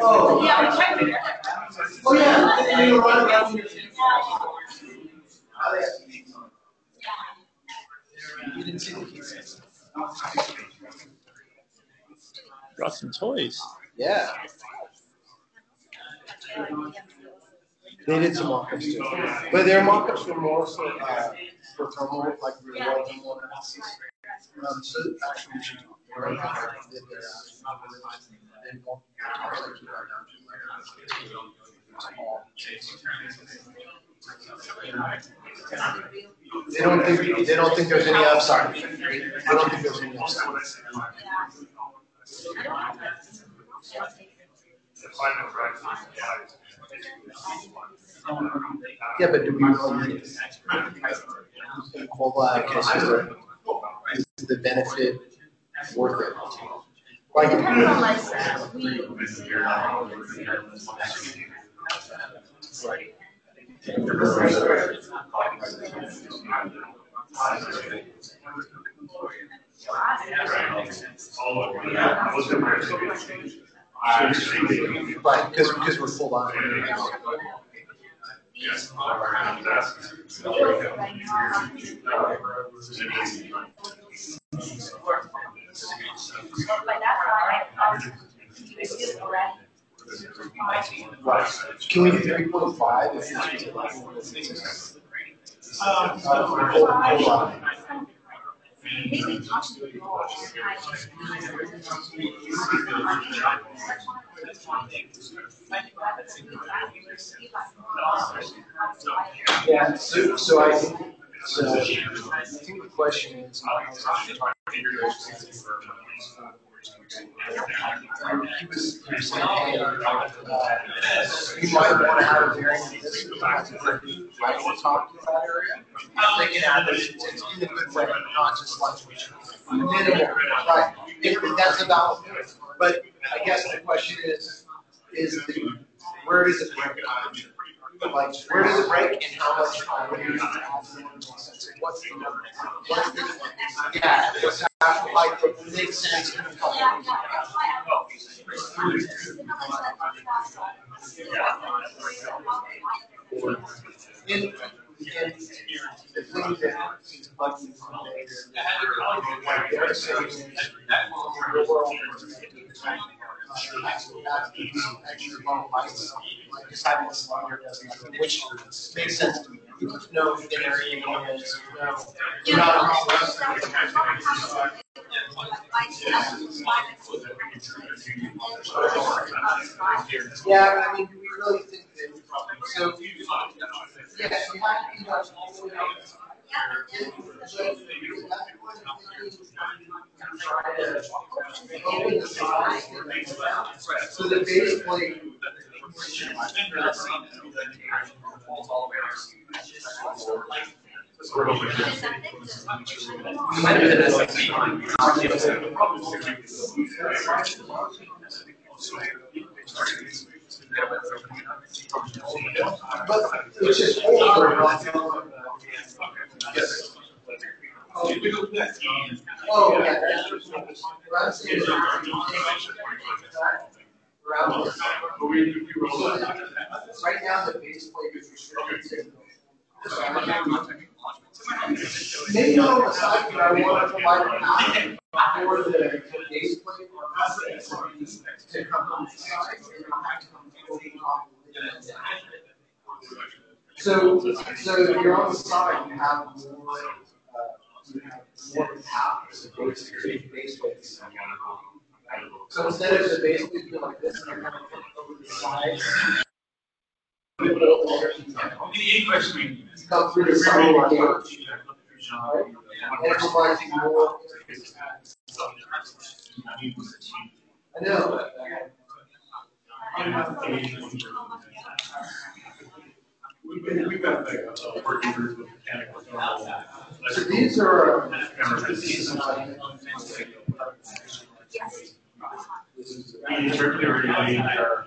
Oh. Oh, yeah. You know, right around here. You didn't see the keys. Brought some toys. Yeah. They did some mock-ups too, but their mock-ups were more so uh, for thermal, like real world thermal analysis. Um, so actually, we should talk. They don't think they don't think there's any upside. They don't think there's any upside. Yeah, but do we really the benefit worth it? Like, right, because, because we're full on. Right. Can we do three point five? Yeah, so, so I think, so I think the question is. Was, he was saying, uh, you might want to have a variance in this, I want to talk to that area. They can add this in a good way, not just like minimal, right? If that's a valid but I guess the question is, is the, where does it? Like, where does it break and how much time do you need to add it? What's the number? What's the, yeah, what's like, makes sense. And, they're which makes sense to me. Area areas, you know, you're not. Yeah, I mean, we really think that, so, yeah, you have to be like all the way up. Try to open the size. It's just older. Yes. Oh, yeah. is- Around this. Right now, the base plate is restricted to. On the but I to the base plate to come on the side and have to come the. So, so if you're on the side, you have more, uh, you have more paths, the base, base plates. So instead of the base plate being like this, you're gonna put it over the side. Put it. Come through the side like that. Right? And it provides you. I know. We've been, we've got like, working group with mechanical. So these are. We are getting our,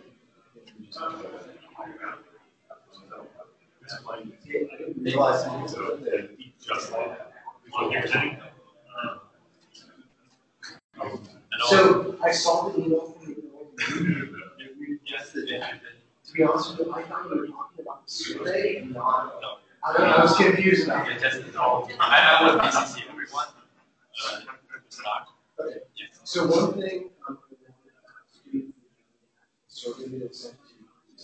So I saw the email from the yesterday. To be honest with you, I thought you were talking about the survey and not. I don't know, I was confused about it. I, would BCC everyone. Uh. Okay. So one thing. Survey that sent to. um, need to add, survey, they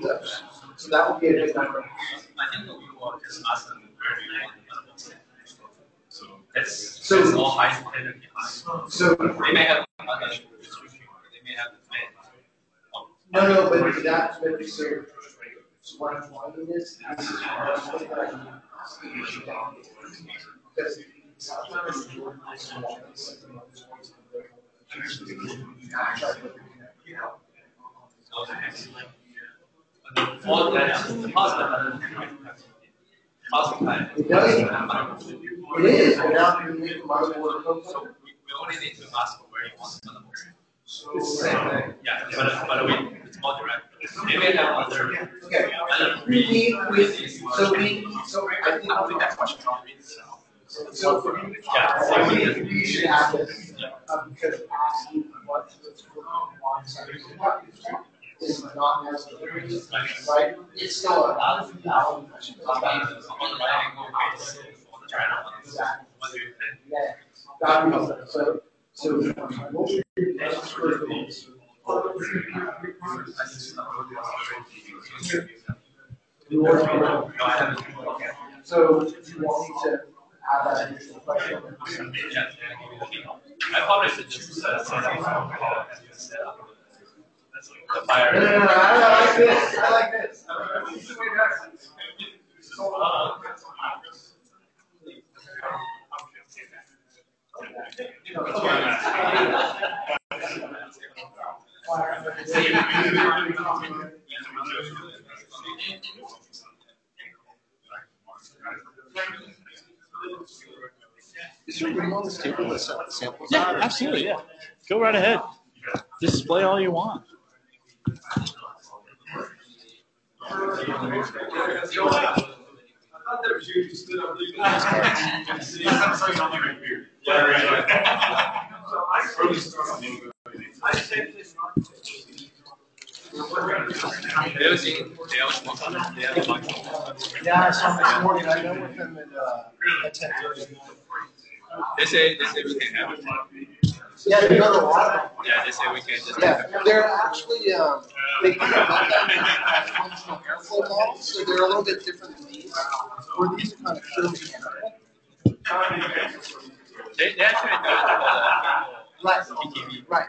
those. So that would be a big number. I think that we ask them So that's, So- that's all high behind. So, They may have other they may have the no, no, but that, but so, so what I'm this is one that I can ask you to down. Because sometimes the organization wants something on this one, so you All that is the positive. Positive. It does. It is, you. So we, we only need to ask where you want the number. It's the same thing. Yeah, but, but we, it's more direct. They may have Okay. We, we, so we, so I think. I don't think that question will be, so. So for you, think we should add this, uh, because asking what what's going on site is not necessary, right? It's still a valid. Exactly. Yeah. So, so what we do next is. To-. So you to I probably should just the fire. No, no, no, I like this, I like this. Is there room on this table to set samples? Yeah, absolutely, yeah. Go right ahead. Display all you want. Yeah, saw this morning, I know with them at, uh, at ten thirty. They say, they say we can have it. Yeah, they go a lot. Yeah, they say we can just. Yeah, they're actually, um, they kind of built that functional airflow models, so they're a little bit different than these. Where these are kind of pure mechanical. They, they actually do it the. Right, PTV. right.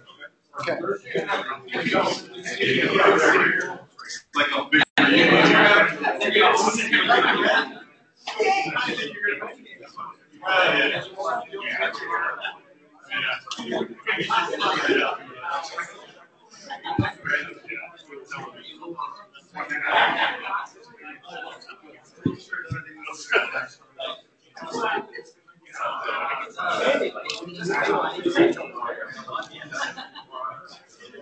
Okay. Like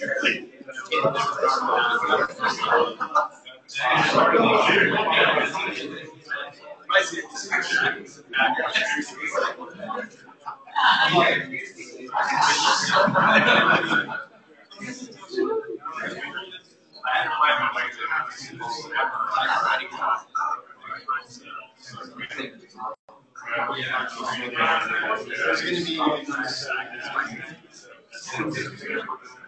there, if I was.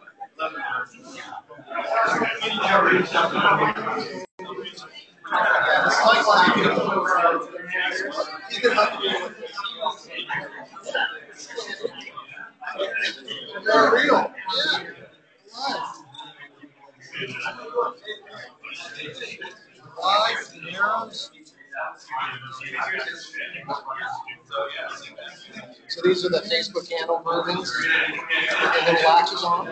They're real. Yeah. Live arrows. So these are the Facebook handle moving, with the little latches on.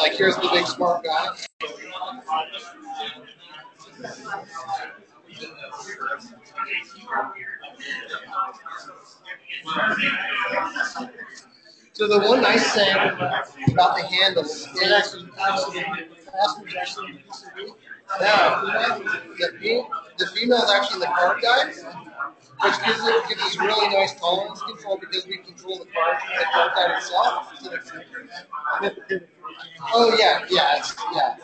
Like here's the big smart guy. So the one nice thing about the handles is actually, actually Yeah, the, fe- the female is actually the card guide, which gives it gives us really nice tolerance control because we control the card the card guide itself. Oh yeah, yeah, it's, yeah.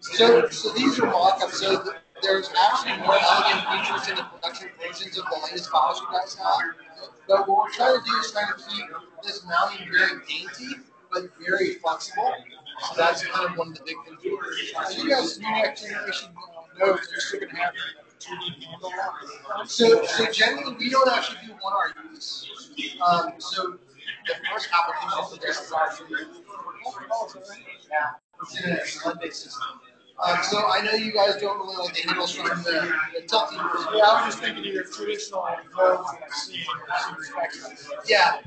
So so these are mock-ups. So th- there's actually more elegant features in the production versions of the latest files you guys have. But what we're trying to do is trying to keep this mounting very dainty but very flexible. So that's kind of one of the big things. You guys, new next generation uh, knows they're still have 2D handle on. So, so generally, we don't actually do one RUs. Um, so the first application is actually yeah, it's in a sled-based system. Um, so I know you guys don't really like the handles from the, the tilting. Yeah, I was just thinking either traditional Vogue or C C. Yeah,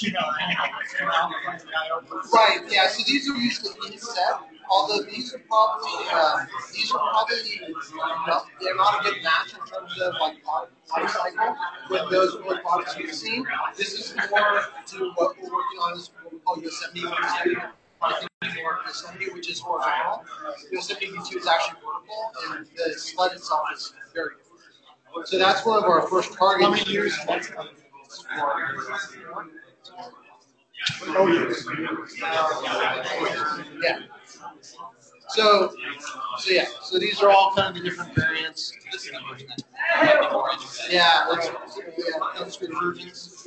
You know, handle, you know, like the guy over. right. Yeah. So these are usually inset. Although these are probably uh, these are probably not, they're not a good match in terms of like life life cycle with those early products we've seen. This is more to what we're working on is what we call Yosemite. Yosemite, which is horizontal. Yosemite V2 is actually vertical, and the sled itself is very different. So that's one of our first targets. How many years? Oh, years. Yeah. So, so yeah, so these are all kind of the different variants. This is the version that- Yeah, that's, yeah, comes with versions.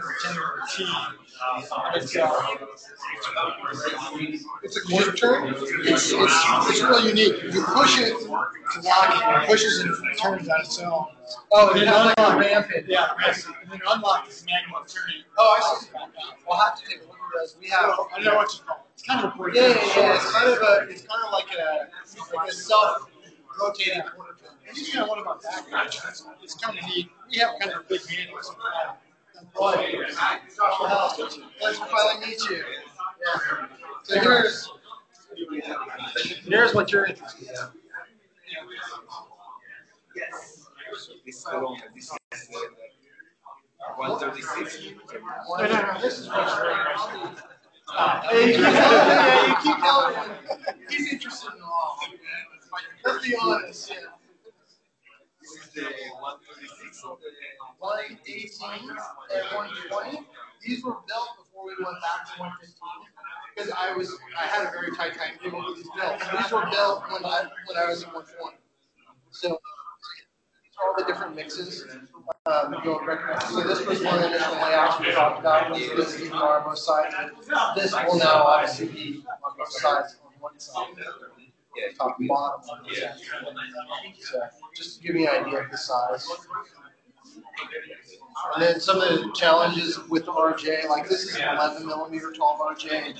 little kind of rectangular T. It's, a quarter turn. It's, it's, it's really unique. You push it to lock it, it pushes and it turns on its own. Oh, And it then has like unlock- ramp in. Yeah, and then unlock this manual turning. Oh, I see. We'll have to take a look at those. We have. I don't know what you call it. It's kind of a break. Yeah, yeah, yeah. It's kind of a, it's kind of like a, like a self-rotating quarter turn. And kind of one of our backgrounds. It's, kind of neat. We have kind of a big handle. So Right. Joshua Held. Pleasure to finally meet you. Yeah. So here's, here's what you're interested in. Yes. This long, this is one thirty six. no, no, no, this is what's very interesting. Hey, you keep telling him, yeah, you keep telling him. He's interested in all. Let's be honest, yeah. This is the one thirty six. One eighteen and one twenty, these were built before we went back to one fifteen. Because I was, I had a very tight time getting these built. These were built when I, when I was in one twenty. So, these are all the different mixes. Um, so this was one of the initial layouts we talked about, was this both sides. This will now obviously be on both sides on one side. Top and bottom. So, just to give you an idea of the size. And then some of the challenges with the RJ, like this is an 11 millimeter tall RJ.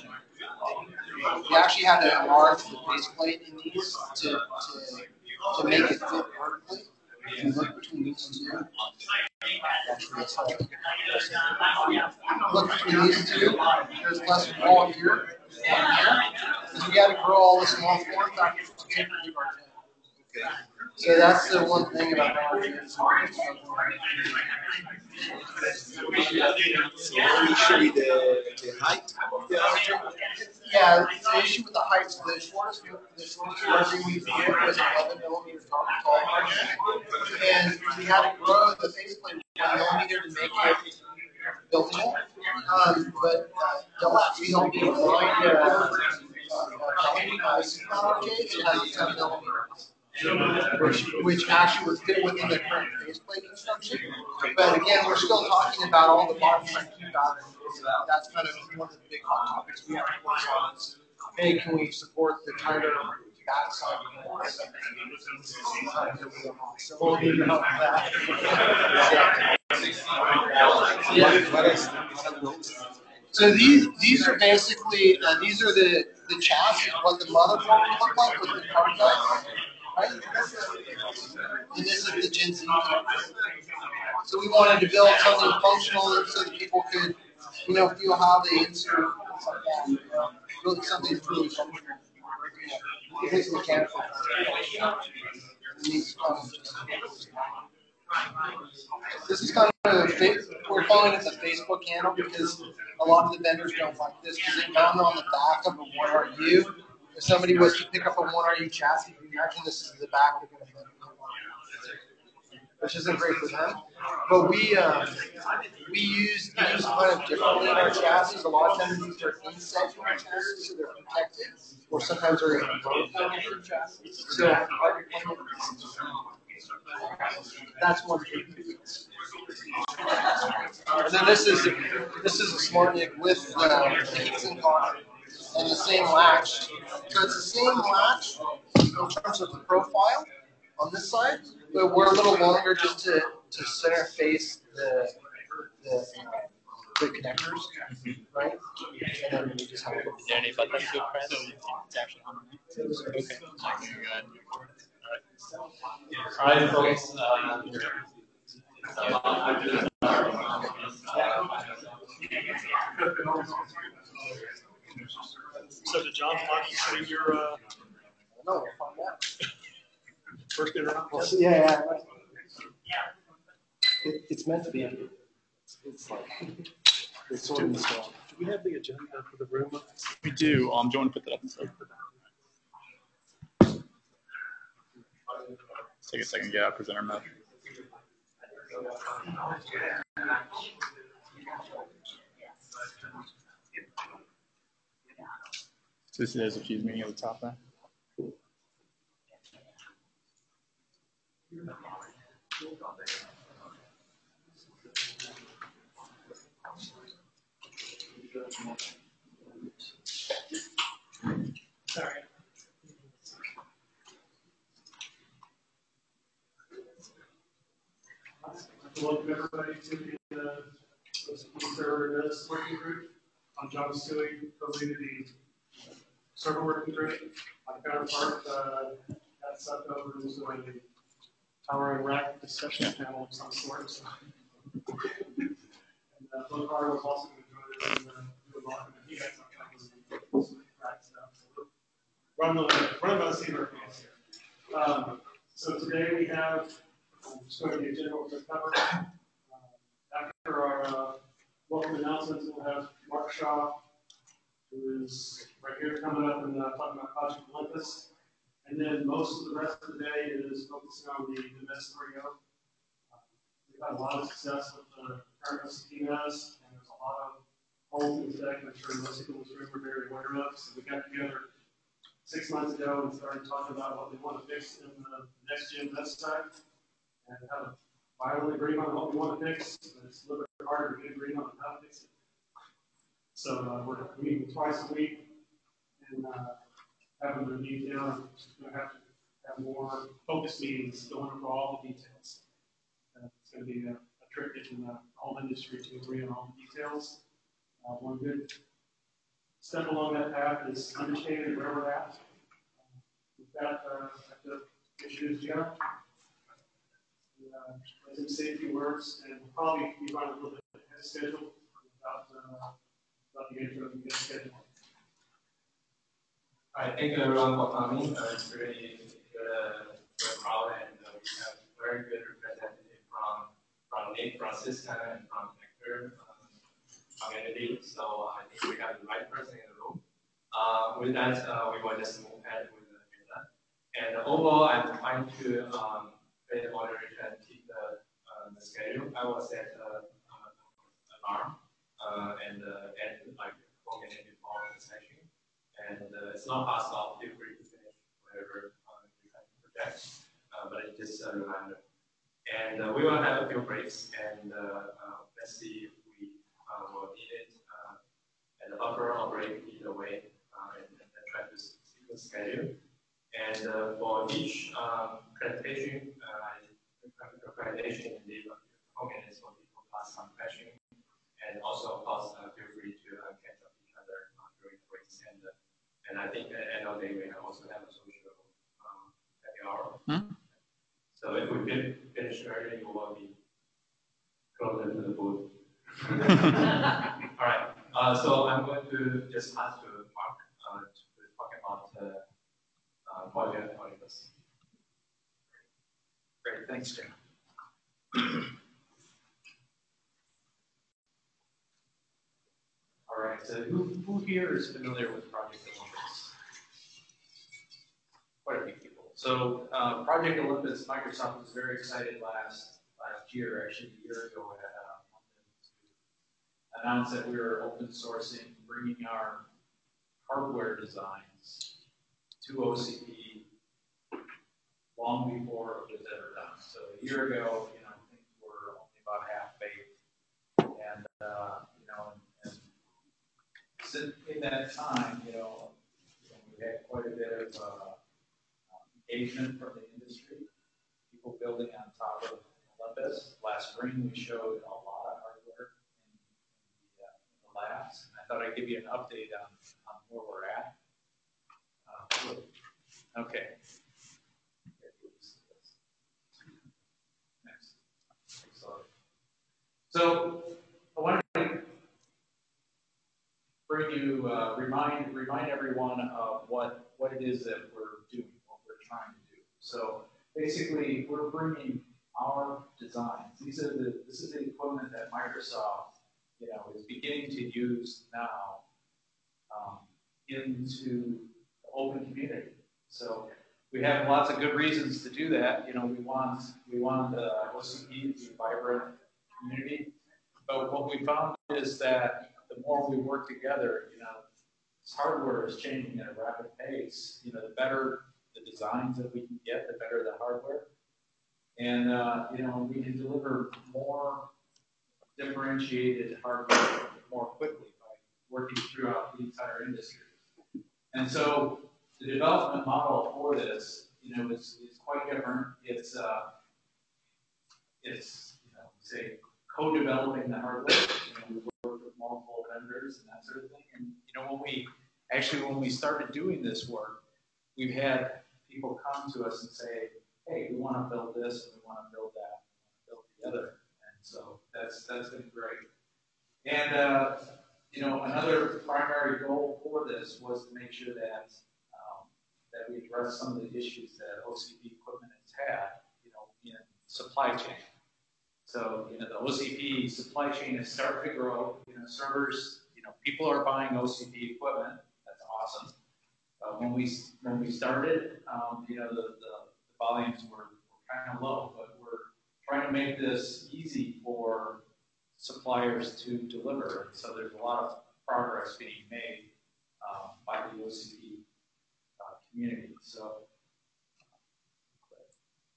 You actually had to enlarge the base plate in these to, to, to make it fit vertically. If you look between these two, actually, look between these two, there's less wall here. We had to grow all the small form factors to RJ. So that's the one thing about RJ. So the, the height the. Yeah, the issue with the heights, the shortest, the shortest we did was eleven millimeters tall, tall And we had to grow the faceplate one millimeter to make it Um, but, uh, don't, we don't need blind, uh, uh, uh, millimeters. Which, which actually would fit within the current faceplate construction. But again, we're still talking about all the bottom key batteries. That's kind of one of the big hot topics we have to work on is, hey, can we support the tighter? So these these are basically uh, these are the the chassis, what the motherboard would look like with the card guide, right? And this is the Gen Z. So we wanted to build something functional so that people could, you know, feel how they insert things like that. Build something really functional. It is mechanical. This is kind of we're calling it the Facebook handle because a lot of the vendors don't like this because they mount on the back of a one RU. If somebody was to pick up a one RU chassis, you imagine this is the back going to which isn't great for them. But we uh, we use these kind of differently in our chassis. A lot of times these are inset in our chassis, so they're protected, or sometimes they're in chassis. So that's one thing. And then this is this is a smart NIC with uh, heats and and the same latch. So it's the same latch in terms of the profile on this side, but we're a little longer just to, to center face the the, the connectors, right? And then we just have a Is there any buttons to press? It's actually on. Okay. Okay, good. All right, folks. uh, So did John want you to see your, uh, no, we'll find out. First? Well, so- yeah, yeah. right. It, it's meant to be. It's like it's sort of small. Do we have the agenda for the room? We do. Um, do you want to put that up instead? Take a second get out presenter mode. So this is a fuse meeting at the top there. Welcome everybody to the, uh, server working group. I'm John Stuewe, co-leader the server working group. My counterpart, uh, got sucked over into a tower and rack discussion panel of some sort. so. And, uh, Bill was also going to join us and, do a lot of, he had some kind of rack stuff. So we're Run the, run by the seat of here. Um, so today we have um, just going to be a general to cover. Uh, After our uh, welcome announcements, we'll have Mark Shaw, who is right here coming up and uh, talking about Project Olympus. And then most of the rest of the day is focusing on the, 3.0. Uh, We've had a lot of success with the current schemas, and there's a lot of holes in the deck, I'm sure most people in this room are very aware of. So we got together six months ago and started talking about what we want to fix in the next gen MES side and have a violent agreement on what we want to fix, but it's a little bit harder to get agreement on how to fix it. So, uh, we're meeting twice a week and, uh, having the detail, we're gonna have to have more focus meetings going over all the details. Uh, It's gonna be a, a trick getting the whole industry to agree on all the details. Uh, one good step along that path is understanding where we're at. Uh, got, uh, the issues, Jeff uh, a few words, and we'll probably be running a little bit ahead of schedule without, uh, without the intro to get scheduled. All right, thank you everyone for coming. Uh, it's really good, uh, very proud and uh, we have very good representative from, from from Cisco and from Vector um, community. So I think we have the right person in the room. Uh, with that, uh, we will just move ahead with the agenda. And overall, I'm trying to, um, create and keep the, uh, the schedule. I will set a, uh, alarm, uh, and, uh, and like four minutes before the session. And uh, it's not stop, feel free to finish whatever uh, you can project, uh, but it's just a reminder. And uh, we will have a few breaks, and uh, uh, let's see if we uh, will need it uh, at the upper or break either way, uh, and, and then try to the schedule. And uh, for each um, presentation, uh, presentation in the four minutes for people to ask some questions and also, of course, uh, feel free to uh, catch up each other uh, during the breaks. And, uh, and I think at the end of the day, we also have a social um, happy hour. Hmm. So if we fin- finish early, you will be closer to the booth. All right. Uh, so I'm going to just pass to Mark uh, to talk about uh, uh, project Olympus. Great, thanks, Jim. All right, so who, who here is familiar with Project Olympus? So uh, Project Olympus, Microsoft was very excited last last year, actually a year ago, at uh, London to announce that we were open sourcing, bringing our hardware designs to OCP long before it was ever done. So a year ago, you know, things were only about half baked, and uh, you know, and, and in that time, you know, you know, we had quite a bit of uh, engagement from the industry, people building on top of Olympus. Last spring, we showed a lot of hardware in, the, uh, in the labs, and I thought I'd give you an update on, on where we're at. Uh, okay. So I wanted to bring you, uh, remind, remind everyone of what, what it is that we're doing, trying to do. So basically, we're bringing our designs. These are the, this is the equipment that Microsoft, you know, is beginning to use now um, into the open community. So we have lots of good reasons to do that. You know, we want we want uh, OCP to be a vibrant community. But what we found is that the more we work together, you know, this hardware is changing at a rapid pace. You know, the better the designs that we can get, the better the hardware. And, uh, you know, we can deliver more differentiated hardware more quickly by working throughout the entire industry. And so the development model for this, you know, is, is quite different. It's, uh, it's, you know, say, co-developing the hardware. You know, we work with multiple vendors and that sort of thing. And, you know, when we, actually, when we started doing this work, we've had people come to us and say, hey, we want to build this and we want to build that, we want to build the other. And so that's that's been great. And uh, you know, another primary goal for this was to make sure that um, that we address some of the issues that OCP equipment has had, you know, in supply chain. So, you know, the OCP supply chain is starting to grow. You know, servers, you know, people are buying OCP equipment. That's awesome. Uh, when we when we started, um, you know, the, the, the volumes were, were kind of low, but we're trying to make this easy for suppliers to deliver. And so there's a lot of progress being made um, by the OCP uh, community. So,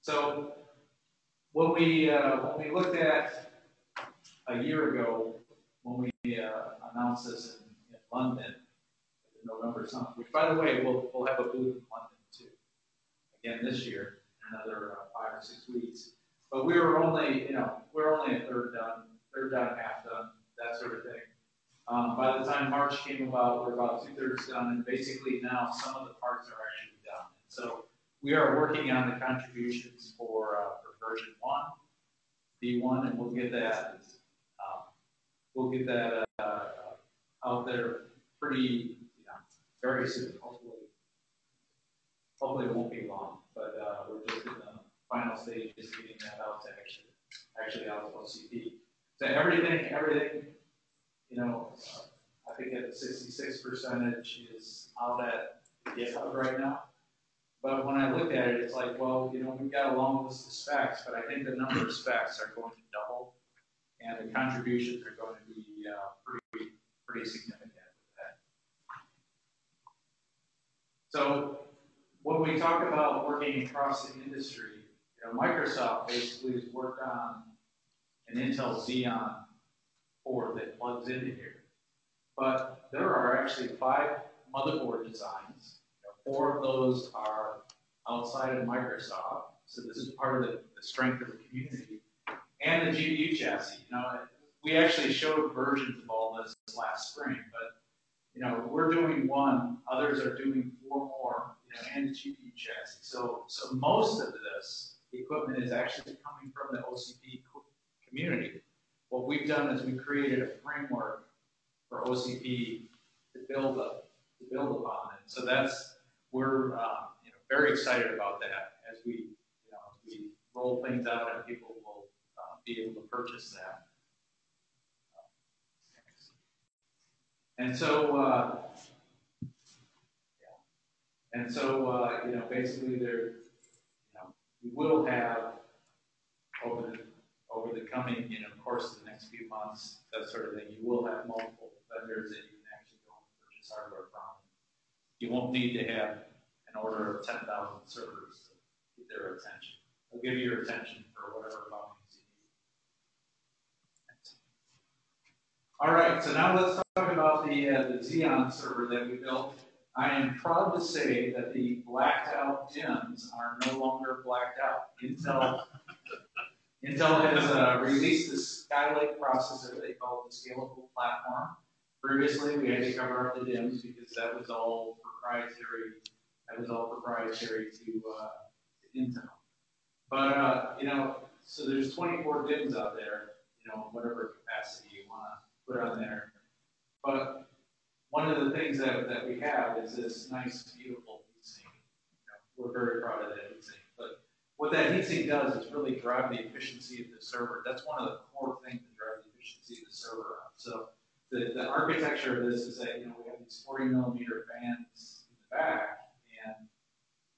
so when we uh, when we looked at a year ago when we uh, announced this in, in London November summit, which by the way, we'll, we'll have a booth in London too, again this year, another uh, five or six weeks. But we were only, you know, we're only a third done, third done, half done, that sort of thing. Um, by the time March came about, we're about two thirds done, and basically now some of the parts are actually done. So we are working on the contributions for, uh, for version one, V1, and we'll get that, um, we'll get that uh, out there pretty very soon, hopefully. Hopefully it won't be long, but uh, we're just in the final stages getting that out to actually, actually out to OCP. So everything, everything, you know, uh, I think at 66 percentage is out at GitHub right now. But when I looked at it, it's like, well, you know, we've got a long list of specs, but I think the number of specs are going to double, and the contributions are going to be uh, pretty, pretty significant. So when we talk about working across the industry, you know, Microsoft basically has worked on an Intel Xeon board that plugs into here. But there are actually five motherboard designs. You know, four of those are outside of Microsoft. So this is part of the, the strength of the community. And the GPU chassis. You know, we actually showed versions of all this last spring, but you know, we're doing one, others are doing four more, you know, and GPU chassis. So, so most of this equipment is actually coming from the OCP community. What we've done is we created a framework for OCP to build up, to build upon it. So that's we're um, you know very excited about that as we you know as we roll things out and people will uh, be able to purchase that. And so, uh, and so, uh, you know, basically there, you know, we will have over the, over the coming, you know, course of the next few months, that sort of thing, you will have multiple vendors that you can actually go and purchase hardware from. You won't need to have an order of ten thousand servers to get their attention. They'll give you your attention for whatever volumes you need. All right, so now let's talk about the, uh, the Xeon server that we built. I am proud to say that the blacked out DIMMs are no longer blacked out. Intel, Intel has uh, released the Skylake processor they call it the scalable platform. Previously, we had to cover up the DIMMs because that was all proprietary. That was all proprietary to, uh, to Intel. But uh, you know, so there's 24 DIMMs out there. You know, whatever capacity put on there. But one of the things that, that we have is this nice, beautiful heatsink. You know, we're very proud of that heatsink. But what that heatsink does is really drive the efficiency of the server. That's one of the core things that drive the efficiency of the server up. So the, the architecture of this is that you know we have these 40 millimeter fans in the back, and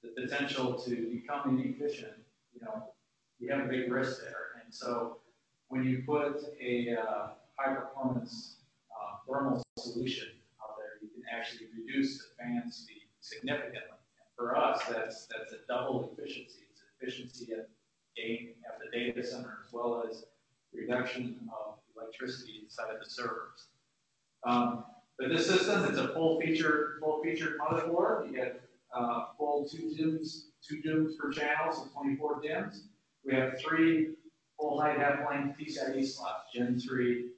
the potential to become inefficient. You know, you have a big risk there. And so when you put a uh, high performance uh, thermal solution out there, you can actually reduce the fan speed significantly. And for us, that's that's a double efficiency. It's efficiency at gain at the data center as well as reduction of electricity inside the servers. Um, but this system, it's a full feature, full featured motherboard. You get uh, full two DIMMs, two DIMMs per channel, so 24 DIMMs. We have three full height half length PCIe slots, Gen 3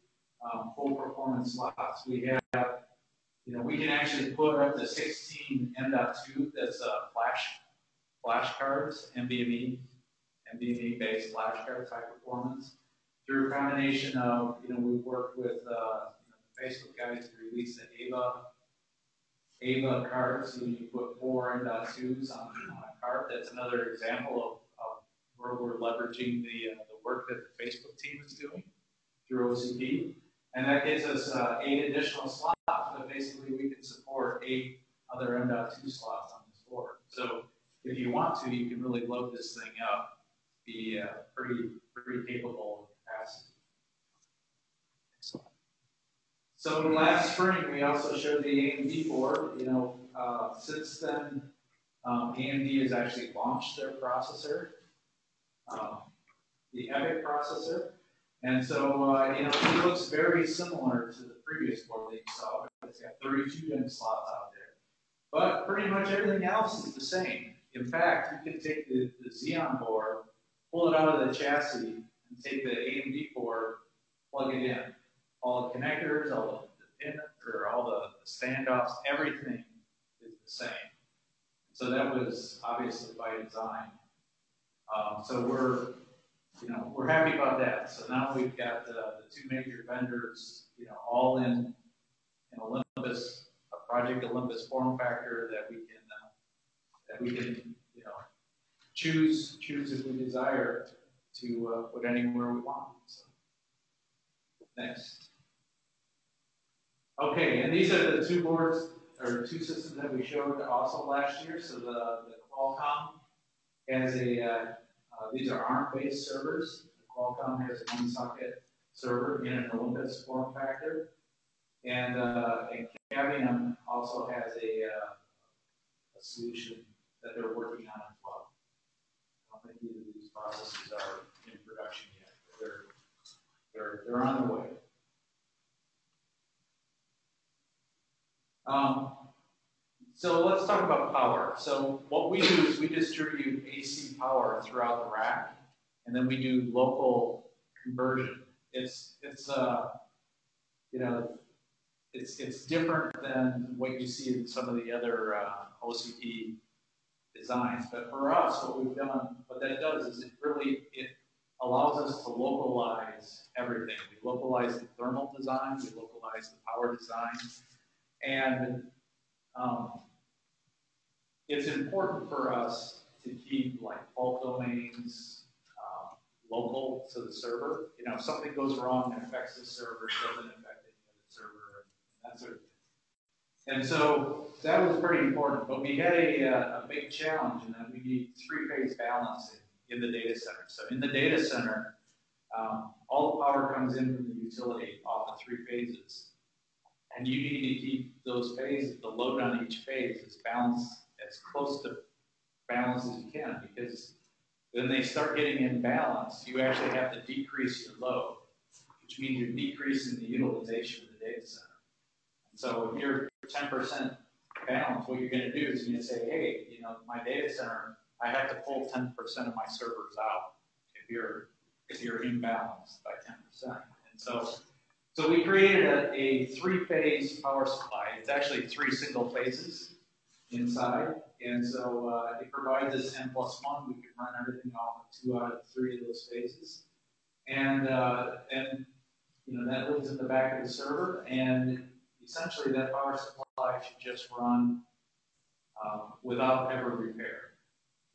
um, full performance slots. We have, you know, we can actually put up to 16 M.2 that's uh, flash cards, NVMe, NVMe based flash cards, high performance. Through a combination of, you know, we've worked with uh, you know, the Facebook guys to release the Ava Ava cards, so you put four M.2s on, on a card. That's another example of, of where we're leveraging the, uh, the work that the Facebook team is doing through OCP. And that gives us uh, eight additional slots, but basically we can support eight other M.2 slots on this board. So if you want to, you can really load this thing up, be uh, pretty, pretty capable of capacity. So last spring, we also showed the AMD board. You know, uh, since then, um, AMD has actually launched their processor, um, the EPYC processor. And so, uh, you know, it looks very similar to the previous board that you saw. It's got 32 DIMM slots out there. But pretty much everything else is the same. In fact, you can take the, the Xeon board, pull it out of the chassis, and take the AMD board, plug it in. All the connectors, all the, the pin, or all the, the standoffs, everything is the same. So that was obviously by design. Um, so we're, you know, we're happy about that. So now we've got uh, the two major vendors, you know, all in, in Olympus, a Project Olympus form factor that we can, uh, that we can, you know, choose choose if we desire to uh, put anywhere we want. So, next. Okay, and these are the two boards or two systems that we showed also last year. So the, the Qualcomm has a, uh, uh, these are ARM-based servers. Qualcomm has a one-socket server in an Olympus form factor. And, uh, and Cavium also has a, uh, a solution that they're working on as well. I don't think either of these processes are in production yet. They're, they're, they're on the way. Um, so let's talk about power. So what we do is we distribute AC power throughout the rack, and then we do local conversion. it's, it's, uh, you know, it's, it's different than what you see in some of the other, uh, OCP designs. But for us, what we've done, what that does is it really, it allows us to localize everything. We localize the thermal design, we localize the power design, and um, it's important for us to keep like fault domains um, local to the server. You know, if something goes wrong and affects the server, it doesn't affect any other server, and that sort of thing. And so that was pretty important, but we had a, uh, a big challenge in that we need three-phase balancing in the data center. So in the data center, um, all the power comes in from the utility off of three phases. And you need to keep those phases, the load on each phase is balanced as close to balance as you can because when they start getting imbalance, you actually have to decrease your load, which means you're decreasing the utilization of the data center. And so if you're 10% balance, what you're going to do is you're going to say, hey, you know, my data center, I have to pull 10% of my servers out if you're if you're imbalanced by 10%. And so so we created a, a three-phase power supply. It's actually three single phases inside. And so uh, it provides us N plus one. We can run everything off of two out of three of those phases. And, uh, and you know, that lives in the back of the server. And essentially that power supply should just run um, without ever repair.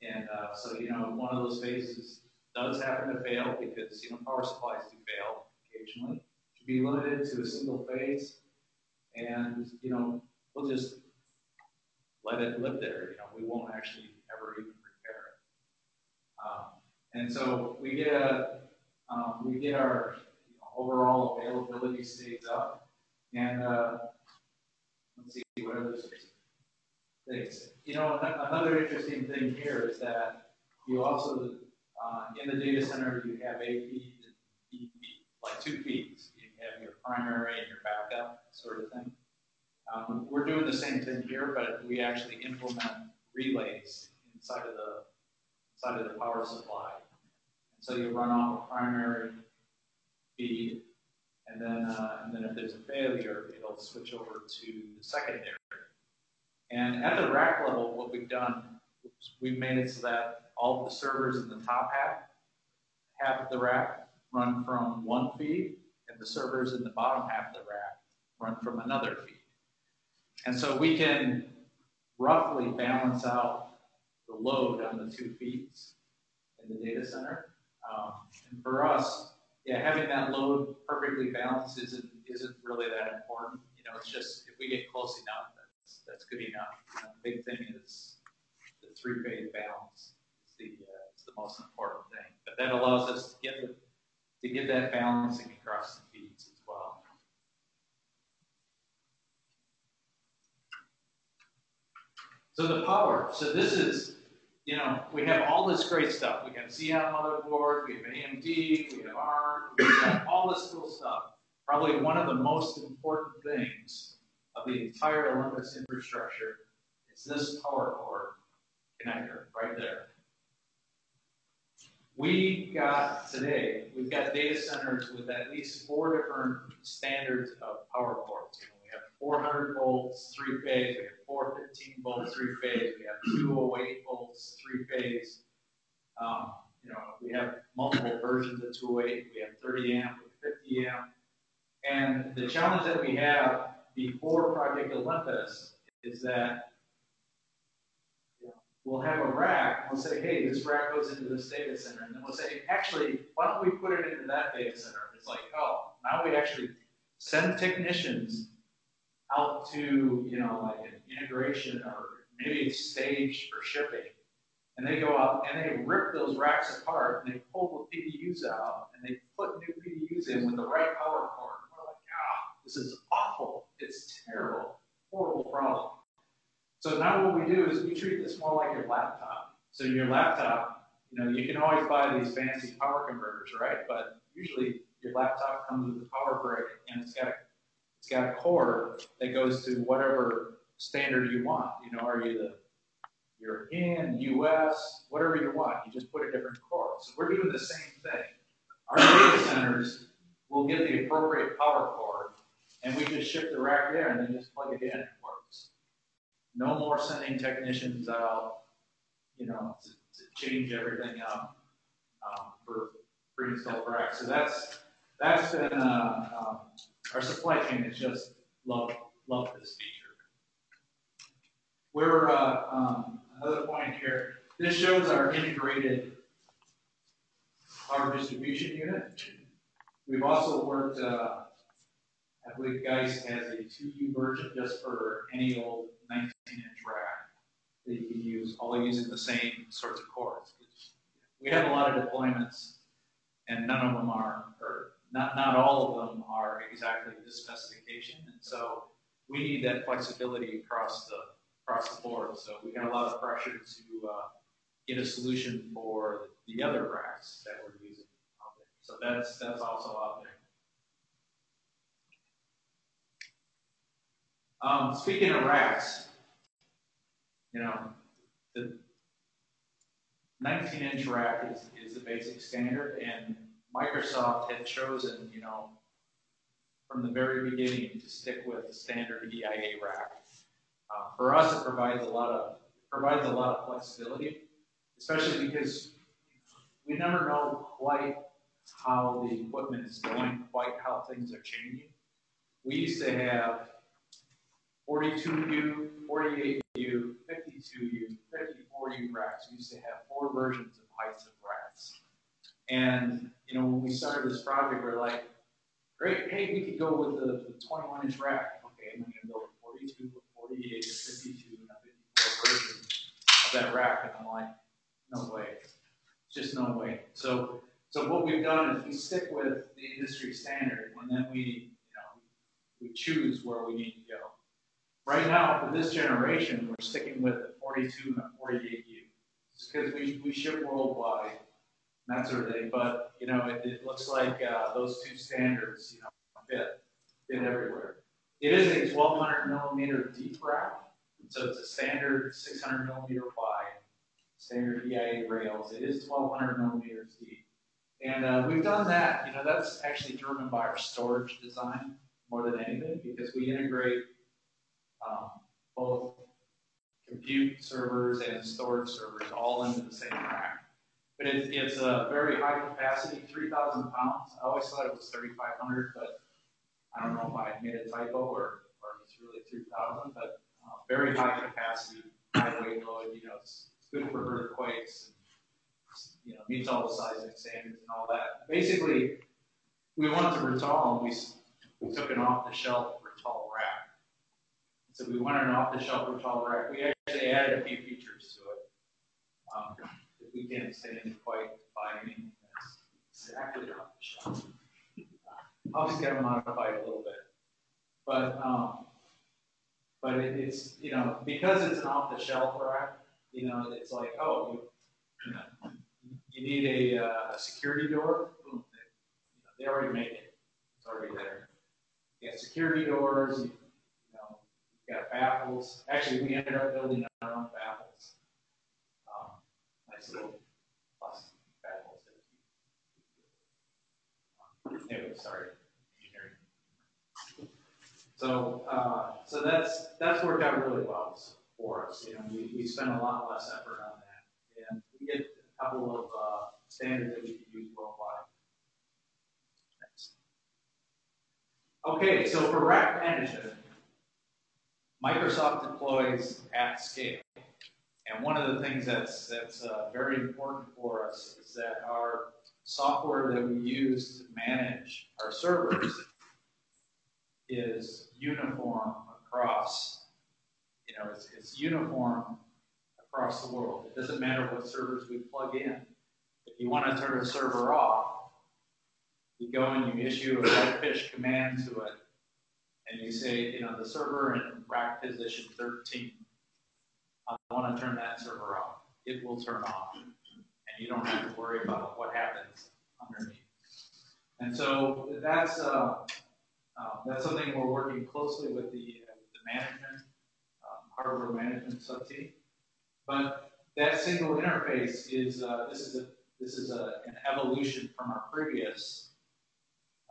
And uh, so, you know, one of those phases does happen to fail because, you know, power supplies do fail occasionally should be limited to a single phase, and you know we'll just let it live there. You know we won't actually ever even repair it. Um, and so we get a um, we get our you know, overall availability stays up, and uh, let's see what other things. You know another interesting thing here is that you also uh, in the data center you have A feed and like two feeds You have your primary and your backup sort of thing. Um, we're doing the same thing here, but we actually implement relays inside of the inside of the power supply. And so you run off a primary feed, and then uh, and then if there's a failure, it'll switch over to the secondary. And at the rack level, what we've done, we've made it so that all the servers in the top half, half of the rack, run from one feed, and the servers in the bottom half of the rack run from another feed. And so we can roughly balance out the load on the two feeds in the data center. Um, and for us, yeah, having that load perfectly balanced isn't isn't really that important. You know, it's just if we get close enough, that's that's good enough. You know, the big thing is the three phase balance is the uh, the most important thing. But that allows us to get the to get that balancing across the feeds as well. So the power. So this is, you know, we have all this great stuff. We have Xeon motherboard, we have AMD, we have ARM, we have all this cool stuff. Probably one of the most important things of the entire Olympus infrastructure is this power cord connector right there. We got today, we've got data centers with at least four different standards of power cords. You know, we have 400 volts, three phase, we have 415 volts, three phase, we have 208 volts, three phase. Um, you know, we have multiple versions of 208, we have 30 amp, we have 50 amp. And the challenge that we have before Project Olympus is that we'll have a rack. We'll say, hey, this rack goes into this data center. And then we'll say, actually, why don't we put it into that data center? It's like, oh, now we actually send technicians out to, you know, like an integration or maybe a stage for shipping. And they go out and they rip those racks apart and they pull the PDUs out and they put new PDUs in with the right power cord. We're like, ah, this is awful. It's terrible, horrible problem. So now what we do is we treat this more like your laptop. So your laptop, you know, you can always buy these fancy power converters, right? But usually your laptop comes with a power brick and it's got a, it's got a cord that goes to whatever standard you want. You know, are you the European, US, whatever you want. You just put a different cord. So we're doing the same thing. Our data centers we'll get the appropriate power cord, and we just ship the rack there and then just plug it in, it works. No more sending technicians out, you know, to, to change everything up, um, for pre-installed racks. So that's, that's been, uh, um, our supply chain has just loved, loved this feature. We're, uh, um, another point here, this shows our integrated power distribution unit. We've also worked, uh, I believe Geist has a two U version just for any old nineteen inch rack that you can use, all using the same sorts of cores. We have a lot of deployments and none of them are, or not, not all of them are exactly this specification. And so we need that flexibility across the, across the board. So we got a lot of pressure to, uh, get a solution for the other racks that we're using out there. So that's, that's also out there. Um, speaking of racks, you know, the 19 inch rack is, is the basic standard and Microsoft had chosen, you know, from the very beginning to stick with the standard EIA rack. Uh, for us, it provides a lot of provides a lot of flexibility, especially because we never know quite how the equipment is going, quite how things are changing. We used to have 42U, 48U, 52U, 54U racks. We used to have four versions of heights of racks. And, you know, when we started this project, we are like, great, hey, we could go with the, the 21 inch rack. Okay, I'm going to build a 42, a 48, a 52, and a 54 version of that rack. And I'm like, no way. It's just no way. So, so what we've done is we stick with the industry standard, and then we, you know, we choose where we need to go. Right now, for this generation, we're sticking with a 42 and a 48U. It's because we, we ship worldwide, and that sort of thing. But, you know, it, it looks like uh, those two standards, you know, fit, fit everywhere. It is a 1200 millimeter deep rack, so it's a standard 600 millimeter wide, standard EIA rails. It is 1200 millimeters deep. And uh, we've done that, you know, that's actually driven by our storage design more than anything because we integrate um, both compute servers and storage servers all into the same rack. But it, it's a very high capacity, 3,000 pounds. I always thought it was 3,500, but I don't know if I made a typo or, or it's really 3,000, but uh, very high capacity, high weight load. You know, it's, it's good for earthquakes. And, you know, meets all the sizing standards and all that. Basically, we went to Rittal and we, we took an off-the-shelf Rittal rack so we wanted an off-the-shelf Rittal rack. We actually added a few features to it. Um, we can't stand quite by anything that's exactly off the shelf. I'll just get them modified a little bit. But um, but it, it's you know because it's an off-the-shelf rack, you know it's like oh you, you know you need a, uh, a security door. Boom, they, you know, they already make it. It's already there. You got security doors. You know, you, got baffles. Actually, we ended up building our own baffles. Baffles. Um, anyway, sorry. So, uh, so that's that's worked out really well for us. You know, we, we spend a lot less effort on that, and we get a couple of uh, standards that we can use worldwide. Next. Okay, so for rack management, Microsoft deploys at scale. And one of the things that's, that's uh, very important for us is that our software that we use to manage our servers is uniform across, you know, it's, it's uniform across the world. It doesn't matter what servers we plug in. If you want to turn a server off, you go and you issue a redfish command to it and you say, you know, the server in rack position 13, I want to turn that server off. It will turn off, and you don't have to worry about what happens underneath. And so that's uh, uh, that's something we're working closely with the, uh, the management, um, hardware management sub team. But that single interface is uh, this is a this is a, an evolution from our previous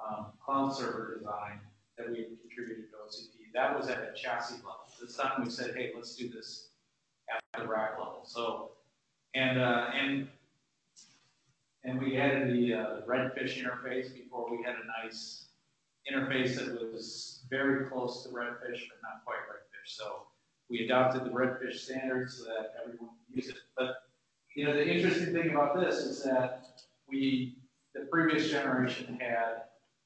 um, cloud server design that we contributed to OCP. That was at a chassis level. This time we said, hey, let's do this at the rack level. So, and uh, and and we added the uh, redfish interface before we had a nice interface that was very close to redfish, but not quite redfish. So we adopted the redfish standard so that everyone can use it. But you know, the interesting thing about this is that we, the previous generation had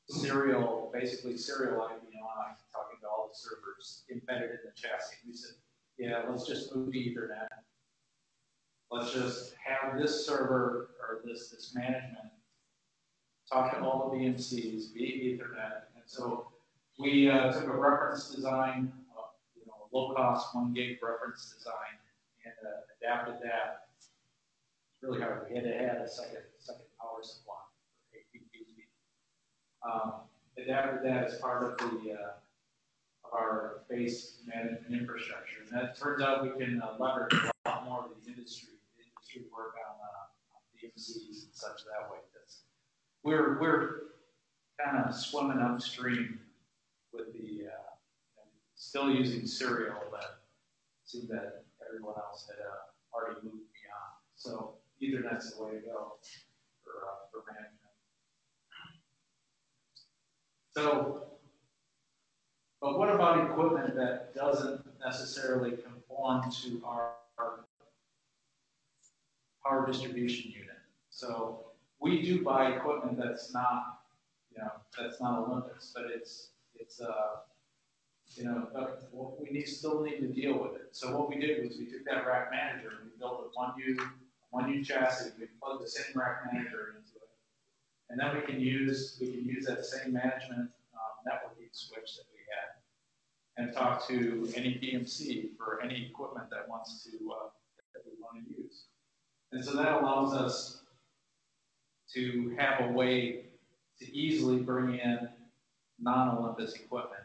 serial, basically serial IBM talking to all the servers embedded in the chassis. We said, yeah, let's just move Ethernet. Let's just have this server or this, this management talk to all the BMCs via Ethernet. And so we uh, took a reference design, uh, you know, low cost one gig reference design and uh, adapted that. It's really hard. We had to add a second, second power supply for APPG. Um, adapted that as part of the uh, our base management infrastructure. And that turns out we can uh, leverage a lot more of the industry, the industry work on, uh, on and such that way. That's, we're, we're kind of swimming upstream with the, uh, still using serial, but see that everyone else had uh, already moved beyond. So Ethernet's the way to go for, uh, for management. So but what about equipment that doesn't necessarily conform to our, power distribution unit? So we do buy equipment that's not, you know, that's not Olympus, but it's, it's, uh, you know, but we need, still need to deal with it. So what we did was we took that rack manager and we built a one U, one U chassis. We plugged the same rack manager into it, and then we can use we can use that same management um, networking switch that and talk to any BMC for any equipment that wants to uh, that we want to use. And so that allows us to have a way to easily bring in non-Olympus equipment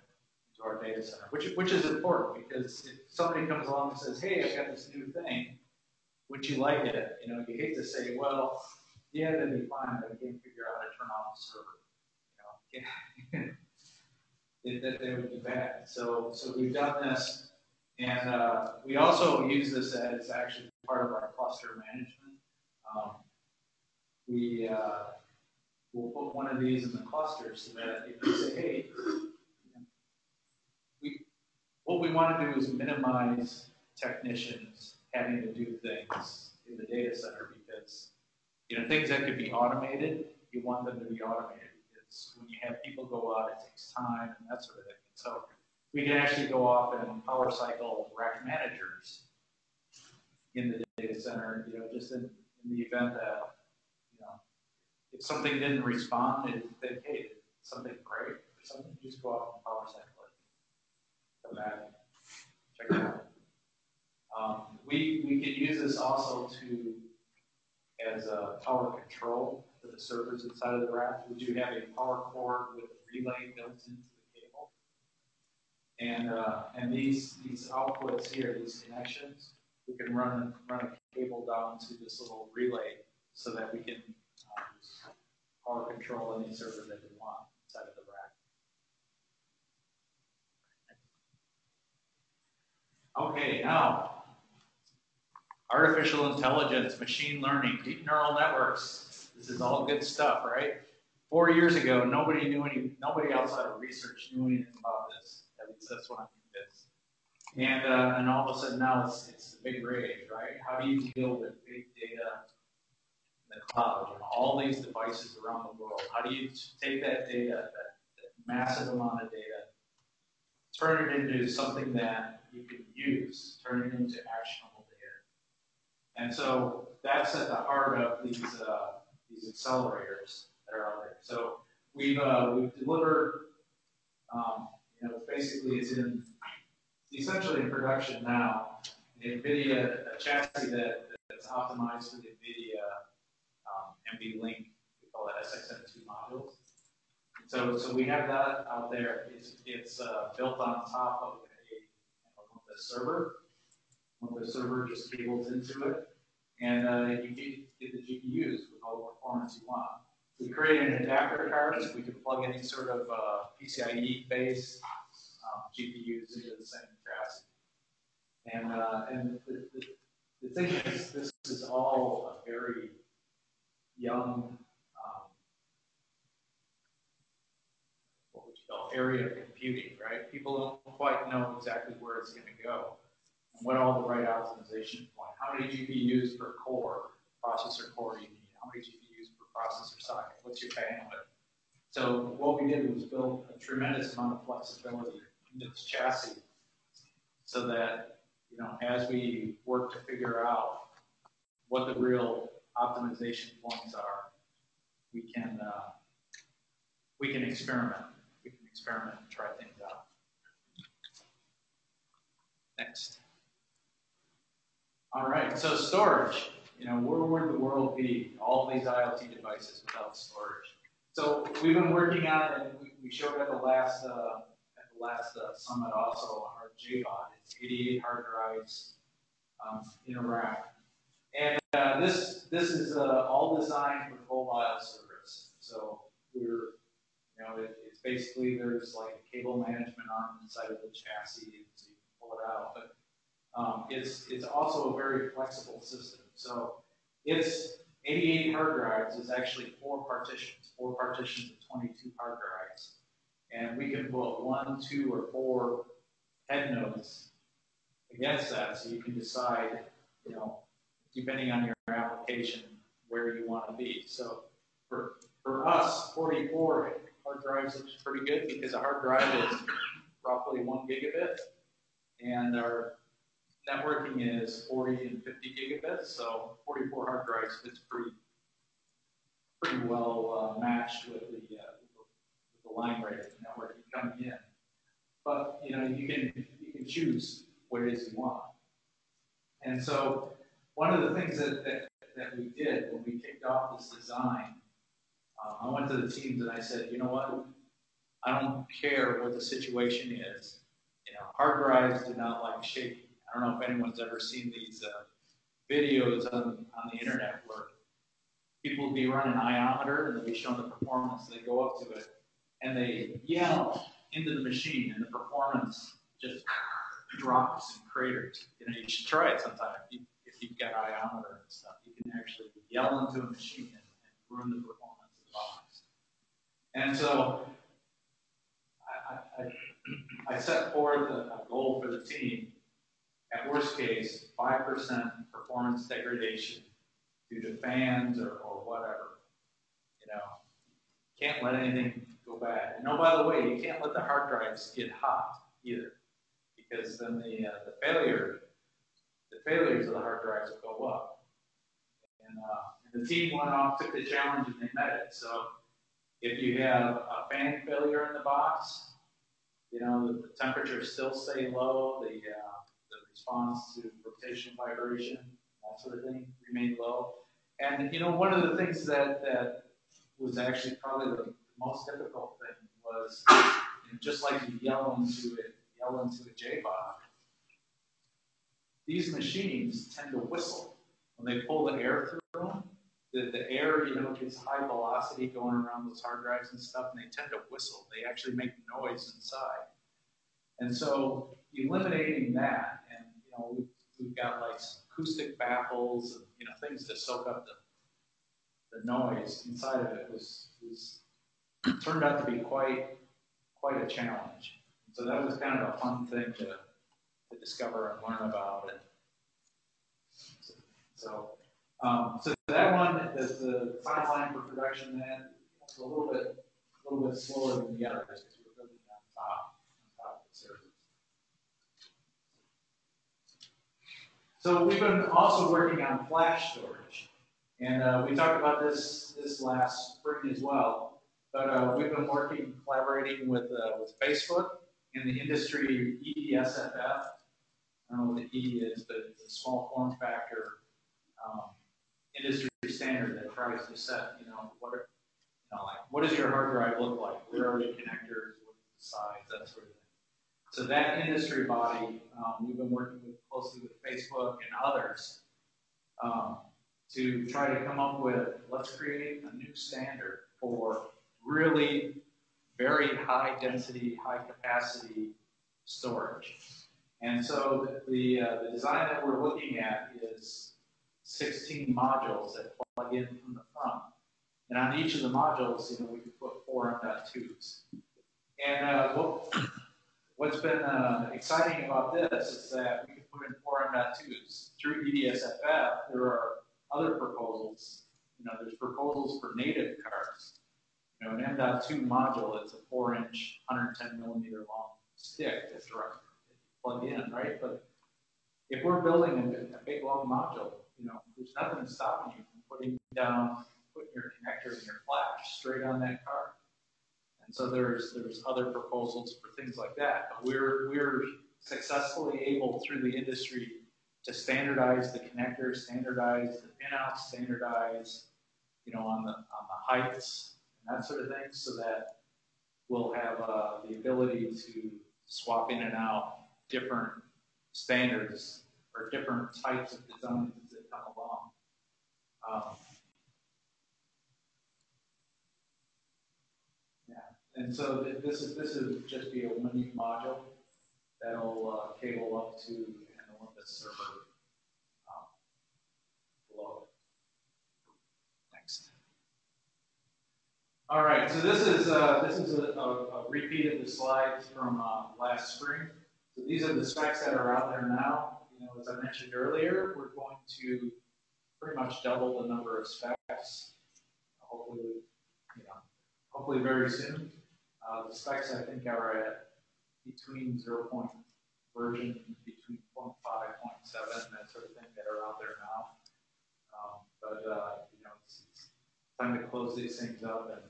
into our data center, which, which is important because if somebody comes along and says, hey, I've got this new thing, would you like it? You know, you hate to say, well, yeah, that'd be fine, but I can't figure out how to turn off the server. You know, that they would be bad. So, so we've done this, and uh, we also use this as actually part of our cluster management. Um, we uh, will put one of these in the cluster so that if you say, hey, we, what we want to do is minimize technicians having to do things in the data center because you know things that could be automated, you want them to be automated when you have people go out, it takes time and that sort of thing. So we can actually go off and power cycle rack managers in the data center, you know, just in, in the event that, you know, if something didn't respond, it think, hey, something break or something, just go off and power cycle it. Come back, check it out. Um, we, we can use this also to as a power control for the servers inside of the rack. We do have a power cord with relay built into the cable. And, uh, and these, these outputs here, these connections, we can run, run a cable down to this little relay so that we can um, power control any server that we want inside of the rack. Okay, now artificial intelligence, machine learning, deep neural networks. This is all good stuff, right? Four years ago, nobody knew any, nobody outside of research knew anything about this. At least that's what I'm convinced. And, uh, and all of a sudden now it's, it's the big rage, right? How do you deal with big data in the cloud and all these devices around the world? How do you take that data, that, that massive amount of data, turn it into something that you can use, turn it into actionable data? and so that's at the heart of these uh, these accelerators that are out there. So we've uh, we've delivered, um, you know, basically it's in essentially in production now. An NVIDIA a chassis that, that's optimized for the NVIDIA um, NV Link, we call it SXM2 modules. So, so we have that out there. It's, it's uh, built on top of a, a server when the server just cables into it, and uh, you get, get the GPUs with all the performance you want. we created an adapter card so we could plug any sort of uh, PCIe based um, GPUs into the same chassis. And, uh, and the, the, the thing is, this is all a very young, um, what would you call area of computing, right? People don't quite know exactly where it's going to go and what all the right optimization point. How many GPUs per core, processor core you need? How many GPUs per processor socket? What's your bandwidth? So what we did was build a tremendous amount of flexibility into this chassis so that, you know, as we work to figure out what the real optimization points are, we can, uh, we can experiment. We can experiment and try things out. Next. All right, so storage. You know, where would the world be, all these IoT devices without storage? So we've been working on, and we, we showed at the last uh, at the last uh, summit also our JBOD. It's 88 hard drives um, in a rack, and uh, this this is uh, all designed for mile service. So we're you know it, it's basically there's like cable management on the side of the chassis, so you can pull it out, but um, it's, it's also a very flexible system. So it's 88 hard drives is actually four partitions, four partitions of 22 hard drives. And we can put one, two, or four head nodes against that so you can decide, you know, depending on your application, where you want to be. So for, for us, 44 hard drives looks pretty good because a hard drive is roughly one gigabit. And our networking is 40 and 50 gigabits, so 44 hard drives fits pretty pretty well uh, matched with the, uh, with the line rate of the networking coming in. But you know you can you can choose what it is you want. And so one of the things that, that, that we did when we kicked off this design, uh, I went to the teams and I said, you know what, I don't care what the situation is. You know, hard drives do not like shaking. I don't know if anyone's ever seen these uh, videos on, on the internet where people be running an iometer and they'll be showing the performance. They go up to it and they yell into the machine and the performance just drops and craters. You know, you should try it sometime if, you, if you've got iometer and stuff. You can actually yell into a machine and, and ruin the performance of the box. And so I, I, I set forth a, a goal for the team at worst case, 5% performance degradation due to fans or, or whatever. You know, can't let anything go bad. And oh, by the way, you can't let the hard drives get hot either, because then the, uh, the failure, the failures of the hard drives will go up. And, uh, and the team went off, took the challenge, and they met it. So if you have a fan failure in the box, you know, the, the temperatures still stay low, the uh, response to rotational vibration, that sort of thing, remained low. And you know, one of the things that that was actually probably the most difficult thing was you know, just like you yell into it, yell into a JBOD. These machines tend to whistle when they pull the air through them. The, the air, you know, gets high velocity going around those hard drives and stuff, and they tend to whistle. They actually make noise inside. And so eliminating that know, we've, we've got like acoustic baffles and, you know, things to soak up the, the noise inside of it was, was turned out to be quite, quite a challenge. So that was kind of a fun thing to, to discover and learn about. And so, um, so that one is the timeline for production. Then it's a little bit, a little bit slower than the others because we're building on top. So we've been also working on flash storage. And uh, we talked about this this last spring as well. But uh, we've been working, collaborating with, uh, with Facebook and the industry EDSFF. I don't know what the E is, but it's a small form factor um, industry standard that tries to set, you know, what are, you know, like what does your hard drive look like? Where are the connectors? What's the size? That sort of thing. So that industry body, um, we've been working with closely with Facebook and others um, to try to come up with, let's create a new standard for really very high density, high capacity storage. And so the, uh, the design that we're looking at is 16 modules that plug in from the front. And on each of the modules, you know, we can put four M.2s. And uh, what, what's been uh, exciting about this is that we can put in four M.2s. Through EDSFF, there are other proposals. You know, there's proposals for native cards. You know, an M.2 module it's a four-inch, 110 millimeter long stick that's direct plug in, right? But if we're building a, a big long module, you know, there's nothing stopping you from putting down, putting your connector and your flash straight on that card. So there's there's other proposals for things like that. But we're we're successfully able through the industry to standardize the connector, standardize the pinouts, standardize, you know, on the on the heights and that sort of thing, so that we'll have uh, the ability to swap in and out different standards or different types of designs that come along. Um, yeah, and so th this is this is just be a one module that'll uh, cable up to an Olympus server um, below. Next. All right, so this is uh, this is a, a, a, repeat of the slides from uh, last spring. So these are the specs that are out there now. You know, as I mentioned earlier, we're going to pretty much double the number of specs. Hopefully, you know, hopefully very soon. Uh, the specs I think are at between 0. Point version between 0.5, 0.7, that sort of thing that are out there now. Um, but uh, you know, it's, it's time to close these things up and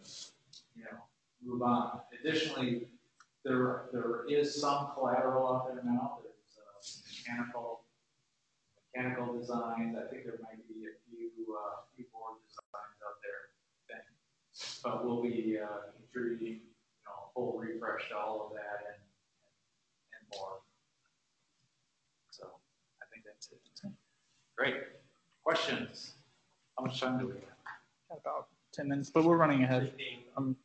you know move on. Additionally, there, there is some collateral out there now. There's uh, mechanical, mechanical designs. I think there might be a few, uh, few board designs out there. But we'll be uh, contributing, you know, a full refresh to all of that and, and, and more. So I think that's it. Great. Questions? How much time do we have? About 10 minutes, but we're running ahead. Um,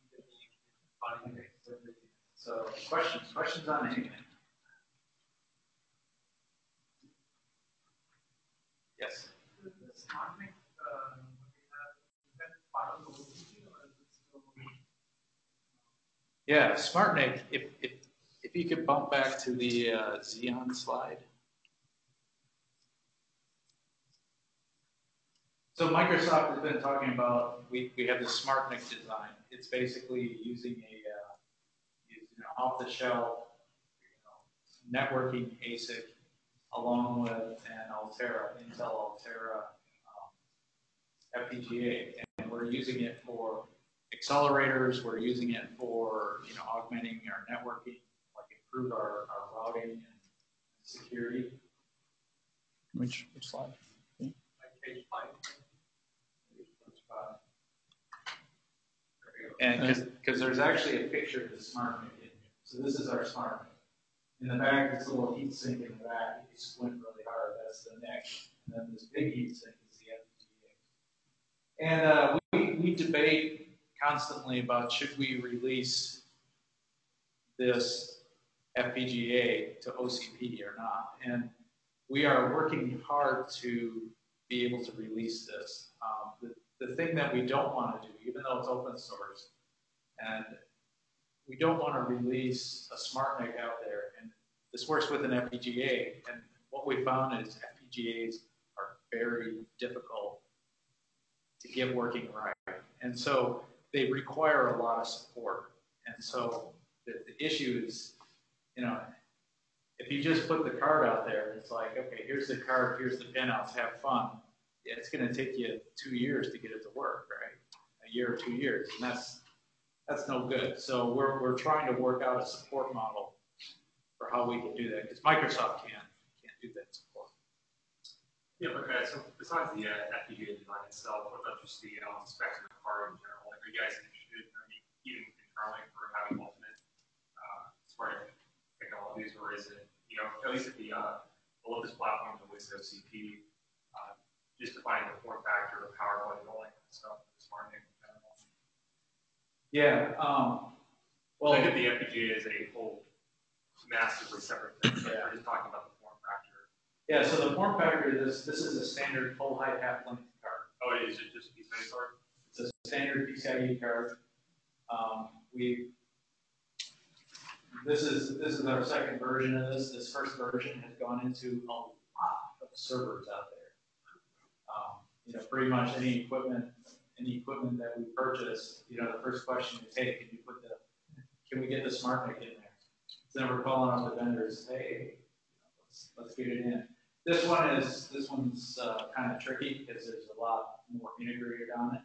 so questions, questions on anything? Yes. Yeah, SmartNIC, if, if, if you could bump back to the uh, Xeon slide. So Microsoft has been talking about, we, we have the SmartNIC design. It's basically using a know, off the shelf you know, networking ASIC along with an Altera, Intel Altera um, FPGA. And we're using it for accelerators, we're using it for you know augmenting our networking, like improve our, our routing and security. Which, which slide? Page. And because there's actually a picture of the smart so this is our smart. In the back, this little heat sink in the back, if you squint really hard, that's the NIC. And then this big heat sink is the FPGA. And uh, we, we debate constantly about should we release this FPGA to OCP or not. And we are working hard to be able to release this. Um, the, the thing that we don't want to do, even though it's open source, and we don't want to release a SmartNIC out there. And this works with an FPGA. And what we found is FPGAs are very difficult to get working right. And so they require a lot of support. And so the, the issue is, you know, if you just put the card out there, it's like, okay, here's the card, here's the pinouts, have fun. It's going to take you two years to get it to work, right? A year or two years. And that's that's no good. So we're, we're trying to work out a support model for how we can do that because Microsoft can't can't do that support. Yeah, okay. So besides the uh, FPGA design itself, what about just the um, specs of the car in general? Are you guys interested in even internally for having ultimate uh, smart technologies, or is it you know at least at the uh, Olympus platform, the Wiz OCP, uh, just defining the form factor of power and all that stuff, smart NIC. Yeah, um, well. Think of the FPGA as a whole massively separate thing, but we're just talking about the form factor. Yeah, so the form factor, this, this is a standard full height half length card. Oh, is it just a PCIe card? Standard PCIe card. Um, we, this is, this is our second version of this. This first version has gone into a lot of servers out there. Um, you know, pretty much any equipment, any equipment that we purchase, you know, the first question is, hey, can you put the, can we get the smart NIC in there? So then we're calling on the vendors, hey, let's, let's get it in. This one is, this one's, uh, kind of tricky because there's a lot more integrated on it,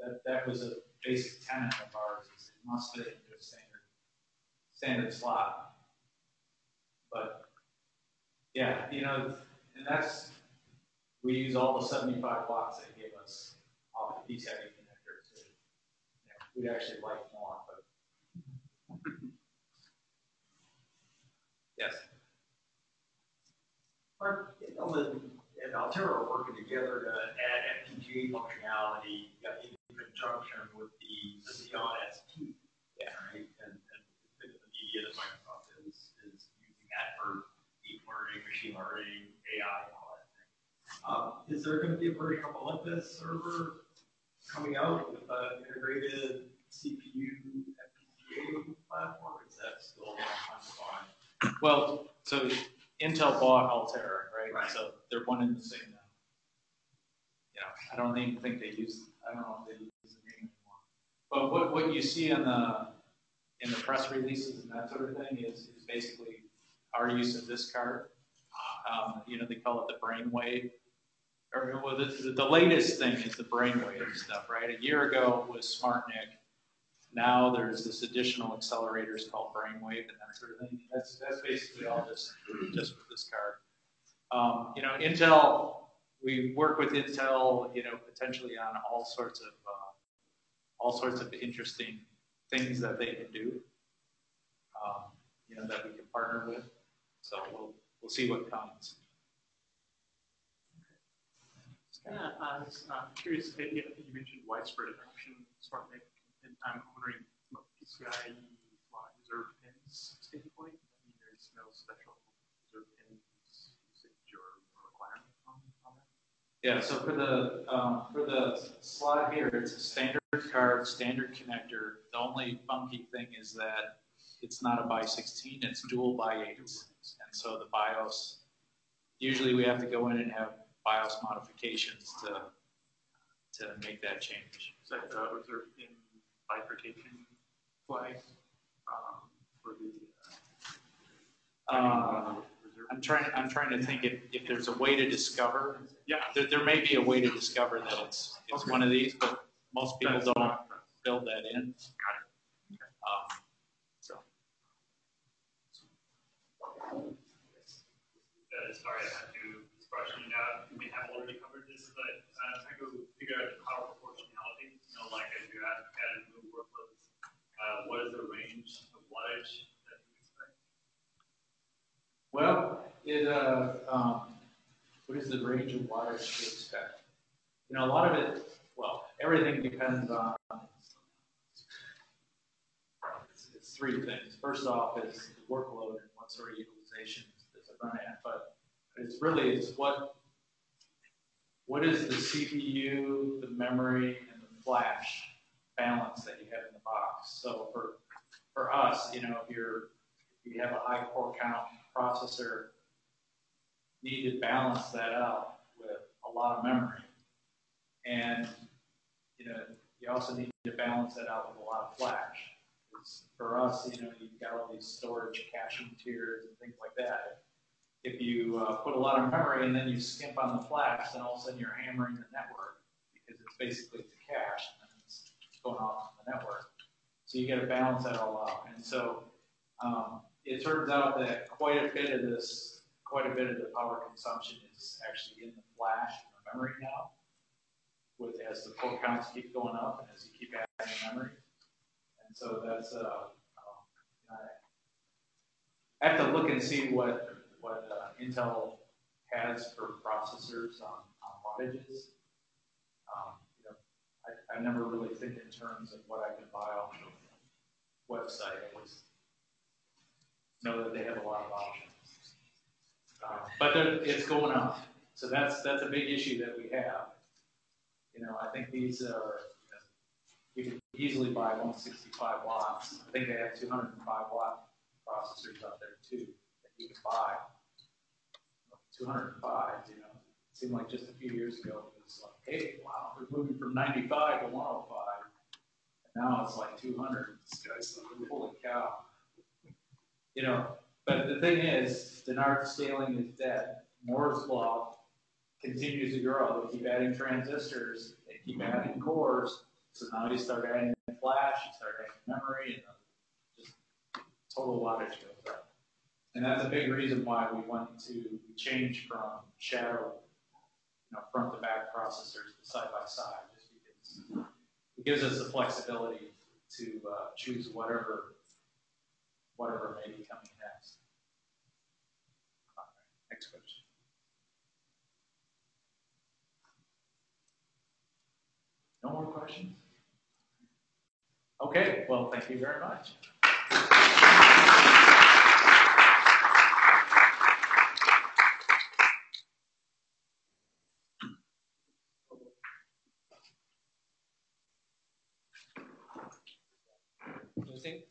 that, that was a basic tenet of ours, is it must fit into a standard, standard slot. But, yeah, you know, and that's, we use all the seventy-five watts they gave us off the PCIe connector to, you know, we'd actually like more, but. Yes. And, Altera are working together to add FPGA functionality conjunction with the Xeon ST. Yeah. Right? And, and in the media that Microsoft is, is using that for deep learning, machine learning, AI, and all that thing. Um, is there going to be a version of Olympus server coming out with an integrated CPU FPGA platform? Is that still undefined? Well, so Intel bought Altera, right? Right. So they're one and the same now. You know, I don't even think they use, I don't know if they use the name anymore. But what, what you see in the, in the press releases and that sort of thing is, is basically our use of this card. Um, you know, they call it the brainwave. Or, well, the, the latest thing is the brainwave stuff, right? A year ago it was SmartNIC. Now there's this additional accelerators called brainwave and that sort of thing. That's, that's basically all just, just with this card. Um, you know, Intel, we work with Intel, you know, potentially on all sorts of, uh, all sorts of interesting things that they can do, um, you know, that we can partner with. So we'll, we'll see what comes. Yeah, I was uh, curious, you you mentioned widespread adoption of smart NIC, and I'm wondering from a PCIe uh, reserve pins standpoint, I mean, there's no special reserve pins usage or or requirement on, on that? Yeah, so for the, um, for the slot here, it's a standard card, standard connector. The only funky thing is that it's not a by sixteen, it's dual by eights. And so the BIOS, usually we have to go in and have BIOS modifications to, to make that change. Is that the reserve pin bifurcation flag um, for the? Uh, I'm trying, I'm trying to think if, if there's a way to discover, Yeah. there, there may be a way to discover that it's, it's one of these, but most people That's don't not- build that in. Got it. Um, so. Uh, sorry, I have to this question. Uh, we have already covered this, but uh, trying to figure out the power proportionality. You know, like as you add, add new workloads, uh, what is the range of wattage that you expect? Well, it, uh, um, what is the range of wattage to expect? You know, a lot of it, well, everything depends on, it's, it's three things. First off is the workload and what sort of utilization does it run at, but it's really, it's what, what is the CPU, the memory, and the flash balance that you have in the box? So for, for us, you know, if you're, if you have a high core count processor, need to balance that out with a lot of memory. And, you know, you also need to balance that out with a lot of flash. For us, you know, you've got all these storage caching tiers and things like that. If you uh, put a lot of memory and then you skimp on the flash, then all of a sudden you're hammering the network because it's basically the cache and it's going off the network. So you got to balance that all out. And so um, it turns out that quite a bit of this, quite a bit of the power consumption is actually in the flash and the memory now. With as the port counts keep going up and as you keep adding memory, and so that's uh, um, I have to look and see what what uh, Intel has for processors on, on wattages. Um, you know, I, I never really think in terms of what I can buy off the website. I just know that they have a lot of options. Uh, but it's going up, so that's, that's a big issue that we have. You know, I think these are, you can easily buy one sixty-five watts. I think they have two hundred and five watt processors out there too, that you can buy. Two hundred and five, you know, it seemed like just a few years ago, it was like, hey, wow, we're moving from ninety-five to one oh five. And now it's like two hundred, Guys, like, holy cow. You know, but the thing is, Dennard scaling is dead. Moore's law continues to grow. They keep adding transistors, they keep adding cores. So now you start adding flash, you start adding memory, and just total wattage goes up. And that's a big reason why we want to change from shadow, you know, front to back processors to side by side, just because it gives us the flexibility to uh, choose whatever whatever may be coming next. All right, Next question. No more questions? Okay, well, thank you very much.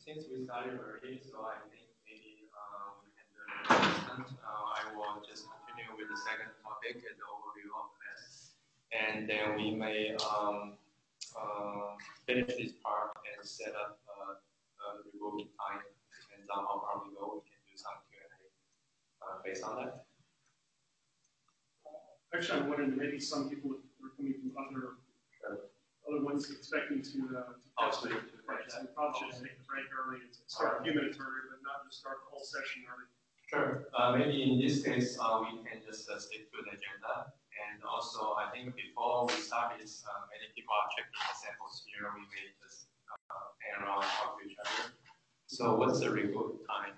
Since, we started early, so I think maybe uh, we can. Uh, I will just continue with the second topic and the overview of this. And then we may um, uh, finish this part and set up uh, a revolving time. Depends on how far we go, we can do some Q&A uh, based on that. Actually, I'm wondering, maybe some people were coming from other, other ones expecting to, uh, to Oh, so the, to so we probably should take the break early and start a few minutes earlier, but not just start the whole session early. Sure. Uh, maybe in this case, uh, we can just uh, stick to the agenda. And also, I think before we start this, uh, many people are checking the samples here. We may just uh, hang around and talk to each other. So what's the reboot time?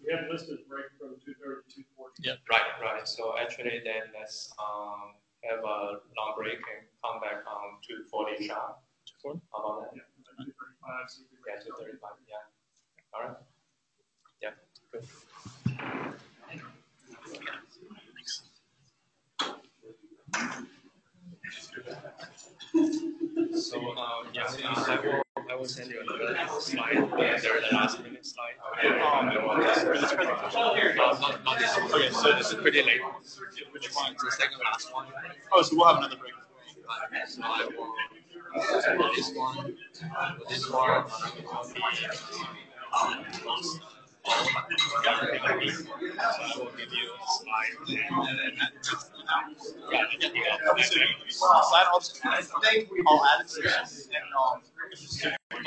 We have listed break from two thirty to two forty. Yeah. Right, right. So actually, then let's um, have a long break and come back on two forty sharp. How about that? Yeah, two thirty-five, so. Yeah, two thirty-five. Yeah. All right. Yeah. Good. So, uh, yeah, uh, I will, I will send you another slide, uh, there, the last minute slide. Um, this one. Okay, so this is pretty late. Which one? It's the second last one. Oh, so we'll have another break. So I will, uh, this one, this one, I will give you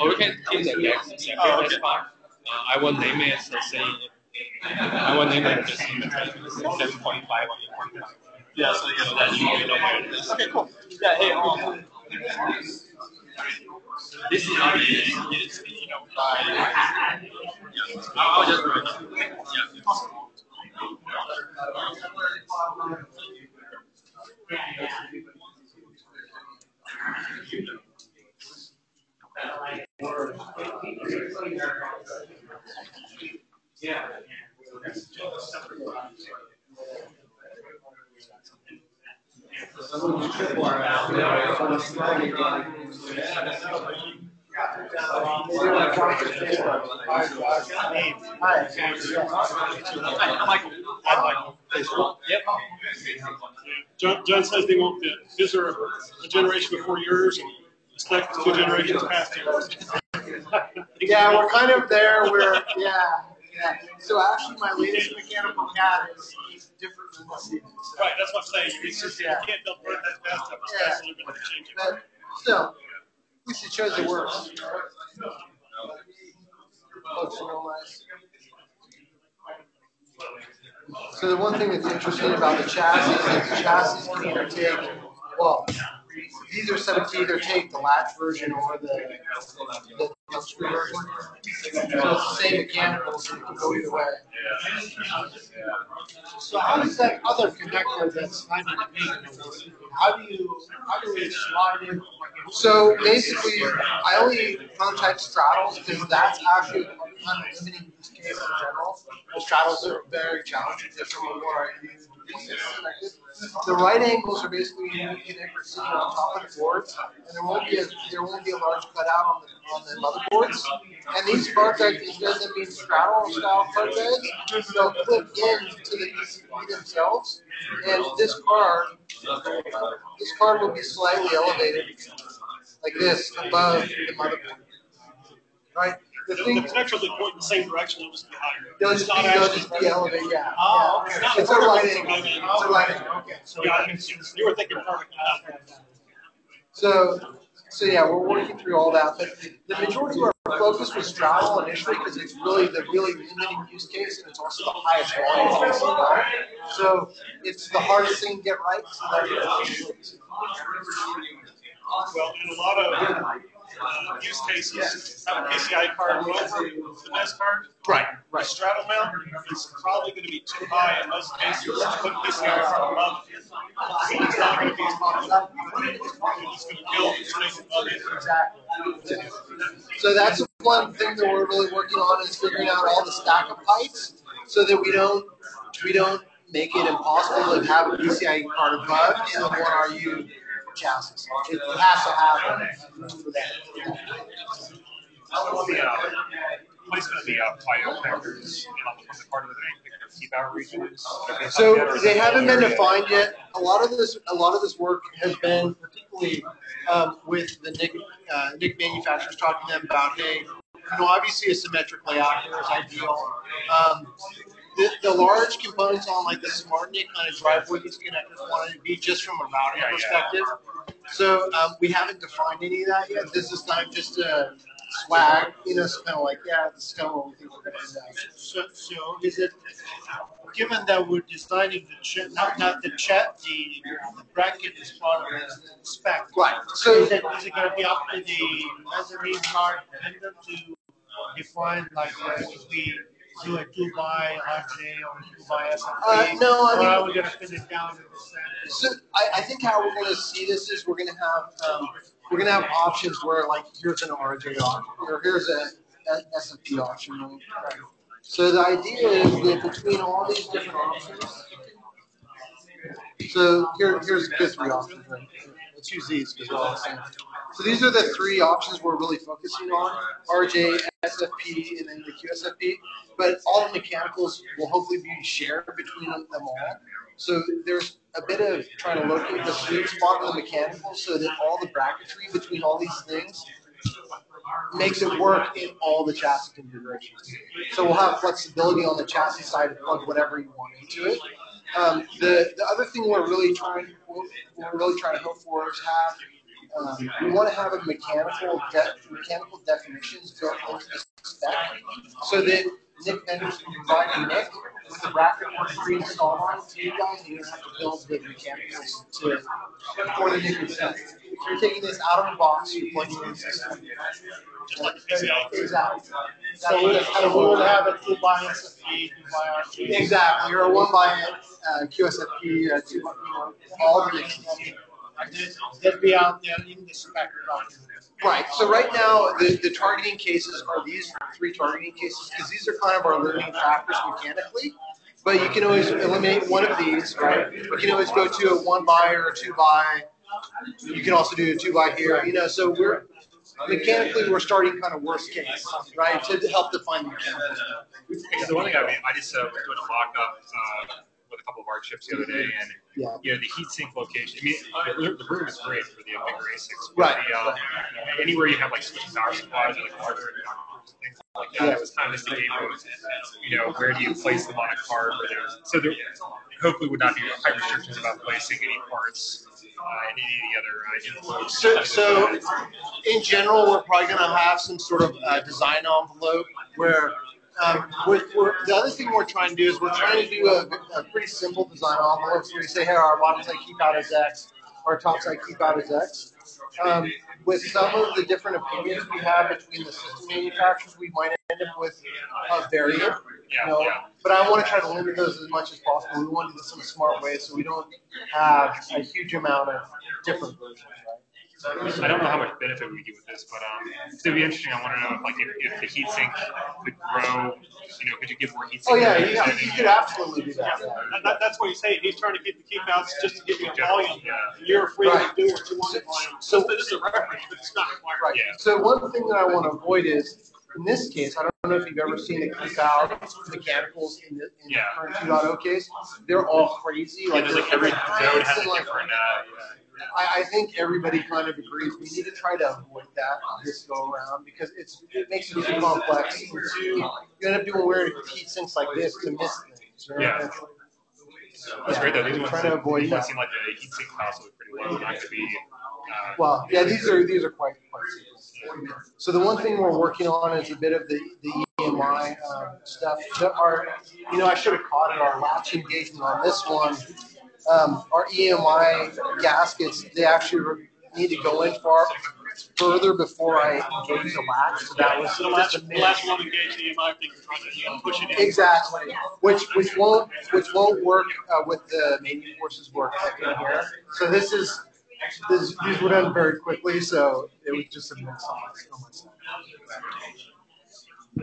we can keep the text separate, Oh, okay. Uh, I will name it, so say, I will name it the seven point five or. Yeah, so yeah, So that you know where. Okay, cool. Yeah, hey, um, This is the, it's, you know, by, yeah, I'll just write it. Yeah. Yeah. I'm Michael. I'm Michael. Facebook. John, John says they won't uh, fit. His are a generation before yours, and expect two generations past yours. Yeah, we're kind of there where, yeah, yeah. So actually, my latest mechanical CAD is, is different than this. even, so- Right, that's what I'm saying. You just, you can't build that fast enough, Yeah. when change it. But still, least it shows it works. So the one thing that's interesting about the chassis is that the chassis can either take, well, these are set up to either take the latch version or the, the thumbscrew version. So it's the same mechanicals, so it can go either way. So how does that other connector that's ninety degrees work? How do you, how do we slide in? So basically, I only contact straddles because that's actually kind of limiting use case in general. Straddles are very challenging different from what I use. The right angles are basically unique connectors sitting on top of the boards, and there won't be a there won't be a large cutout on the on the motherboards. And these instead of them being straddle style card beds, they'll clip into the PCB themselves. And this card, this card will be slightly elevated, like this, above the motherboard. Right? The The, thing, the connector will point in the same direction, it'll just be higher. they'll It's just not be, actually- just be elevated, yeah. Oh, yeah. okay. It's a right angle. Okay. It's a right angle. Okay, so. Yeah, I mean, you were thinking perfect. So, so yeah, we're working through all that, but the majority of our focus was straddle initially because it's really the really limiting use case and it's also the highest volume. So it's the hardest thing to get right. So that's Well, in a lot of use cases, have a PCI card over the NES card. Right, The straddle mount is probably going to be too high in most cases to put PCI card above. So it's not going to be as popular. You're going to kill the space above it. Exactly. So that's one thing that we're really working on is figuring out all the stack of heights so that we don't we don't make it impossible to have a PCI card above in the one RU chassis. It has to have room for that. What's the, uh, what is gonna be, uh, audio connectors, you know, the part of the, they keep out regions? So they haven't been defined yet. A lot of this, a lot of this work has been particularly um, with the NIC, uh, NIC manufacturers talking to them about, hey, you know, obviously a symmetric layout here is ideal. Um, the, the large components on like the smart NIC kind of drive where these connectors want to be just from a routing Yeah, yeah. perspective. So um, we haven't defined any of that yet. This is kind of just a swag, you know, it's kind of like, yeah, this is kind of what we think we're going to end up. So, so is it, given that we're designing the chat, not, not the chat, the the bracket is part of the spec. Right. So is it, is it gonna be up to the mezzanine card vendor to define like uh, if we do a RJ or a by Uh, no, I Or mean- are we fit it down in the? So I, I think how we're gonna see this is we're gonna have, um, we're gonna have options where like, here's an RJ option, or here's a, SFP option. right? So the idea is that between all these different options, so here, here's the three options, right? Let's use these because they're all the same. So these are the three options we're really focusing on, RJ, SFP, and then the QSFP. But all the mechanicals will hopefully be shared between them all. So there's a bit of trying to locate the sweet spot of the mechanicals so that all the bracketry between all these things makes it work in all the chassis configurations. So we'll have flexibility on the chassis side to plug whatever you want into it. Um, the, the other thing we're really trying, we're really trying to hope for is have, um, we want to have a mechanical, de- mechanical definitions built into the spec so that NIC vendors can provide a NIC with the bracket work pre-installed on to you guys, and you don't have to build the mechanicals to, for the NIC itself. You're taking this out of the box, you're plugging in the system. Just like. Exactly. So we, that's kind of so we what will have a two by SFP, two by RJ. Exactly, you're a one by uh, QSFP, uh, two, by- you all the mixes. And then they'll be out there in the spec. Right, so right now, the, the targeting cases are these three targeting cases, because these are kind of our limiting factors mechanically. But you can always eliminate one of these, right? You can always go to a one by or a two by. You can also do a two by here, you know, so we're, mechanically, we're starting kind of worst case, right, to help define the mechanicals. Because the one thing I mean, I just uh, was doing a mock-up uh, with a couple of our chips the other day, and Yeah. you know the heat sink location. I mean, the, the room is great for the bigger ASICs. Right. The, uh, anywhere you have like switching power supplies or like larger things like that, it was kind of a game of you know where do you place them on a card where there's so there hopefully would not be high restrictions about placing any parts uh, in any of the other uh. So, so in general, we're probably going to have some sort of uh, design envelope where um, we're, we're, the other thing we're trying to do is we're trying to do a, a pretty simple design envelope where we say, hey, our bottom side keep out as X, our top side keep out as X. Um, with some of the different opinions we have between the system manufacturers, we might end up with a variant. You know, but I want to try to limit those as much as possible. We want to do this in a smart way so we don't have a huge amount of different versions, right? I don't know how much benefit we get with this, but um, it'd be interesting. I want to know if like if, if the heat sink could grow, you know, could you give more heat Oh sink? yeah, areas you, could absolutely do that. And that, that's what he's saying, he's trying to keep the keep outs just to give you a volume. Yeah. You're free to do what you want in volume. So- So this is a reference, but it's not required. Right. Yeah. So one thing that I want to avoid is, in this case, I don't know if you've ever seen a keep out mechanicals in the, in Yeah. the current 2.0 case. They're all crazy. Yeah, Like there's they're like every different zone heights has a like, different. Uh, I, I think everybody kind of agrees. We need to try to avoid that this go around because it's it makes it too complex. You end up doing weird heat sinks like this to miss things. know? Yeah. That's- that's great though. These ones, to avoid these ones seem like the heat sink costs look pretty low. Not to be. Uh, Well, yeah, these are these are quite quite simple. So the one thing we're working on is a bit of the the EMI um, stuff. Are, you know, I should have caught it. Our latch engagement on this one, um, our EMI gaskets, they actually need to go in far further before I engage the latch. So that was The last, just a the last one engaged the EMI thing, trying to, you know, push it in. Exactly, which which won't which won't work uh, with the main forces we're expecting here. So this is this, these were done very quickly, so it was just a miss on my- on my side.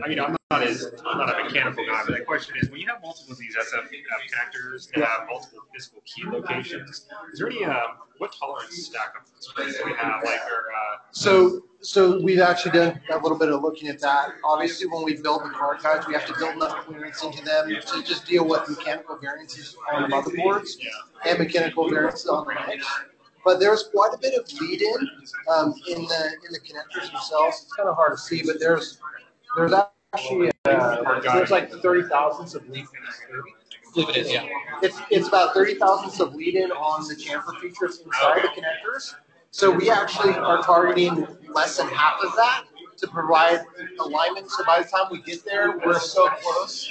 I mean, I'm not as I'm not a mechanical guy, but the question is, when you have multiple of these SF connectors that have multiple physical key locations, is there any um, what tolerance stack up do we have? Like, or uh, So, so we've actually done a little bit of looking at that. Obviously, when we build the card guides, we have to build enough clearance into them to just deal with mechanical variances on the motherboards and mechanical variances on the NICs. But there's quite a bit of lead-in um, in the in the connectors themselves. It's kind of hard to see, but there's there's actually uh, there's like thirty thousandths of lead. believe it is, yeah. It's it's about thirty thousandths of lead-in on the chamfer features inside the connectors. So we actually are targeting less than half of that to provide alignment. So by the time we get there, we're so close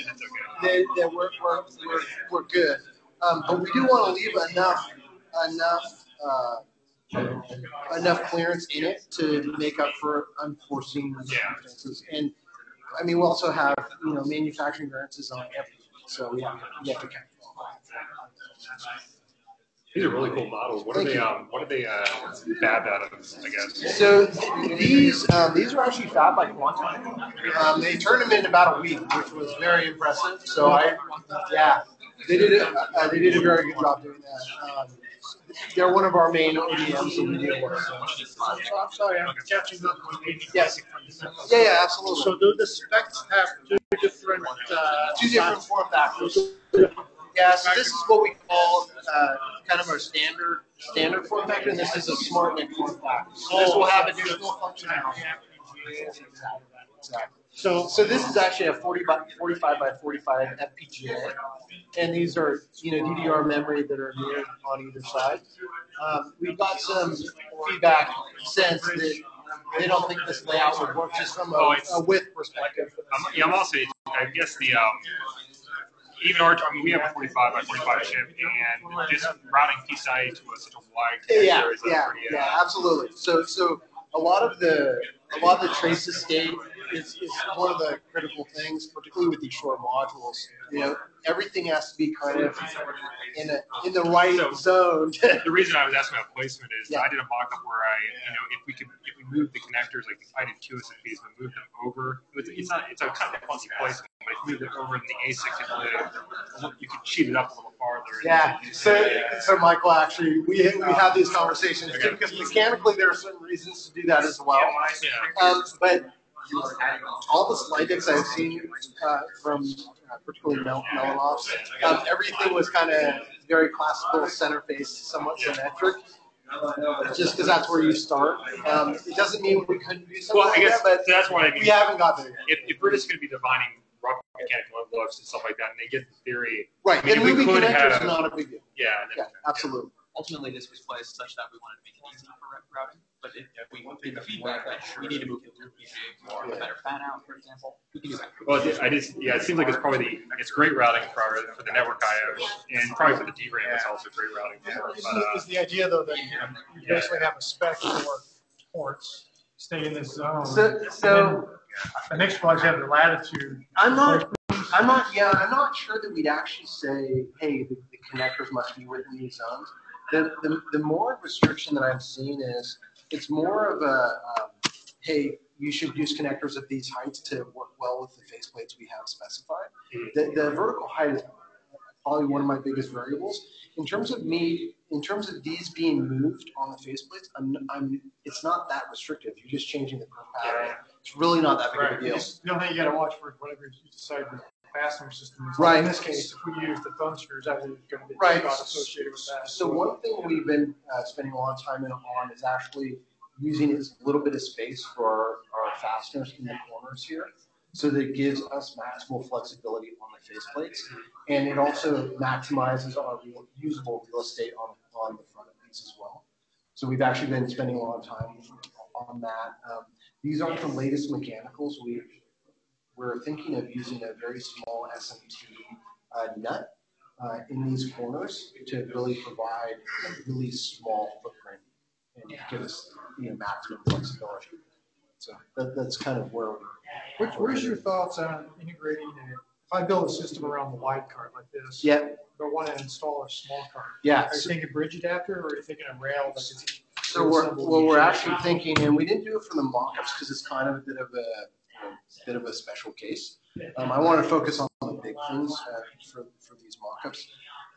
that, that we're, we're, we're, we're good. Um, but we do want to leave enough enough uh, enough clearance in it to make up for unforeseen circumstances. And I mean, we also have you know manufacturing variances on everything. So we have, we have to count. these are really cool models. What are they? you. Um, what are they uh, fabbed out of? I guess. So th- these um, these were actually fab by Quanta. Um, they turned them in about a week, which was very impressive. So I, yeah, they did it. Uh, they did a very good job doing that. Um, they're one of our main ODMs that we deal with. So. I'm sorry, I'm catching up with the. Yes. Yeah, yeah, absolutely. So do the specs have two different, uh? Two different form factors. Yeah, so this is what we call uh, kind of our standard standard form factor, and this is a smart NIC form factor. So this will have additional functionality. So, so this is actually a 40 by 45 by 45 FPGA, and these are you know DDR memory that are near on either side. Um, we've got some feedback since that they don't think this layout would work just from Oh, a, it's- a width perspective. I'm, yeah, I'm also. I guess the um, even our. I mean, we have a 45 by 45 chip, and just routing PCIe to a, such a wide Yeah, is yeah, pretty. Uh, yeah, absolutely. So, so a lot of the a lot of the trace estate is, is one of the critical things, particularly with these short modules. You know, everything has to be kind of in a in the right zone. the reason I was asking about placement is Yeah. I did a mock-up where I, you know, if we could, if we move the connectors, like I did two SFPs, but move them over. It's, it's not, it's a kind of funky placement, but if you move it over in the ASIC, it would, you could cheat it up a little farther. Yeah. So, so Michael, actually, we we have these conversations too, because mechanically there are certain reasons to do that as well. Um, but all the slide decks I've seen uh, from uh, particularly Mel- Mellanox, um, everything was kind of very classical, center face, somewhat symmetric. Just because that's where you start. Um, it doesn't mean we couldn't do something Well, I like guess that, but that's what I mean. we haven't got there. If, if we're just going to be defining rough mechanical envelopes and stuff like that, and they get the theory, Right. I mean, and we moving could connectors have, is not a big deal. yeah, Yeah, absolutely. Ultimately, this was placed such that we wanted to make it easy for routing, but if if we get the feedback that we need to move it through PCA for a better fan out, for example, we can do that. Well, I just, yeah, it seems like it's probably the, it's great routing for, our- for the network IOs, and probably for the DRAM, it's also great routing for, Is but, the, uh, is the idea though that you know, you Yeah. basically have a spec for ports, stay in this zone. So- and so- then The next ones have the latitude. I'm not, I'm not, yeah, I'm not sure that we'd actually say, hey, the, the connectors must be within these zones. The, the, the more restriction that I'm seeing is, it's more of a, um, hey, you should use connectors at these heights to work well with the faceplates we have specified. The, the vertical height is probably one of my biggest variables. In terms of me, in terms of these being moved on the faceplates, I'm, I'm, it's not that restrictive. You're just changing the curve pattern. It's really not that big of Right, a you deal. just- The only thing you gotta watch for is whatever you decide fastener system is. Right. In this case, if we use the thumb screws, that is gonna be Right. not associated with that. So one thing we've been uh, spending a lot of time in on is actually using is a little bit of space for our, our fasteners in the corners here. So that it gives us maximal flexibility on the faceplates. And it also maximizes our real, usable real estate on, on the front of these as well. So we've actually been spending a lot of time on that. Um, These aren't the latest mechanicals. We, we're thinking of using a very small SMT uh, nut uh, in these corners to really provide a really small footprint and give us, you know, maximum flexibility. So that, that's kind of where we. Which, where's your thoughts on integrating a, if I build a system around the wide cart like this? Yeah. But want to install a small cart? Yeah, Are you so- thinking bridge adapter or are you thinking a rail? So we're, well, we're actually thinking, and we didn't do it for the mock-ups because it's kind of a bit of a, a bit of a special case. Um, I want to focus on the big things uh, for, for these mock-ups.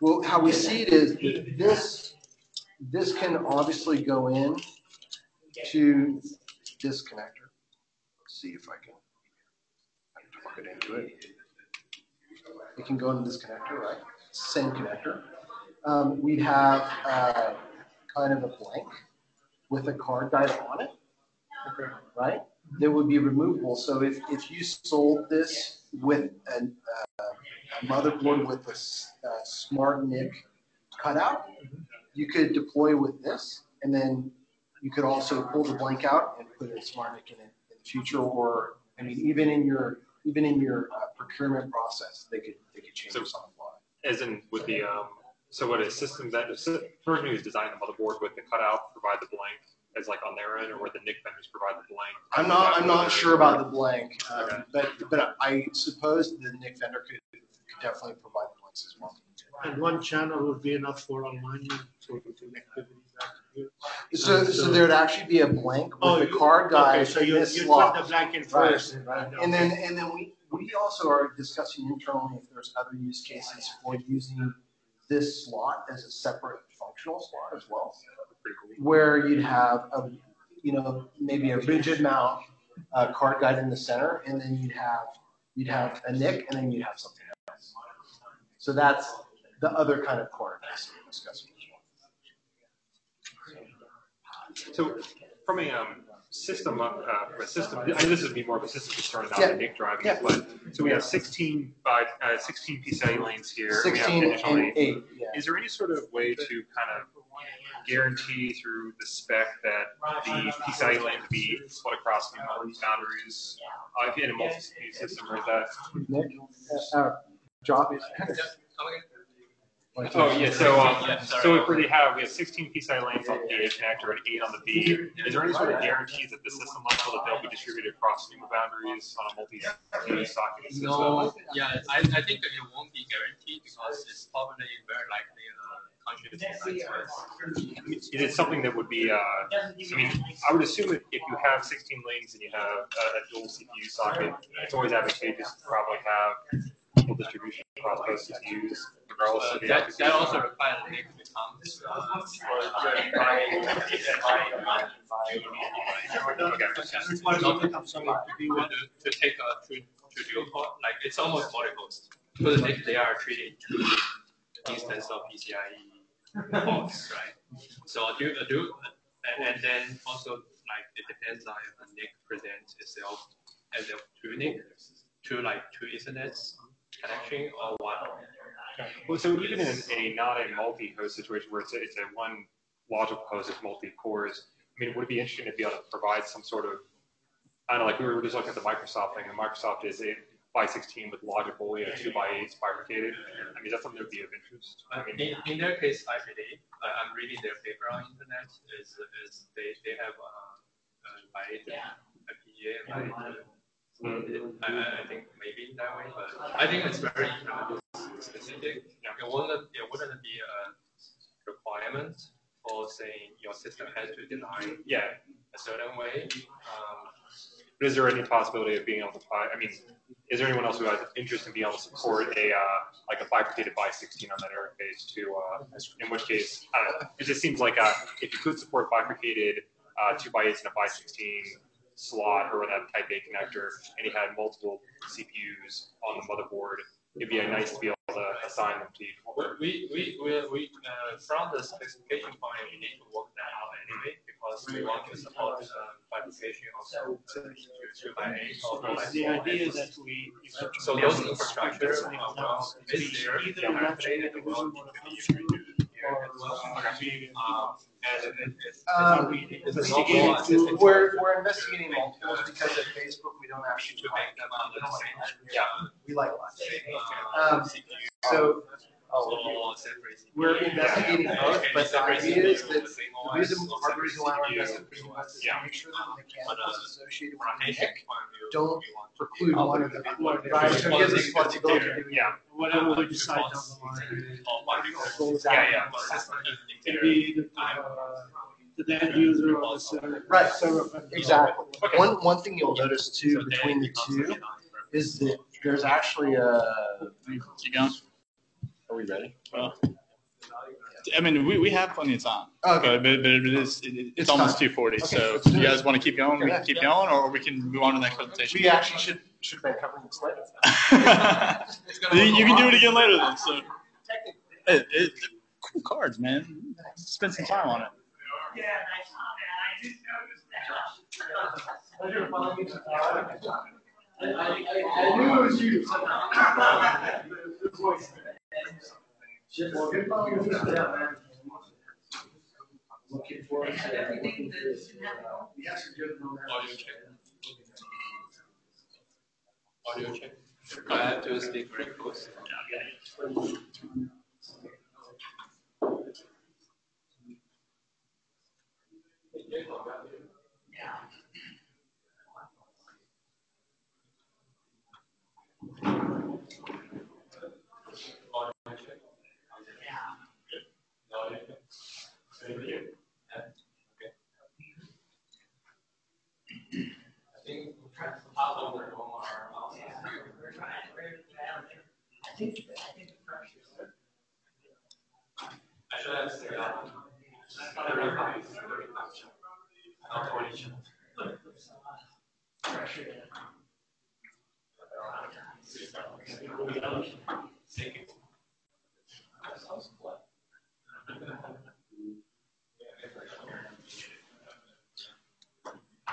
Well, how we see it is that this, this can obviously go in to this connector. Let's see if I can, I can plug it into it. It can go into this connector, right? Same connector. Um, we'd have, uh, kind of a blank with a card guide on it, Okay. right? That would be removable. So if, if you sold this with an, uh, a motherboard with a a smart NIC cutout, you could deploy with this, and then you could also pull the blank out and put a smart NIC in it in the future, or, I mean, even in your, even in your uh, procurement process, they could, they could change So- this on the fly. As in with the, um, so what a system that, version is design the motherboard with the cutout, provide the blank as like on their end, or where the NIC vendors provide the blank? I'm not, I'm not sure about the blank, Okay. um, but, but I suppose the NIC vendor could, could definitely provide the blanks as well. And one channel would be enough for online, so the connectivity back here. So, so there'd actually be a blank Oh, with the you- card guide okay, so you- this you put the blank in first, right. and- And then, and then we, we also are discussing internally if there's other use cases for using this slot as a separate functional slot as well. Where you'd have a, you know, maybe a rigid mount, uh, card guide in the center, and then you'd have, you'd have a NIC, and then you'd have something else. So that's the other kind of corner case we're discussing. So from a, um, system, uh, from a system, I know this would be more of a system concern Yeah. about NIC driving, Yeah. but, so we have sixteen by, uh, sixteen PCIe lanes here. and we have 16 additional and eight, yeah. Is there any sort of way to kind of guarantee through the spec that the PCIe lanes would be split across the boundaries, uh, in a multi-speed system, or is that? Nick, uh, uh, John? Oh, yeah, so, um, Yeah, so if we have, we have sixteen PCI lanes on the A connector and eight on the B, is there any sort of guarantees at the system level that they'll be distributed across NUMA boundaries on a multi-speed socket system? No, yeah, I, I think that it won't be guaranteed because it's probably very likely a conscious. Is it something that would be, uh, I mean, I would assume that if you have sixteen lanes and you have a, a dual CPU socket, it's always advantageous to probably have equal distribution across both CPUs, regardless of the that, that also requires a NIC becomes, uh, to, to take a to, to dual core, like it's almost multi-host. So the NIC, they are treating two instances of PCIe right? So do, do, and, and then also like it depends on if the NIC presents itself as a two NIC, two like two Ethernets connection or one. Well, so even in a not a multi-host situation where it's a, it's a one logical host with multi-cores, I mean, it would it be interesting to be able to provide some sort of, I don't know, like we were just looking at the Microsoft thing, and Microsoft is a by 16 with logical, you know, two by eights bifurcated. I mean, that's something that would be of interest? I Uh, mean, in, in their case, I believe, I, I'm reading their paper on internet, is, is they, they have, uh, by the FPGA, by I, I I think maybe in that way, but I think it's very uh, specific. It wouldn't, it wouldn't be a requirement for saying your system has to design Yeah. a certain way. Um, But is there any possibility of being able to buy, I mean, is there anyone else who has interest in being able to support a, uh, like a bifurcated by sixteen on that interface to, uh, in which case, I don't know, it just seems like, uh, if you could support bifurcated, uh, two by eights and a by sixteen slot or that type A connector, and you had multiple CPUs on the motherboard, it'd be nice to be able to assign them to you. we, we, we, we, uh, from the specification point, we need to work that out anyway, because we want to support, uh, bifurcation of uh, two by eight or four by The four. idea that we. So those infrastructure, uh, well, To is there, either they are electric created, or well, or, and it- it's. Um, it's a investigating- We're, we're investigating multiples because at Facebook, we don't actually. To make them on the same. Yeah, we like lots. Um, Um, so or separate. we're investigating both, but the Separate idea is that with the same the OS, reason, or part of the reason why we're investigating both is to Yeah. make sure that the But, uh, mechanicals associated with the rotation NIC point of view, don't we want to- preclude one of the other. Right, so it gives us flexibility to do. Yeah. whatever we decide down the line. Goes Yeah, out. yeah. It'd be the, uh, the end user or the server. Right. server. Exactly. One, one thing you'll notice too between the two is that there's actually a. You going? Are we ready? Well, I mean, we, we have plenty of time. Okay. But, but, but it is, it, it's, It's almost time. two forty, Okay, so if you guys wanna keep going, we can keep yeah. going, or we can move on to the next presentation. We actually should, should have been covering this later. You, you can do it again later then, so. It, it, cool cards, man. Spend some time on it. Yeah, nice, man, I just noticed I, I, I knew it was you. Man. Looking forward to that. Looking for this, We have some good momentum. Audio check. Audio check. I have to speak very close. Audio check. Audio check. Same here. Okay. I think we'll try to pop over one more. I think, I think the pressure. I should have said, thirty-five, thirty-five. Not twenty. Thank you.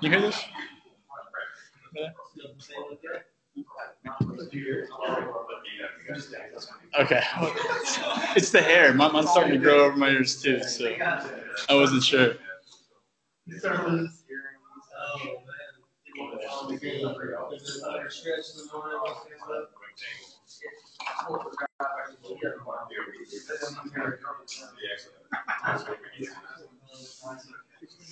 You hear this? Okay. It's the hair. My, mine's starting to grow over my ears too, so I wasn't sure.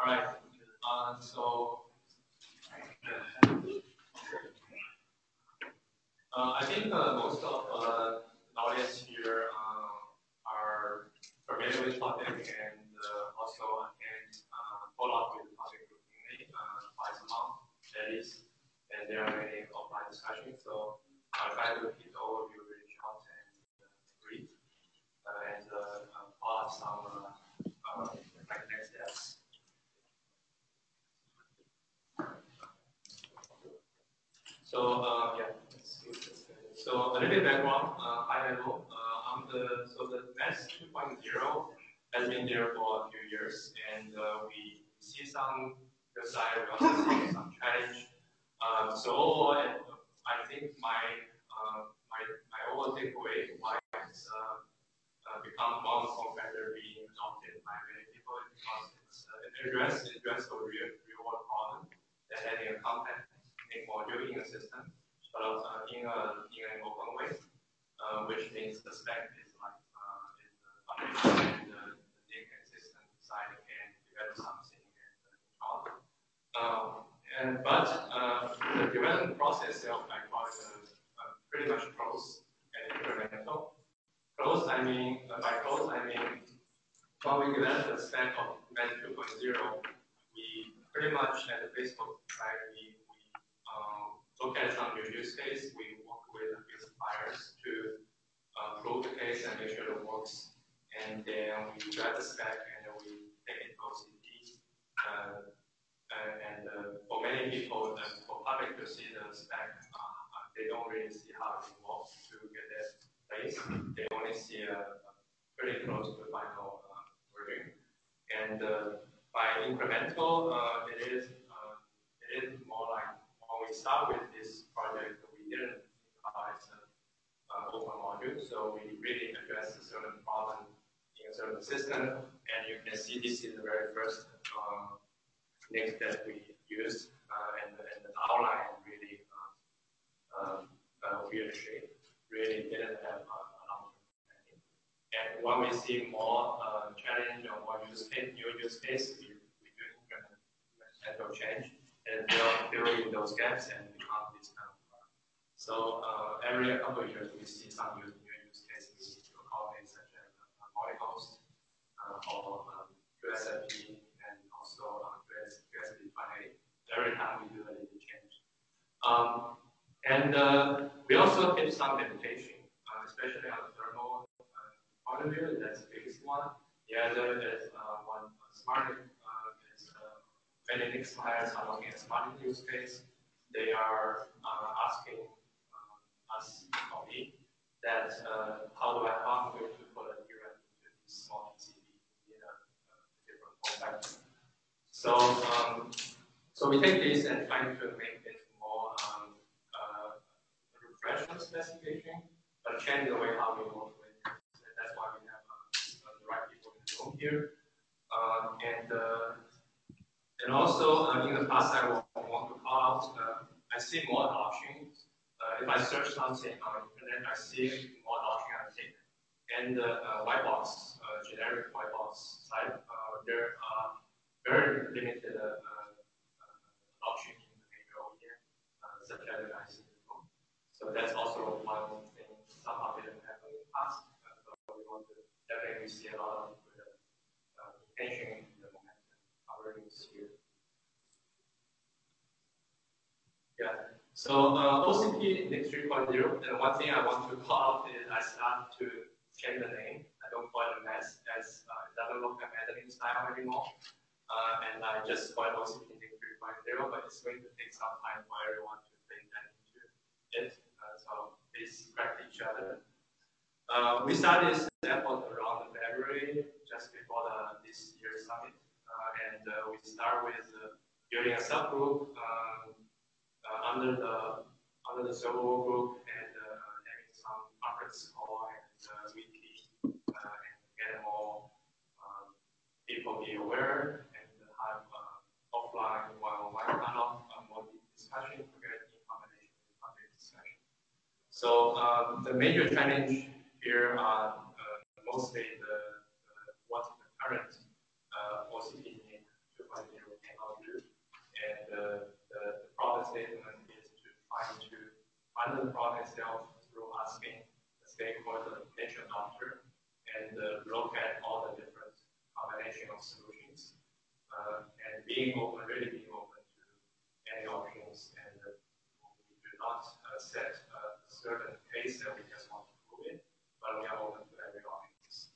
Alright, uh, so. Uh, I think, uh, most of, uh, the audience here, uh, are familiar with topic and, uh, also can, follow up with the topic studies, and there are many offline discussions. So I'll try to keep the overview really short and brief, and follow some uh, uh, like next steps. So uh, yeah, so a little bit background, uh, high level. Uh, I'm the so the Mezz 2.0 has been there for a few years, and uh, we see some good side, we also see some challenge. Um, so overall, I think my uh, my my overall takeaway why it's uh, uh, become one form factor being adopted by many people because it's uh, it address it address a real real world problem that having a content module in a system, but also in a in an open way, uh, which means the spec is like uh, is the and the, the system side can develop something and install. Um, and but uh, the development process itself, I call it uh, pretty much close and incremental. Close, I mean uh, by close, I mean when we develop the spec of Med 2.0, we pretty much at the Facebook, right, we um, look at some new use case. We work with the suppliers to uh, prove the case and make sure it works. And then we grab the spec and we take it to OCP. Uh, and uh, for many people, uh, for public to see the spec, uh, uh, they don't really see how it works to get that place. They only see a, pretty close to the final version. And by incremental, it is it is more like we start with this project, we didn't think about as an open module, so we really addressed a certain problem in a certain system, and you can see this in the very first um, link that we used, uh, and, and the outline really um, uh, weird shape, really didn't have a long-term planning. And when we see more uh, challenge or more use case, new use case, we, we do incremental change and fill, fill in those gaps and become this kind of product. So uh, every couple of years we see some new, new use cases to accommodate such as uh, multi-host uh, or um, QSFP and also uh, QS, QSP 28. Every time we do a change. Um, and uh, we also hit some limitation, uh, especially on the thermal uh, point of view. That's the biggest one. The other is uh, one uh, smart many big suppliers are looking at smart use case. They are uh, asking uh, us, or me, that uh, how do I am to put a DRAM into small PCB in a, a different form factor. So, um, so we take this and try to make it more um, uh, specification, but change the way how we work with it. So that's why we have uh, the right people in the room here. Uh, and and also, uh, in the past, I want to call out, uh, I see more adoption. Uh, if I search something on the internet, I see more adoption on TIC. And the white box, uh, generic white box side, there are very limited adoption in the major OEM, such as IC. So that's also one thing somehow didn't happen in the past. so we want to definitely see a lot of uh, in the momentum already this year. Yeah. So uh, OCP NIC 3.0, and one thing I want to call out is I start to change the name. I don't call it a mess as uh, it doesn't look like Mandarin style anymore. Uh, and I just call it OCP NIC 3.0, but it's going to take some time for everyone to bring that into it. Uh, so please correct each other. Uh, we started this effort around February, just before the, this year's summit. Uh, and we start with building a subgroup um, uh, under the under the server group and uh, having some conference call and uh, weekly and get more um, people be aware and have offline one-on-one kind of more discussion together in combination with public discussion. So um, the major challenge here are mostly the, the what the current uh, OCP 2.0 cannot do and uh, the, the statement is to try to find the problem itself through asking the stakeholder, nature doctor, and uh, look at all the different combination of solutions. Uh, and being open, really being open to any options and uh, we do not uh, set a certain pace that we just want to move it, but we are open to every options.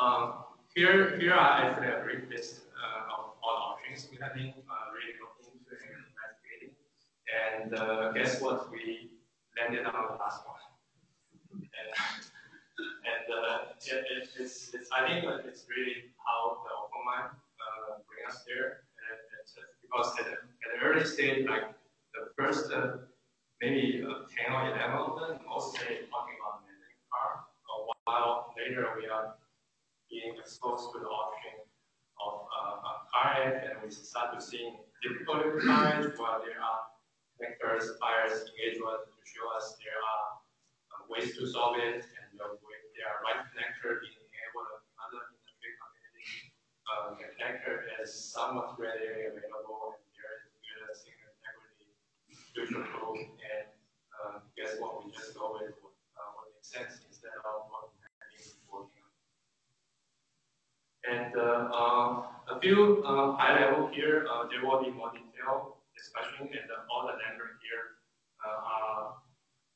Um, here, here are actually a brief list uh, of all options we have been uh, really looking. And uh, guess what? We landed on the last one. And, and uh, it, it, it's, it's, I think it's really how the open mind uh, bring us there. And, because at, at early stage, like the first uh, maybe uh, 10 or 11 of them, mostly talking about managing car, while later we are being exposed to the option of uh, car and we start to see difficulty with cars while there are connectors, buyers engage us to show us there are ways to solve it, and the they are right connector being able to other industry community uh, the connector is somewhat readily available, and there is good signal integrity future proof, and uh, guess what? We just go with what, uh, what makes sense instead of what been working on. And uh, uh, a few uh, high level here, there will be more detailed discussion, and all the numbers here are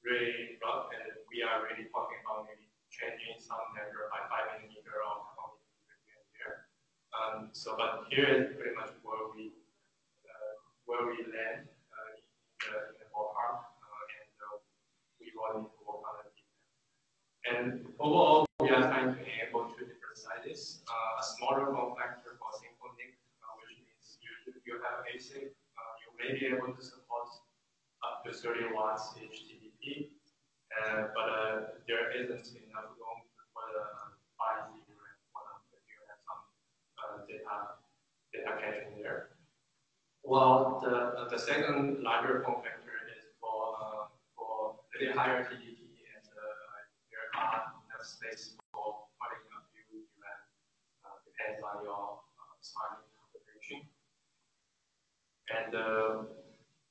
really rough, and we are really talking about maybe changing some number by 5 millimeter or 10 millimeter here. Um, so, but here is pretty much where we uh, where we land uh, in, the, in the ballpark, uh, and uh, we will need to work on it. And overall, we are trying to enable two different sizes. Uh, a smaller form factor for simple NIC, uh, which means you, you have ASIC, may be able to support up to 30 watts HTTP, uh, but uh, there isn't enough room for the 5G RAM if you have some uh, data, data caching there. Well, the, the second larger form factor is for, uh, for really higher TDP, and uh, there are enough space for putting a few events, uh, depends on your smart configuration. And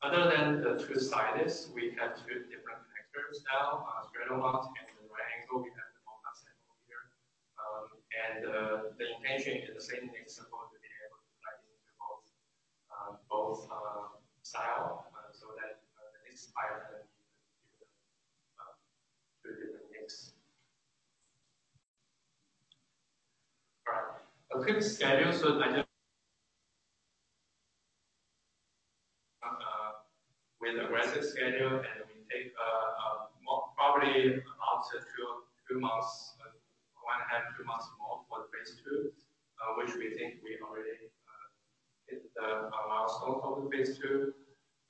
other than the two sides, we have two different connectors now, uh, straddle mount and the right angle, we have the multi sample here. Um, and uh, the intention is the same thing, supposed to be able to plug into both, uh, both uh, style, uh, so that uh, the next file can be two different mix. All right, a quick schedule, so I just with aggressive schedule, and we take uh, probably about two, two months, uh, one and a half, two months more for phase two, uh, which we think we already uh, hit the milestone of the phase two.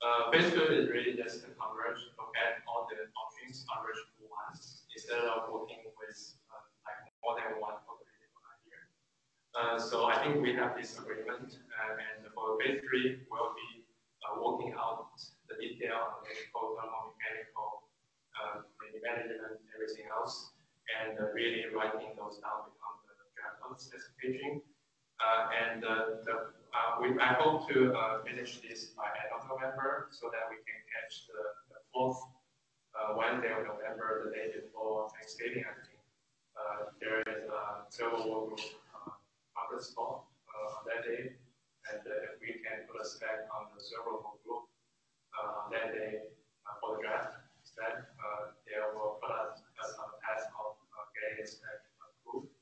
Uh, phase two is really just to converge, look at all the options, converge to once, instead of working with uh, like more than one population idea. Uh, so I think we have this agreement, and for phase three, we'll be working out the detail on the electrical, thermal, mechanical, uh, management, everything else, and uh, really writing those down become the draft of the specification. Uh, and uh, the, uh, we, I hope to uh, finish this by end of November so that we can catch the, the fourth Wednesday of November, the day before Thanksgiving, I think. there is a server group conference call on that day, and if we can put a spec on the server group uh, then they, uh, for the draft, instead, uh, they will put us as on the of uh, getting this approved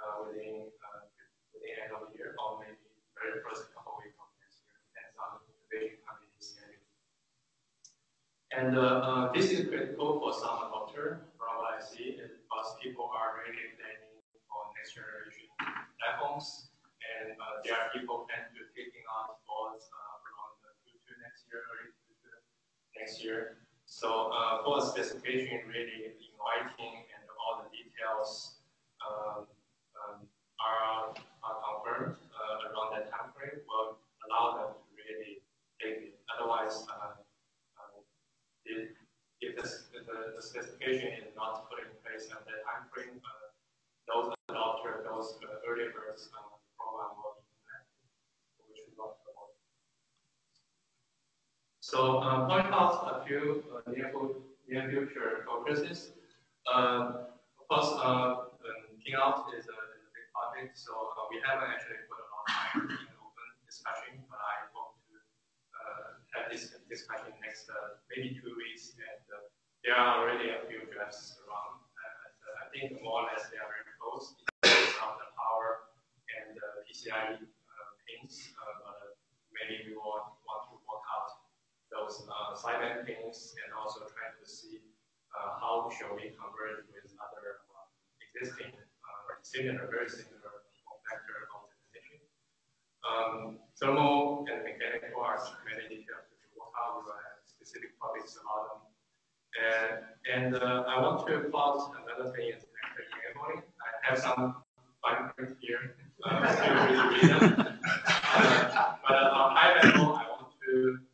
uh, within uh, within the end of the year or maybe very first couple of weeks of next year, depends on the incubation committee. And uh, this is critical for some adopter from what I see, because people are really planning for next generation platforms, and there are people tend to taking on boards around the Q2 next year, early next year. So uh, for the specification, really inviting and all the details um, um, are, are confirmed uh, around that time frame will allow them to really take it. Otherwise, uh, um, if, if the, the, the, specification is not put in place at that time frame, uh, those adopters, those uh, early birds uh, program will So uh, point out a few uh, near, near future focuses. Uh, of course, uh, um, is a, is a big project, so uh, we haven't actually put a lot of time in open discussion, but I hope to uh, discussion next uh, maybe two weeks, and uh, there are already a few drafts around. I think more or less they are very close in terms of the power and the PCIe uh, pins, but maybe we want, want out those uh, sideband pins and also trying to see how shall we converge with other existing or similar, very similar factor optimization. Um, thermal and mechanical are many details. We will have specific topics about them. And, and uh, I want to plot another thing is connector enabling. I have some fine print here. Uh. Uh, but on high level, I want to uh,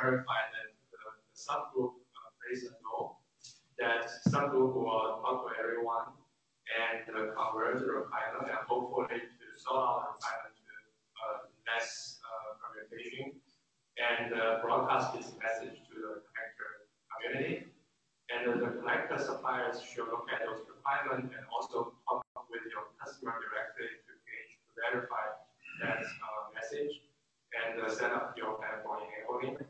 clarify that the, the subgroup plays a role. That subgroup will talk to everyone and uh, convert the requirement and hopefully to solve out the requirement to uh, less uh, and uh, broadcast this message to the connector community. And the connector suppliers should look at those requirements and also talk with your customer directly to gauge, to verify that uh, message and uh, set up your plan for enabling.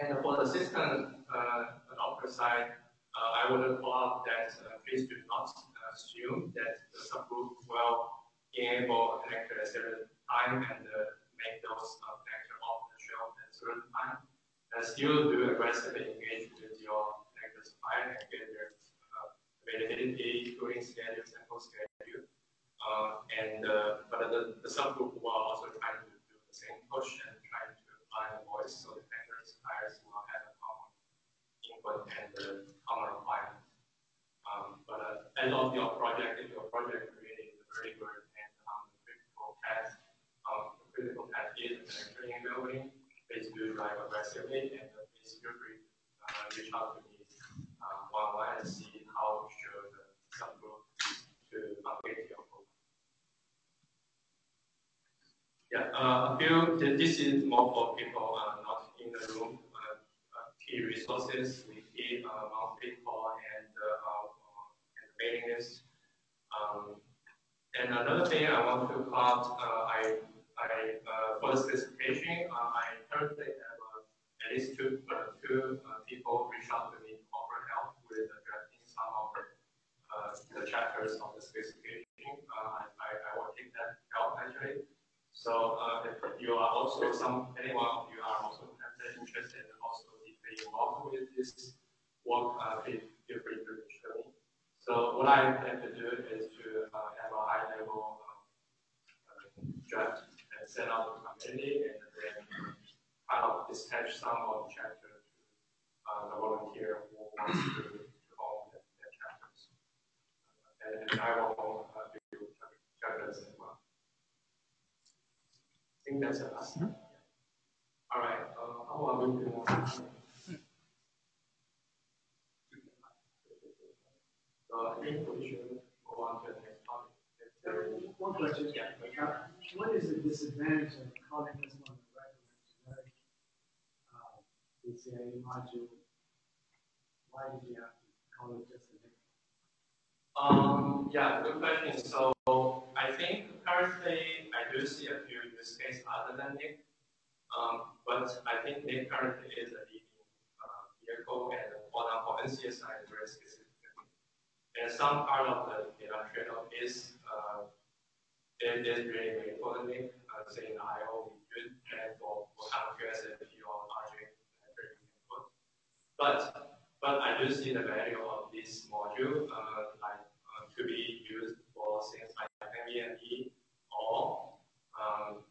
And for the system uh, adopter side, uh, I would call out that please do not assume that the subgroup will enable connector at certain time and uh, make those uh, connector off the shelf at a certain time. And still do aggressively engage with your connector supplier and get their uh, availability, cooling schedule, sample schedule. Uh, and uh, but the, the subgroup will also try to do the same push and try to apply the voice so the suppliers will have a common input and uh, common requirement. Um, but uh, end of your project, if your project really is very good and um, the critical path, um, the critical path is connecting building, please do drive aggressively and uh, please feel free uh, reach out to me one one and see how should the subgroup to update your program. Yeah, uh, a few, this is more for people uh, not in the room. Uh, uh key resources, we keep uh, monthly call and uh, mailing list. Um, and another thing I want to plot, uh, I, I uh, for the specification, uh, I currently have uh, at least two, uh, two uh, people reach out to me to offer help with drafting some of the chapters of the specification. I, I will take that help actually. So if you are also some, anyone of you are also interested and also deeply involved with this work, please feel free. So what I intend to do is to uh, have a high level um, draft and send out to the community and then kind of dispatch some of the chapters to uh, the volunteer who wants to, to own the, the chapters. And, and I will uh, do chapters as well. I think that's it. All right. Uh, how are we doing? So I think we should go on to the next topic. One question. Yeah. Uh, what is the disadvantage of calling this one the regular generic uh, PCIe module? Why did you have to call it just a? Um, yeah, good question. So I think currently I do see a few use cases other than NIC. Um, but I think NIC currently is a leading uh, vehicle and for example, NCSI is very specific and some part of the data trade-off is uh, it is really, really important. Uh, say in IO, we could plan for what kind of QSFP or logic input. But but I do see the value of this module uh, like uh, to be used for things like NVMe or um, uh,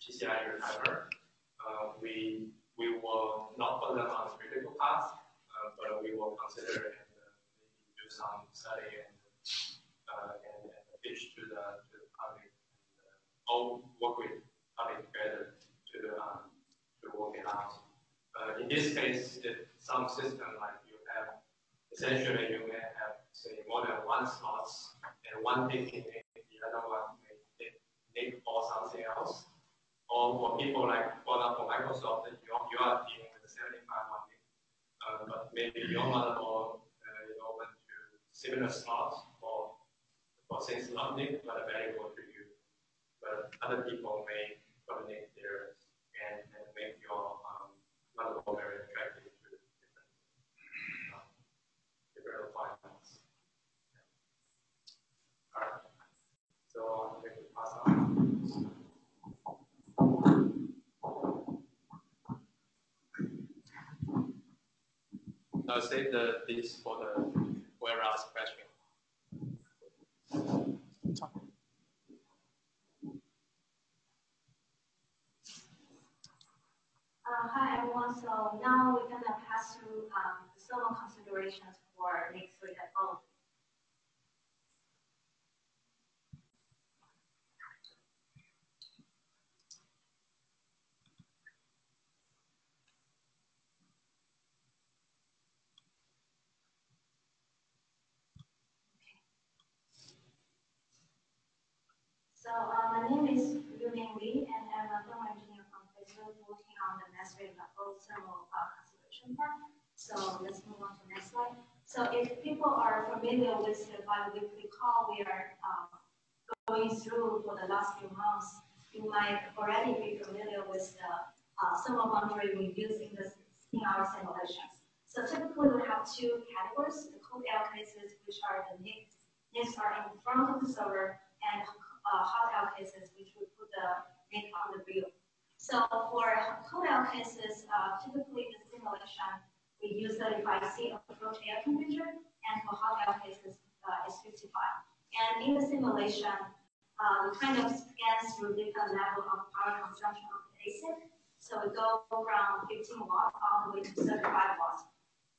PCI retimer. Uh, we we will not put them on the critical path, uh, but we will consider and do some study and, uh, and, and pitch to the, to the public and uh, all work with public together to, um, to work it out. Uh, in this case, some system like you have, essentially you may have, say, more than one slots and one taking the other one may take for something else or for people like, for example, Microsoft, you are, you are dealing with the 75 one gig. Um, but maybe your motherboard, uh, you know, to similar slots for, for things not gig, but available to you. But other people may dominate theirs and, and make your um, motherboard very attractive to different, um, different So I'm going to pass on. I'll save the, this for the warehouse question. Uh, hi everyone. So now we're gonna pass through um, some considerations for next week at all. So uh, my name is Yueming Li, and I'm a thermal engineer from Facebook working on the mass rate level thermal uh, consideration part. So let's move on to the next slide. So if people are familiar with the biweekly call we are um, going through for the last few months, you might already be familiar with the uh, thermal boundary we use in, the, in our simulations. So typically we have two categories, the cold air cases, which are the NICs, NICs are in front of the server, and uh, hot cases, which we put the NIC on the view. So for cold cases, uh, typically the simulation, we use 35C approach air temperature, and for hot cases, uh, it's 55. And in the simulation, we kind of scan through different level of power consumption of the ASIC. So we go from 15 watts all the way to 35 watts.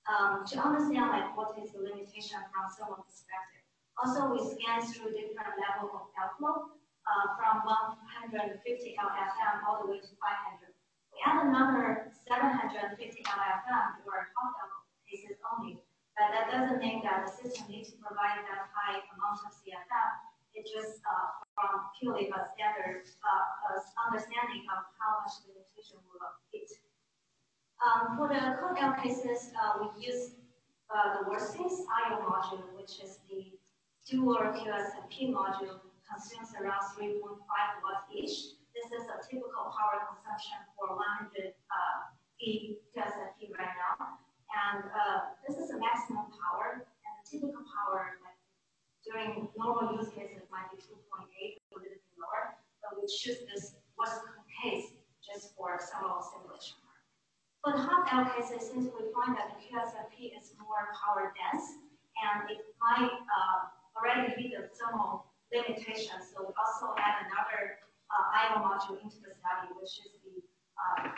Um, to understand like what is the limitation from thermal perspective. Also, we scan through different level of airflow uh, from 150 LFM all the way to 500. We add another 750 LFM for hot level cases only, but that doesn't mean that the system needs to provide that high amount of CFM. It's just uh, from purely a standard uh, understanding of how much the limitation will hit. Um, for the cold aisle cases, uh, we use uh, the worst-case IO module, which is the dual QSFP module, consumes around 3.5 watts each. This is a typical power consumption for 100 uh, QSFP right now. And uh, this is a maximum power, and the typical power, like during normal use cases, might be 2.8 or a little bit lower, but we choose this worst case just for thermal simulation. For the hot aisle cases, since we find that the QSFP is more power dense, and it might uh, already meet the thermal limitation, so we also add another uh, IO module into the study, which is the uh,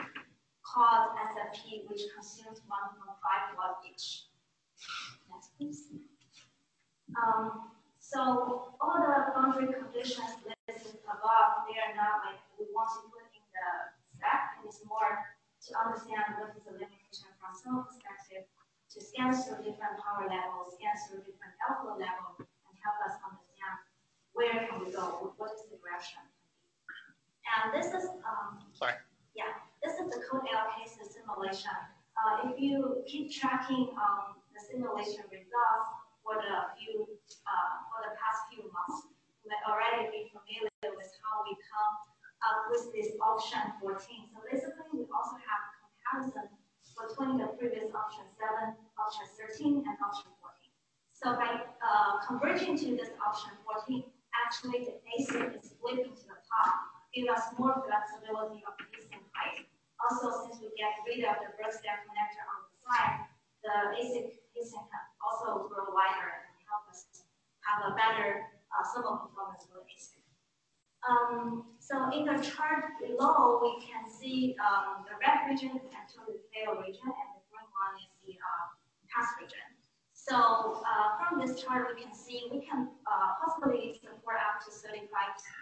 quad SFP, which consumes 1.5 watt each. Next, please. Um, so all the boundary conditions listed above, they are not like we want to put in the spec, and it's more to understand what is the limitation from thermal perspective, to scan through different power levels, scan through different airflow level, and help us understand where can we go, what is the direction. And this is, um, Sorry. yeah, this is the cold aisle cases simulation. Uh, if you keep tracking um, the simulation results for the few, uh, for the past few months, you may already be familiar with how we come up with this option 14. So basically, we also have comparison between the previous option 7, option 13, and option 14. So by uh, converging to this option 14, actually the ASIC is flipping to the top, give us more flexibility of ASIC height. Also, since we get rid of the stack connector on the side, the ASIC ASIC can also grow wider and help us have a better uh, thermal performance for the ASIC. Um, so in the chart below, we can see um, the red region is actually the fail region, and the green one is the uh, pass region. So uh, from this chart, we can see we can uh, possibly support up to 35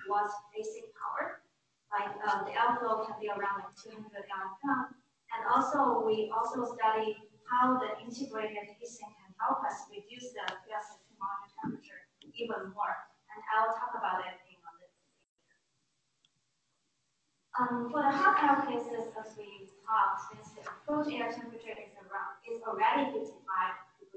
watts basic power. Like uh, the outflow can be around like 200 LFM. And also, we also study how the integrated heatsink can help us reduce the QSFP module temperature even more. And I'll talk about it Um, for the hot aisle cases, as we talked, since the approach air temperature is around is already 55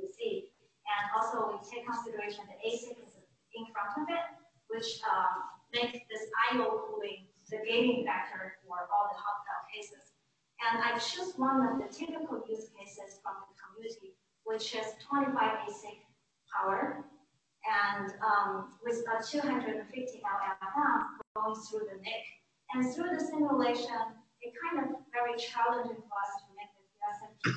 C, and also we take consideration the ASIC is in front of it, which um, makes this IO cooling the gating factor for all the hot cell cases. And I choose one of the typical use cases from the community, which is 25 ASIC power, and um, with a 250 LFM going through the NIC. And through the simulation, it kind of very challenging for us to make the QSFP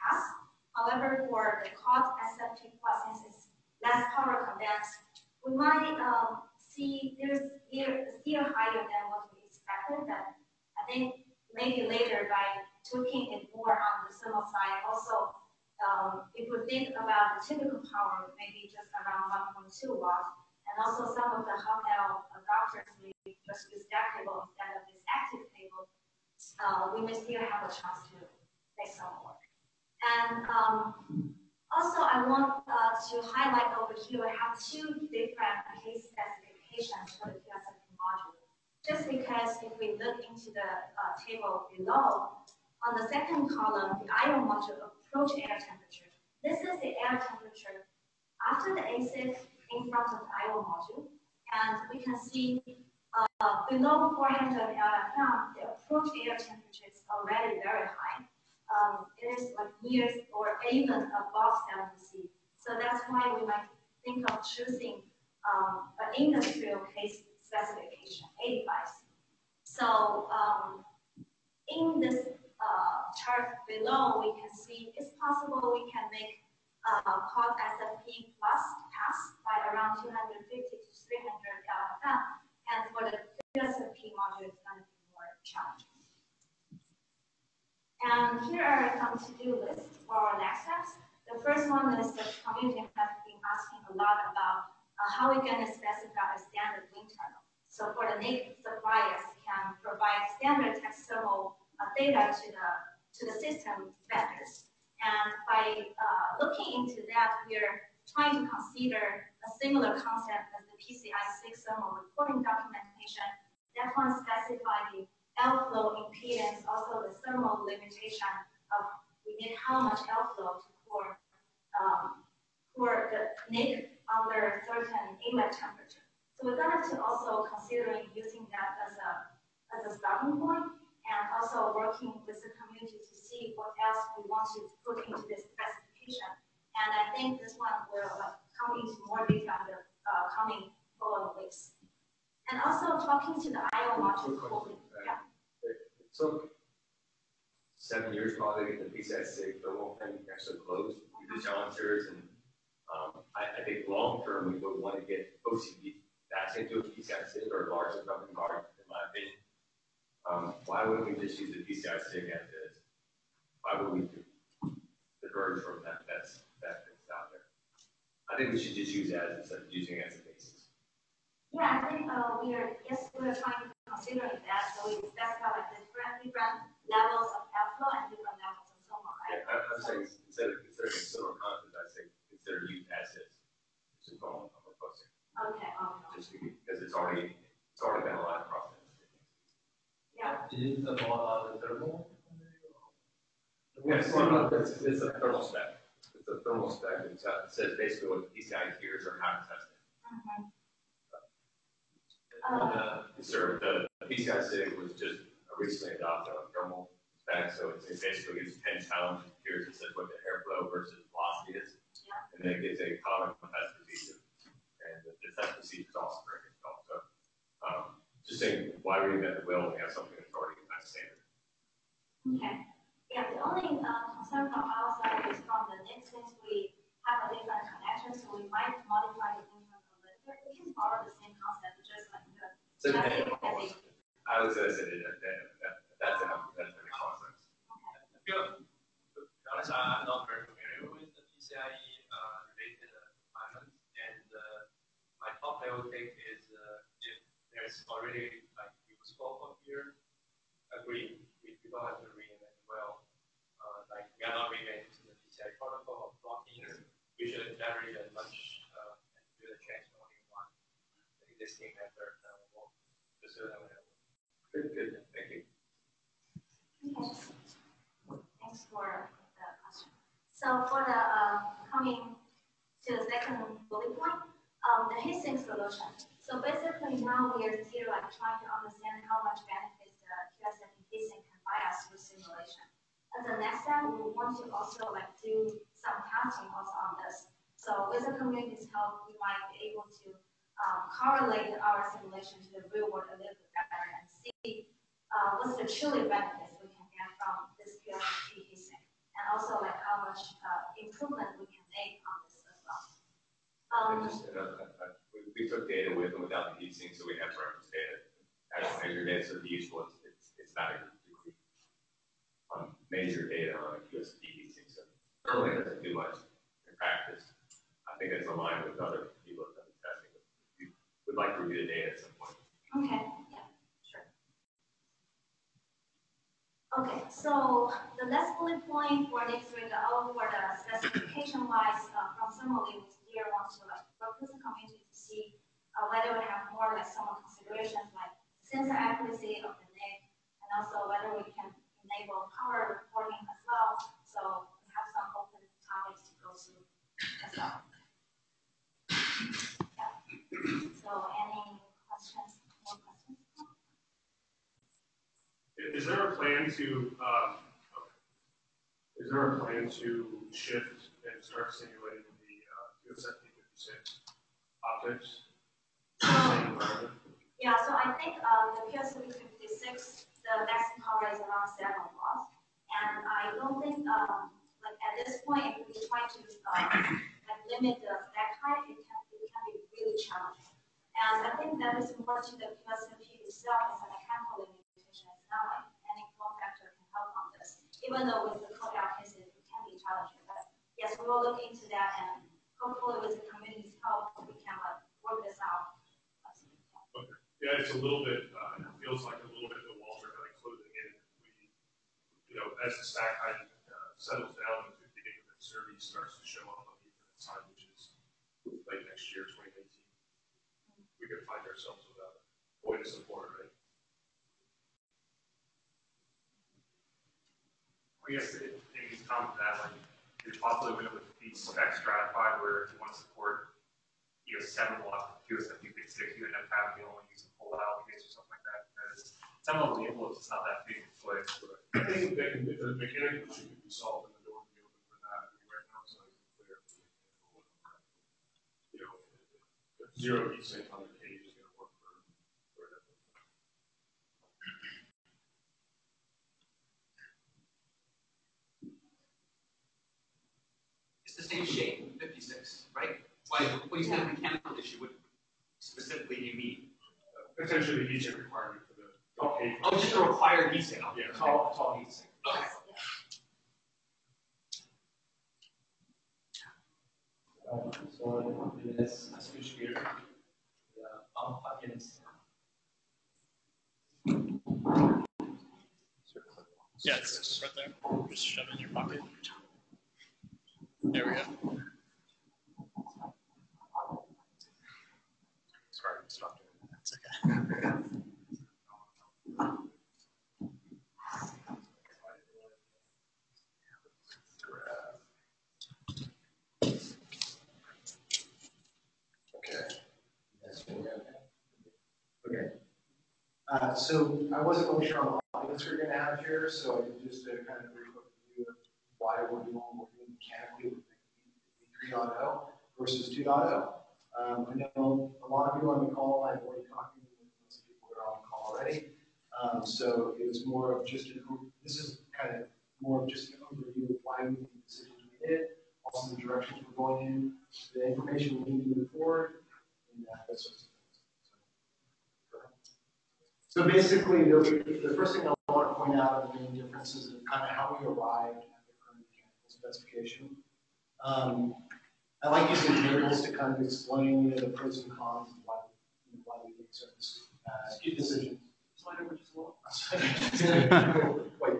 pass However, for the quad SFP since it's less power condensed, we might um, see there's still, higher than what we expected. But I think maybe later by tweaking it more on the thermal side, also um, if we think about the typical power, maybe just around 1.2 watts, and also some of the hot aisle adapters we just use that cable instead of this active cable, uh, we may still have a chance to make some work. And um, also, I want uh, to highlight over here, I have two different case specifications for the QSFP module. Just because if we look into the uh, table below, on the second column, the I/O module approach air temperature. This is the air temperature after the ASIC in front of the I/O module, and we can see uh, below 400 LFM, the approach air temperature is already very high. Um, it is like near or even above 70 C. So that's why we might think of choosing um, an industrial case specification, 85 C. So um, in this uh, chart below, we can see it's possible we can make uh, quad SFP plus pass by around 250 to 300 LFM. And for the SFP module, it's going to be more challenging. And here are some to-do lists for our next steps. The first one is the community has been asking a lot about uh, how we're going to specify a standard wind tunnel. So for the NIC suppliers can provide standard thermal uh, data to the to the system vendors. And by uh, looking into that, we're trying to consider a similar concept as the PCI SIG thermal reporting documentation. That one specifies the airflow impedance, also the thermal limitation of we need how much airflow to pour, um, pour the NIC under certain inlet temperature. So we're going to also considering using that as a, as a starting point and also working with the community to see what else we want to put into this specification. And I think this one will uh, come into more detail in the uh, coming following weeks. And also talking to the I/O module took seven years probably get the PCI SIG thermal thing actually closed with the challengers. And um, I, I, think long term we would want to get OCP back into a PCI SIG or a larger governing guard, in my opinion. Um, why wouldn't we just use the PCI SIG as is? Why would we diverge from that that's that that's out there? I think we should just use as instead of using as a basis. Yeah, I think uh, we are yes we are trying to consider that. So we specify like different different levels of airflow and different levels of thermal. Right? Yeah, I'm saying instead of considering similar content, I say consider use as is. Just call I'm proposing. Okay. Okay. Just because it's already it's already been a lot of process. Yeah. Is the ball the thermal? Yes, it's, it's a thermal spec. It's a thermal spec that says basically what the PCI tiers are how to test it. Mm-hmm. Uh, sir, the PCI SIG was just recently adopted on thermal spec, so it's, it basically gives 10 challenge tiers that says what the airflow versus velocity is. Yeah. And then it gives a common test procedure. And the, the test procedure is also very difficult. So um, just saying, why reinvent the wheel when we have something that's already kind of standard? Okay. Yeah, the only uh, concern from our side is from the next since we have a different connection, so we might modify the internet a little bit. We can borrow the same concept, just like the. So, I to say that, that, that that's a that's a concept. I feel, to be honest, I'm not very familiar with the PCIe uh, related requirements, and uh, my top level take is uh, if there's already like use scope up here, agree. We, we don't have to reinvent well. Uh, like we are not reinventing the PCI protocol or blocking. We should leverage as much uh, and do the change only one existing method that will pursue them. Good, good. Thank you. Thanks for the question. So for the uh, coming to the second bullet point, um, the heatsink solution. So basically now we are still like trying to understand how much benefits the QSFP heatsink can buy us through simulation. As the next step, we want to also like do some testing also on this. So with the community's help, we might be able to um, correlate our simulation to the real world a little bit better and see uh, what's the truly benefits we can get from this QSFP heatsink. and also like how much uh, improvement we can make on this as well. Um, uh, uh, we, took data with and without the heat sink, so we have reference data. Actually, measure data, so the useful, it's, it's, it's not a degree. Um, measure data on a QSD heat sink, so it doesn't do much in practice. I think it's aligned with other people that have been testing. We would like to review the data at some point. Okay, yeah, sure. Okay, so the last bullet point for week, uh, for the specification wise, uh, from summary, we here want to like with the community to see uh, whether we have more like some considerations like sensor accuracy of the NIC, and also whether we can enable power reporting as well. So we have some open topics to go through as well. So any questions? More questions? Is there a plan to, um, is there a plan to shift and start simulating the uh, QSFP fifty-six optics? Same? Yeah, so I think um, the PSW fifty-six, the maximum power is around seven watts. And I don't think, um, like at this point, if we try to um, like limit the stack height, it can, it can be really challenging. And I think that is important the PSW itself as a mechanical limitation. It's not like any form factor can help on this. Even though with the Kodak cases, it can be challenging. But yes, we will look into that and hopefully with the community's help, we can like work this out. Okay. Yeah, it's a little bit, uh, it feels like a little bit the walls are kind of closing in. We, you know, as the stack height uh, settles down, the fifty gigabit SerDes starts to show up on the Ethernet side, which is late next year, twenty eighteen. We could find ourselves without a way to support, right? I guess it, in common to that, like, there's possibly a window with the spec stratified where if you want to support, you know, seven watt QSFP fifty-six, you end up having to only use a full out case or something like that, because some of the envelopes, it's not that big of a foot. I think that can, the mechanical issue can be solved and the door can be open for that. I mean, right now it's not even clear. You know, zero heat sink on the cage is gonna work for, for. It's the same shape, fifty-six, right? Why, when you say a mechanical issue, what specifically do you mean? Potentially heat sink requirement for the. Oh, oh, just a required heat sink, Yeah. tall, tall heat sink. Okay. So let's switch gear. Yeah, it's just right there. Just shove it in your pocket. There we go. Sorry, okay. Okay. Okay. Uh, so I wasn't really sure on the audience we're gonna have here, so I did just a kind of brief overview of why we're doing what we're doing mechanically with 3.0 versus 2.0. Um, I know a lot of you on the call, I've already talked with most people that are on the call already. Um, so it was more of just, an this is kind of more of just an overview of why we made the decisions we did, also the directions we're going in, the information we need to move forward, and uh, that sort of thing. So basically, the, the first thing I want to point out are the main differences in kind of how we arrived at the current mechanical specification. Um, I like using tables to kind of explain you know, the pros and cons of why, you know, why we make certain uh, decisions. Slide over just a little. Wait.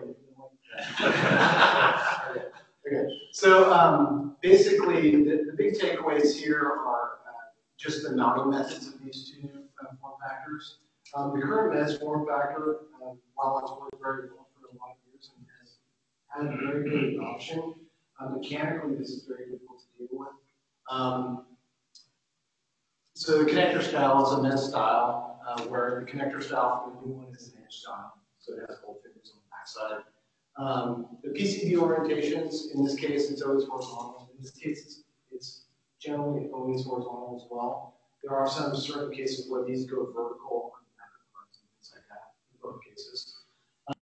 Okay, so um, basically, the, the big takeaways here are uh, just the mounting methods of these two uh, form factors. Um, the current Mezz form factor, um, while it's worked very well for a lot of years and has had a very good adoption, uh, mechanically this is very difficult to deal with. Um, so the connector style is a Mezz style, uh, where the connector style for the new one is an edge style, so it has gold fingers on the backside. Um, the PCB orientations, in this case, it's always horizontal. In this case, it's, it's generally always horizontal as well. There are some certain cases where these go vertical on the back of cards and things like that, in both cases.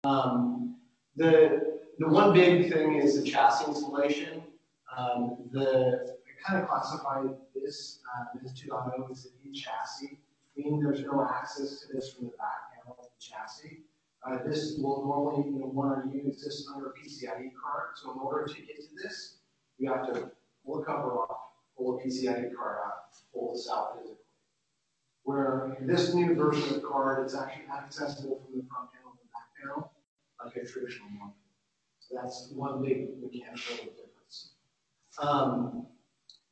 Um, the, the one big thing is the chassis installation. Um, the, I kind of classified this, uh, this 2.0 as an in chassis, meaning there's no access to this from the back panel of the chassis. Uh, this will normally, you know, want to use this under a PCIe card. So in order to get to this, you have to pull the cover off, pull a PCIe card out, pull this out physically. Where this new version of the card, is actually accessible from the front panel panel, like a traditional one. So that's one big mechanical difference. Um,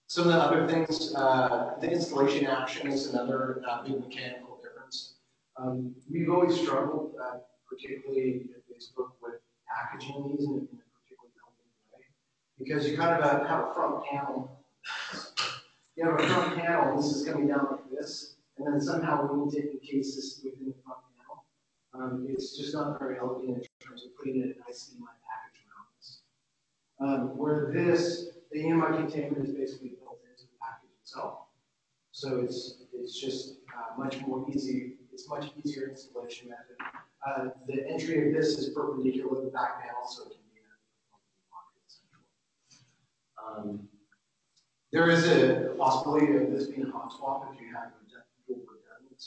some of the other things, uh, the installation action is another uh, big mechanical difference. Um, we've always struggled, uh, particularly at Facebook, with packaging these in, in a particularly elegant way. Because you kind of have a front panel. You have a front panel, this is coming down like this, and then somehow we need to encase this within the front. Um, it's just not very elegant in terms of putting it nicely in my package around this. Um, where this, the EMI containment is basically built into the package itself. So it's it's just uh, much more easy. It's much easier installation method. Uh, the entry of this is perpendicular to the back panel, so it can be a essentially. Um, there is a possibility of this being a hot swap if you have dual redundant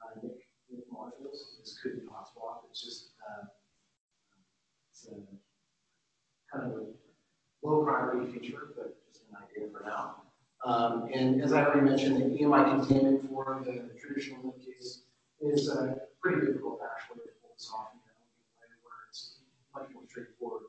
uh, NIC modules. Could be swap. It's just uh, it's a kind of a low priority feature, but just an idea for now. Um, and as I already mentioned, the EMI containment for the traditional NIC case is uh, pretty difficult actually to pull this off in a way where it's much more straightforward.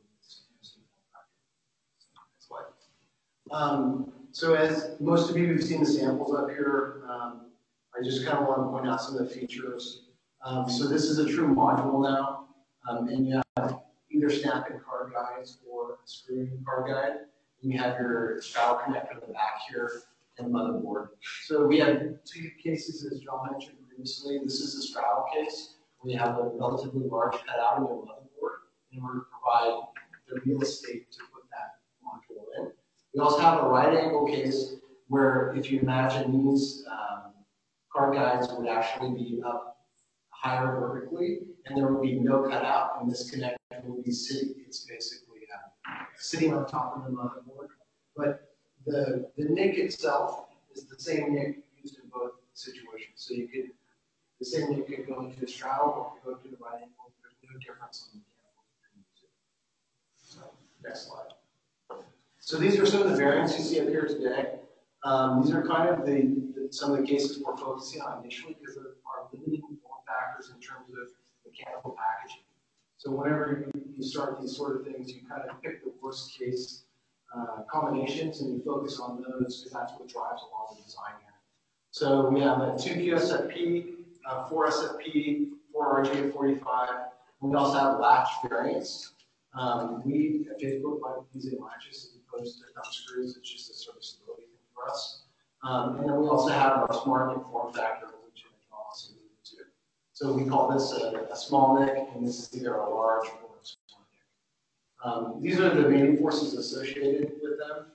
Um, so as most of you have seen the samples up here, um, I just kind of want to point out some of the features. Um, so this is a true module now, um, and you have either snap-in card guides or a screw-in card guide. And you have your straddle connector in the back here and motherboard. So we have two cases, as John mentioned previously. This is a straddle case. We have a relatively large cutout in your motherboard in order to provide the real estate to put that module in. We also have a right angle case where if you imagine these um, card guides would actually be up higher vertically and there will be no cutout and this connector will be sitting, it's basically uh, sitting on top of the motherboard. But the, the NIC itself is the same NIC used in both situations. So you could, the same NIC could go into the straddle or go to the right angle. There's no difference on the mechanical between the two. So, next slide. So these are some of the variants you see up here today. Um, these are kind of the, the, some of the cases we're focusing on initially because of our limiting factors in terms of mechanical packaging. So whenever you, start these sort of things, you kind of pick the worst case uh, combinations and you focus on those because that's what drives a lot of the design here. So we have a 2 QSFP, uh, 4 SFP, 4 RJ45. We also have latch variants. Um, we at Facebook like using latches as opposed to thumb screws. It's just a serviceability thing for us. Um, and then we also have our smart form factor, which I also alluded to. So we call this a, a, small NIC, and this is either a large or a small NIC. Um, these are the main forces associated with them.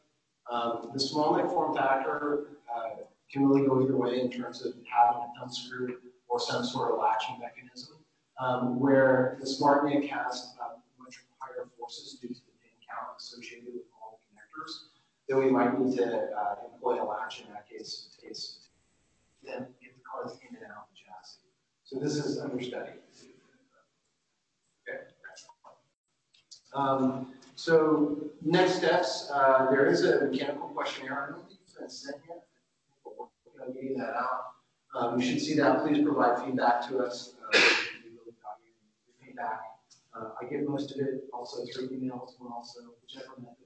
Um, the small NIC form factor uh, can really go either way in terms of having a thumb screw or some sort of latching mechanism, um, where the smart NIC has much higher forces due to the pin count associated with all the connectors, then we might need to uh, employ a latch in that case, then get the cards in and out. So this is under study. Okay. Um, so next steps, uh, there is a mechanical questionnaire. I don't think it's been sent yet. We're working on getting that out. Um, you should see that. Please provide feedback to us. Uh, feedback. Uh, I get most of it also through emails and also whichever method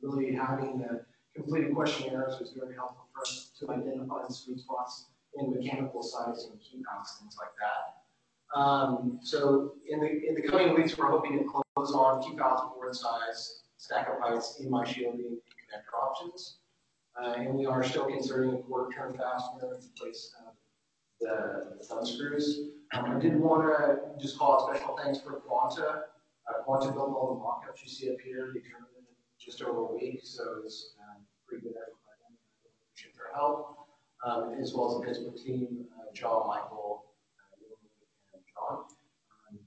really having the completed questionnaires was very helpful for us to identify the sweet spots in mechanical size and key counts, things like that. Um, so in the in the coming weeks, we're hoping to close on key valves, board size, stack up heights, EMI shielding, and connector options. Uh, and we are still considering a quarter turn fastener in place of the, thumb screws. Um, I did want to just call out special thanks for Quanta. Uh, Quanta built all the mock-ups you see up here. They turned just over a week, so it's um, pretty good effort by them. I appreciate their help, um, as well as the Pittsburgh team, uh, John, Michael, uh, and John. Um,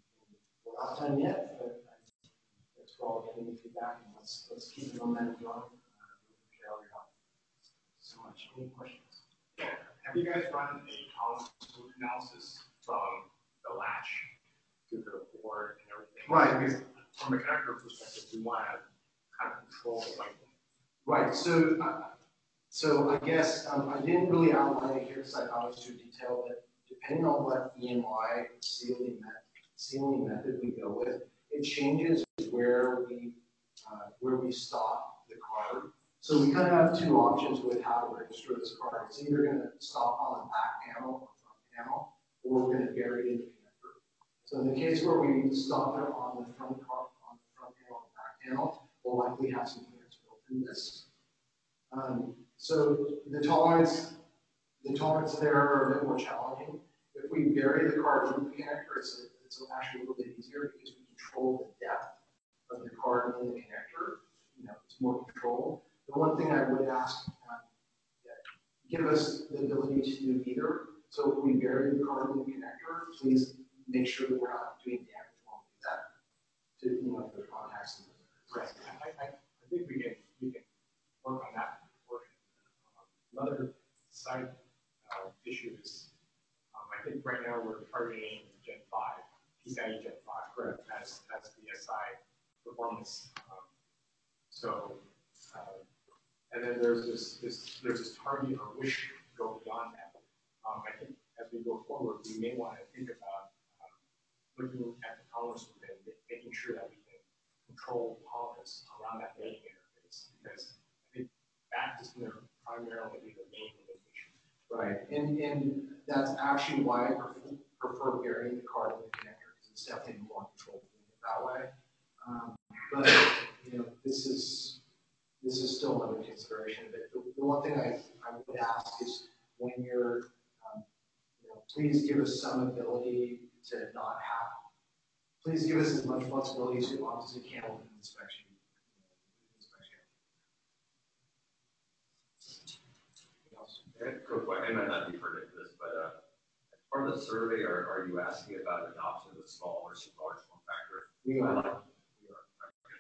we're not done yet, but community feedback and let's, let's keep the momentum going. Uh, we appreciate all your help. So much. Any questions? Have you guys run a tolerance root analysis from the latch to the board and everything? Right. Because from a connector perspective, we want to kind of control the light. Right, so, uh, so I guess, um, I didn't really outline it here because I thought it was too detailed, but depending on what EMI sealing method, sealing method we go with, it changes where we, uh, where we stop the card. So we kind of have two options with how to register this card. It's either gonna stop on the back panel or front panel, or we're gonna bury it in the connector. So in the case where we stop it on the front card, on the front panel and back panel, we'll likely have some clearance built in this. Um, so the tolerance, the tolerance there are a bit more challenging. If we bury the card in the connector, it's, it's actually a little bit easier because we control the depth of the card in the connector. You know, it's more control. The one thing I would ask, um, yeah, give us the ability to do either. So if we bury the card in the connector, please make sure that we're not doing damage while we do that. To, you know, there's contacts. the- Right. I, I, I think we can, we can work on that Another side, uh, issue is, um, I think right now we're targeting Gen five, PCIe Gen five. Correct. As, as the SI performance. Um, So, uh, and then there's this, this, there's this target or wish to go beyond that. Um, I think as we go forward, we may want to think about, um, looking at the tolerance within, ma- making sure that we can control tolerance around that main interface, because I think that is going to primarily the main limitation. Right, and, and that's actually why I prefer, prefer burying the card in the connector, because it's definitely more controlled that way. Um, but, you know, this is, this is still under consideration, but the, the one thing I, I would ask is when you're, um, you know, please give us some ability to not have, please give us as much flexibility as you you can with inspection. Anything else? Quick question, I might not be pertinent to this, but, uh, as part of the survey, are, are you asking about adoption of small versus large form factor? We are.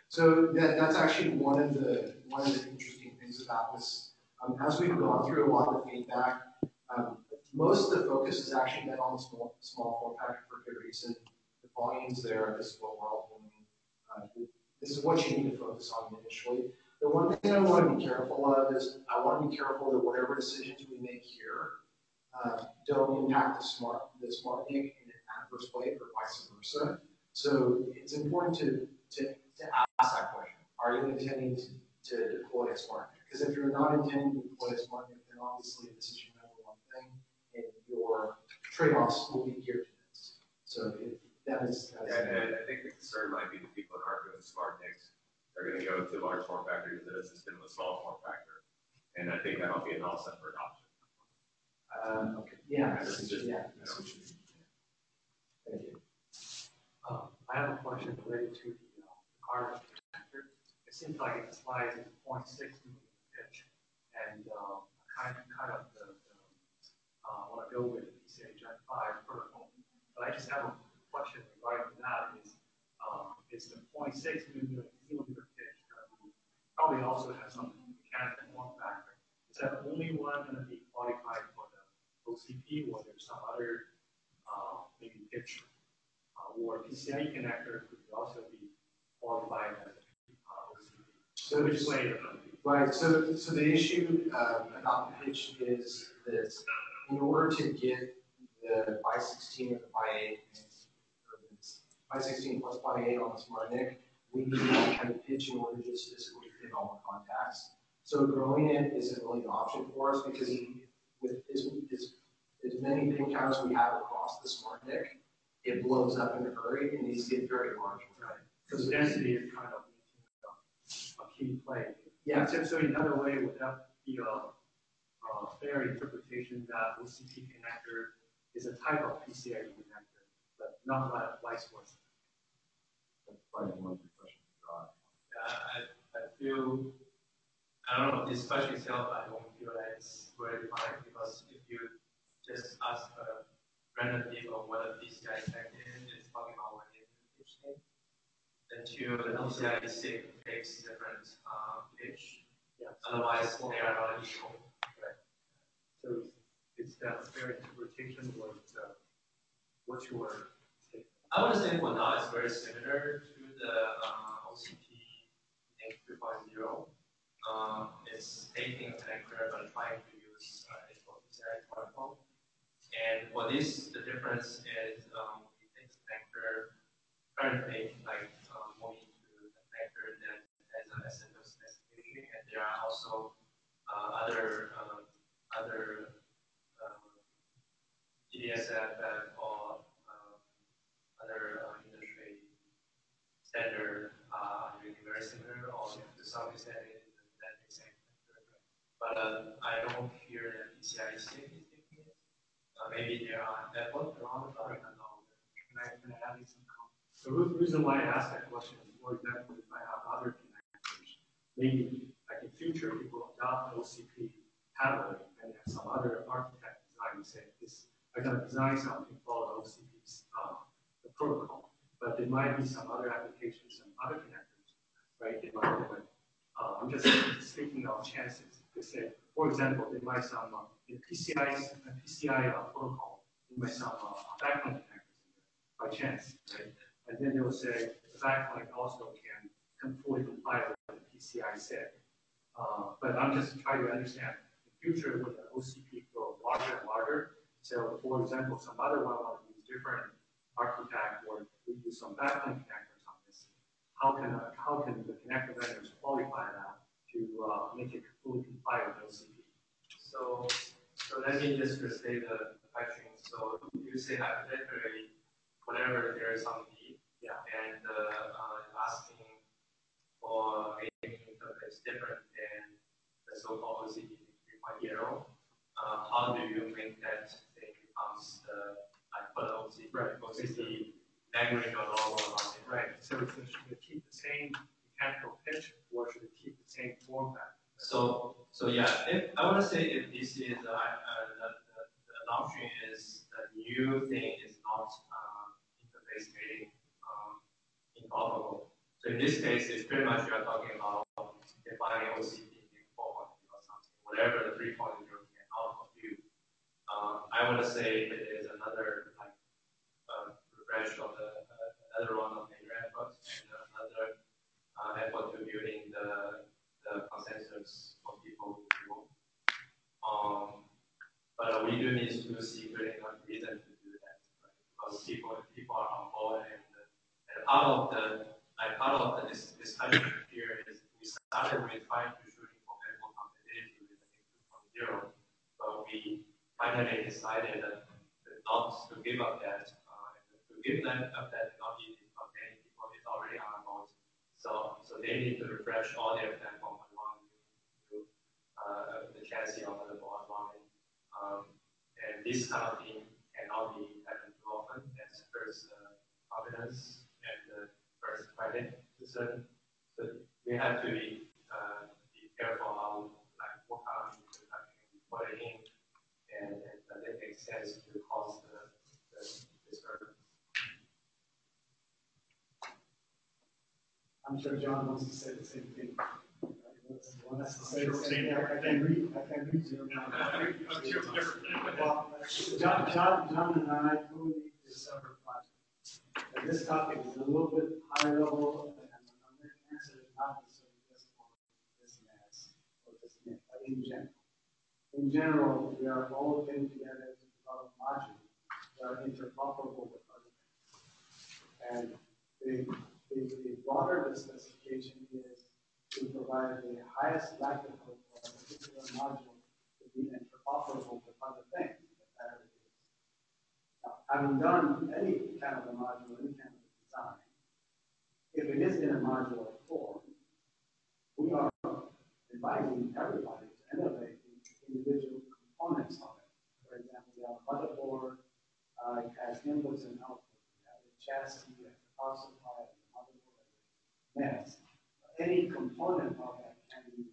So that, that's actually one of the, one of the interesting things about this. Um, as we've gone through a lot of the feedback, um, most of the focus has actually been on the small, small form factor for good reason. The volumes there, this is what we're all doing. Uh, this is what you need to focus on initially. The one thing I want to be careful of is I want to be careful that whatever decisions we make here uh, don't impact the smart, the smart in an adverse way or vice versa. So it's important to, to, to ask that question. Are you intending to, to deploy a smart? Because if you're not intending to deploy a smart then obviously this is your number one thing, and your trade-offs will be geared to this. So that is, that is. Yeah, I think the concern might be the people that aren't doing smart NICs, they're gonna go to large form factor because it is a system with small form factor. And I think that'll be an offset for adoption. Um, okay, yeah, This is just- yeah. you mean. Thank you. Um, I have a question related to the, uh, card connector. It seems like it slides at point six millimeter pitch, and, um, kind, kind of the, the, uh, want to go with PCIe Gen five protocol. But I just have a question regarding that is, um, is the point six millimeter, millimeter pitch gonna be, probably also has some mechanical form factor. Is that only one gonna be qualified for the OCP, or there's some other, uh, maybe pitch uh, or PCIe connector could also be qualified as uh, OCP. So which way? Right, so, so the issue um, about the pitch is this. in order to get the by sixteen or the by eight, or the by sixteen plus by eight on the smart NIC, we need that kind of pitch in order to just physically fit all the contacts. So growing it isn't really an option for us because with as, as, as many pin counters we have across the smart NIC, it blows up in a hurry and these get very large. Right. Because density is kind of uh, a key play. Yeah. So, so another way would that be a, a fair interpretation that OCP connector is a type of PCIe connector, but not like vice versa. That's probably one of the questions. I, I feel, I don't know, self, I don't feel that it's very fine because if you just ask a random people what a PCI tech is, it's talking about what it is. until the PCI SIG takes different uh, pitch. Yeah. Otherwise, they are not equal. So it's that fair interpretation was, uh, what you were saying? I would say for now it's very similar to the uh, 3.0 uh, is taking a connector and trying to use uh, HTTP protocol. And for this, the difference is um, we take the connector currently like um, moving to the connector that has an SNL specification, and there are also uh, other um, other um, or um, other uh, industry standard uh, very similar, to some extent it is that same. But uh, I don't hear that PCI is taking it. Uh, maybe there are efforts around, but I don't know. Can I, can I add some comments? The reason why I asked that question is, for example, if I have other connectors, maybe like in future, people adopt OCP heavily and have some other architect design, say, this, I'm gonna design something, follow OCP's, uh, the protocol, but there might be some other applications, some other connectors, right, they might do it. Uh, I'm just speaking of chances, to say, for example, there might some, uh, in PCI, PCI uh, protocol, there might some uh, connectors by chance, right? And then they will say the backlink also can fully comply with the PCI SIG. Uh, but I'm just trying to understand the future when the OCP grow larger and larger. So, for example, some other one want to use different architect or we use some on this. How can uh, how can the connector vendors qualify that to uh, make it fully comply with OCP? So, so let me just restate the question. So you say hypothetically, whenever there is some need, yeah, and uh, uh, asking for making interface different than the so-called OCP 3.0, uh, how do you make that thing becomes the like for OCP, Right. OCP language or normal or something? Right. So should it keep the same mechanical pitch or should it keep the same form factor? So, so yeah, if I want to say if this is uh, uh, the, the, the adoption is the new thing is not um, interface mating um, involvable. So in this case, it's pretty much you're talking about defining OCP in 4.0 or something, whatever the 3.0 can output you. Um, I want to say it is another uh, refresh of the uh, another one of major efforts and another uh, effort to building the the consensus for people who do. Um, but we do need to see good enough reason to do that, right? Because people people are on board, and, and part of the like part of the this discussion here is we started with trying to shooting for mechanical compatibility with the 2.0, but we finally decided that not to give up that, them up that not easy because many people is already on board. So, so they need to refresh all their platform along uh, the chassis of the board. Um, and this kind of thing cannot be happen too often. That's first uh, confidence and uh, first credit. So, so we have to be uh, be careful how like what kind of introduction we put it in, and, and that it makes sense to cause the, the I'm sure John wants to say the same thing. To say the same thing. I can read, I can read mind. Well, John, John, John and I totally is separate projects. And this topic is a little bit higher level, and I'm going to answer it not necessarily just for this mass or this myth, but in general. In general, we are all getting together to develop modules that are interoperable with other things. And the the, the broader the specification is to provide the highest likelihood for a particular module to be interoperable with other things. the is. Now, having done any kind of a module, any kind of a design, if it is in a modular form, we are inviting everybody to innovate the individual components of it. For example, we have a motherboard, uh, it has inputs and outputs, we have chassis, we have a power supply, Yes, any component of that can be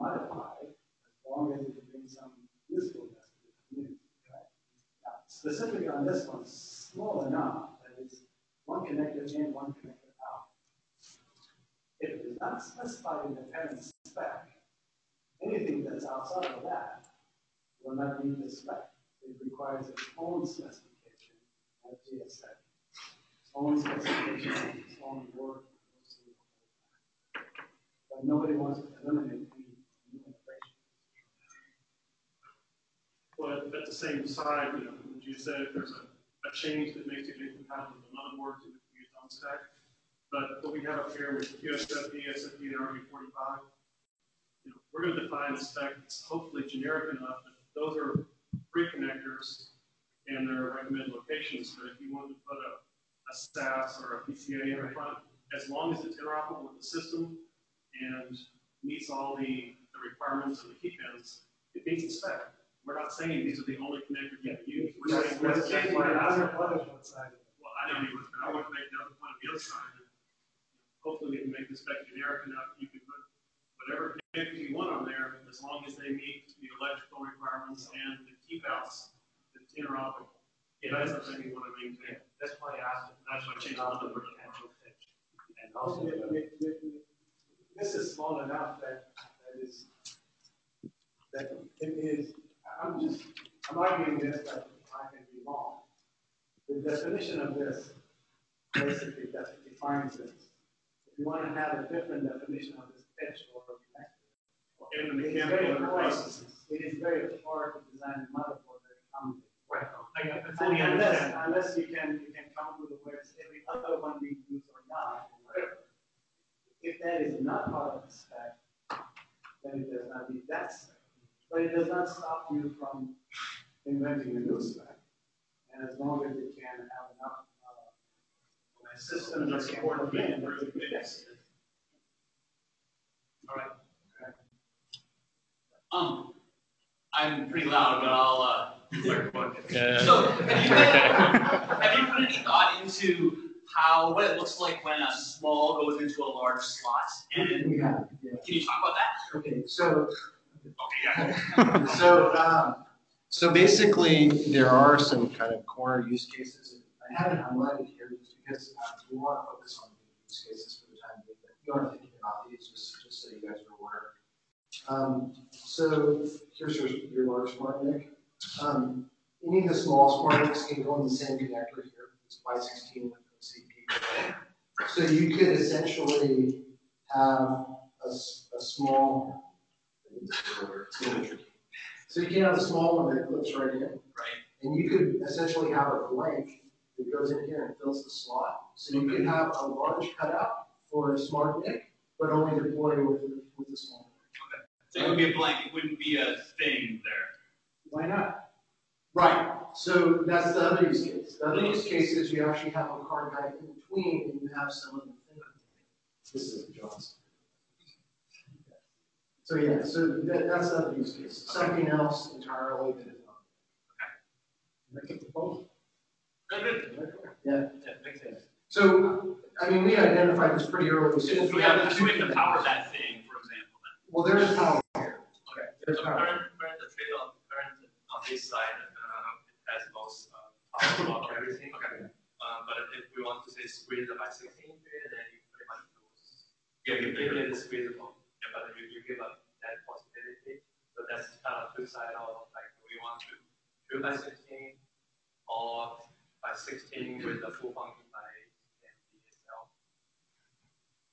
modified as long as it brings some usefulness to the community. Right? Now, specifically on this one, small enough that it's one connector in, one connector out. if it is not specified in the parent spec, anything that's outside of that will not meet the spec. It requires its own specification as at GSA. Its own specification, its own work. But nobody wants to eliminate any new innovation. But at the same time, you know, would you say if there's a, a change that makes it incompatible with another board to use on stack? But what we have up here with QSFP, SFP, and RJ forty-five, you know, we're gonna define the spec, it's hopefully generic enough that those are free connectors and their recommended locations, but if you wanted to put a, a SAS or a PCA in front, as long as it's interoperable with the system and meets all the, the requirements of the key it meets the spec. We're not saying these are the only connectors you can use. We're saying, we're That's- that's saying, why I well, wonder what is one side. I know you would, but I want to make the other point on the other side. that Hopefully we can make the spec generic enough, you can put whatever connectors you want on there, as long as they meet the electrical requirements and the keep outs, it's interoperable. Yeah, that's the thing we want to maintain. That's why I asked. That's why I changed a little bit. And also, Also, it- it- it- This is small enough that, that is, that it is, I'm just, I'm arguing this, but I can be wrong. The definition of this basically def- defines this. If you want to have a different definition of this pitch or connector. And the it is mechanical very hard- It is very hard to design a motherboard that. Right, fully Unless, unless you can, you can come up with a way that every other one being used or not, or. If that is not part of the spec, then it does not meet that spec. But it does not stop you from inventing a new spec. And as long as you can have enough, uh, systems that support the game, that's a good thing. All right. Um, I'm pretty loud, but I'll, uh. Yeah. So, have you, have you put any thought into how, what it looks like when a small goes into a large slot? And We have, yeah. can you talk about that? Okay, so, Okay, yeah. so, um, so basically, there are some kind of corner use cases. I haven't highlighted here just because uh, we want to focus on the use cases for the time being, but we are thinking about these just, just so you guys are aware. Um, so here's your, your large smart NIC. Um, any of the small smart NICs can go in the same connector here. It's Y16 with OCP. So you could essentially have a, s- a small, a. So you can have a small one that clips right in. Right. And you could essentially have a blank that goes in here and fills the slot. So you could have a large cutout for a smart NIC, but only deploy with, with the small. So it would be a blank, it wouldn't be a thing there. Why not? Right, so that's the other use case. The other use case is you actually have a card guide in between and you have some of the thing. This is Johnson. So yeah, so that, that's the other use case. Something else entirely that is not. Make it both. Good, good. Yeah. Yeah, makes sense. So, I mean, we identified this pretty early. As soon as So we we have, the so we have two to power that thing, for example, then. Well, there is power here. Okay. There's So power. current, current, the trade on, current on this side, uh, it has most, and everything. Okay. Um, but if we want to say squeeze it by sixteen feet, then you pretty much lose. Yeah, you make it squeezable, yeah, but you, you give up that possibility. So that's kind of two side of, like, we want to two by sixteen or by sixteen with the full function by MD itself.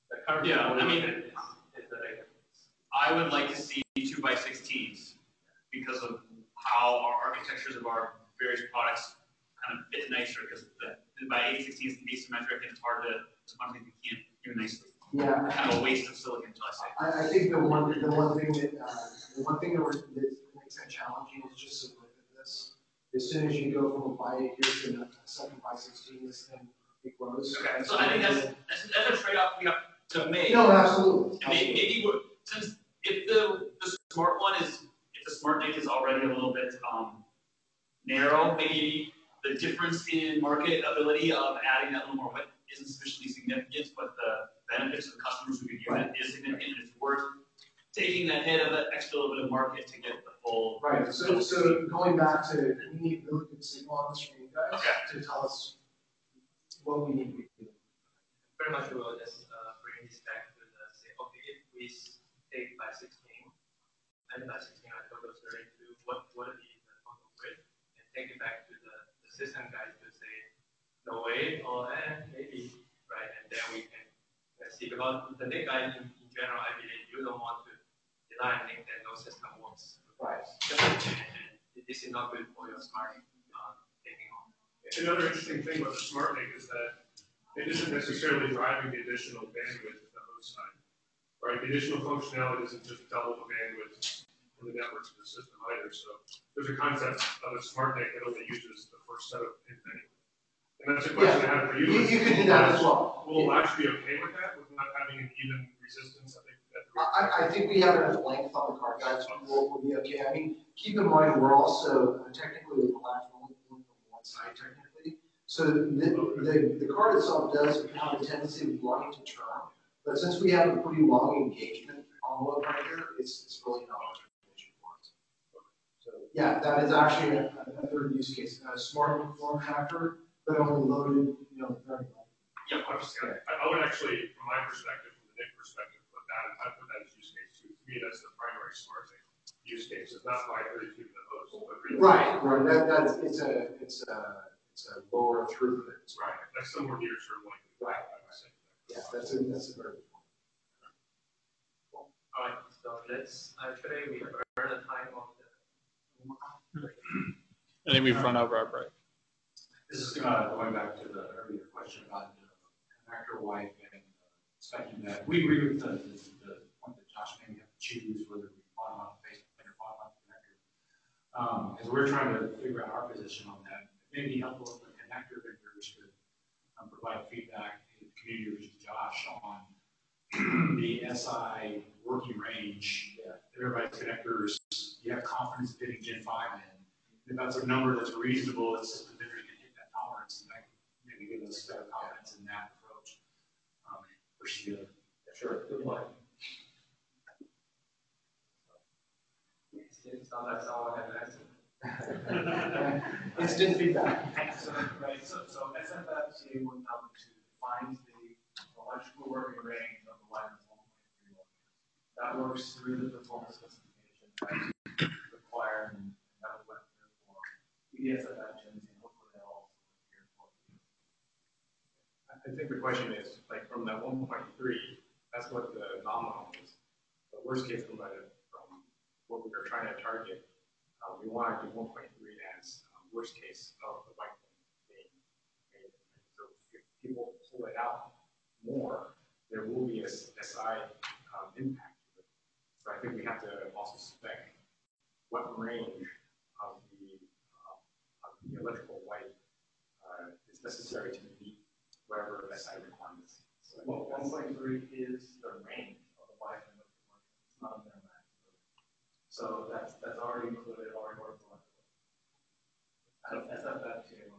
The current. Yeah, I mean- is, is the. I would like to see two by sixteens because of how our architectures of our various products kind of fit nicer, because the, by eight sixteens asymmetric and it's hard to, it's one thing you can't do nicely. Yeah. Kind of a waste of silicon, shall I say. I, I think the one, the one thing that, uh, the one thing that that makes that challenging is just to look at this. As soon as you go from a by eight here to a second by sixteen, this thing, it grows. Okay, so I think that's, that's, that's a trade-off we have to make. No, absolutely. And maybe, maybe we're, since if the, the smart one is, if the smart NIC is already a little bit, um, narrow, maybe the difference in market ability of adding that little more width isn't sufficiently significant, but the benefits to the customers who could use it is significant, and it's worth taking that hit of that extra little bit of market to get the full. Right, so, so going back to, we need really good signal on this from you guys Okay. to tell us what we need to do. Pretty much we will just, uh, bring this back to the please take by sixteen, and by sixteen, I total thirty-two, what, what is the total width? And take it back to the, the system guys to say, no way, or eh, maybe, right, and then we can see, because the NIC guy in, in general, I believe you don't want to design NIC that no system works. Right. And this is not good for your smart, uh, taking on. Another interesting thing about the smart NIC is that it isn't necessarily driving the additional bandwidth at the host side. Right, the additional functionality doesn't just double the bandwidth in the networks of the system either. So there's a concept of a smart NIC that only uses the first set of pins anyway. And that's a question I have for you. You- you could do that as well. Will Latch be okay with that, with not having an even resistance the, at I, I think we have enough length on the card guides, we'll, we'll be okay. I mean, keep in mind, we're also uh, technically with the latch only on one side technically. So the, the, the card itself does have a tendency of wanting to turn, but since we have a pretty long engagement envelope right here, it's, it's really not much of an issue for us. So, yeah, that is actually a, a third use case, a smart form factor, but only loaded, you know, very low. Yeah, I was, I, I would actually, from my perspective, from the NIC perspective, put that, I put that as use case two. To me, that's the primary smart thing, use case. It's not my thirty-two to the host. but really- Right, right, that, that's, it's a, it's a, it's a lower throughput. Right, that's somewhere near term like. Right. Yeah, that's a, that's a very good point. All right, so let's, actually, we have earned the time of the. I think we've run over our break. This is uh, going back to the earlier question about the connector wipe and uh, expecting that. We agree with the, the, the point that Josh made, we have to choose whether we bottom the basement or bottom the connector. Um, as we're trying to figure out our position on that, it may be helpful if the connector vendors could um, provide feedback to the community with Josh on the SI working range. Everybody's connectors, you have confidence in getting Gen five in. If that's a number that's reasonable, that's the vendor can hit that tolerance, and that maybe give us better confidence in that approach. Um, versus the other. Sure, good point. It's not like someone has an answer. Instant feedback. So, right, so, so SFFTA one thousand two defines the electrical working range That works through the performance specification required and that went through for and hopefully that here for. I think the question is, like, from that one point three, that's what the nominal is. The worst case from from what we were trying to target, uh, we want to do one point three as, um, worst case of the wipe being made. So if people pull it out more, there will be a SI, um, impact to. So I think we have to also spec what range of the, um, of the electrical wipe, uh, is necessary to meet whatever SI requirements. So Well, one that's- point three is the range of the line of working, it's not a minimum. So that's, that's already included, already worked on. SFFTA one thousand.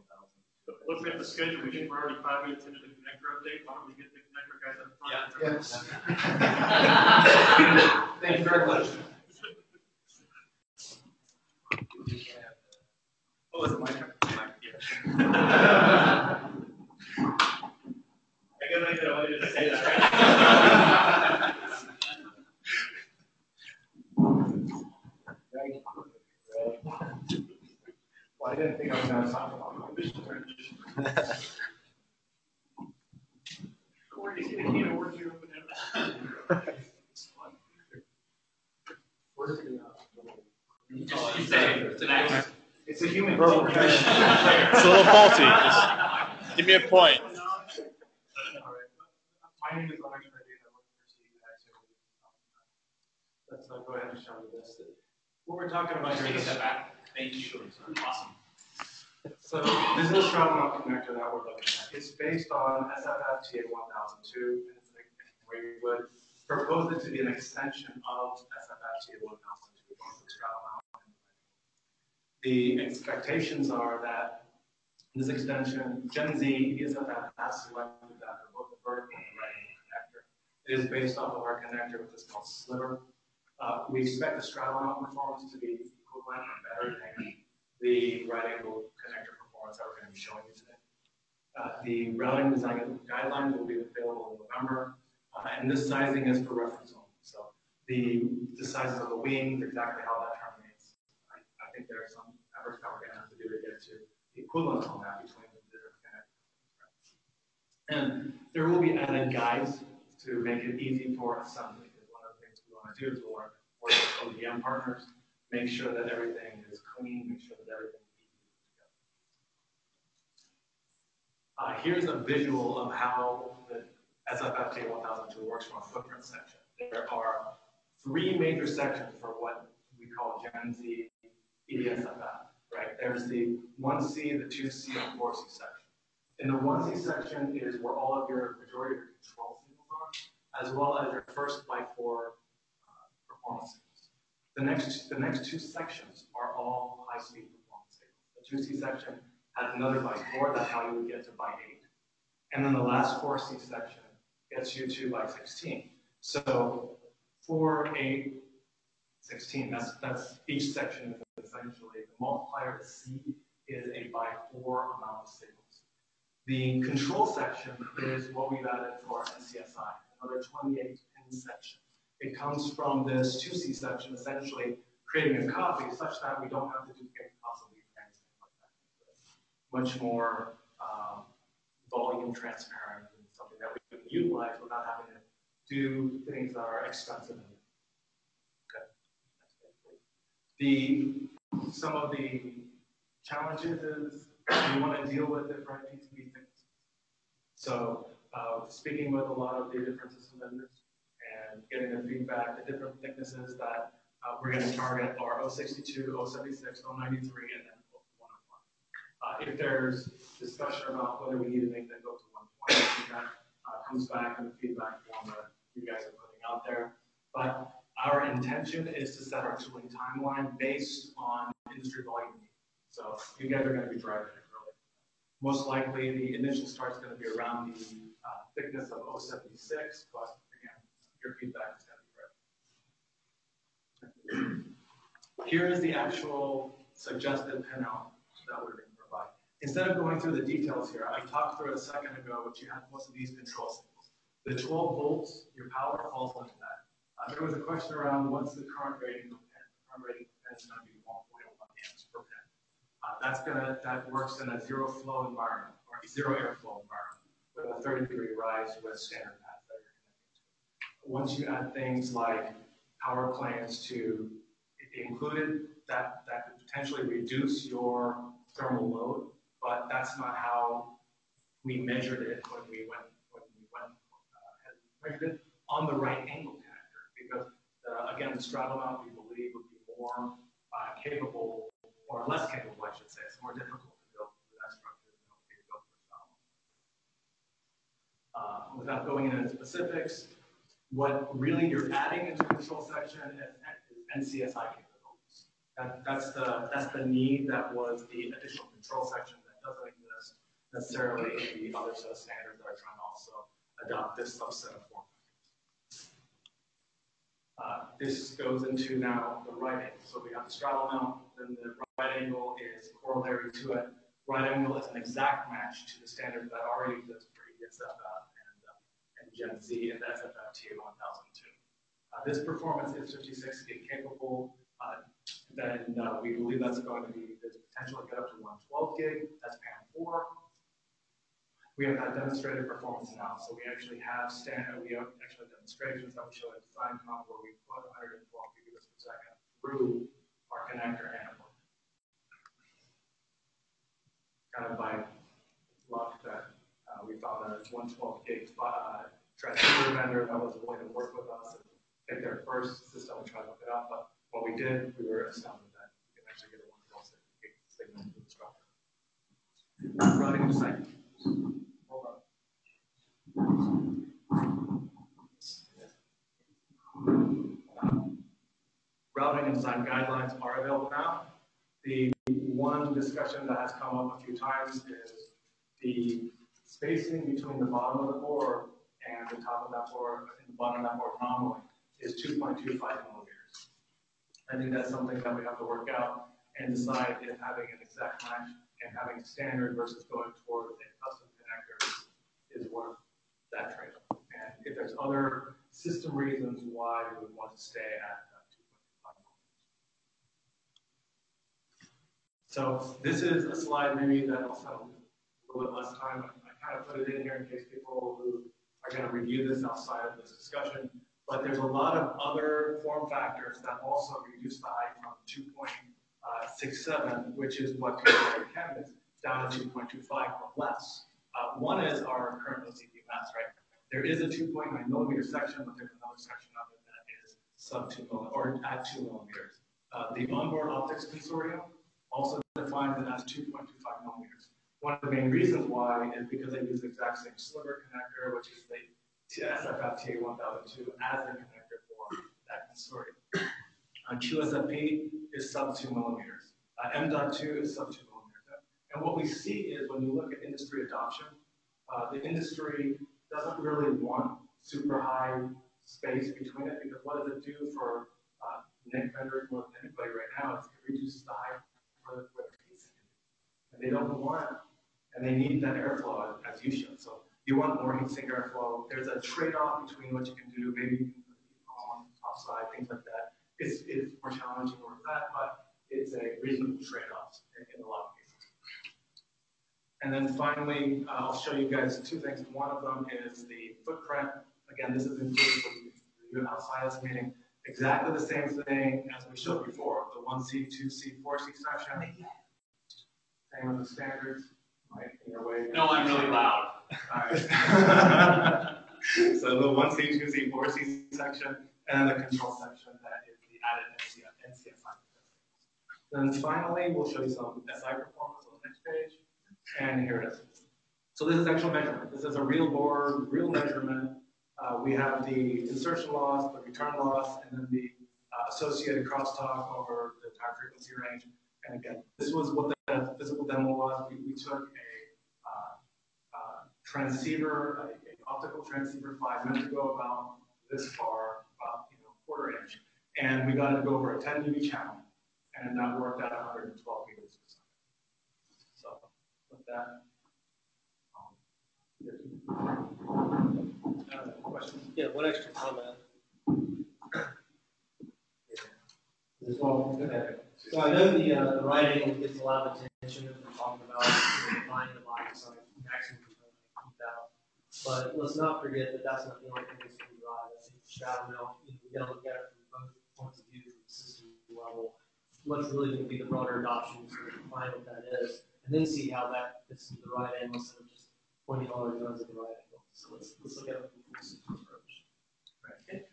Looking at the schedule, we think we're already five minutes into the connector update. Why don't we get the connector guys up front? Yes. Thank you very much. Oh, is it my turn? Yeah. I guess I could wanted to say that. Well, I didn't think I was gonna talk about my Corey, you see the key to work here open it? Where's the, uh, Just, you say, it's an act. It's a human. It's a little faulty. Just give me a point. My name is Alex Reddy, I work for TE Connectivity. Let's uh, go ahead and show you this. What we're talking about here Take a step back. Thank you. Awesome. So this is a straddle mount connector that we're looking at. It's based on SFFTA one thousand two, and it's like, we would propose it to be an extension of SFFTA one thousand two, both the the expectations are that this extension, Gen Z, EDSFF has selected that for both the vertical and the right connector. It is based off of our connector, which is called Sliver. Uh, we expect the straddle mount performance to be equivalent or better than the right angle connector performance that we're going to be showing you today. Uh, the routing design guidelines will be available in November, uh, and this sizing is for reference only. So The, the sizes of the wings, exactly how that terminates. I, I think there are some efforts that we're gonna have to do to get to the equivalent on that between the different. And there will be added guides to make it easy for assembly, because one of the things we wanna do is we wanna work with ODM partners, make sure that everything is clean, make sure that everything Uh, here's a visual of how the SFFTA 1002 works from a footprint section. There are three major sections for what we call Gen Z EDSFF, right? There's the 1C, the 2C, and 4C section. In the 1C section is where all of your majority of your control signals are, as well as your first by four uh, performance signals. The next, the next two sections are all high-speed performance signals. The 2C section has another by four, that's how you would get to by eight. And then the last 4C section gets you to by 16. So 4, 8, 16, that's, that's each section is essentially, the multiplier to C is a by four amount of signals. The control section is what we've added for NCSI, another 28 pin section. It comes from this 2C section, essentially creating a copy such that we don't have to duplicate copies of much more um, volume transparent and something that we can utilize without having to do things that are expensive. Okay. The some of the challenges is you want to deal with different PCB thicknesses. So uh, speaking with a lot of the different system vendors and getting their feedback, the different thicknesses that uh, we're going to target are 062, 076, 093, and then uh, if there's discussion about whether we need to make that go to 120, that uh, comes back in the feedback form that you guys are putting out there. But our intention is to set our tooling timeline based on industry volume. So you guys are going to be driving it really. Most likely, the initial start is going to be around the uh, thickness of 076, but again, your feedback is going to be right. Here is the actual suggested pinout that we're Instead of going through the details here, I talked through it a second ago, which you have most of these control signals. The 12 volts, your power falls into that. Uh, there was a question around what's the current rating of pen. The current rating of pen is going to be 1.1 amps per pen. Uh, that's gonna that works in a zero flow environment or a zero airflow environment with a 30 degree rise with standard pads that you're connecting to. Once you add things like power planes to included, that that could potentially reduce your thermal load but that's not how we measured it when we went when we went uh, measured it on the right angle connector because uh, again the straddle mount we believe would be more uh, capable or less capable I should say it's more difficult to build for that structure than it would for. Uh, without going into specifics, what really you're adding into the control section is, is NCSI capabilities. That, that's the that's the need that was the additional control section doesn't exist necessarily in the other set of standards that are trying to also adopt this subset of form. Uh, this goes into now the right angle. So we have the straddle mount, then the right angle is corollary to it. Right angle is an exact match to the standard that already exists for EDSFF and, uh, and Gen Z and the SFFTA 1002. Uh, this performance is 56 gig capable. Uh, then uh, we believe that's going to be, there's potential to get up to 112 gig, that's PAM4. We have that demonstrated performance now, so we actually have standard, we have actually demonstrations that we show at DesignCon where we put 112 gigabits per second through our connector and kind of by luck that uh, we found a 112 gig uh, transceiver vendor that was willing to work with us and take their first system and try to look it up, but what we did, we were astounded that we can actually get a one call signal to the structure. Routing the site. Hold on. Routing and design guidelines are available now. The one discussion that has come up a few times is the spacing between the bottom of the board and the top of that board, and the bottom of that board nominally, is 2.25 millimeters. I think that's something that we have to work out and decide if having an exact match and having standard versus going toward a custom connector is worth that trade-off. And if there's other system reasons why we would want to stay at uh, 2.25 So this is a slide maybe that I'll spend a little bit less time. I kind of put it in here in case people who are going to review this outside of this discussion. But there's a lot of other form factors that also reduce the height from 2.67, which is what CEM is, down to 2.25 or less. Uh, one is our current OCP Mezz, right? There is a 2.9 millimeter section, but there's another section of it that is sub 2 millimeters, or at 2 millimeters. Uh, the onboard optics consortium also defines it as 2.25 millimeters. One of the main reasons why is because they use the exact same sliver connector, which is the SFFTA 1002 as the connector for that consortium. Uh, QSFP is sub 2 millimeters. Uh, M.2 is sub 2 millimeters. And what we see is when you look at industry adoption, uh, the industry doesn't really want super high space between it because what does it do for uh, NIC vendors more than anybody right now it reduces the height where the And they don't want, and they need that airflow as you showed. So you want more heat sink airflow. There's a trade-off between what you can do. Maybe you can put people on outside, things like that. It's, it's more challenging with that, but it's a reasonable trade-off in, in, a lot of cases. And then finally, uh, I'll show you guys two things. One of them is the footprint. Again, this is included with the outside this meeting. Exactly the same thing as we showed before, the 1C, 2C, 4C section. Same as the standards, right? In your way. No, I'm really loud. So the one C, two C, four C section, and then the control section that is the added NCF, NCFI. Then finally, we'll show you some SI performance on the next page. And here it is. So this is actual measurement. This is a real board, real measurement. Uh, we have the insertion loss, the return loss, and then the uh, associated crosstalk over the entire frequency range. And again, this was what the physical demo was. We, we took a transceiver, an optical transceiver five minutes ago about this far, about you know quarter inch, and we got it to go over a 10 dB channel, and that worked at 112 meters per second. So with that. Um, uh. Yeah, one extra comment. Well, so I know the, uh, the writing gets a lot of attention if we're talking about defining the line design maximum but let's not forget that that's not the only thing that's going to drive. I think mill, you know, we got to look at it from both points of view, from the system level. What's really going to be the broader adoption, so we find what that is, and then see how that fits into the right angle instead of just pointing all our guns at the right angle. So let's let's look at it from the system approach. Right.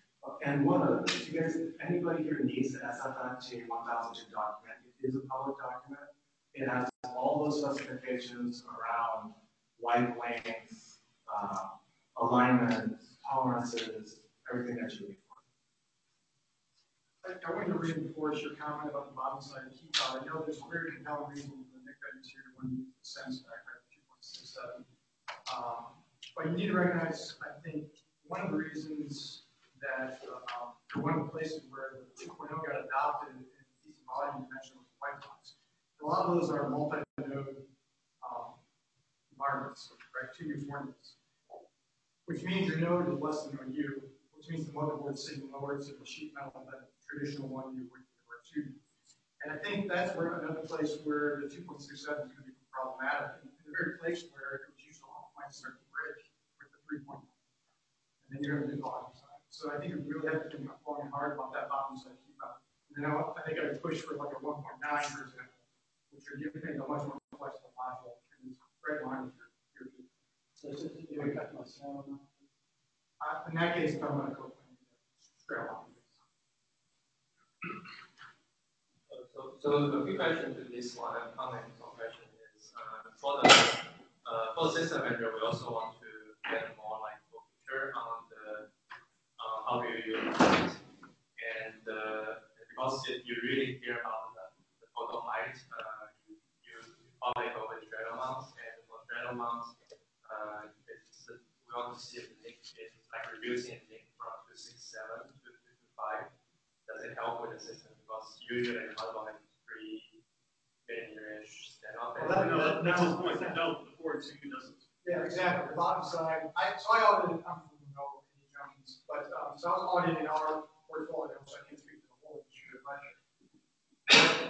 And one other thing, you guys, anybody here needs the SFFTA 1002 document, it is a public document. It has all those specifications around light length, uh, alignment, tolerances, everything that you need for. I, want to reinforce your comment about the bottom side of key I know there's a very compelling reason for the NIC guidance here to use the sense factor 2.67. Um, but you need to recognize, I think, one of the reasons that, or one of the places where the 2.0 got adopted in DC volume dimension was white box. A lot of those are multi-node um, environments, right, two-use formulas which means your node is less than your U, which means the motherboard is sitting lower to the sheet metal than traditional one you would or 2U. And I think that's where another place where the 2.67 is going to be problematic, in the very place where it was used optimize certain bridge with the 3.1. And then you're going to do the bottom side. So I think you really have to think about long and hard about that bottom side keep up. You know, I think I would push for like a 1.9, for example, which would give me a much more flexible module and red line. So it's just, you know, cut my sound. Uh, in that case, I'm going to go straight on. So, so a quick question to this one, and comment question is, uh, for the uh, for system vendor, we also want to get more like full picture on the uh, how do you use it, and uh, because you really care about the, the photo height, uh, you, you probably go with straddle mounts, and for straddle mounts, uh, we want to see if the link is like reducing the link from 267 to 225. Does it help with the system? Because usually it's about like three linear-ish standoff. Well, that, no, that's his point. No, the board two doesn't. Yeah, exactly. The bottom side. I, so I already, I'm from no any junctions, but um, so I was auditing our portfolio, so I can't speak to the whole industry, but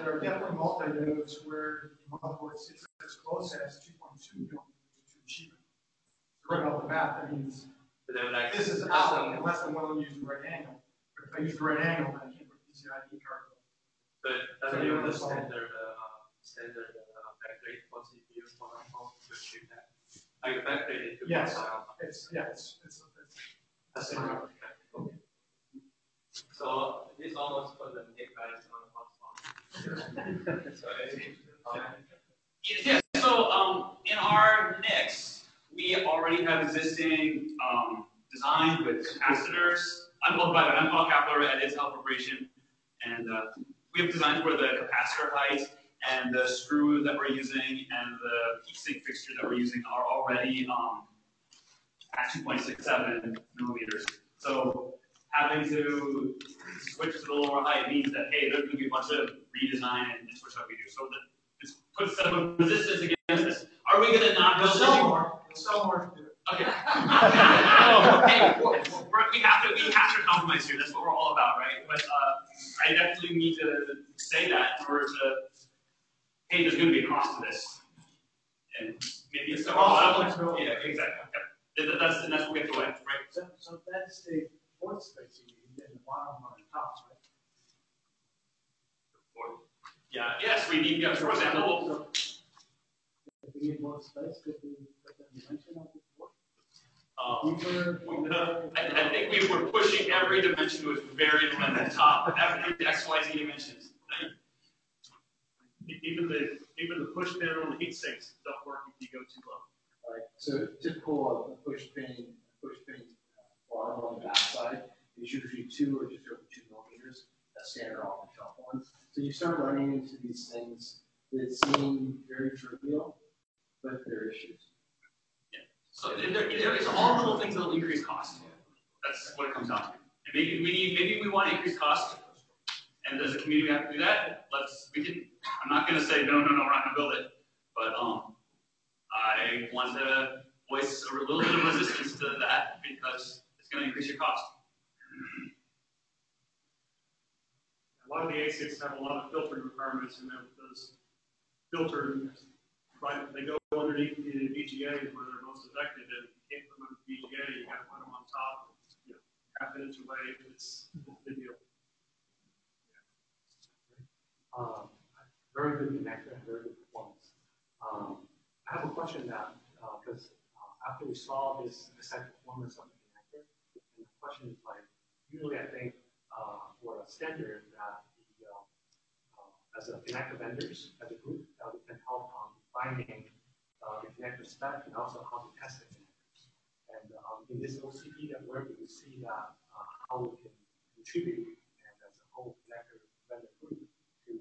there are definitely multi-nodes where the motherboard sits as close as two point two millimeters to achievement. So right off the bat, that means But they're like. this is out unless I'm willing to use the right angle. But if I use the right angle, then I can't put PCIe card. But So doesn't you use the standard, uh, standard, uh, backplate for CPU for iPhone to achieve that. Like backplate is. Yes, it's, yeah, it's, it's, it's. That's it. So this almost for the big guys on the So it's, um, Yeah, so, um, in our NICs, we already have existing, um, designs with capacitors. I'm, oh, by the way, I'm Paul Kapler at Intel Corporation, and, uh, we have designs for the capacitor height and the screw that we're using and the heat sink fixture that we're using are already, um, at two point six seven millimeters. So having to switch to the lower height means that, hey, there's gonna be a bunch of redesign and switch up we do. So that this puts some resistance against this. Are we gonna not build? Sell more, sell more. Okay. Hey, we're- we're- we have to, we have to compromise here, that's what we're all about, right? But, uh, I definitely need to say that in order to, hey, there's gonna be a cost to this. And maybe it's. Also flexibility. Yeah, exactly, Yep. That- That's, and that's what we have to win, right? So, so that's the fourth space you need, and the bottom one on top, right? Yeah, yes, we need, yeah, for example, If we need more space, could we put the dimension of the board? um, Deeper, I, I think we were pushing every dimension to its very limit, top, every X, Y, Z dimensions. Even the, even the push pin on the heat sinks don't work if you go too low. Right, so typical of a push pin, push pin uh, bar on the back backside is usually two or just over two millimeters, that's standard off the shelf ones. So you start running into these things that seem very trivial, but they're issues. So there, is all little things that will increase cost. That's what it comes down to. And maybe we need, maybe we want to increase cost, and as a community, we have to do that. Let's, we can, I'm not gonna say, no, no, no, we're not gonna build it, but, um, I want to voice a little bit of resistance to that because it's gonna increase your cost. A lot of the ASICs have a lot of filtering requirements and those filters, right, they go underneath the BGA where they're most effective and you can't put them on the BGA, you gotta put them on top, you know, half an inch away, it's, big deal. Um, very good connector very good performance. Um, I have a question now, because uh, after we saw this, this performance of the connector, and the question is like, usually I think uh, for a standard that the, uh, uh, as a connector vendors, as a group, uh, we can help on defining uh, the connector spec and also how to test the connectors. And um, in this OCP that going to see that uh, how we can contribute and as a whole connector vendor group to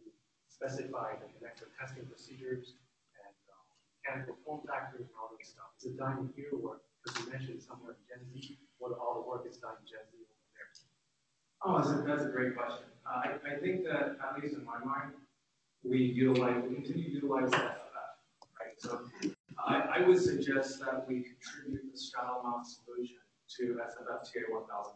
specify the connector testing procedures and uh, mechanical form factors and all that stuff. Is it done in here or, because you mentioned somewhere in Gen Z, what all the work is done in Gen Z over there? Oh, that's a, that's a great question. Uh, I, I think that, at least in my mind, we utilize, we continue to utilize right? So um, I, I would suggest that we contribute the straddle mount solution to SFF TA 1000.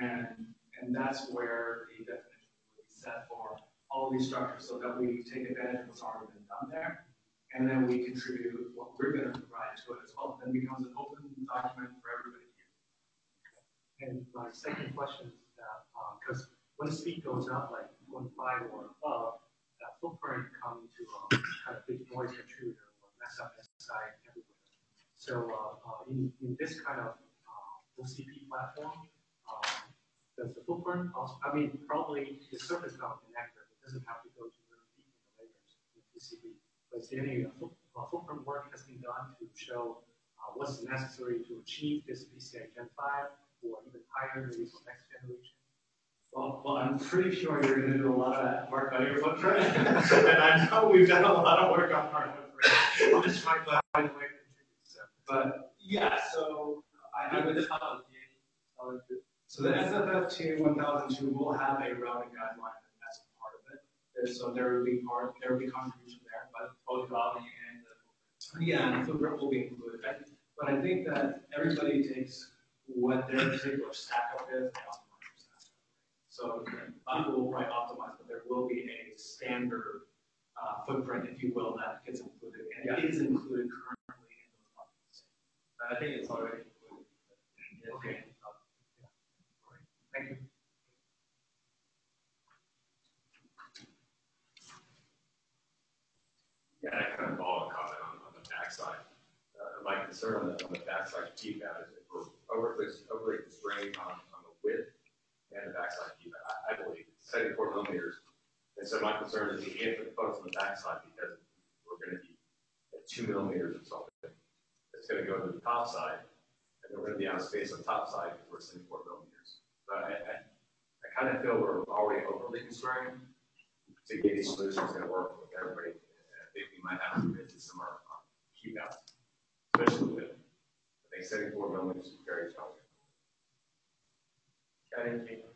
And, and that's where the definition will be set for all these structures so that we take advantage of what's already been done there. And then we contribute what we're going to provide to it as well. Then it becomes an open document for everybody use. And my second question is that, uh, because when the speed goes up, like 0.5 or above, footprint come to a kind of big noise contributor or mess up SSI everywhere. So uh, uh, in, in this kind of uh, OCP platform, um, does the footprint also, I mean, probably the surface mount connector, it doesn't have to go to very deep in the layers in the PCB. But is there any uh, foot, uh, footprint work has been done to show uh, what's necessary to achieve this PCI Gen 5 or even higher maybe for next generation? Well, well, I'm pretty sure you're gonna do a lot of that work on your footprint. And I know we've done a lot of work on our footprint. I'm just trying to find a way to contribute. So, But, yeah, so I, I would. So the SFF TA one thousand two will have a routing guideline as part of it. So there will be part, there will be contribution there, but both routing and the. Yeah, and the footprint will be included. But I think that everybody takes what their particular stack up is, they optimize their stack up. So people will probably optimize, but there will be a standard uh, footprint, if you will, that gets included, and it is included currently in those documents. I think it's already included. Okay. Thank you. Yeah, I kind of follow a comment on, on the backside. Uh, my concern on the, on the backside keep out is if we're overly, overly constrained on, on the width and the backside keep out. I, believe it's seventy-four millimeters. And so my concern is the input focus on the backside because we're gonna be at two millimeters or something. It's gonna go to the top side and we're gonna be out of space on the top side because we're seventy-four millimeters. But I, I, I kind of feel we're already overly constrained to get these solutions that work with everybody. I think we might have to visit some of our out, especially with, I think seventy-four millimeters is very challenging. Challenging.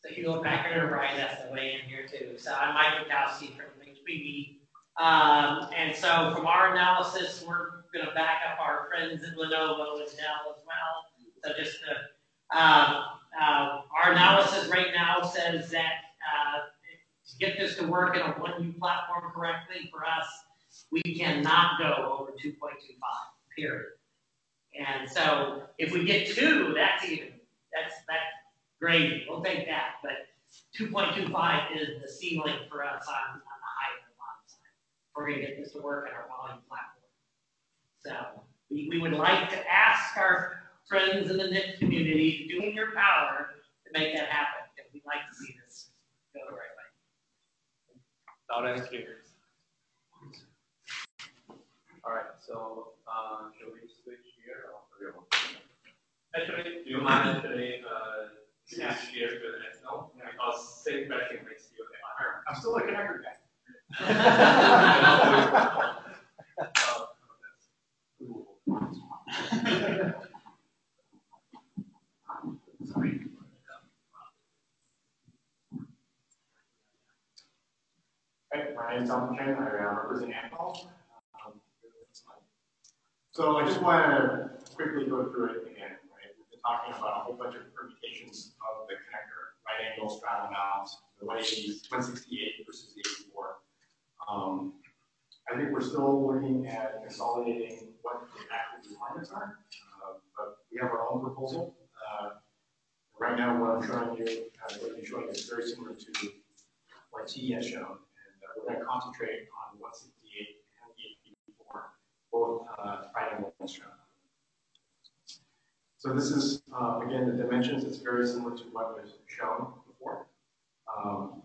So you go back there, right, that's the way in here too. So I'm Mike Bukowski from HPE. Um, and so from our analysis, we're gonna back up our friends at Lenovo and Dell as well. So just to, um, uh, our analysis right now says that, uh, to get this to work in a one U platform correctly for us, we cannot go over two point two five, period. And so if we get two, that's even, that's, that's gravy, we'll take that, but two point two five is the ceiling for us on, on the high and the bottom side. We're gonna get this to work in our volume platform. So, we, we would like to ask our friends in the NIC community, doing your power to make that happen, because we'd like to see this go the right way. Loud and clear. All right, so, uh, shall we switch here or? Actually, do you mind actually, uh, switch Yeah. here to the next one? Because same question makes you the I'm still a connector guy. Hey, my name's Tom Chen, I uh, represent Amphenol. Um, So I just want to quickly go through it again, right? We've been talking about a whole bunch of permutations of the connector, right angle, straddle mount, the 180, 168 versus the 84. Um, I think we're still looking at consolidating what the actual requirements are, uh, but we have our own proposal. Uh, Right now, what I'm showing you, uh, what I'm showing is very similar to what T has shown. And uh, we're going to concentrate on 168 and the 84, both uh, angle and. So this is, uh, again, the dimensions, it's very similar to what was shown before. Um,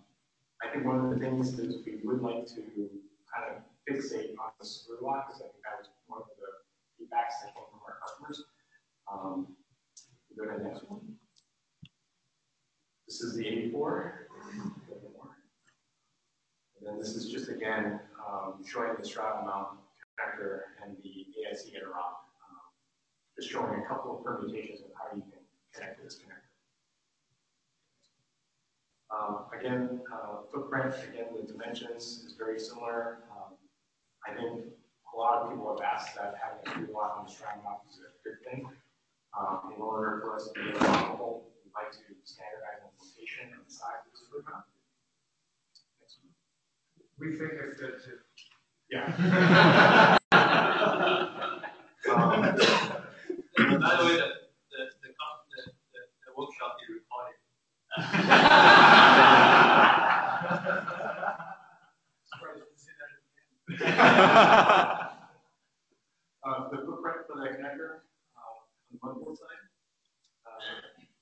I think one of the things is we would like to kind of fixate on the screw lock, because I think that was one of the feedbacks that came from our customers. Um, Go to the next one. This is the 84. And then this is just again um, showing the straddle mount connector and the AIC interop. Um, just showing a couple of permutations of how you can connect to this connector. Um, again, uh, footprint, again, the dimensions is very similar. Um, I think a lot of people have asked that having a screw lock on the mount is a good thing. Um, in order for us to be adaptable, we'd like to standardize location and size of the screw mount. Next one. We think it's good too. Yeah. Um, By the way, the, the, the, com- the, the, the workshop is recorded. Uh, the footprint for the connector, uh, on the motherboard side, uh,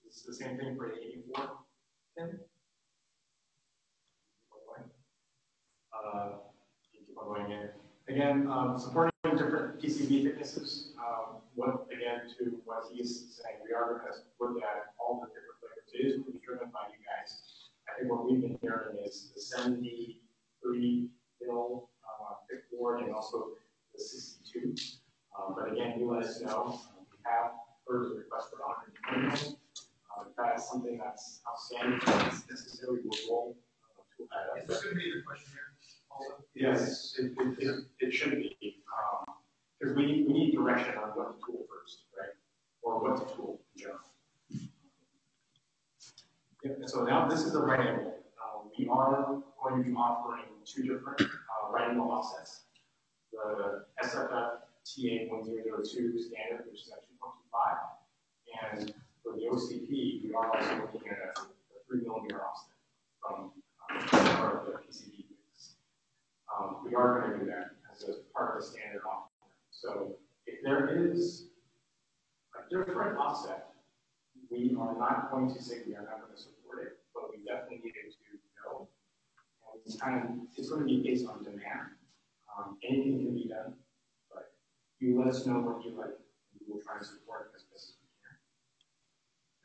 is the same thing for the eighty-four pin. Uh, going. Again, um, supporting different PCB thicknesses, um, what, again, to what he's saying, we are gonna look at all the different flavors. It is really driven by you guys. I think what we've been hearing is the seventy-three mil, uh, thick board and also the sixty-two. Um, but again, you let us know. We have heard the request for hundred and twenty million. Uh, that's something that's outstanding, that's roll. uh, to that. Is this gonna be the questionnaire also? Yes, it, it, it, it should be, um, because we need, we need direction on what the tool first, right? Or what to tool in general. Yeah, so now this is the right angle. Uh, we are going to be offering two different, uh, right angle offsets. The SFF TA one zero zero two standard, which is at two point two five. And for the OCP, we are also looking at a, a three millimeter offset from, um, our the PCB mix. Um, we are going to do that as a part of the standard offset. So if there is a different offset, we are not going to say we are not going to support it, but we definitely need it to know. And it's kind of, it's going to be based on demand. Um, anything can be done, but you let us know what you like, and we will try to support it as best as we can.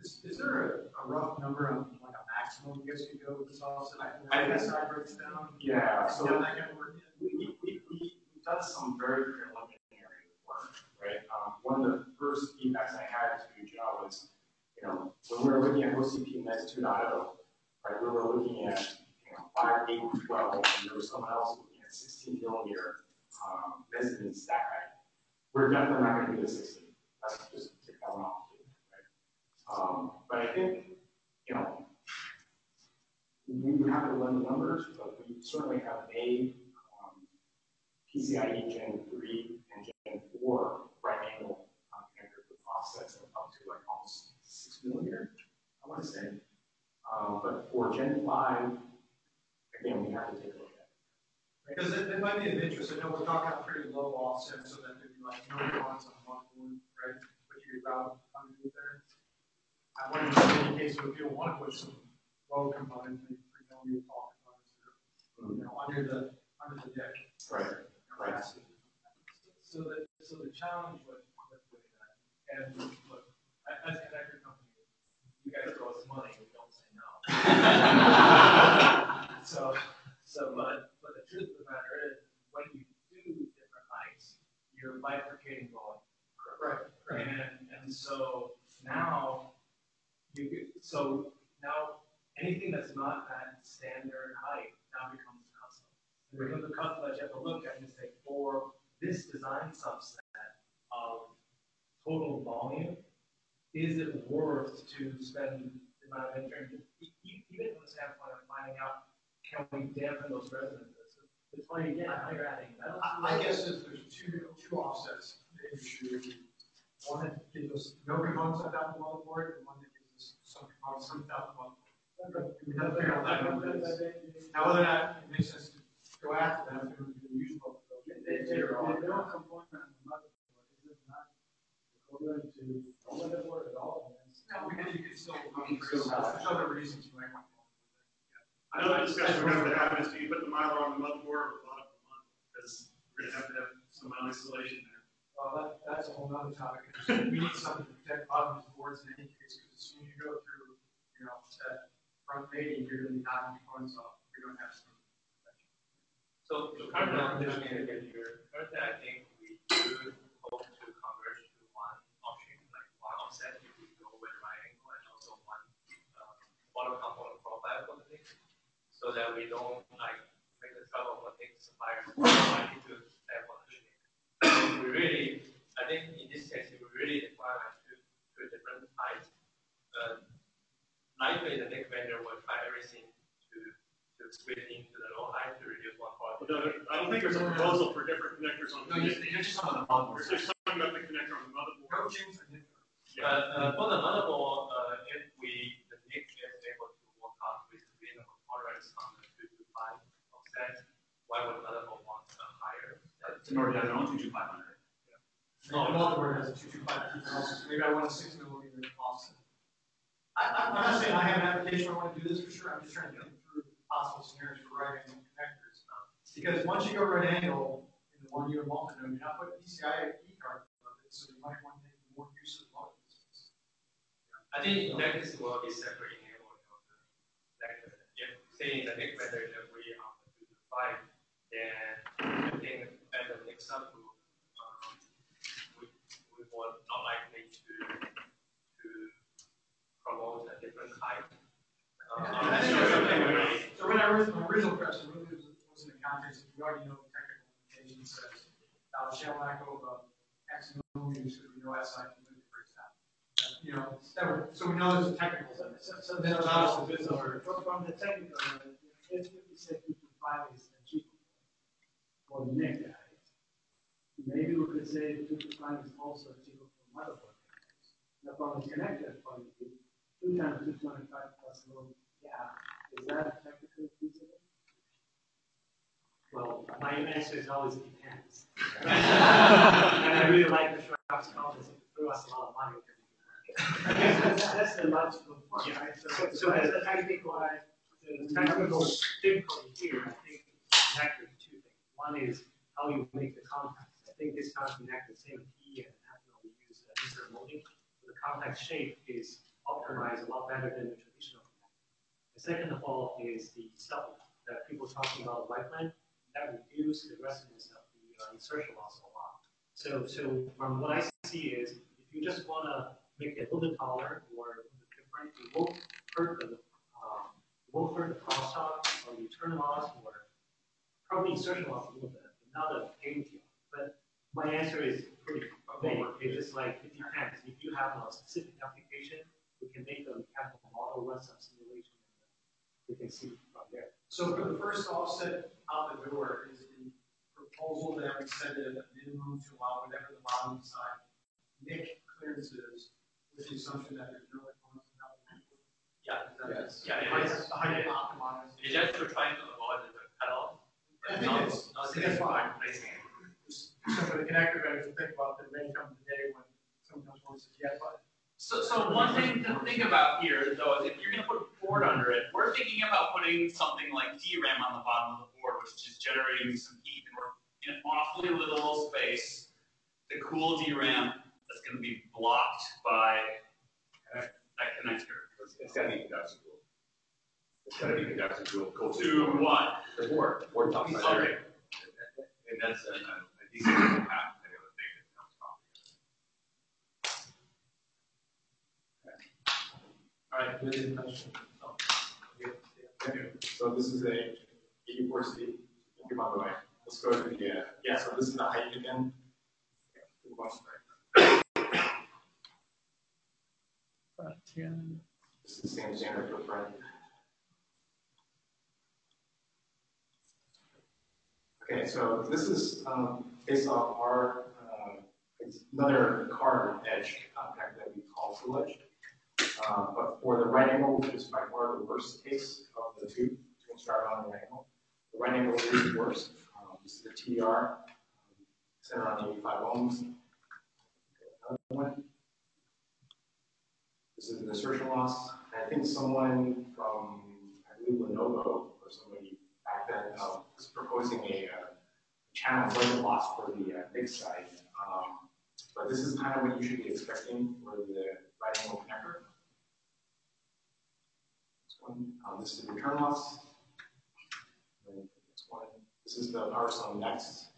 Is, is there a, a rough number on like a maximum you guys could go with this offset? I- I- That side breaks down? Yeah, so- Yeah, that kind of work. We, we, we, we've done some very preliminary work, right? Um, one of the first feedbacks I had to do, Joe was, you know, when we were looking at OCP NIC 2.0, right, we were looking at, you know, 5, 8, 12, and there was someone else looking at 16 millimeter um, mezzanine stack. We're definitely not going to do the 16. Let's just take that one off? Um, but I think, you know, we would have to run the numbers, but we certainly have made um, PCIe Gen 3 and Gen 4 right angle uh, connectors with offsets of up to like almost 6 millimeter, I want to say. Um, but for Gen 5, again, we have to take a look at it. Because it, it might be of interest, I know we're talking about pretty low offset, so that maybe like no components on one board, right? But you route underneath there. I wonder if in any case, if you want to put some low components, maybe three tall components, that are, you know, under the, under the deck. Right, right. So the, so the challenge with, with that, and look, as a connector company, you guys throw us money, we don't say no. So, so, but, but the truth of the matter is, when you do different heights, you're bifurcating volume. Right, right. And, and so now, you, so now, anything that's not that standard height now becomes a custom. It becomes a custom that you have to look at and say, for this design subset of total volume, is it worth to spend the amount of engineering, e- e- even from the standpoint of finding out, can we dampen those resonances? It's funny, again, now you're adding metal. I, I guess if there's two, two offsets, maybe we should do one that gives us no components at that motherboard, and one that Now, whether or makes sense to go after if they don't component on the motherboard, is it not equivalent to motherboard at all? No, could, you could still, there's other reasons you might want. I know the discussion we're gonna have is you put the Mylar on the the the month? Because we're gonna have to have some isolation there. Well, that, that's a whole nother topic. We need something to protect bottom the boards in any case, because as you go through, you know, that front mating, you're gonna be knocking components off. You're have some. So, so currently, I'm just looking at it here, currently, I think we do hope to converge to one option, like one offset, if we go with right angle, and also one, uh, bottom component profile for the thing. So that we don't like make the trouble for things suppliers, to have one tuning. We really, I think in this case, we really require like two, two different heights. Uh, likely the NIC vendor will try everything to, to squeeze into the low height to reduce one part. But no, I don't think there's a proposal for different connectors on. No, you're- you're just talking about the motherboard. We're just talking about the connector on the motherboard. Coaching's a different. But uh, for the motherboard, uh, if we, the NIC is able to work out with reasonable tolerance on the two to five offset, why would motherboard want a higher? Nord has their own two two five hundred. No, the motherboard has a two two five, maybe I want a six millimeter offset. I, I'm not saying I have an application I want to do this for sure, I'm just trying to think through possible scenarios for right angle connectors. Because once you go right angle in the one unit multi-node, you're not putting PCIe card above it, so you might want to make more use of the multi. I think in that case, it will be separate enabled. Like, if say in the NIC vendor is agree on the two to five, then I think at the next up um, not likely to to promote a different that's. So when I was, my original question really was, was in the context, of we already know technical limitations says, thou shalt not go above X millimeters, so we know outside can move for example. You know, that would, so we know there's a technical limit. So, so Then allows the business or- from, the technical, uh, if you said to five is achievable for the NIC guy, maybe we could say two to five is also achievable for motherboard. Now, from a connector point of view, two times plus load gap? Well, my answer is always depends. And I really like the Schwab's comments, it threw us a lot of money. That's that's the logical point, right? So, So- as a technical, The technical difficulty here, I think, is connected to two things. One is how you make the contacts. I think this of connect the same key and ethanol we use uh, molding. So the contact shape is optimized a lot better than the traditional connector. The second of all is the stuff that people talking about light that reduce the resonance of the uh, insertion loss a lot. So, so from what I see is if you just want to make it a little bit taller or a little bit different, it won't hurt the um, won't hurt the crosstalk or return loss or probably insertion loss a little bit, but not a game deal. But my answer is pretty vague. It's just like it depends. If you have a specific application, we can make a mechanical model, run some simulation, and we can see from there. So for the first offset out the door is the proposal that we set it at a minimum to allow whatever the bottom side NIC clearances with the assumption that there's no components out the door. Yeah. Yes. Yeah, it Height- the height optimized. It's just to trying to avoid the cutoff. I think not- it's, not I think it's fine. placing. So for the connector vendors, to think about the may come the day when someone comes forward and says, yeah, but. So, so one thing to think about here, though, is if you're gonna put a board under it, we're thinking about putting something like DRAM on the bottom of the board, which is generating some heat, and we're in an awfully little space to cool DRAM that's gonna be blocked by that connector. It's gotta be conduction tool. It's gotta be conduction tool. Cool. To what? The board, board top side Okay. And that's a, a a decent impact, I would think, that comes off. All right, good discussion. So this is a eighty-four C, come on the way. Let's go to the, uh, yeah, so this is the height again. Yeah. This is the same standard footprint. Okay, so this is, um, based off our, uh, another card edge contact that we call full edge. Uh, but for the right angle, which is by far the worst case of the two, between start on and right angle, the right angle is the worst. Um, this is the TDR, um, center on eighty-five ohms. Another one. This is the insertion loss. I think someone from, I believe Lenovo or somebody back then, uh, was proposing a, uh, channel avoidance loss for the, uh, mix side. Um, but this is kind of what you should be expecting for the right angle connector. This this is the return loss. This one, this is the power zone next.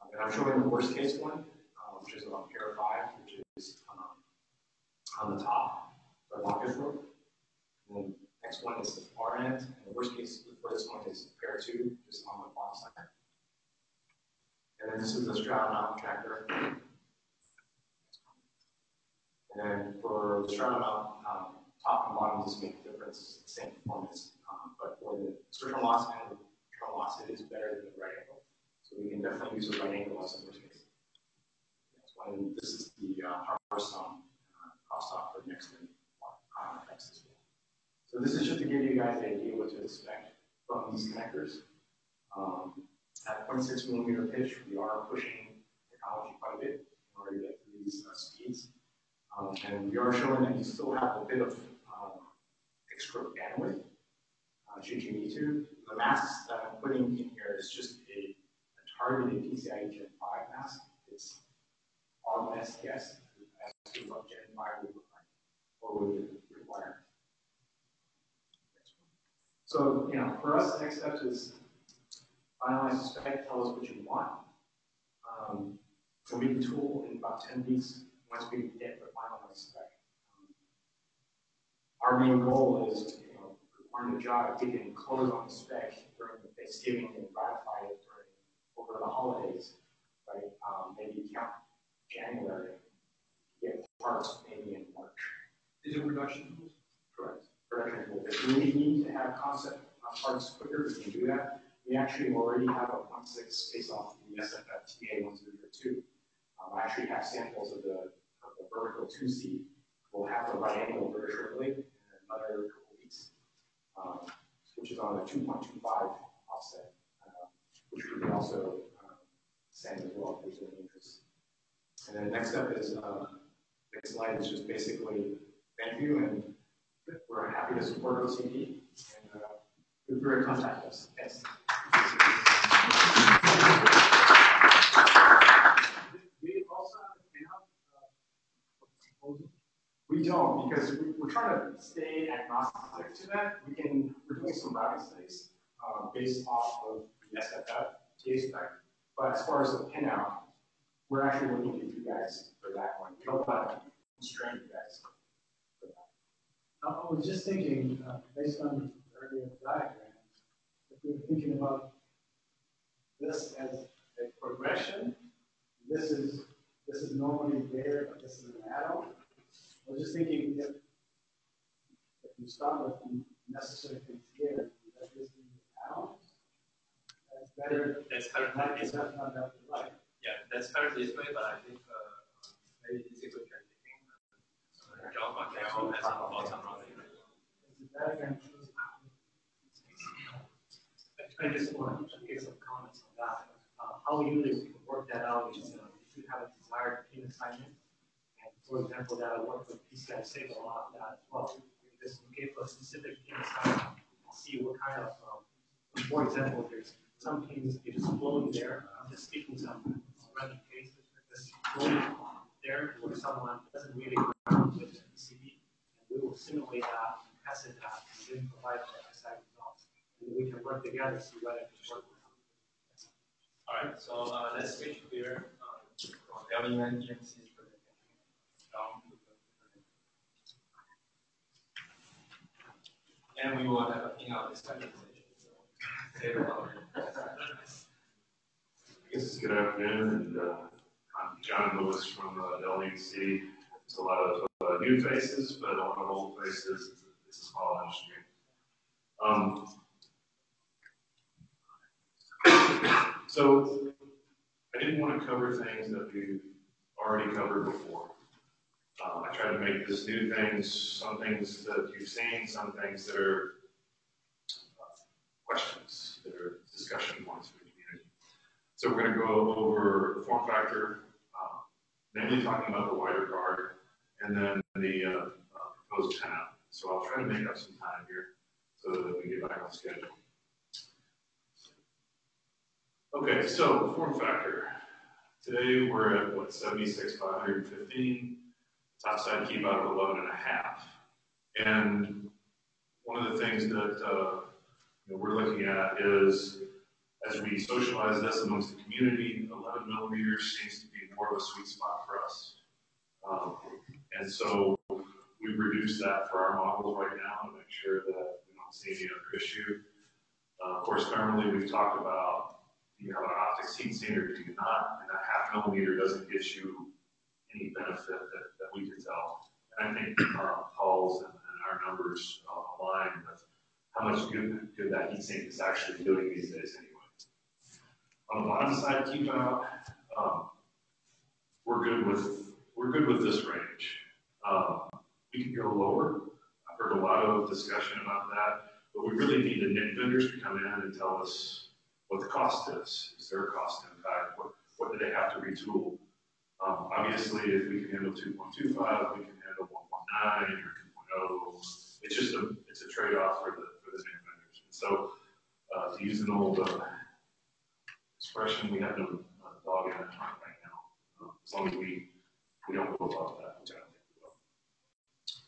Um, and I'm showing the worst case one, uh, which is on pair five, which is, um, on the top, the lockers rope. And then next one is the far end, and the worst case for this one is pair two, just on the bottom side. And then this is the straddle mount tracker. And then for the straddle mount, um, top and bottom doesn't make a difference, the same performance. Um, but for the insertion loss and the return loss, it is better than the right angle. So we can definitely use the right angle as a worst case. Next one, this is the uh, Hearthstone uh, crosstalk for next and uh. So this is just to give you guys an idea what to expect from these connectors. Um, at 0.6 millimeter pitch, we are pushing technology quite a bit in order to get to these uh, speeds. Um, and we are showing that you still have a bit of extra bandwidth uh, should you need to. The masks that I'm putting in here is just a, a targeted PCIe Gen 5 mask. It's best guess as to what Gen 5 would look like or would require. So, you know, for us, the next step is finalize the spec, tell us what you want. Um, we can tool in about 10 weeks, once we get the finalized spec. Our main goal is, you know, on the job, can close on the spec during Thanksgiving and ratify it during, over the holidays, right? Um, maybe count January, get parts maybe in March. Is it production tools? Correct. Production tools. If we need to have concept uh, parts quicker, we can do that. We actually already have a one six based off the SFF TA one zero zero two. Um, I actually have samples of the, of the vertical two seat. We'll have right angle very shortly in another couple weeks. Um, which is on a two point two five offset, uh, which we can also, um, send as well if there's any interest. And then next up is, uh, next slide is just basically, thank you, and we're happy to support OCP, and, uh, feel free to contact us, yes. We also have a pinout, uh, proposal. We don't, because we, we're trying to stay agnostic to that. We can, we're doing some routing studies, uh, based off of the SFF TA spec. But as far as the pinout, we're actually looking to you guys for that one. We don't want to constrain you guys. I I was just thinking, uh, based on the earlier diagram, if we we're thinking about this as a progression, this is, this is normally there, but this is an add-on. I was just thinking if, if you start with the necessary things here, that this be an that's better. That's currently Like, this way. that's not that right. Yeah, that's currently this way, but I think, uh, maybe this is what you're thinking. Uh, John Macao has some thoughts on it. The diagram shows I just want to get some comments on that. Uh, how we usually work that out is, uh, if you have a desired pin assignment, and for example, that I work with PCI SIG a lot that as well. We just give a specific assignment, and see what kind of, um, for example, there's some pins that just floating there, I'm just speaking some random cases, just floating there where someone doesn't really ground with the PCB, and we will simulate that, and test it out, and then provide the exact results. And we can work together, to see whether it can work. All right, so, uh, let's switch here, uh, from LUN presentation down to the. And we will have a pinout discussion session, so. lot of- Yes, good afternoon, and uh, I'm Jon Lewis from uh, LEC. There's a lot of uh, new faces, but a lot of old faces. It's a small industry. Um, So I didn't want to cover things that we've already covered before. Um, I try to make this new things, some things that you've seen, some things that are uh, questions, that are discussion points for the community. So we're going to go over form factor, um, mainly talking about the wider card, and then the uh, uh, proposed. So I'll try to make up some time here so that we get back on schedule. Okay, so form factor. Today we're at what 76 515, top side keep out of 11 and a half. And one of the things that uh, you know, we're looking at is as we socialize this amongst the community, 11 millimeters seems to be more of a sweet spot for us. Um, and so we've reduced that for our models right now to make sure that we don't see any other issue. Uh, of course, thermally, we've talked about you have an optic heat sink or do you not? And that half millimeter doesn't get you any benefit that, that we can tell. And I think our calls and, and our numbers uh, align with how much good, good that heat sink is actually doing these days anyway. On the bottom side, keep out, um, we're good with, we're good with this range. Um, we can go lower. I've heard a lot of discussion about that, but we really need the NIC vendors to come in and tell us what the cost is. Is there a cost impact? What, what do they have to retool? Um, obviously, if we can handle 2.25, we can handle 1.9 or 2.0. It's just a, it's a trade-off for the, for the NIC vendors. And so, uh, to use an old uh, expression, we have no uh, dog in the hunt right now. Um, as long as we, we don't go above that, which I don't think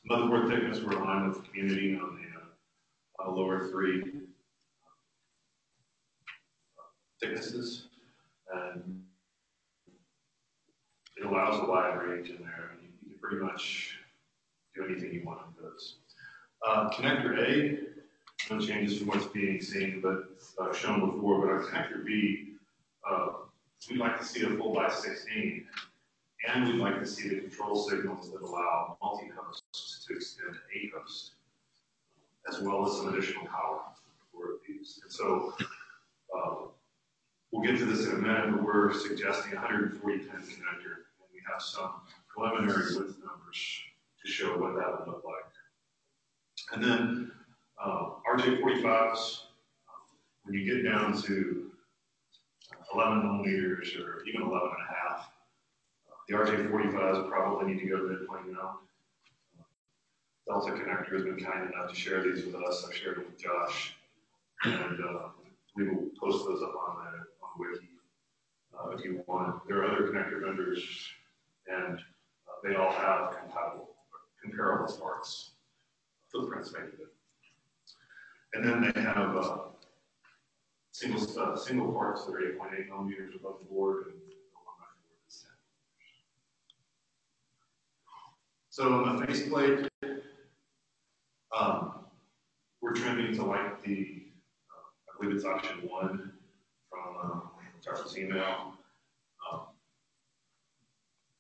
we will. Motherboard thickness, we're aligned with the community on the, uh, on the lower three thicknesses. And it allows a wide range in there, and you, you can pretty much do anything you want with those. Uh, connector A, no changes from what's being seen, but uh, shown before, but on connector B, uh, we'd like to see a full by 16, and we'd like to see the control signals that allow multi-hosts to extend eight hosts, as well as some additional power for these. And so uh, we'll get to this in a minute, but we're suggesting 140 pin connector, we have some preliminary width numbers to show what that would look like. And then uh, RJ45s, when you get down to 11 millimeters or even 11 and a half, the RJ45s probably need to go to midpoint now. Delta Connector has been kind enough to share these with us. I've shared them with Josh. And uh, we will post those up on the, on the wiki uh, if you want. There are other connector vendors, and uh, they all have compatible, comparable parts. Footprints maybe. And then they have uh, single uh, single parts that are 8.8 millimeters above the board, and the board is 10. So on the faceplate, um, we're trending to like the, uh, I believe it's option one from Charles' email.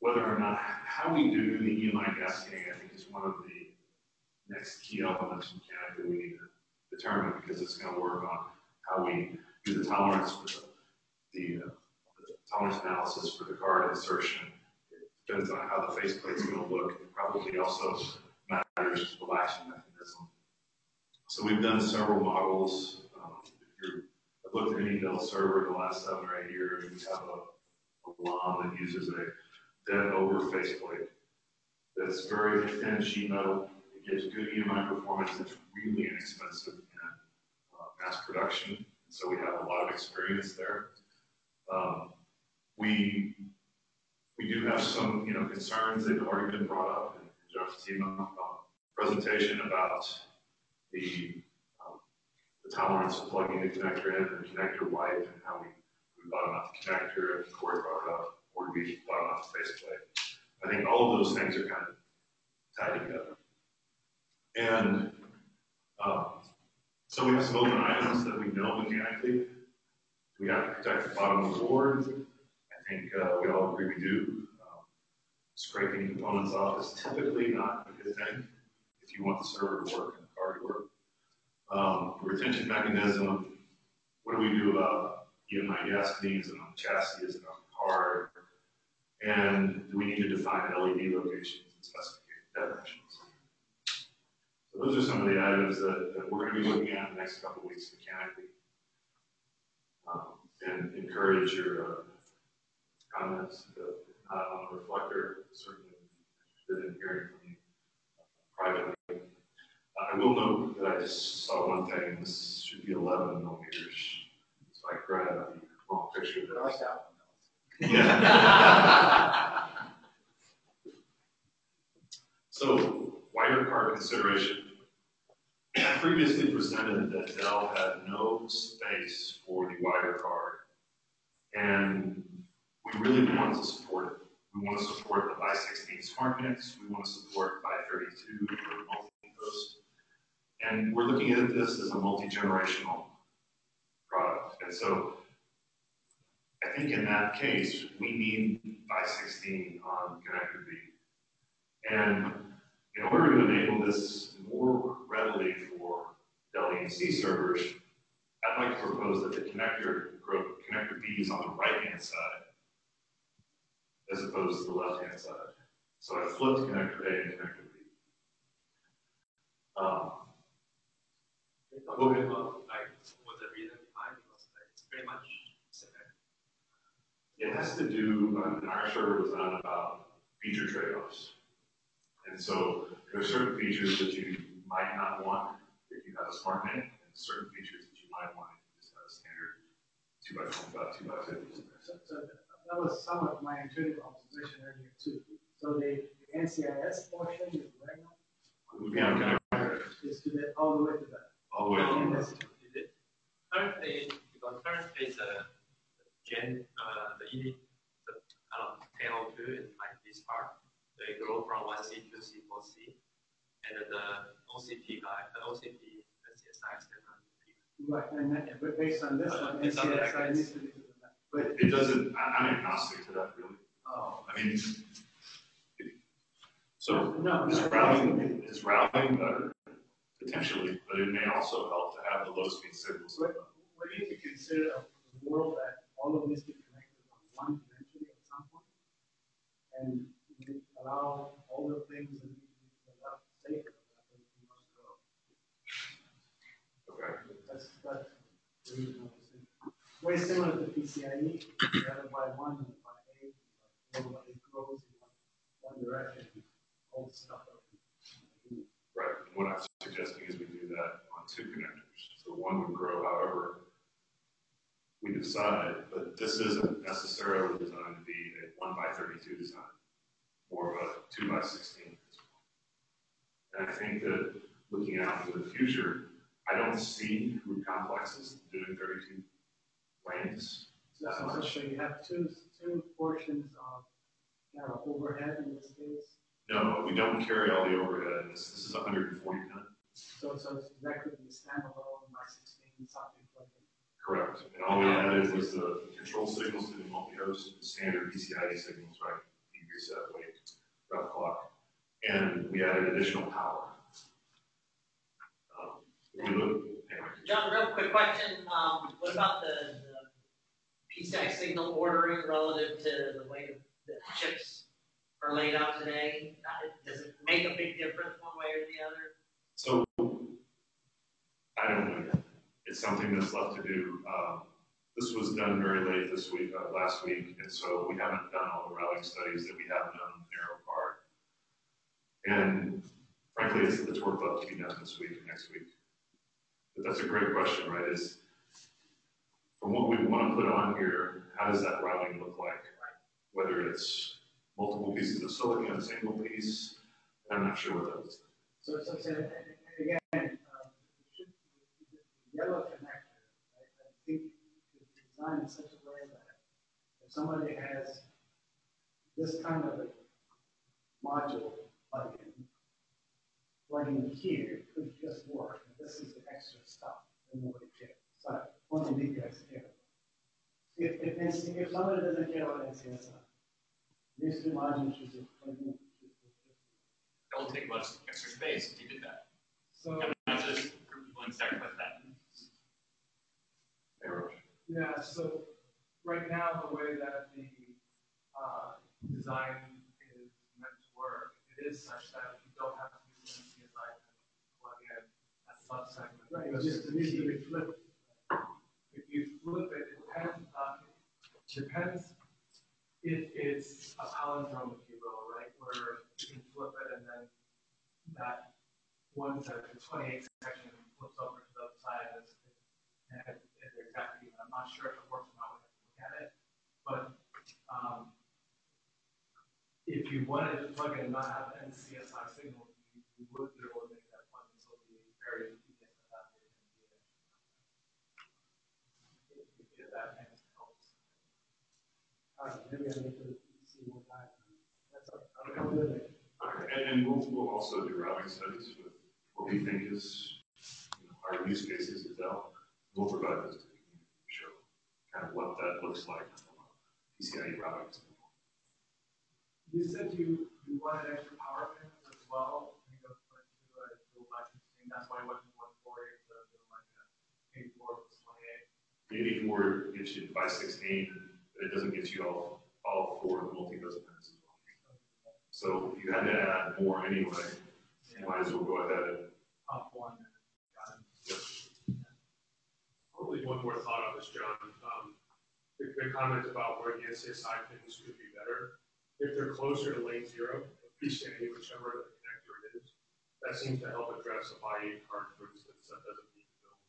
Whether or not, how we do the EMI gasketing, I think is one of the next key elements mechanically we need to determine because it's going to work on how we do the tolerance for the, the, uh, the tolerance analysis for the card insertion. It depends on how the faceplate is going to look. It probably also matters the latching mechanism. So we've done several models. Um, I've looked at any Dell server in the last seven or eight years, we have a, a LOM that uses a dead over faceplate that's very thin sheet metal. It gives good EMI performance. It's really inexpensive in uh, mass production. So we have a lot of experience there. Um, we we do have some you know concerns that have already been brought up in Jeff's email uh, presentation about the um, the tolerance of plugging the connector in, the connector wipe, and how we, we bottom out the connector, and Corey brought it up, or we bottom out the faceplate. I think all of those things are kind of tied together. And um, so we have some open items that we know mechanically. We have to protect the bottom of the board. I think uh, we all agree we do. Um, scraping components off is typically not a good thing if you want the server to work and the card to work. Um, retention mechanism, what do we do about EMI gaskets and on chassis and on the card? And do we need to define LED locations and specification dimensions? So those are some of the items that, that we're going to be looking at in the next couple weeks mechanically. Um, and encourage your uh, comments, uh, on the reflector, certainly interested in hearing from you privately. I will note that I just saw one thing, this should be 11 millimeters. So I grabbed the wrong picture. I that one. Yeah. So, wire card consideration. Previously presented that Dell had no space for the wire card, and we really want to support it. We want to support the by 16 smart NICs. We want to support by 32 for multi-host. And we're looking at this as a multi-generational product. And so I think in that case, we need by 16 on connector B. And in order to enable this more readily for Dell EMC servers, I'd like to propose that the connector, connector B is on the right-hand side as opposed to the left-hand side. So I flipped connector A and connector B. Um, Okay. About, like, what's the reason behind it? Because like, it's pretty much similar. It has to do, uh, our server design about feature trade-offs. And so there are certain features that you might not want if you have a smart NIC, and certain features that you might want if you just have a standard two by twenty-five, two by fifty. So, so that was somewhat my intuitive observation earlier too. So the NCSI portion is right now? Would be on connector. Is to the, all the way to the. All the way to in the- this- Currently, because currently is a gen, uh, the ED, the, I don't know, 1002 in like this part. They grow from 1C to C4C. And then the OCP guy, the OCP NCSI extender. Right, and that, based on this one, It's NCSI needs to be to the. But It doesn't, I, I'm agnostic to that really. Oh. I mean, so No, is no. routing, is routing better? Potentially, but it may also help to have the low speed signals. What, what do you consider a world that all of these get connect on one eventually at some point? And we allow all the things that need to be left safe, that else go. Okay. That's, that's the reason I was thinking. Way similar to PCIe, you have it by one, and by eight, all it grows in one, one direction, all the stuff. up. Right, and what I'm suggesting is we do that on two connectors. So one would grow however we decide, but this isn't necessarily designed to be a one by thirty-two design, more of a two by sixteen. And I think that looking out into the future, I don't see root complexes doing thirty-two lanes. So, you have two, two portions of, kind of overhead in this case, No, we don't carry all the overhead, this, this is hundred and forty pin. so, so it's- exactly could be standalone by sixteen, something. Correct, and all we added was the control signals to the multi-host, standard PCIe signals, right? You reset, wait, route clock, and we added additional power. Um, we look, anyway, John, real quick question, um, what about the, the PCI signal ordering relative to the way the chips are laid out today? Does it make a big difference one way or the other? so I don't know. It's something that's left to do. Um, This was done very late this week, uh, last week, and so we haven't done all the routing studies that we have done on the narrow part. And frankly, it's, it's work left to be done this week and next week. But that's a great question, right? Is from what we want to put on here, how does that routing look like? Whether it's multiple pieces of silicon, a single piece, I'm not sure what that like. So, so, so, again, um, should, the yellow connector, I, I think it's designed in such a way that if somebody has this kind of a module plug-in, plugging here could just work, this is the extra stuff, that nobody cares. So, only you guys care. If, if, if somebody doesn't care about NCSI, these two modules should just plug in. It will take much extra space if you did that. So. And not just group people in stack with that. Yeah, so right now, the way that the, uh, design is meant to work, it is such that you don't have to use CSI to plug in a subsegment. Right, it just needs to be flipped. If you flip it, it depends, uh, it depends if it's a palindrome, if you will, right, where you can flip it and then that one section, twenty-eight section flips over to the other side and it's, and I'm not sure if it works or not, we have to look at it, but, um, if you wanted to plug in and not have any CSI signal, you, you would be able to make that plug in, so it'd be very easy to that. If that helps. All right, maybe I need to see what I, that's, all. I'll come with it. Okay, and, and we'll, we'll also do routing studies with what we think is, you know, our use cases at Dell. We'll provide those to the community to show kind of what that looks like from a PCIe routing standpoint. You said you, you wanted extra power pins as well, you know, put into uh, a dual licensing, that's why it wasn't one forty, so it was like a eighty-four plus twenty-eight. The eighty-four gets you by sixteen, but it doesn't get you all, all four of the multi-dozen pins as well. So you had to add more anyway, you might as well go ahead and Up one. Probably one more thought on this, John. Um, the, the comment about where the NCSI pins could be better. If they're closer to lane zero, PCIe, whichever connector it is, that seems to help address a buy-in card, for instance, that doesn't need to build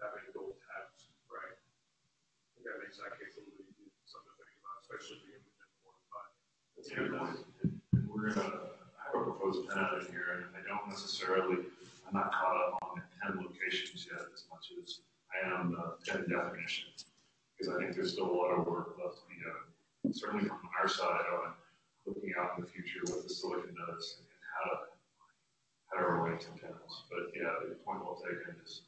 that many gold tabs, right? I think that makes that case a little easier, something to think about, especially you get more than five. That's. And we're gonna, I have a proposed pinout in here, and I don't necessarily, I'm not caught up on the ten locations yet as much as I am uh, ten definition. Because I think there's still a lot of work left to be done. certainly from our side on looking out in the future what the silicon does and how to, how to relate to antennas. But yeah, the point well taken is,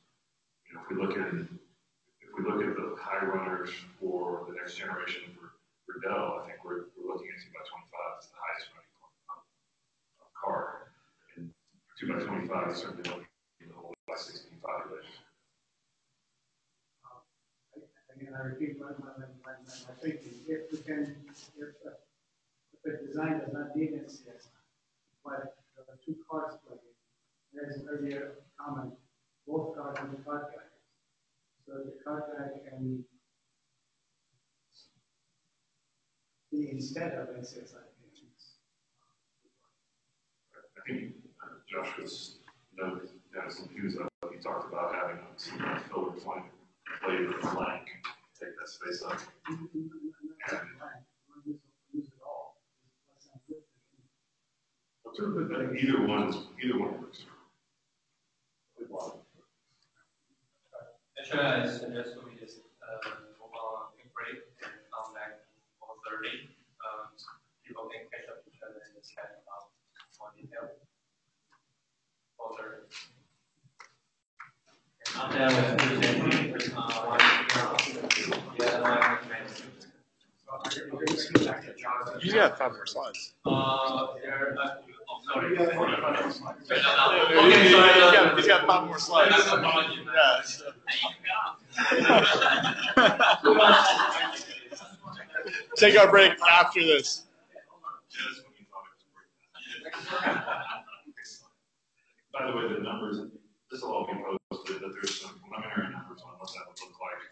you know, if we look at, if we look at the high runners for the next generation for, for Dell, I think we're, we're looking at two by twenty-five as the highest running card. And two by twenty-five is certainly looking at the whole by sixteen-five relation. Again, I repeat my, my, my, my, my thinking, if we can, if, uh, if the design does not need NCS, but are two cards playing, there's an earlier comment, both cards are the card guide. So the card guide can be instead of NCS applications. I think uh, Josh was, had some views of, he talked about having some filter point take that space up. Either one, either one works. I suggest we just uh, move on a quick break and come back at 30. Um, so people can catch up each other and chat about more detail. 430. You got five more slides. Uh. Okay, He's got, he's got five more slides. Yeah. Take our break after this. By the way, the numbers, this will all be posted, but there's some preliminary numbers on what that would look like.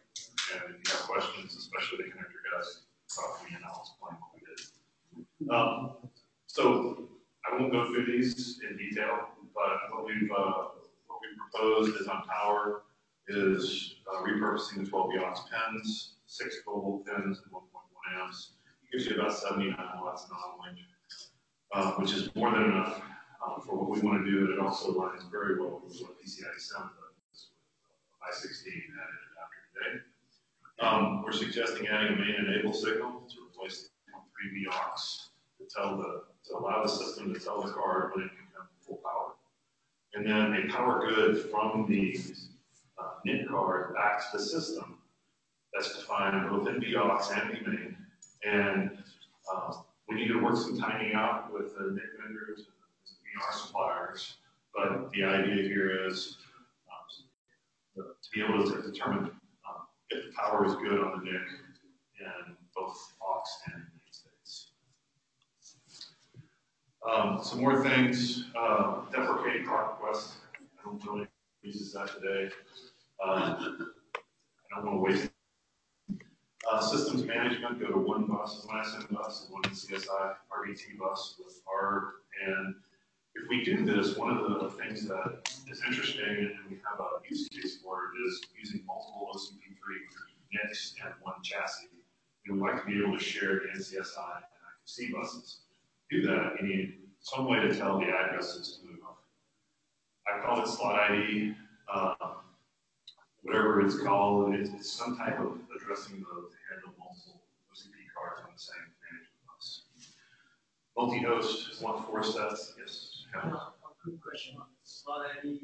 And if you have questions, especially the connector guys, talk to me and I'll explain what we did. Um, so I won't go through these in detail, but what we've, uh, what we proposed is on power is uh, repurposing the twelve yachts pins, six twelve pins and one point one amps. It Gives you about seventy-nine watts non-link, uh, which is more than enough um, for what we want to do. And it also aligns very well with what PCI SIG does with I sixteen added after today. Um, we're suggesting adding a main enable signal to replace the three V aux to tell the, to allow the system to tell the card when it can come full power. And then a power good from the uh, NIC card back to the system that's defined both in Vaux and vMain. And uh, we need to work some timing out with the NIC vendors the VR suppliers. But the idea here is um, to be able to determine um, if the power is good on the NIC in both Fox and United states. Um, some more things, uh, deprecate ProQuest. I don't really use that today. Um, I don't want to waste. Uh, systems management, go to one bus, one SM bus, and one CSI RBT bus with ARB. And if we do this, one of the things that is interesting and we have a use case for it is using multiple OCP3 NICs and one chassis. We would like to be able to share the NCSI and I2C buses. To do that, you need some way to tell the addresses to move. I call it slot ID. Uh, whatever it's called, it's, it's some type of addressing mode to handle multiple OCP cards on the same management bus. Multi-host, is one four sets, yes. Uh, A quick question on slot ID,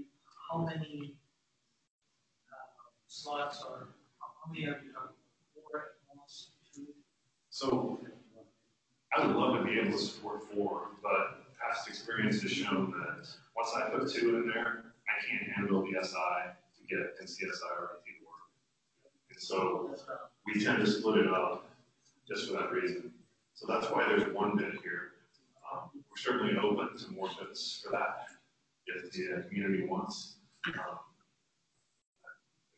how many uh, slots or how many have you done? Four at once, two? So I would love to be able to support four, but past experience has shown that once I put two in there, I can't handle the SI to get NCSI or IT to work. And so we tend to split it up just for that reason. So that's why there's one bit here. Um, we're certainly open to more bits for that if the uh, community wants. Um,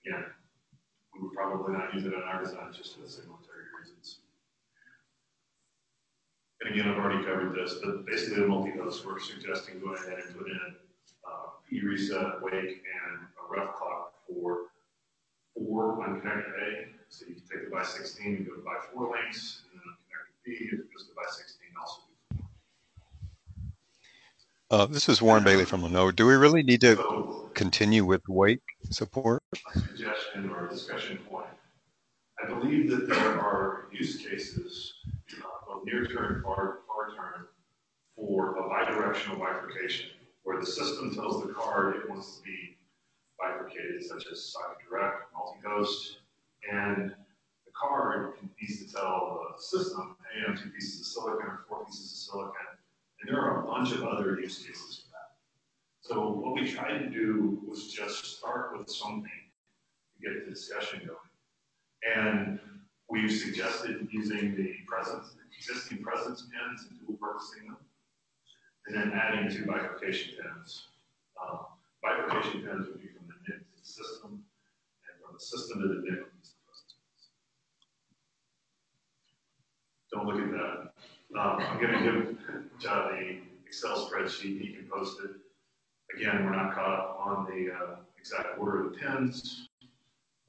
again, we would probably not use it in our design just for the signatory reasons. And again, I've already covered this, but basically the multi-host, we're suggesting going ahead and put in uh, P reset, wake, and a ref clock for four on connector A. So you can take the by 16 and go to by four links, and then on connector B, if it goes to by 16, also Uh, this is Warren Bailey from Lenovo. Do we really need to continue with wake support? suggestion or discussion point. I believe that there are use cases, uh, both near turn, far, far term, for a bidirectional bifurcation, where the system tells the card it wants to be bifurcated, such as side direct, multi-host, and the card needs to tell the system, hey, I'm two pieces of silicon or four pieces of silicon, and there are a bunch of other use cases for that. So what we tried to do was just start with something to get the discussion going. And we've suggested using the presence, existing presence pins and dual purposing them, and then adding two bifurcation pins. Um, bifurcation pins would be from the NIC to the system, and from the system to the NIC. Don't look at that. Um, I'm going to give John the Excel spreadsheet. He can post it. Again, we're not caught up on the uh, exact order of the pins.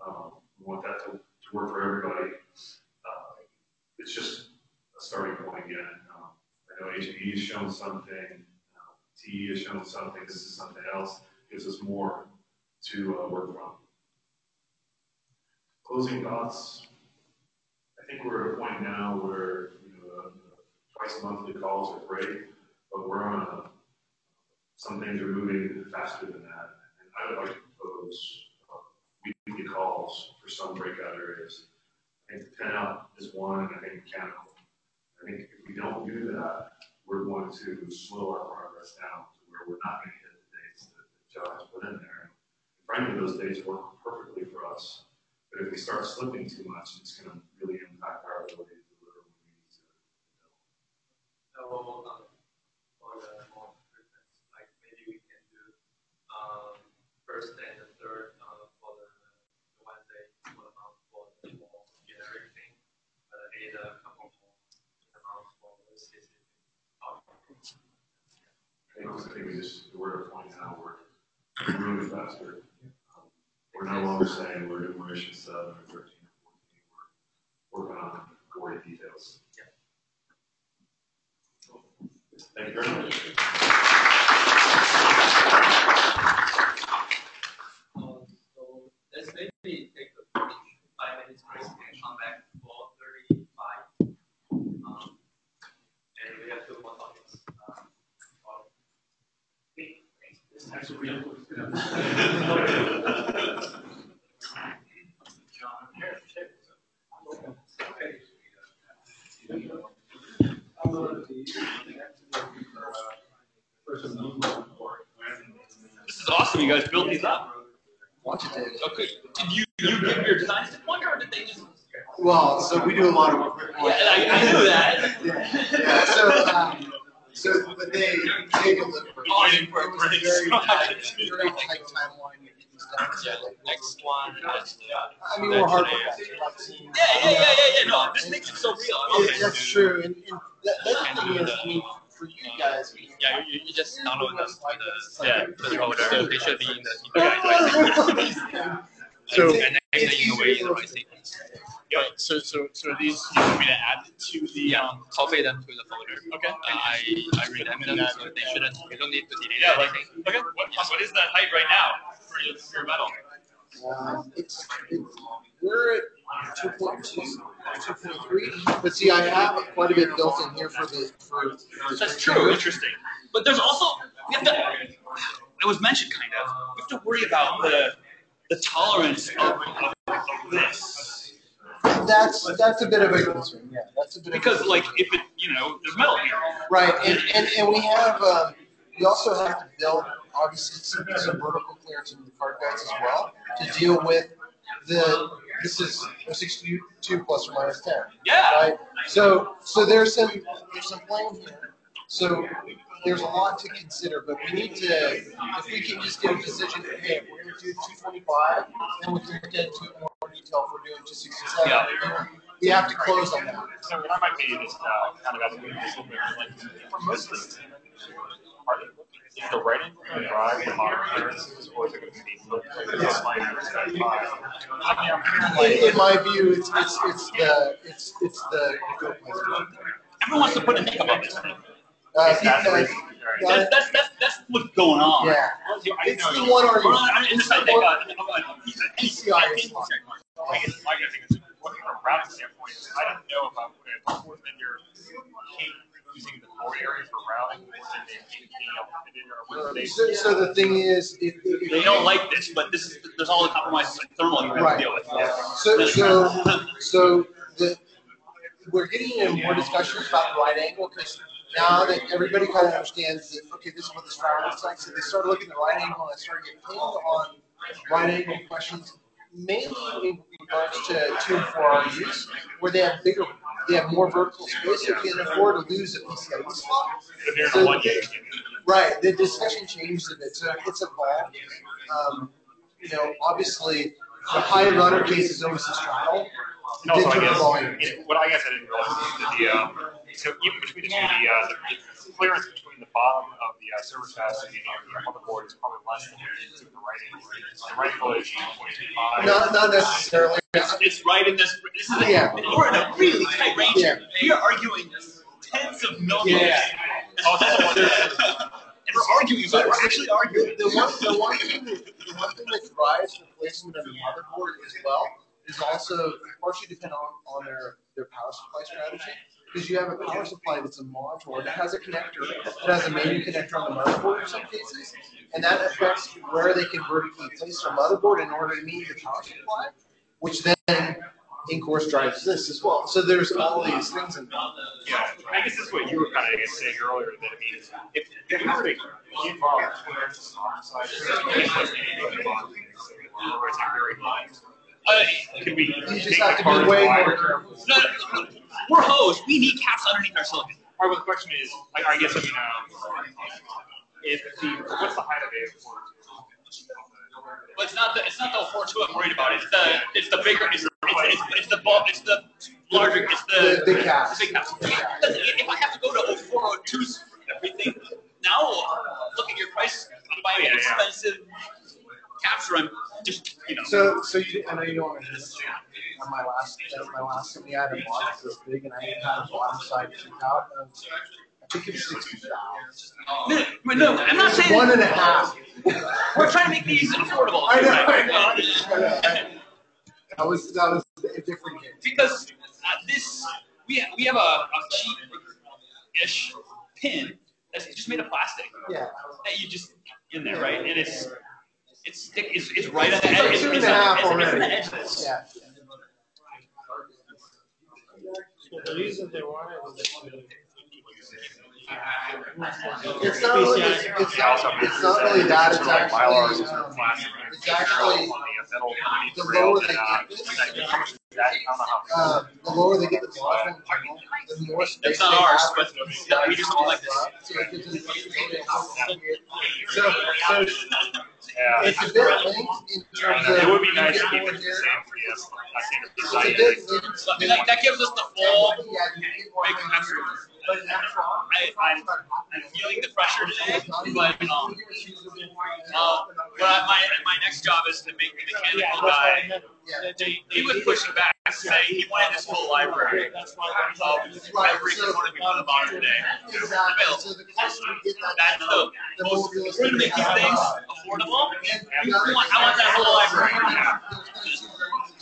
Um, we want that to, to work for everybody. Uh, it's just a starting point again. Um, I know HPE has shown something, uh, TE has shown something, this is something else, gives us more to uh, work from. Closing thoughts. I think we're at a point now where twice monthly calls are great, but we're on a, some things are moving faster than that. And I would like to propose uh, weekly calls for some breakout areas. I think the pinout is one, and I think mechanical. I think if we don't do that, we're going to slow our progress down to where we're not going to hit the dates that Joe has put in there. And frankly, those dates work perfectly for us. But if we start slipping too much, it's going to really impact our ability to deliver what we need to. So, for the like maybe we can do, first and the third, for the Wednesday, for the month, for the more generic thing, but add a couple more in the month for the specific. I think we just, we're at a point now where we're moving faster. We're no longer saying we're doing mission seven or thirteen or fourteen, we're working on gory details. Thank you very much. Um, so let's maybe take a five minutes break and come back. Um, and we have two more topics. This is actually real. This is awesome. You guys built these up. Watch it, David. Okay. Did you you give your designs to Wonder, or did they just? Well, so we do a lot of work. Yeah, I, I knew that. Yeah, yeah, so, um, so, but they, they deliver. Oh, I didn't It was a very tight, very tight timeline to get these done. so, like, Next one. I mean, we're hard with that. Seeing- Yeah, yeah, yeah, yeah, yeah. No, this makes it so real. Yeah. That's true, and, and the, the other thing is, I mean, for you guys. Yeah, you, you just download them to the, yeah, to the folder. So they should be in the, in the guide, right? So- and then in a way, in the right sequence. Yeah, so, so, so these, you want me to add to the, Yeah, um, copy them to the folder. Okay. I, I rename them, so they shouldn't, you don't need to delete Yeah, like, anything. okay. What, what is that height right now for your, for your metal? Um, it's, it's, we're at two point two, two point three, but see, I have quite a bit built in here for the, for. for That's true. Interesting. But there's also we have to. It was mentioned kind of. We have to worry about the the tolerance of, of, of this That's, that's a bit of a concern, yeah, that's a bit of a. because like if it you know there's metal here. Right, and, and, and we have, um, we also have to build, obviously, some, some vertical clearance in the card guides as well to deal with the, this is sixty-two plus or minus ten. Yeah. Right, so, so there's some, there's some blame here, so there's a lot to consider, but we need to, if we can just get a decision, hey, we're gonna do two twenty-five, then we can get into more detail if we're doing two sixty-seven. Yeah. We have to close on that. So I might be just uh, kind of asking this a little bit, like, for most of the team, are they looking, is the writing going to drive the modern clearances, or is going to be like this line or is that five? I mean, I'm hearing In, my view, it's, it's, it's the, it's, it's the. the good place. Everyone wants to put a name on this thing. Uh, Is that the because- That's that's that's that's what's going on. Yeah. I didn't It's the you- one Hold argument. I- in this I think, uh, uh, PCI is fine. I guess my guessing is looking for routing standpoint, I don't know about if the fourth vendor came using the board area for routing, they keep being able to fit in, or they? Uh, so, so the thing is, if, if They don't like this, but this is, there's all the compromises like thermal you have Right. to deal with. So, so, so the, we're getting into more discussions about the right angle because now that everybody kind of understands that, okay, this is what this tower looks like, so they started looking at the right angle and started getting pinged on right angle questions, mainly in regards to two and four R use, where they have bigger, they have more vertical space, so can't afford to lose a PCIe slot. If you're in So- gig. Right, the discussion changed a bit, so it's evolved. Um, you know, obviously, the high runner case is always a straddle. And also, I guess, volume. what I guess I didn't realize is that the, um, so even between the two, the, uh, the clearance between the bottom of the uh, server chassis and the motherboard is probably less than it is with the right angle. The right angle is point two five. Not, not necessarily. It's, it's right in this, this is, a- Yeah. we're in a really tight range here. We are arguing tens of millimeters. Yeah. Oh, that's what And we're arguing about it, we're actually arguing. The one, the one thing that, the one thing that drives the placement of the motherboard as well is also partially dependent on, on their, their power supply strategy. Because you have a power supply that's a module that has a connector, that has a main connector on the motherboard in some cases, and that affects where they can vertically place their motherboard in order to meet the power supply, which then in course drives this as well. So there's all these things involved. Yeah, I guess that's what you were kind of saying earlier, that I mean, if, we were to it, or it's not very high. Uh, Could we You just take have the to be cards way wider? more careful. No, no, no, we're hosed, we need caps underneath our silicon. All right, well, the question is, like, I guess, I mean, um, if the, what's the height of a four? But it's not the, it's not the four two I'm worried about, it's the, it's the bigger, it's, it's, it's, it's the bulk, it's the larger, it's the. The big caps. The big caps. If I have to go to 0402s for everything, now, look at your price, I'm buying Yeah, yeah. expensive caps or I'm just, you know. So, so you, I know you don't want to this on my last, that was my last company, I had a box this big and I had a bottom side shoot out. and I think it was sixty thousand. No, no, I'm not saying. One and a half. We're trying to make these affordable. I know, right? I know, I know. That was, that was a different game. Because uh, this, we have, we have a, a cheap-ish pin that's just made of plastic. Yeah. That you just in there, right? And it's it's stick it's, it's right on the It's edge. like It's, two it's, and a on- half it's, it's on already. the edge of this. Yeah. So the reason they wanted it is to. It's not really, it's, it's not, it's not really that, it's actually, um, it's actually, the lower they get uh, the lower they get the module in general, the more space That's not they ours, have but for yeah, we do something like this. So it gives them flexibility on how to get- So, so Yeah. it's a bit linked in terms of. It would be nice you to get keep it the here. same for the, uh, standard It's a bit linked. I mean, that, that gives us the full Yeah, you get more big capsule. I, I'm, I'm feeling the pressure today, but um, uh, but I, my my next job is to make the mechanical guy. He, he was pushing back to say he wanted this full library of every component about it today. The we get. That's the most, if we're gonna make these things affordable, we want, I want that whole library.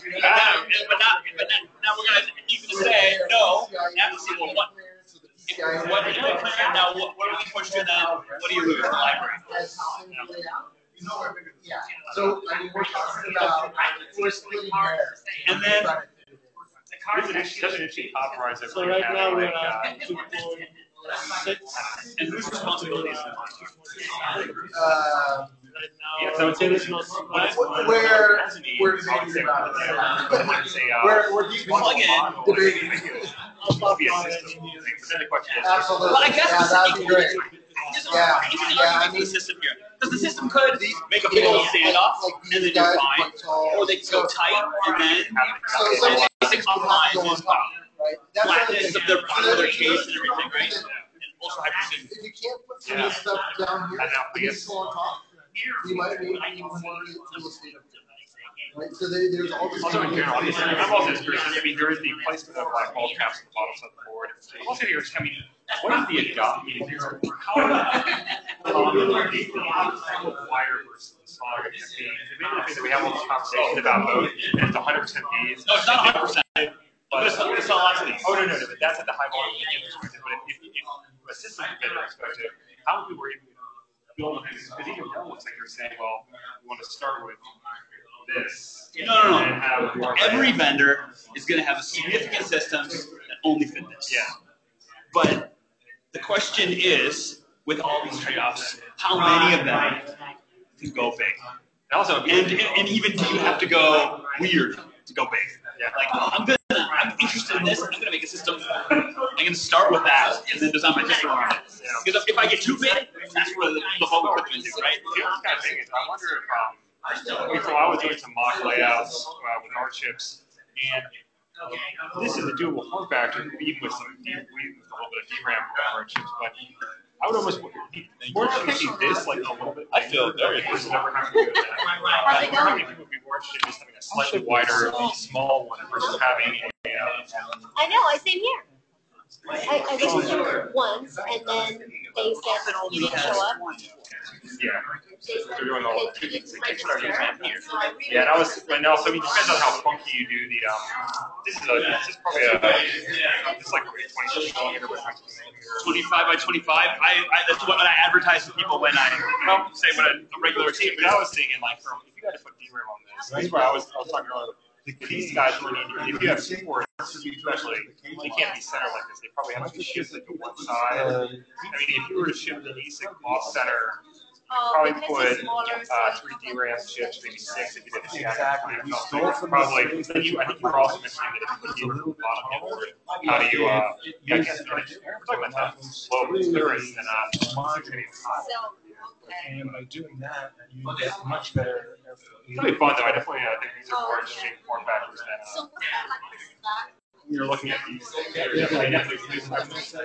But now, but not, but now, now we're gonna, you can say, no, now to see, well, what did put in, now what, what do we push to then, what do you lose, the library? Yeah, so, I mean, we're talking about, we're splitting hairs. And then, it, doesn't it actually? So right now we're at two point six. and whose responsibility is it? Uh, Yeah, so it's in this. Where, we're debating about it. Uh, We're, we're Plug in. debating. Supposed to be a system thing, but the question is. Absolutely. Well, I guess Yeah, it's that'd be great. Yeah, an easy yeah, I mean- the system here, because the system could make a You know, full standoff, and then you're fine, tall, or they can go tight, and then, So so basic compromise you have to go is on top, right? That's flatness of their, So of case and everything, right? And ultra high precision. If you can't put some of this stuff down here, I know, I guess- on top, you might be even more real estate up there. Right, so there, there's all this. Also in general, I'm I'm also just curious, I mean, there is the placement of black ball caps at the bottom of the board. I'm also curious, I mean, what is the adopt, I mean, how are the um, wire versus the smaller it can be? Is that we have all this conversation about both, and it's hundred percent Ds? No, it's not hundred percent. But it's, it's not lots of these. Oh, no, no, no, but that's at the high volume perspective, but if, if, if, from a system vendor perspective, how many were even building things? Because even like they're saying, well, we want to start with this. No, no, and have more no. Every vendor is going to have a significant systems that only fit this. Yeah. But the question is, with all these trade-offs, how many of them can go big? Also, and, and, and even do you have to go weird to go big? Like, oh, I'm gonna, I'm interested in this. I'm gonna make a system. I'm gonna start with that and then design my system around it. Because if I get too big, that's where the, the whole equipment is, right? The other kind of thing is, I wonder if, um, so I was doing some mock layouts uh, with our chips, and this is a doable form factor, even with some, even with a little bit of DRAM chips, but I would almost, more interested to see this like a little bit. I feel very Versus never having to do that. How many people would be more interested in just having a slightly wider, small one versus having a, uh, I know, I same here. I, I went to once and then they said you didn't show up. yeah. They said They're doing all that you didn't the register. here. Yeah, and I was, and also, I mean, it depends on how funky you do the, um, this is a, this is probably a, it's like a twenty millimeter by twenty 25 by 25. I, I that's what I advertise to people when I well, say what a, a regular team But I was thinking like, from, if you had to put DRAM on this, this is where I was, I was talking earlier. These guys really need, if you have ports, especially, they can't be centered like this. They probably have to be shifted to one side. I mean, if you were to shift the ASIC off center, Oh, probably because put uh, so three DRAM chips, maybe six if you did a Exactly. CI. Probably. Then you, I think you were also mentioning that if you put the bottom input, how do you, uh, yeah, I guess, we're talking about that low clearance and, uh, it's gonna be hot. And by doing that, you get much better. It's really fun though. I definitely uh, think these are more interesting form factors than, uh, when you're looking at these. They're definitely, definitely,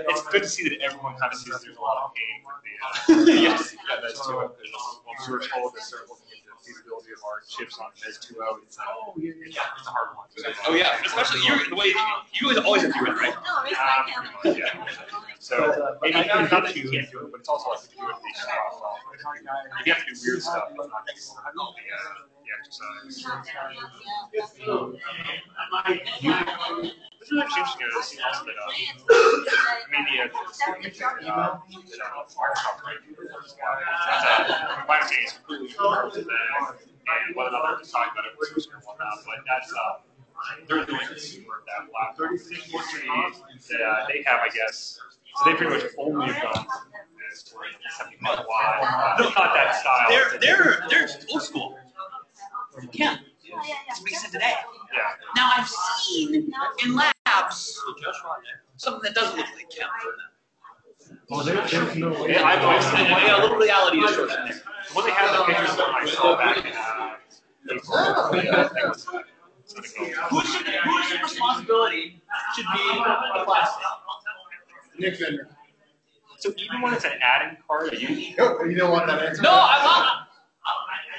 it's good to see that everyone kind of sees there's a lot of pain with the, uh, yes, yeah, that's too. When we were told to start looking into the feasibility of our chips on S two O, it's, uh, it's it's a hard one. Oh yeah, especially you the way you guys always have to do it, right? Um, Yeah. So, and it's not that you can't do it, but it's also like if you do it, you stop. If you have to do weird stuff, exercise. It's really interesting to see also that, I mean, the, the, that, Microsoft, right, that's, uh, my understanding is completely different to and whether or not talking about it was or but that's, uh, they're that. Uh, they have, I guess, so they pretty much only have done this for seventy-five wide, uh, not that style. They're they're they're old school. Yeah. That's what he today. Yeah. Now I've seen in labs something that doesn't look like Kemp. Well, there, there's no way. Yeah, I've always seen yeah, a little reality distortion there. When they had the pictures that I saw back in, uh, April, that thing was, sort of going- Who should whose responsibility should be the plastic? NIC Vendor. So even when it's an adding card, you. Nope, you don't want that answer. No, I want.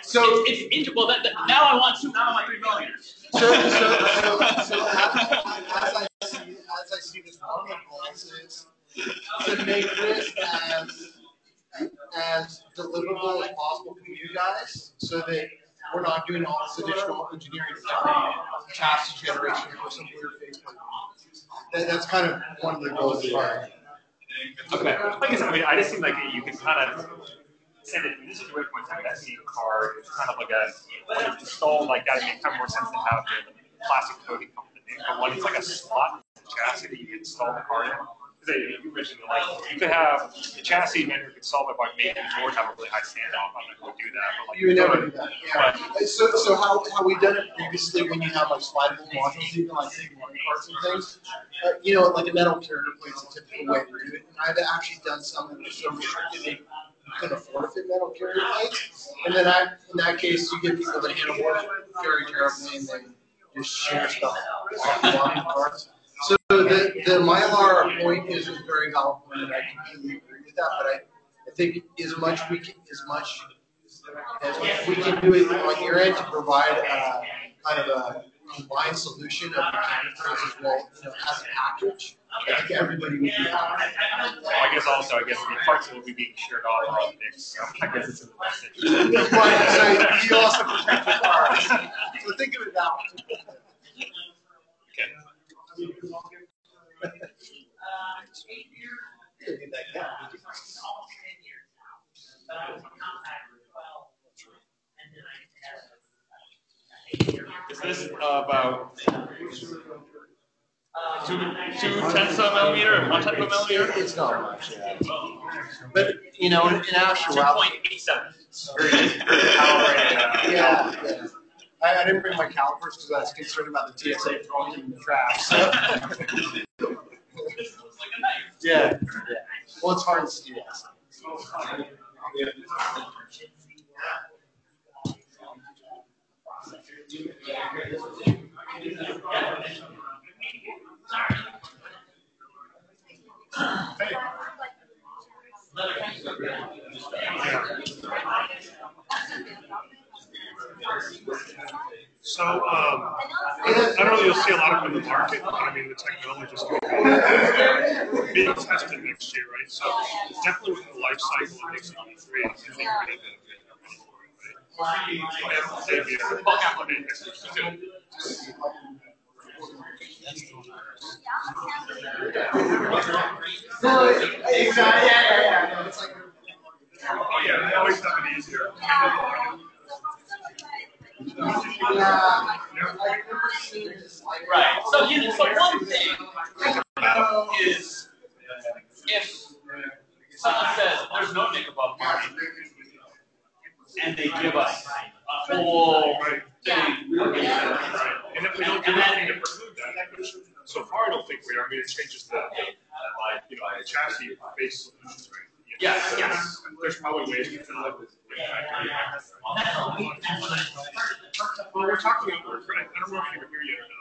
So it's, it's inter- well. That, that, now I want two. Now I want three millimeters. So, so, so, so as, as I see, as I see this, one of the is to make this as, as deliverable as possible for you guys, so that we're not doing all this additional engineering stuff, chassis generation or some weird face. That, that's kind of one of the goals of our. Okay. Like I said, I mean, I just seem like you can kind of send it. This is a great point. Like that SD card, it's kind of like a when it's installed like that. It makes kind of more sense to have the plastic coating come with the But when it's like a slot chassis that you install the card in. Because you mentioned like you could have the chassis vendor could solve it by making George have a really high standoff. I'm not going to do that, but like You would never do that. Yeah. So, so how, how we done it previously when you have like slidable modules, even like big one carts and things, uh, you know, like a metal carrier plate's a typical way to do it. And I've actually done some that were so restricted couldn't afford fit metal carrier plates. And then I, in that case, you get people that handle work very terribly and they just share stuff off the carts. So the, the Mylar point is a very valid point, and I completely agree with that, but I, I think as much we can, as much as we can do it on your end to provide a kind of a combined solution of as well as a package, I think everybody would be happy. Well, I guess also, I guess the parts will be being shared off are all mixed, so I guess it's in the message. right, so you also protect the parts. So think of it that way. Yeah be that gap. Almost ten years now, but I was in contact for twelve, and then I had. Is this about Uh, two two tenths of a millimeter or one tenth of a millimeter? It's not much, yeah. But, you know, in, in actuality. Two point eight seven. Yeah, yeah. I, I didn't bring my calipers because I was concerned about the TSA throwing them in the trash, so. Yeah, yeah. Well, it's hard to see. So, um, I don't know, you'll see a lot of them in the market, but I mean, the technology is going to be being tested next year, right? So definitely with the life cycle of Nixon three, I think we're going to be Maybe a bulk application. Oh, yeah, they always have it easier. Right. So you so one thing is if someone says there's no party, and they give us a whole thing. And if we don't do anything to preclude that, so far I don't think we are, I mean, it changes the, the, you know, the chassis base solutions, right? Yes, yes. There's probably ways to fill it with. Well, we're talking, about- I don't know if you were here yet or not,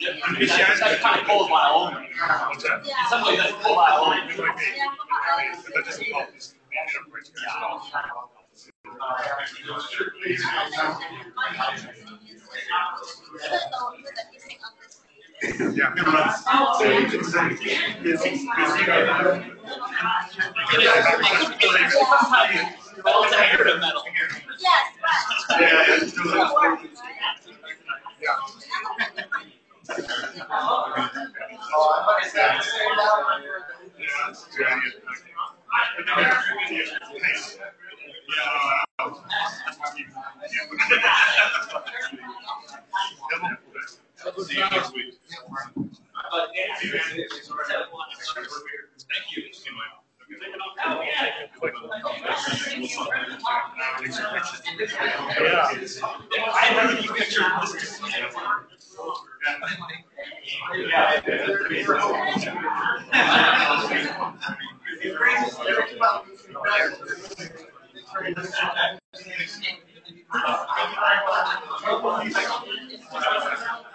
Yeah, I mean, that's, that's kind of cold by own. What's that? In some ways, that's cold by own. It might be, it might be, but that doesn't help these enterprise guys at all. Yeah. Metal to air to metal. See you next week. Thank you. Yeah. I remember you. pictured this.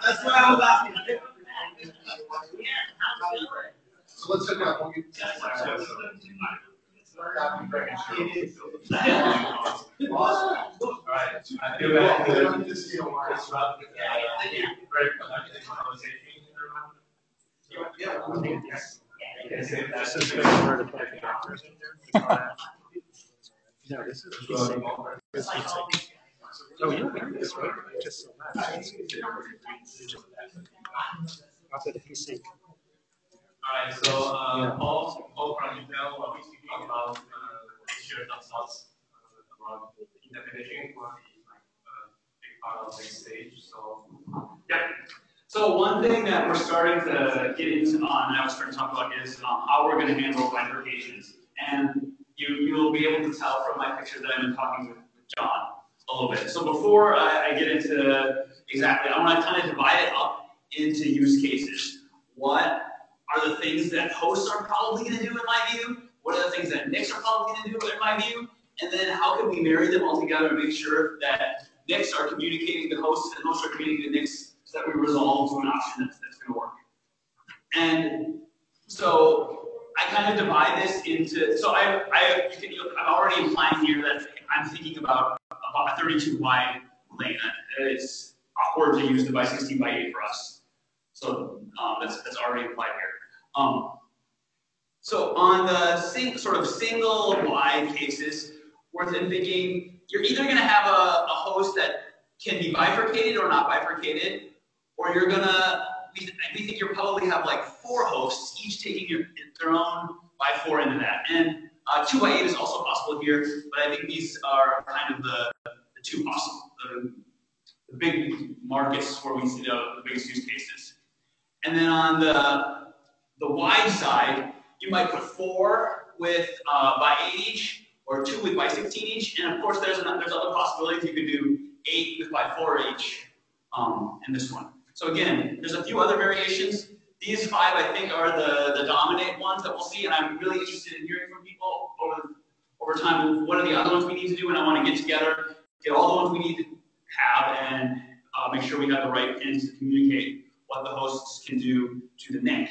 That's what I was asking. So let's look at what you. I feel bad. Very productive conversation. This is gonna be to put it together. No, this is. This is- Oh, you learned this, right? Just so much. After the PC. Alright, so, uh, Paul, Paul from Intel, uh, we talk about, uh, issue of thoughts, uh, about definition for the, like, uh, big part of the stage, so. Yep. So one thing that we're starting to get into on, I was starting to talk about is um, how we're going to handle bifurcations. And you you'll be able to tell from my picture that I've been talking with, John a little bit. So before I, I get into exactly, I want to kind of divide it up into use cases. What are the things that hosts are probably going to do in my view? What are the things that NICs are probably going to do in my view? And then how can we marry them all together and make sure that NICs are communicating to hosts and hosts are communicating to so that we resolve to an option that's, that's going to work. And so I kind of divide this into, so I, I, you can, you, I'm already implying here that I'm thinking about, a 32 wide lane. It's awkward to use the by 16 by 8 for us. So um, that's, that's already implied here. Um, so on the sing, sort of single wide cases, worth thinking, you're either going to have a, a host that can be bifurcated or not bifurcated, or you're to, we, we think you'll probably have like four hosts, each taking your, their own by four into that. And uh, two by eight is also possible here, but I think these are kind of the, the two possible, the, the big markets where we see the, the biggest use cases. And then on the, the wide side, you might put four with uh, by 8 each, or two with by 16 each, and of course there's, an, there's other possibilities. You could do 8 with by 4 each um, in this one. So again, there's a few other variations. These five, I think, are the, the dominant ones that we'll see, and I'm really interested in hearing from people over, over time, what are the other ones we need to do, and I want to get together, get all the ones we need to have, and uh, make sure we have the right pins to communicate what the hosts can do to the NIC.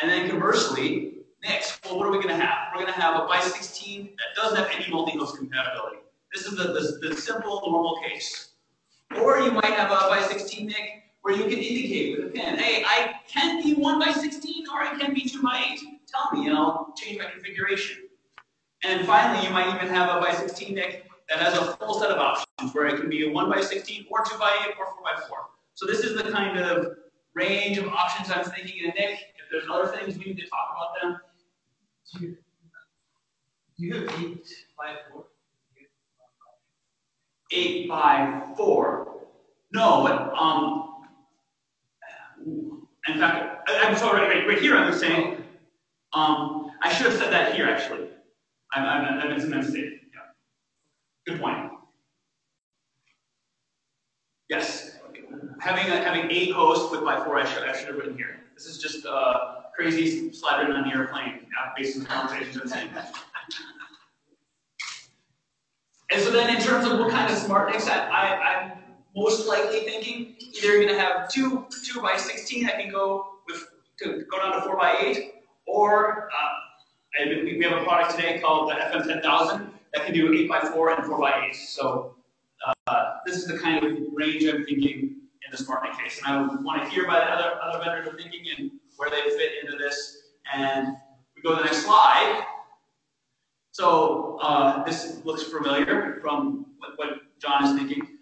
And then conversely, next, well, what are we going to have? We're going to have a by 16 that doesn't have any multi-host compatibility. This is the, the, the, simple, normal case. Or you might have a by 16 NIC where you can indicate with a pin, hey, I can be 1 by 16 or I can be 2 by 8. Tell me and I'll change my configuration. And finally, you might even have a by 16 NIC that has a full set of options where it can be a 1 by 16 or 2 by 8 or 4 by 4. So this is the kind of range of options I'm thinking in a NIC. If there's other things, we need to talk about them. Do you, do you have 8 by 4? 8 by 4. No, but um, in fact, I, am sorry, right, right, here I was saying, um, I should have said that here actually. I, I, I meant to mistake. Yeah. Good point. Yes. Having a, having eight hosts with by four, I should, I should have written here. This is just uh, crazy slide written on the airplane uh, based on the conversations I'm saying. And so then in terms of what kind of smart NICs, I, I, I'm most likely thinking either you're going to have two two by 16 that can go with to go down to four by eight, or uh, we have a product today called the FM10000 that can do eight by four and four by eight. So uh, this is the kind of range I'm thinking in the SmartNIC case, and I want to hear the other other vendors are thinking and where they fit into this. And we go to the next slide. So uh, this looks familiar from what, what John is thinking.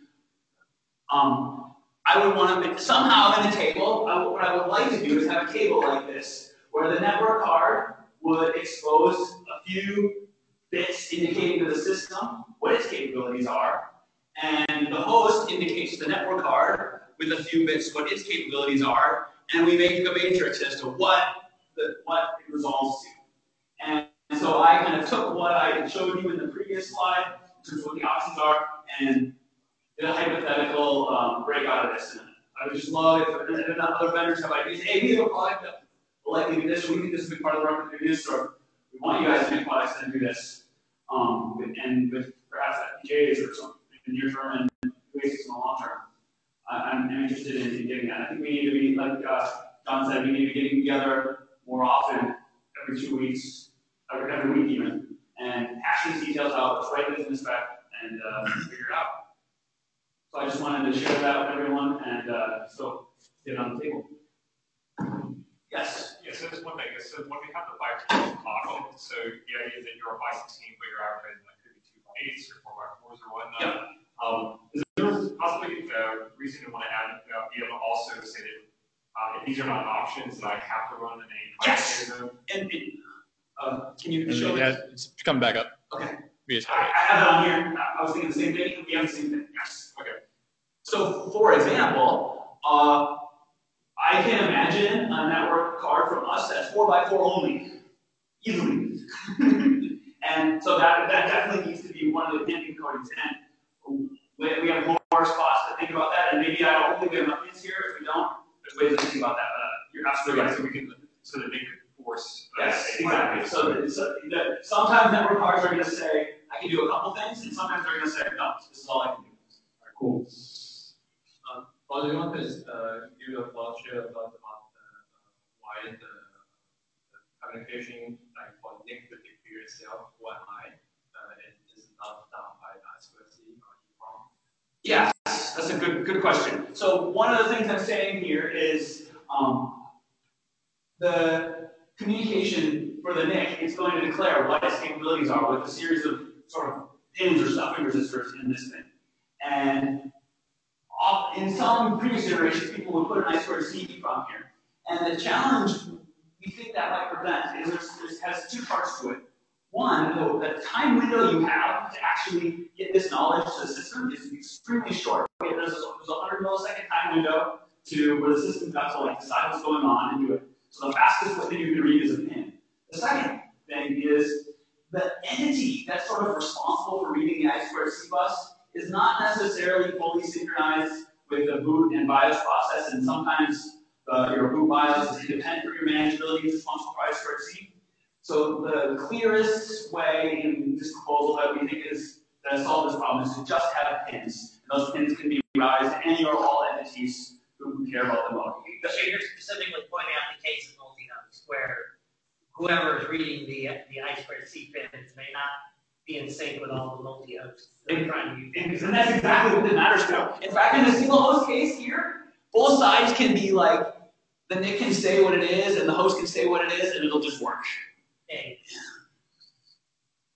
Um, I would want to, somehow in the table, I, what I would like to do is have a table like this, where the network card would expose a few bits indicating to the system what its capabilities are, and the host indicates the network card with a few bits what its capabilities are, and we make a matrix as to what the, what it resolves to. And so I kind of took what I showed you in the previous slide, in terms of what the options are, and a hypothetical um, break out of this. And I would just love if, if other vendors have ideas. Hey, we have a product that will likely do this, we think this will be part of the market this, or we want you guys to make products that do this. Um, with, and with perhaps FPGAs or something in the near term and ASICs in the long term. I, am interested in, in getting that. I think we need to be, like uh, John said, we need to be getting together more often, every two weeks, every, every week even, and hash these details out, let's write this in the spec, and uh, figure it out. So I just wanted to share that with everyone and uh, so get it on the table. Yes? Yes, so just one thing. So when we have the bifurcation option, so the idea is that you're a by 16, but you're advertising like could be 2 by 8s or 4 by 4s or whatnot. Yep. Um, is there possibly a reason to want to add, uh, be able to also say that uh, if these are not options, that I have to run an A yes. And, and uh, can you show yeah, it's coming back up. Okay. Yes. I, I have it on here. I was thinking the same thing. We have the same thing. Yes. Okay. So, for example, uh, I can imagine a network card from us that's 4x4 only, easily. and so that, that definitely needs to be one of the pending codings. And we have more spots to think about that. And maybe I don't think we have enough here. If we don't, there's ways to think about that. But uh, you're absolutely right. So we can, so that they could force. Yes, exactly. So, so that sometimes network cards are going to say, I can do a couple things, and sometimes they're going to say, no, this is all I can do. All right, cool. Um, well, do you want to uh, give a thought share about, about uh, why the, the communication, like for NIC particular itself, what I, uh, is not done by I2C or EEPROM? Yes. Yes, that's a good good question. So one of the things I'm saying here is um, the communication for the NIC it's going to declare what its capabilities are with a series of sort of pins or stuffing resistors in this thing. And in some previous iterations, people would put an I squared C from here. And the challenge we think that might prevent is there's, has two parts to it. One, the, time window you have to actually get this knowledge to the system is extremely short. There's, a, a 100 millisecond time window to where the system to like decide what's going on and do it. So the fastest way you can read is a pin. The second thing is the entity that's sort of responsible for reading the I squared C bus is not necessarily fully synchronized with the boot and BIOS process, and sometimes uh, your boot BIOS is independent of your manageability is responsible for I squared C. So the clearest way in this proposal that we think is that solve this problem is to just have pins. And those pins can be routed to any or all entities who care about the mode. So you're specifically pointing out the case of multi-nodes where whoever is reading the the I squared C pins may not be in sync with all the multi-hosts. They're trying to use. And that's exactly what it matters to. In fact, in the single host case here, both sides can be like, the NIC can say what it is, and the host can say what it is, and it'll just work.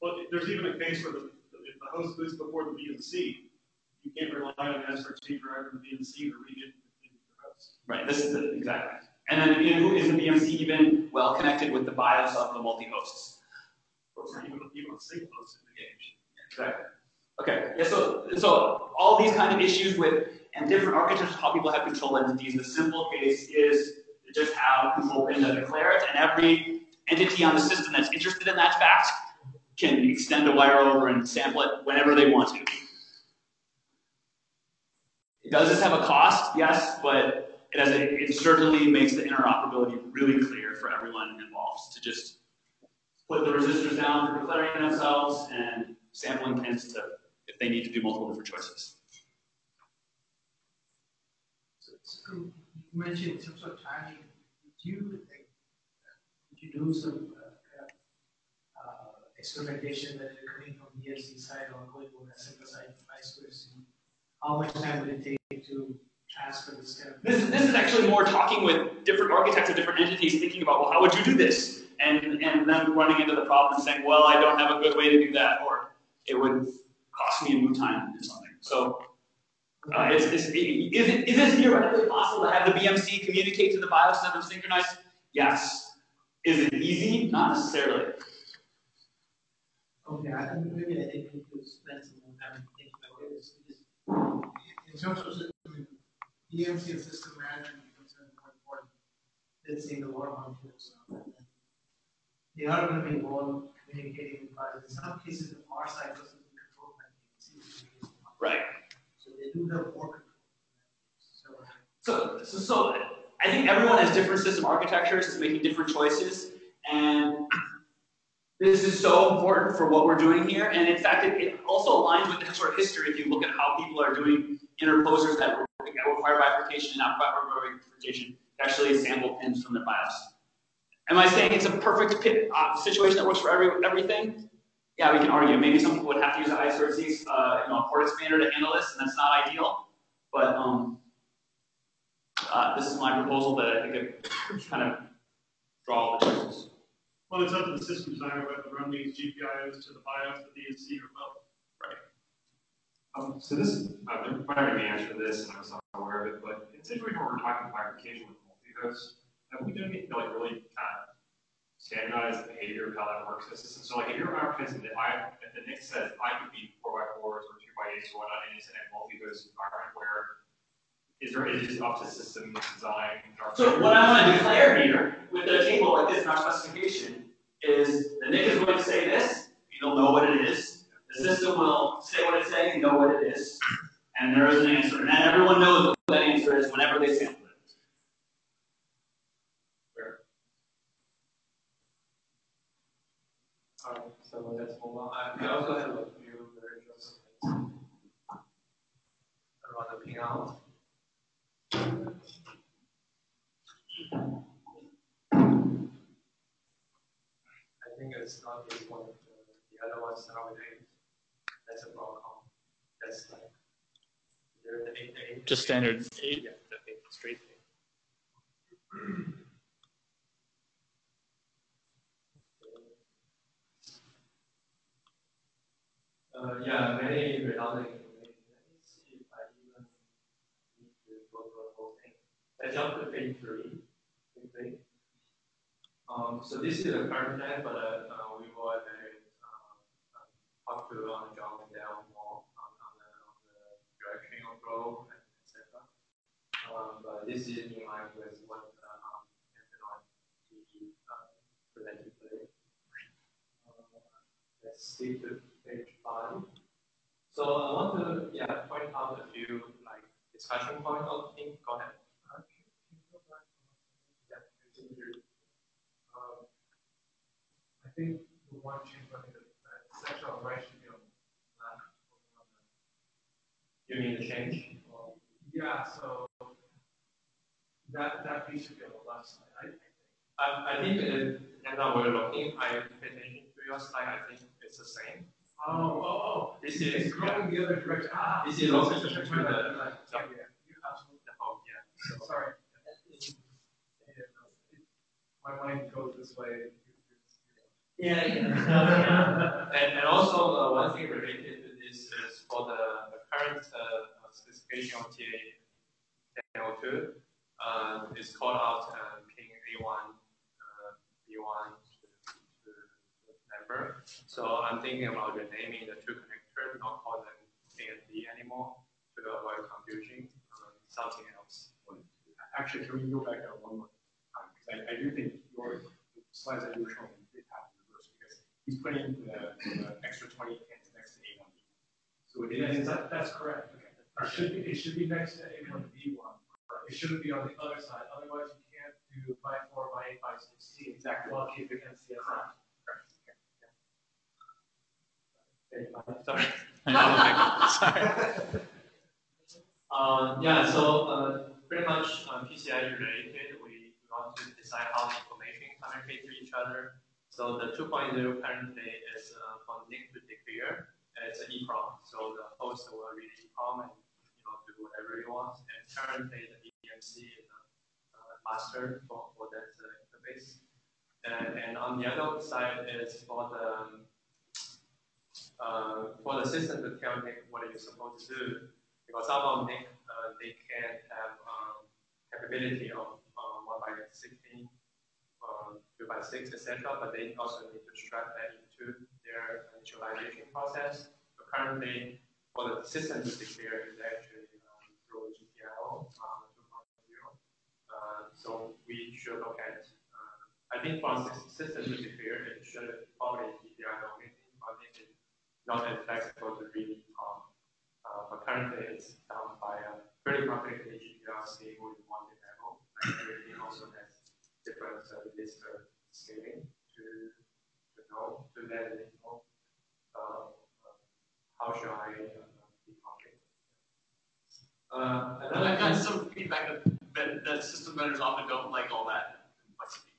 Well, there's even a case where the, if the host boots before the BMC, you can't rely on an S4T driver and the BMC to read it into your host. Right, this is it, exactly. And then, you know, is the BMC even well connected with the BIOS of the multi-hosts? The. Exactly. Okay, yeah, so, so all these kind of issues with, and different architectures, how people have control entities, the simple case is just how people that declare it, and every entity on the system that's interested in that fact can extend a wire over and sample it whenever they want to. Does this have a cost? Yes, but it, has a, it certainly makes the interoperability really clear for everyone involved to just put the resistors down for declaring themselves and sampling pins to if they need to do multiple different choices. So you mentioned some sort of timing. Did you, did you do some uh, uh, experimentation that you're coming from the DSC side or going over a simple side squared C? How much time would it take to this? This, is actually more talking with different architects of different entities, thinking about, well, how would you do this? And, and then running into the problem and saying, well, I don't have a good way to do that, or it would cost me a new time to do something. So uh, it's, it's, is, it, is it theoretically possible to have the BMC communicate to the BIOS and have them synchronize? Yes. Is it easy? Not necessarily. Okay, I think maybe I think we could spend some more time thinking about this. In terms of BMC and system management becomes more important. Let's say the water functions. They are going to be involved communicating with. In some cases, the power side doesn't by BMC. Right. So they do have more control. So, so, so I think everyone has different system architectures, is making different choices, and this is so important for what we're doing here. And in fact, it, it also aligns with the sort of history if you look at how people are doing interposers that require bifurcation and not require bifurcation, actually sample pins from their BIOS. Am I saying it's a perfect pit, uh, situation that works for every, everything? Yeah, we can argue. Maybe some people would have to use an I2C, uh, you know, a port expander to handle this, and that's not ideal. But um, uh, this is my proposal that I think it kind of draw all the choices. Well, it's up to the system designer whether to run these GPIOs to the BIOS, the BMC, or both. Right. Um, so this, uh, might already be answer to this, and I was not aware of it, but in situation where we're talking about bifurcation with multi-host, have we done anything to like really kind of standardize the behavior of how that works in the system? So like if you're advertising that I, if the NIC says I could be four by fours or two by eights or whatnot, and it's in a multi-host environment where is there, is up to system design? So what I want to declare here with a table like this in our specification is the NIC is going to say this, you'll know what it is. The system will say what it's saying, know what it is, and there is an answer. And then everyone knows what that answer is whenever they sample it. Um, so let's move on. I, also have a few very interesting things around the pin out. I think it's not this one. The, the other ones are with eight. That's a Broadcom. That's like the The eight- the eight- Just standard eight? Yeah, straight. Uh, yeah, many redundant. I jump to page three. Um, so this is the current plan, but uh, uh, we will evaluate, uh, talk to down more on, on, the, on the and etc. Um, but this is in line with what um, Anthony uh, presented today. Uh, let's skip to page five. So I want to yeah point out a few like discussion point of things. Go ahead. Um, I think the one change, I think, that sexual right should be on the left. You mean the change? Yeah, so that, that piece should be on the left side, I, I think. I, I think uh, now we're looking. I pay attention to your slide. I think it's the same. Oh, oh, oh. This It's is going the other direction. Ah. This is also to Right, the right, right. yeah, Yeah, you absolutely. the whole yeah. So, Sorry. Yeah, it- My mind goes this way. Yeah, and, and also uh, one thing related to this is for the, the current uh, specification of TA 1002 uh, is called out uh, ping A1, uh, B1 to, to, to member. So I'm thinking about renaming the two connectors, not call them A and B anymore to avoid confusion. Um, something else. Actually, can we go back there one more time? Because I, I do think your slides that you were showing did have the reverse because he's putting the, the extra 20 pins next to A1. So it Yes, is. that, that's correct. It should be, it should be next to A one and B one. It shouldn't be on the other side, otherwise you can't do by four, by eight, by sixteen. Exactly. While keeping NCSI. Sorry. Sorry. Um, yeah, so uh, pretty much um, PCI related, we, we want to decide how the information communicate to each other. So the 2.0 currently is uh, from NIC to declare, it's an EEPROM. So the host will read EEPROM and you know do whatever he wants. And currently the BMC is a uh, master for, for that uh, interface. And, and on the other side is for the um, uh, for the system to tell Nick what you're supposed to do. Because some of Nick, uh, they can have um, capability of um, 1 by 16, um, 2 by 6, etc., but they also need to extract that into their initialization process. Currently, for the system to declare is actually um, through GPIO um, 2.0. Uh, so we should look at, uh, I think sys- system to declare, it should probably be the only but it is not as flexible to really um, uh, but currently it's done by a very complicated GPRC with one level. And everything also has different uh, register scaling to, to know, to let it know uh, how should I uh, it. Uh, And I've gotten some feedback that, that, system vendors often don't like all that complexity.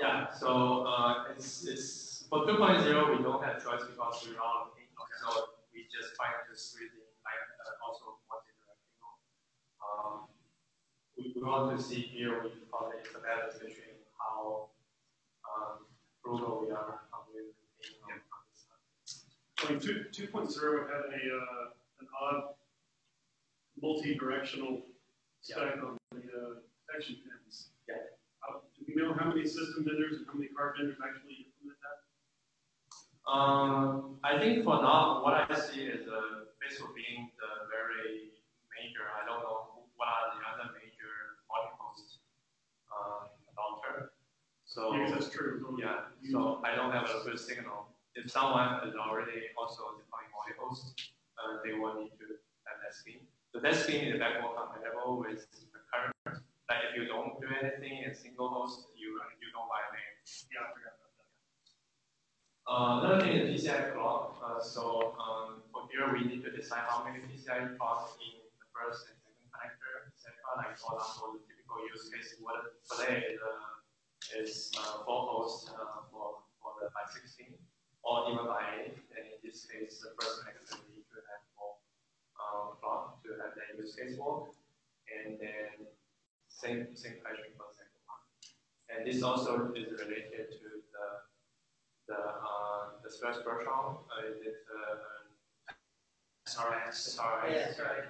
Yeah, so uh, it's, it's for 2.0 we don't have choice because we're all looking. So we just to squeeze in like uh, also multi-directional. Um, we, want to see here we probably it's a balance between how um, frugal we are with being on, on this side. I mean, two, two point zero had a, uh, an odd multi-directional spec on the, uh, detection pins. Yeah. Uh, do we know how many system vendors and how many card vendors actually implement that? Um, I think for now, what I see is uh, Facebook being the very major. I don't know what are the other major multi-host uh, adopter. So that's true. Yeah. So I don't have a good signal. If someone is already also deploying multi-host, uh, they will need to have that scheme. So that scheme is backward compatible with the current. Like if you don't do anything in single host, you you don't violate. Yeah, I forgot about that. Uh, another thing is PCI clock. Uh, so um, for here, we need to decide how many PCI clocks in the first and second connector, etc. Like for example, the typical use case what today is uh, is uh, four hosts uh, for for the by 16 or even by 8. And in this case, the we need to have uh, um, front to have that use case work. And then same, same question for the second one. And this also is related to the, the, uh, the stress threshold. Uh, is it, uh, SRS. SRS. Yeah, SRS,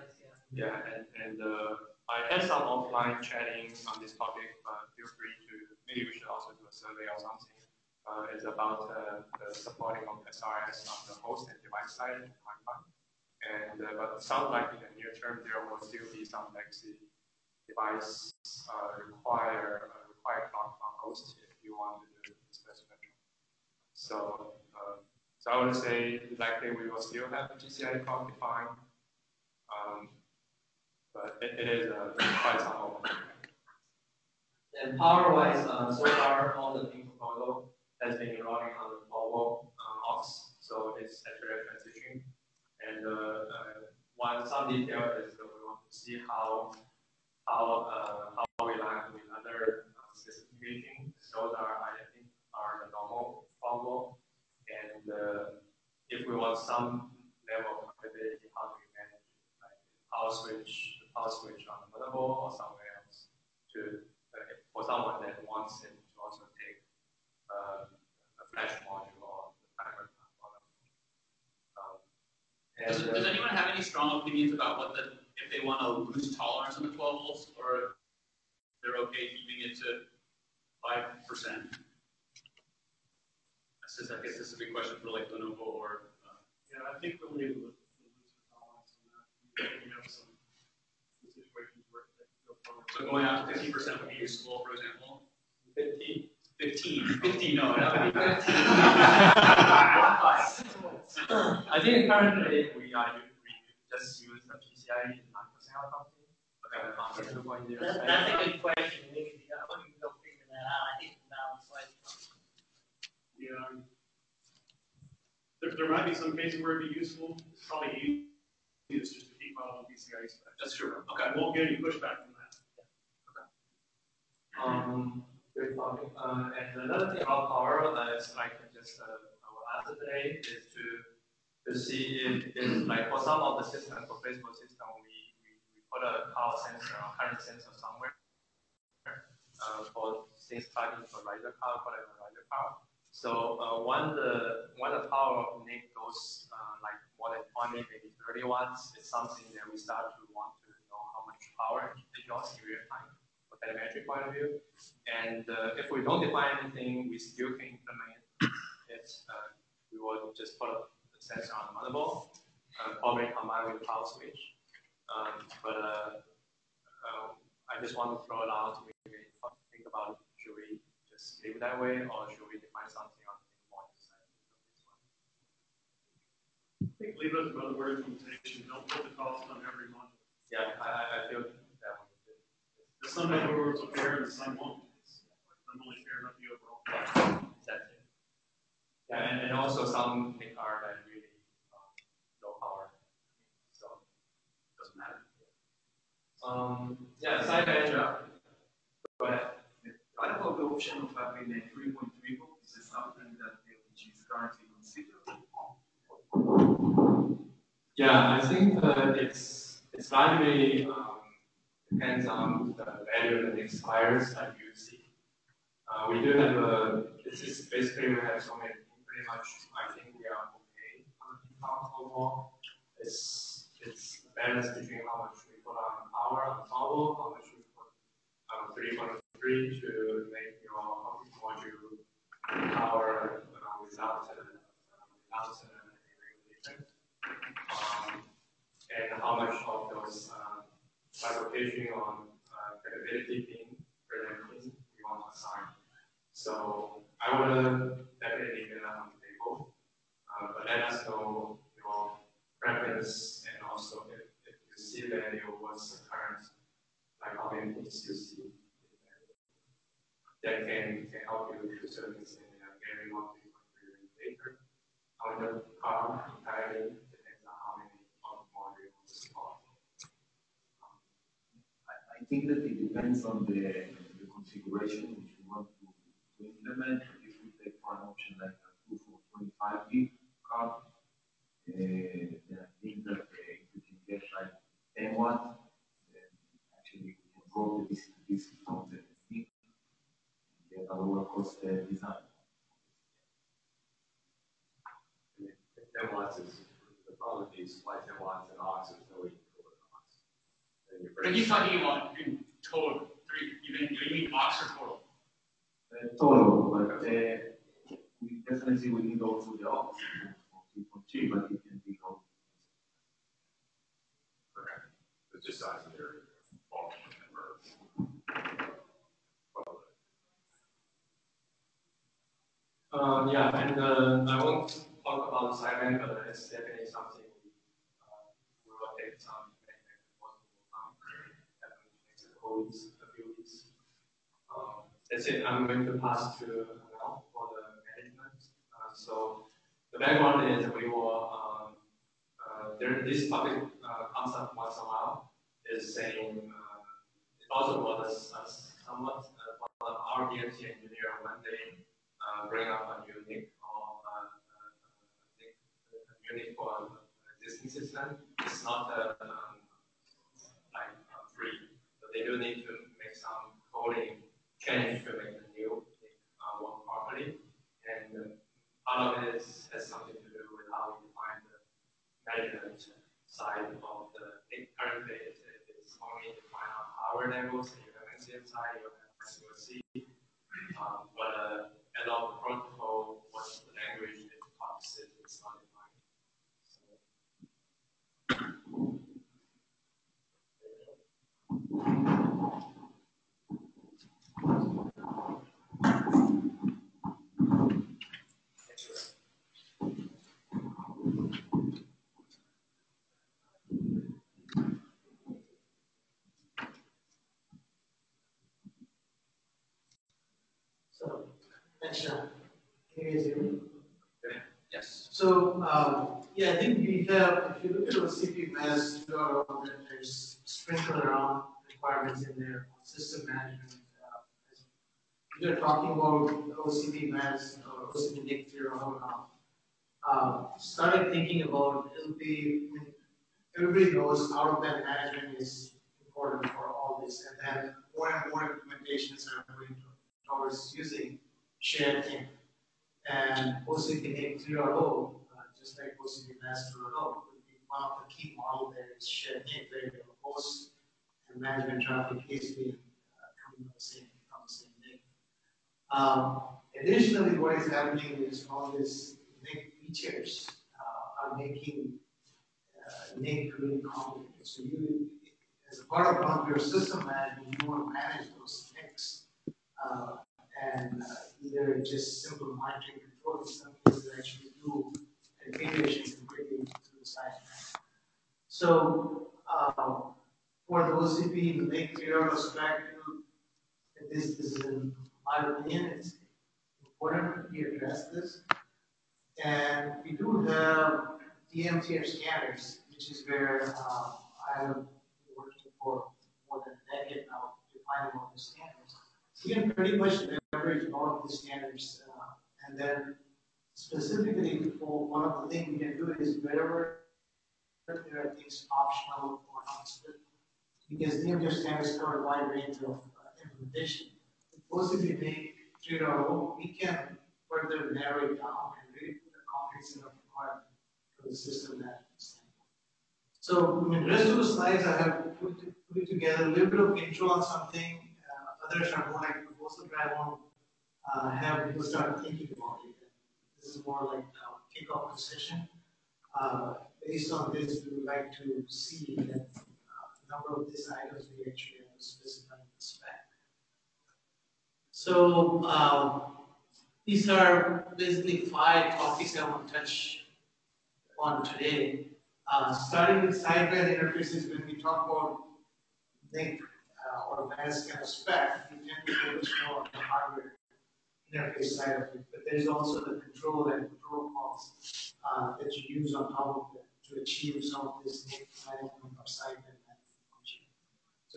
Yeah, and, and, uh, I had some offline chatting on this topic, but feel free to, maybe we should also do a survey or something. Uh, it's about, uh, the supporting of SRS on the host and device side. And, uh, but it sounds like in the near term, there will still be some legacy device, uh, require, uh, require clock from host if you want to do spectrum. So, uh, so I would say likely we will still have PCI clock defined. Um, but it, it is uh, quite overlap. And power-wise, uh, so far all the new proposal has been running on the Volvo uh, OX, so it's actually a transition. And uh, uh, one some detail is that we want to see how how uh, how we land with other uh, system meeting. Those are I think are the normal Volvo, and uh, if we want some level of compatibility, how do we manage? Like power switch, the power switch on the motherboard or somewhere else to for someone that wants it to also take uh, a flash module or the timer module. Um, Does, and, does anyone have any strong opinions about what the, if they want to lose tolerance on the 12 volts, or they're okay keeping it to 5%? This is, I guess this is a big question for like Lenovo or. uh, Yeah, I think we'll need to look, look at tolerance on that. We have some situations where it go forward. So going out to 50% would be useful, for example? 15. 15, 50, no, that would be 15. I think currently we are just use the PCIe in nine percent or something. Okay, two point zero That's, that's a good question, we can, we can go figure that out, I think the balance was. Yeah. um, There, there might be some cases where it'd be useful, it's probably easiest just to keep out on PCI specs. That's true, okay. I won't get any pushback from that. Um, topic. Uh, and another thing about power, is like just, uh, our answer today is to, to see if, if like for some of the system, for Facebook system, we, we, we put a power sensor or current sensor somewhere. Uh, for things plugging for riser car, whatever riser car. So, uh, when the, when the power of NIC goes, uh, like more than twenty, maybe thirty watts, it's something that we start to want to know how much power it draws in real time telemetry point of view. And uh, if we don't define anything, we still can implement it. Uh, we will just put a sensor on the motherboard, uh, probably combine with power switch. Um, but uh, uh, I just want to throw it out. May think about should we just leave it that way or should we define something on the more? I think leave it as another word implementation, don't put the cost on every module. Yeah, I, I- feel that way. There's Some numbers will fair and some won't. Some only care about the overall. Exactly. Yeah, and, and also some NIC are that really um, low power. So doesn't matter. Um, yeah, side Andrea. Go ahead. What about the option of having a 3.3 volt? Is this something that which is currently considered? Yeah, I think that it's it's largely um, depends on the value that expires that you see. Uh, we do have a this is basically we have so many pretty much I think we are okay on the count overall. It's it's the balance between how much we put on power on toggle, how much we put on three point three to make your module power uh, without uh, without uh, regulation um, and how much of those uh, fabrication on uh, credibility being presenting we want to assign. So I would definitely leave that on the table, uh, but let us know your preference and also if, if you see value, what's the current, like how many things you see. That can, can help you to service in a very long later on the car entirely depends on how many of the module you think that it depends on the, the configuration which you want to, to implement. If we take for an option like a 2 for 25 gig card, uh, then I think that uh, if you can get like 10 watts, then actually we can go to this, this from the thing and get a lower cost uh, design. 10 watts is the problem is like 10 watts and oxygen, so we but he's talking about in total, three, even, you mean aux or total? Uh, total, but uh, we definitely we can go to the aux for three point three, but it can be low. Okay. It's just size of their bulk or. Uh, yeah, and uh, I won't talk about the sideband, but it's definitely something we, uh, we will take some um, a few weeks. Um, that's it. I'm going to pass to Hemal for the management. Uh, so the background is we will um, uh, there this topic uh, comes up once in a while. Is saying uh, it also was us somewhat uh, our DMT engineer day uh, bring up a unique or uh, uh, unique for existing system. It's not a um, uh, but they do need to make some coding change to make the new uh, work properly. And uh, part of it is, has something to do with how we define the measurement side of the current phase. It's only defined on hardware levels, and you have NCM side, you have SOC. Um, but uh, and of the protocol, what the language it talks is it's not defined. So, thanks, John. Can you? Yes. So, um, yeah, I think we have, if you look at OCP Mezz, there's sprinkled around requirements in there, system management. Uh, You're talking about OCP Mezz or OCP NIC zero, uh, started thinking about LP, I mean, everybody knows out of band management is important for all this, and then more and more implementations are going towards using shared thing. And OCP NIC 3.0, uh, just like OCP Mezz 2.0, would be one of the key model there is shared NIC, where your host and management traffic is being uh, coming the same, from the same NIC. Um, additionally, what is happening is all these NIC features uh, are making uh, NIC really complicated. So you, as a part of of your system management, you want to manage those NICs. Uh, and uh, either just simple monitoring control, in some actually do configuration completely through the side. So um, for the OCP, the make clear spec, this, this is in opinion, it's important we address this. And we do have DMTF scanners, which is where uh, I have been working for more than a decade now, defining all the standards. We can pretty much leverage all of the standards, uh, and then specifically for one of the things we can do is wherever there are things optional or not because DMTF standards cover a wide range of uh. We make 3.0, we can further narrow it down and really put a concrete set of requirement for the system standpoint. So, in the rest of the slides I have put, put together, a little bit of intro on something, uh, others are more like proposal drive on, uh, have people start thinking about it. This is more like uh, kickoff the session. Uh, based on this, we would like to see that uh, a number of these items we actually have to specify in the spec. So um, these are basically five topics I want to touch on today. Uh, starting with sideband interfaces, when we talk about NIC uh, or VAS kind of spec, we tend to focus more on the hardware interface side of it. But there's also the control and protocols uh, that you use on top of it to achieve some of this NIC management or sideband.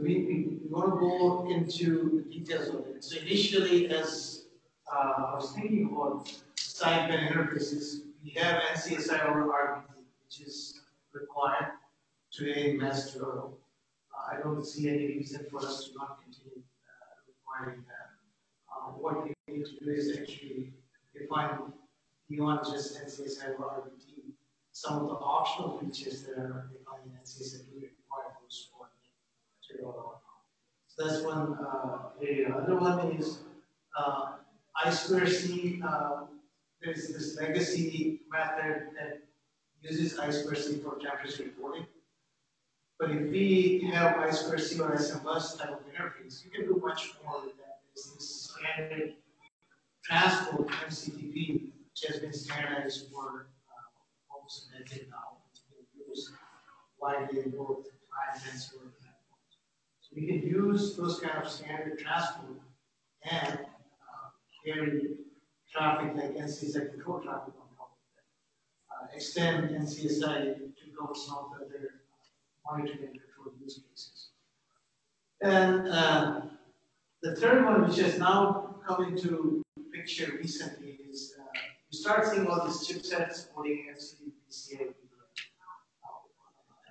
So we, we, we want to go into the details of it. So initially, as uh, I was thinking about sideband interfaces, we have NCSI over RBT, which is required today in Mezz 2.0. Uh, I don't see any reason for us to not continue uh, requiring that. Uh, what we need to do is actually define beyond just NCSI or RBT, some of the optional features that are defined in NCSI require those for to go So that's one uh, area. Other one is uh, I square C. Uh, there's this legacy method that uses I square C for temperature reporting. But if we have I square C or SM bus type of interface, you can do much more with that. There's this standard transport MCTP, which has been standardized for uh, almost a decade now. It's been used widely in both client and we can use those kind of standard transport and uh, carry traffic like NCSI control traffic on top of that. Uh, extend NCSI to cover some of the other monitoring and control use cases. And uh, the third one, which has now come into picture recently, is uh, you start seeing all these chipsets supporting MCU, PCA,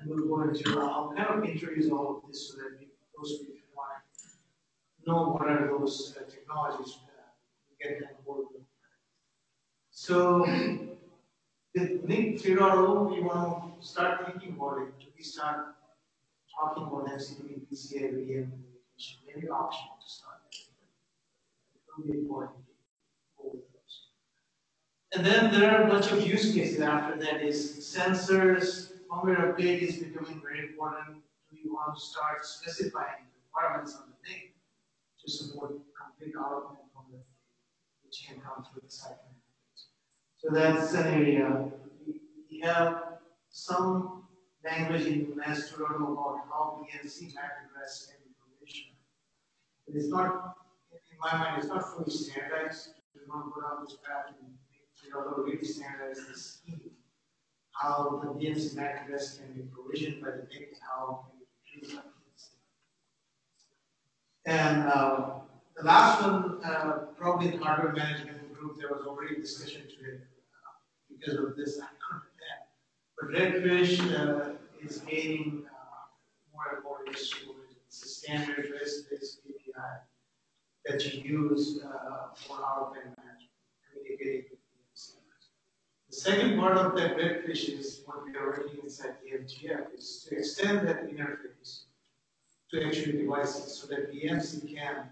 and we'll go into, I'll kind of introduce all of this so that those people want to know what those uh, technologies uh, get on board with. So, with NIC 3.0, we want to start thinking about it. We start talking about MCTP, PCA, VM maybe optional to start. It will be important. And then there are a bunch of use cases after that is sensors, firmware update is becoming very important. Do you want to start specifying requirements on the thing to support complete development from the which can come through the site. So that's an area. We have some language in NAS 2.0 about how BMC MAC address and information. It is not, in my mind, it's not fully standardized. We want to put on this path and we also really standardize the scheme. How the BMC MAC address can be provisioned by the NIC, how And uh, the last one, uh, probably the hardware management group, there was already a discussion today uh, because of this. I couldn't but Redfish uh, is gaining uh, more and more useful. It's a standard REST-based API that you use uh, for out-band management, communicating the The second part of that Redfish is what we are working inside the DMTF is to extend that interface to actual devices so that BMC can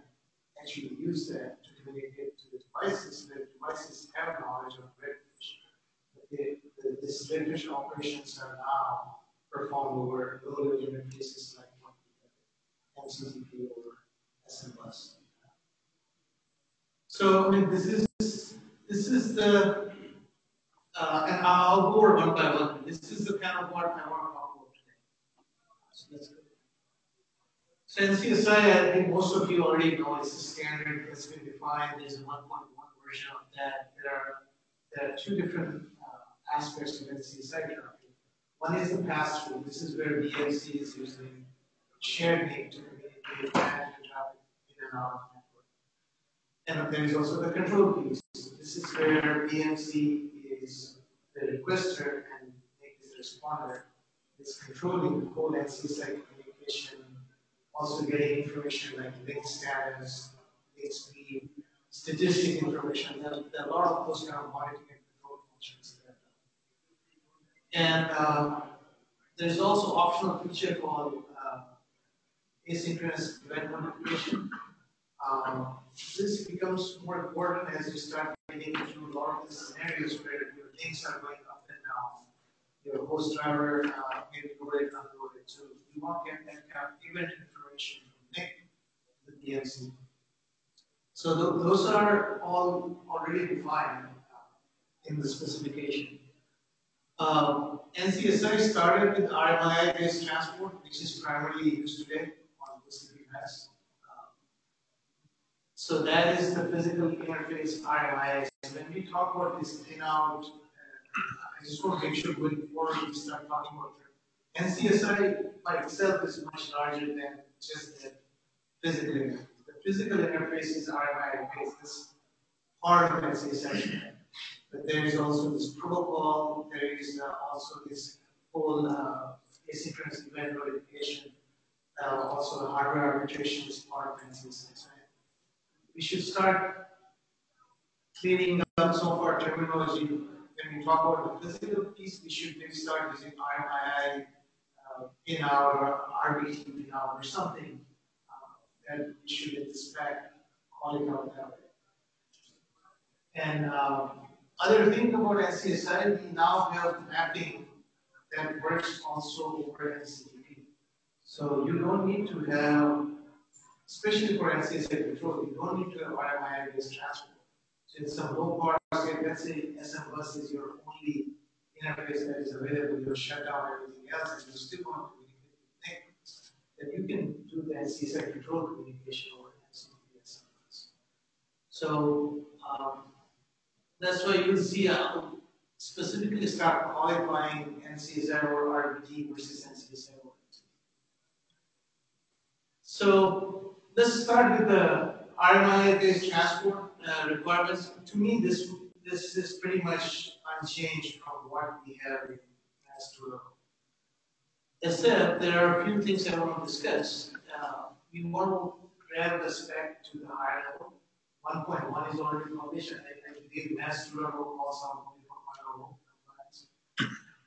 actually use that to communicate to the devices so that devices have knowledge of Redfish. The, these redfish operations are now performed over low level interfaces like MCTP or SM bus. So I mean, this is this is the uh, and I'll go over one by one. This is the kind of what I want to talk about today. So good. So NCSI, I think most of you already know, it's a standard that's been defined. There's a 1.1 version of that. There are there are two different aspects of NCSI. One is the pass-through. This is where BMC is using shared NIC to communicate traffic in and out of the network. And there is also the control piece. This is where BMC is the requester and is the responder. is controlling the whole NCSI communication, also getting information like link status, link speed, statistic information. There, there are a lot of those kind of monitoring and control functions. And uh, there's also optional feature called uh, asynchronous event notification. Um, this becomes more important as you start getting into a lot of the scenarios where your things are going up and down. Your host driver uh, may be loaded, unloaded. So you want to get that kind of event information from NIC, the BMC. So th those are all already defined uh, in the specification. Um, NCSI started with RMI-based transport, which is primarily used today on OCP Mezz. Um, so that is the physical interface RMI. When we talk about this thin out, uh, I just want to make sure going forward we start talking about it. NCSI by itself is much larger than just the physical interface. The physical interface is RMI based. This part of NCSI. But there is also this protocol, there is uh, also this whole uh, asynchronous event notification, uh, also hardware arbitration is part of NCSI. We should start cleaning up some of our terminology. When we talk about the physical piece, we should maybe start using RMII, uh, in our RBT in our or something uh, that we should the spec out that way. And um, other thing about NCSI, we now have mapping that works also over MCTP. So you don't need to have, especially for NCSI control, you don't need to have RMI based transport. In some low power state, let's say SM bus is your only interface that is available, you shut down everything else, and you still want to communicate with then you can do the NCSI control communication over MCTP SM bus. So um, that's why you see uh, specifically start qualifying NCSI or RBT versus NCSI or So let's start with the RMI-based transport uh, requirements. To me, this this is pretty much unchanged from what we have in 2 Except there are a few things I want to discuss. Uh, we want to grab the spec to the higher level. 1.1 is already published, and I, 2 calls out 1.0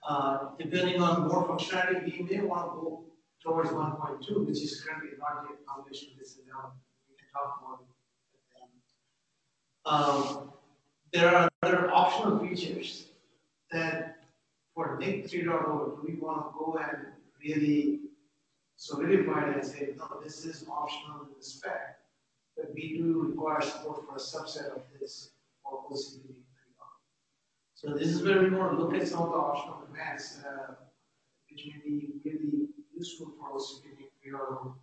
uh, depending on more functionality, we may want to go towards 1.2, which is currently not yet published this announcement. We can talk more um, there are other optional features that for NIC 3.0, we want to go and really solidify it and say, no, this is optional in the spec, but we do require support for a subset of this for OCPP 3.0. So this is where we want to look at some of the optional commands, uh, which may be really useful for OCPP 3.0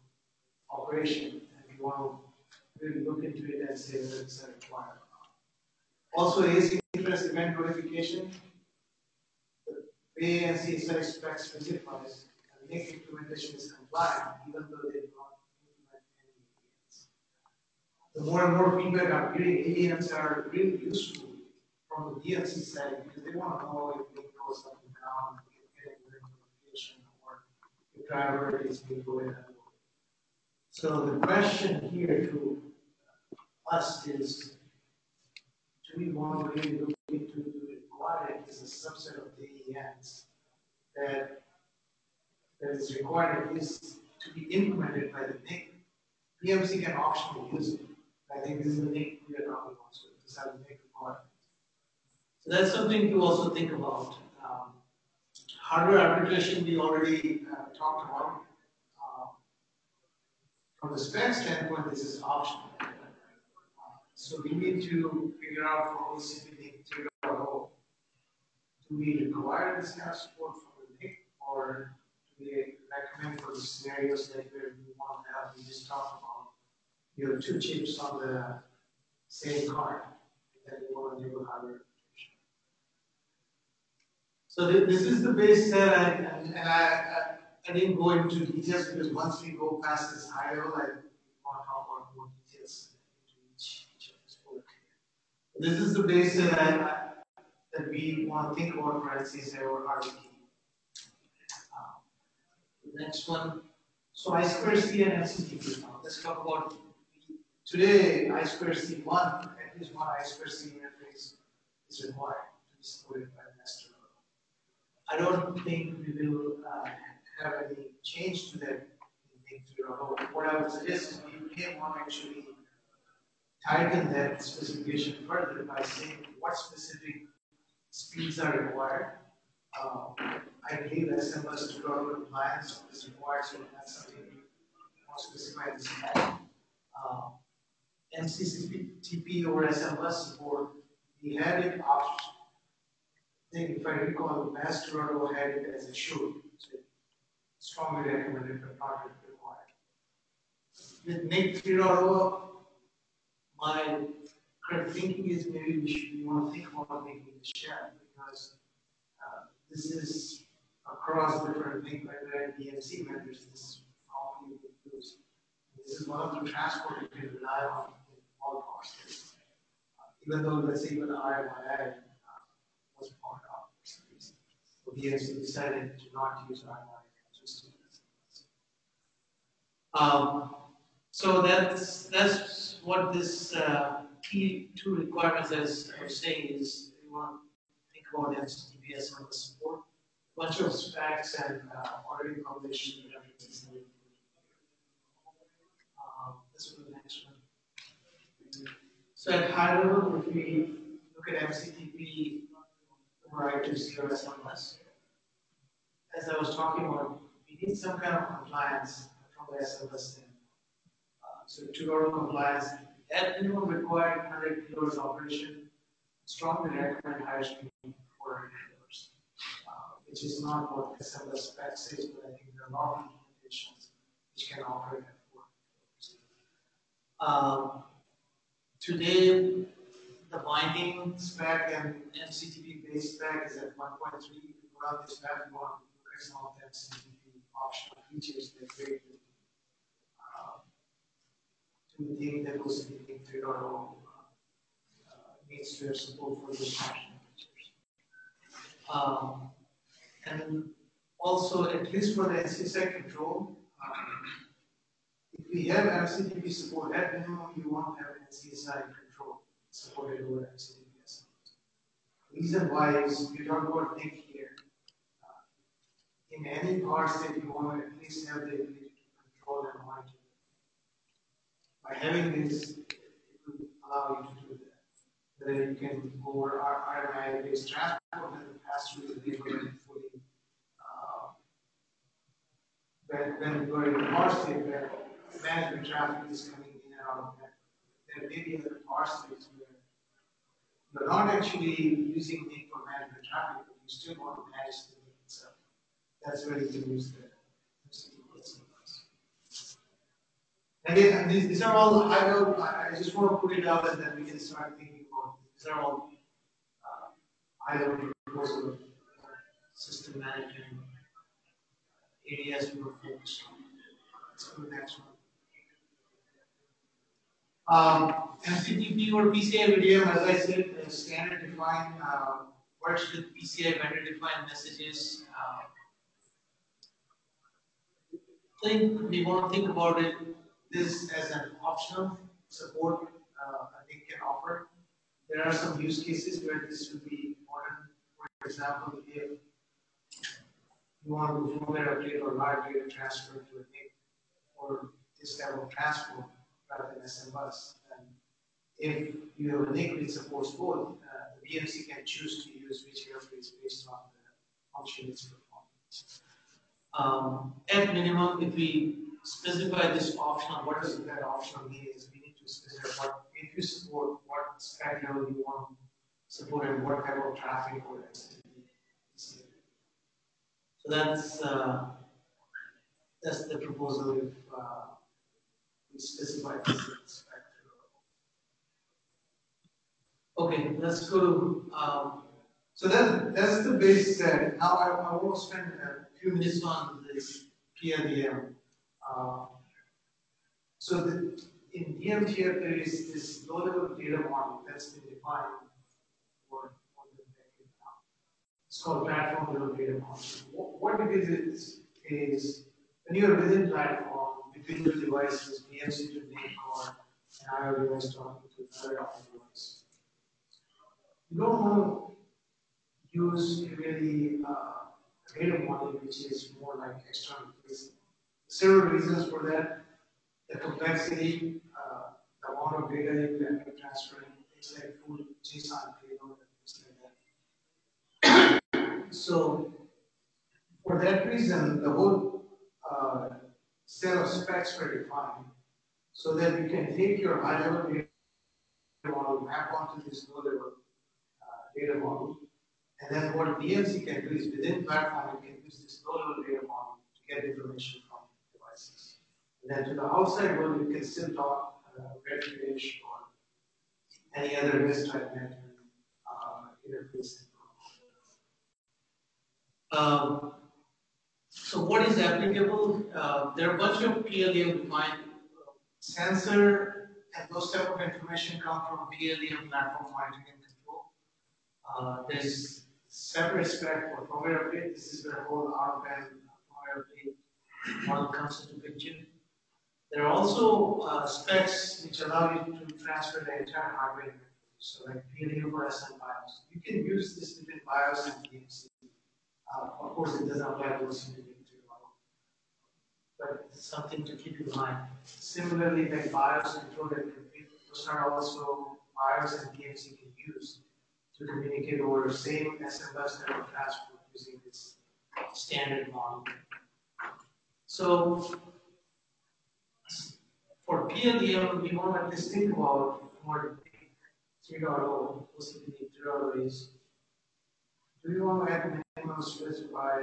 operation, and we want to really look into it and say that it's required. Also, asynchronous event notification, the way NCSI spec specifies, and NIC implementation is compliant, even though they do not implement any AENs. The more and more feedback I'm getting, AENs are really useful from the BMC side because they want to know if they throw something down, if they get a notification, or if driver is being going So the question here to us is, do we want to really look into required as a subset of the AENs that, that is required least to be implemented by the NIC? BMC can optionally use it. I think this is the NIC we are talking about, so this is how the NIC requirement. So that's something to also think about. Um, hardware arbitration we already uh, talked about. From the spec standpoint, this is optional. So we need to figure out for OCPP 3.0, do we require this kind support from the NIC or do we recommend for the scenarios that we want to have, we just talked about, you have two chips on the same card that you want to enable hardware so this is the base set, and, and, and I, I, I, didn't go into details because once we go past this high level, I want to talk about more details into each this is the base that, I, that we want to think about for NCSI or RBT. Uh, the next one. So I square C and MCTP now. Let's talk about today I square C one, at least one I square C interface is required to be supported by master. I don't think we will uh, have any change to that in 3.0. What I would suggest is we may want to actually tighten that specification further by saying what specific speeds are required. Uh, I believe SM bus 2.0 compliance is required, so that's something more specified in spec. Uh, MCTP or SM bus support, we had it option. I think if I recall, Mezz 2.0 had it as a should, strongly recommended but not required. With NIC 3.0, my current thinking is maybe we should we want to think about making the share because uh, this is across different things like the BMC vendors. This is how we use. This is one of the transport you can rely on in all costs. Uh, even though let's say even RMII uh, was part of reason. So BMC decided to not use to um, so that's that's what this uh, key two requirements, as I was saying, is you want to think about MCTPS and the support. Bunch of specs and uh, already published. Um, this be the next one. So at high level, if we look at MCTP, right to zero SMS, as I was talking about, we need some kind of compliance the SMS. Uh, so to our compliance, at minimum required 100 kilos operation, strongly recommend higher speed 400 kilos, uh, which is not what SMS spec says, but I think there are a lot of implementations which can operate at 400 kilos. Um, today, the binding spec and MCTP based spec is at 1.3. If you this spec, you want to look at some of the MCTP optional features that create uh, to the thing that in 3.0 uh, needs have support for this features. Um, and also, at least for the NCSI control, um, if we have MCTP support, at minimum, you want to have NCSI control supported over MCTPS. Reason why is you don't want to NIC here. Uh, in any parts that you want to at least have the ability to control and monitor. By having this, it will allow you to do that. Then you can go over RMI based transport and pass through the neighborhood fully. Uh, when, when the power state where management traffic is coming in and out of that, there may be other states where you're not actually using NIC for management traffic, but you still want to manage the itself. That's where you can use the Again, these, these are all level, I just want to put it out and then we can start thinking about these are all uh, proposal of system management areas we were focused on. Let's go to the next one. Um, MCTP or PCI VDM, as I said, uh, standard defined uh, works with PCI vendor defined messages. Uh, think we want to think about it this as an optional support uh, they can offer. There are some use cases where this will be important. For example, if you want to do firmware update or large data transfer to a NIC or this type of transport rather than SM bus, then if you have a NIC supports both, uh, the BMC can choose to use which interface based on the function it's performing. Um, at minimum, if we specify this optional, what does that optional mean is we need to specify what, if you support, what level you want to support and what type of traffic or So that's, uh, that's the proposal if uh, we specify this Okay, let's go to, um, so that, that's the base set. Now I, I want to spend a few minutes on this PLDM. Uh, so the, in DMTF, there is this low-level data model that's been defined for more than a decade now. It's called platform level data model. What, what it is, is, when you're within platform, between devices, BMC to NIC or an IO device talking to another IO device, you don't want to use really uh, a data model which is more like external facing several reasons for that. The complexity, uh, the amount of data you have to transfer, things like full JSON payload and things like that. so, for that reason, the whole uh, set of specs were defined so that you can take your high level data model, map onto this low level uh, data model, and then what BMC can do is within platform, you can use this low level data model to get information and then to the outside world, you can still talk uh, Redfish or any other REST type network uh, interface. Um, so what is applicable? Uh, there are a bunch of PLDM defined sensor and those type of information come from PLDM platform monitoring and control. Uh, there's separate spec for firmware update. This is where whole RBAN firmware update model comes into picture. There are also uh, specs which allow you to transfer the entire hardware. So like PLU for BIOS. You can use this between BIOS and BMC. Uh, of course, it doesn't apply to OCPD but it's something to keep in mind. Similarly, like BIOS controller, those are also BIOS and BMC can use to communicate over the same SMS network transport using this standard model. So for PLDM, we want to at least think about for 3.0, OCPD 3.0 is, do you want to have minimum specify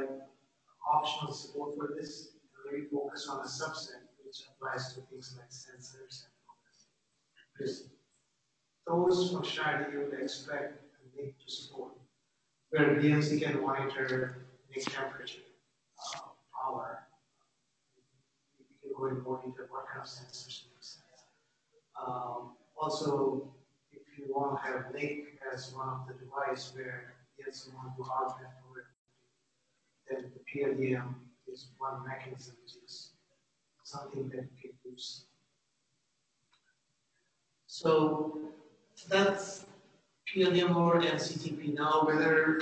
optional support for this? Really focus on a subset which applies to things like sensors and because those functionality you would expect a NIC to support, where BMC can monitor NIC temperature, uh, power, we can go in more detail what kind of sensors makes sense. Um, also, if you want to have NIC as one of the device where BMC want to augment then the PLDM is one mechanism, which is something that you can use. So that's PLDM over MCTP. Now, whether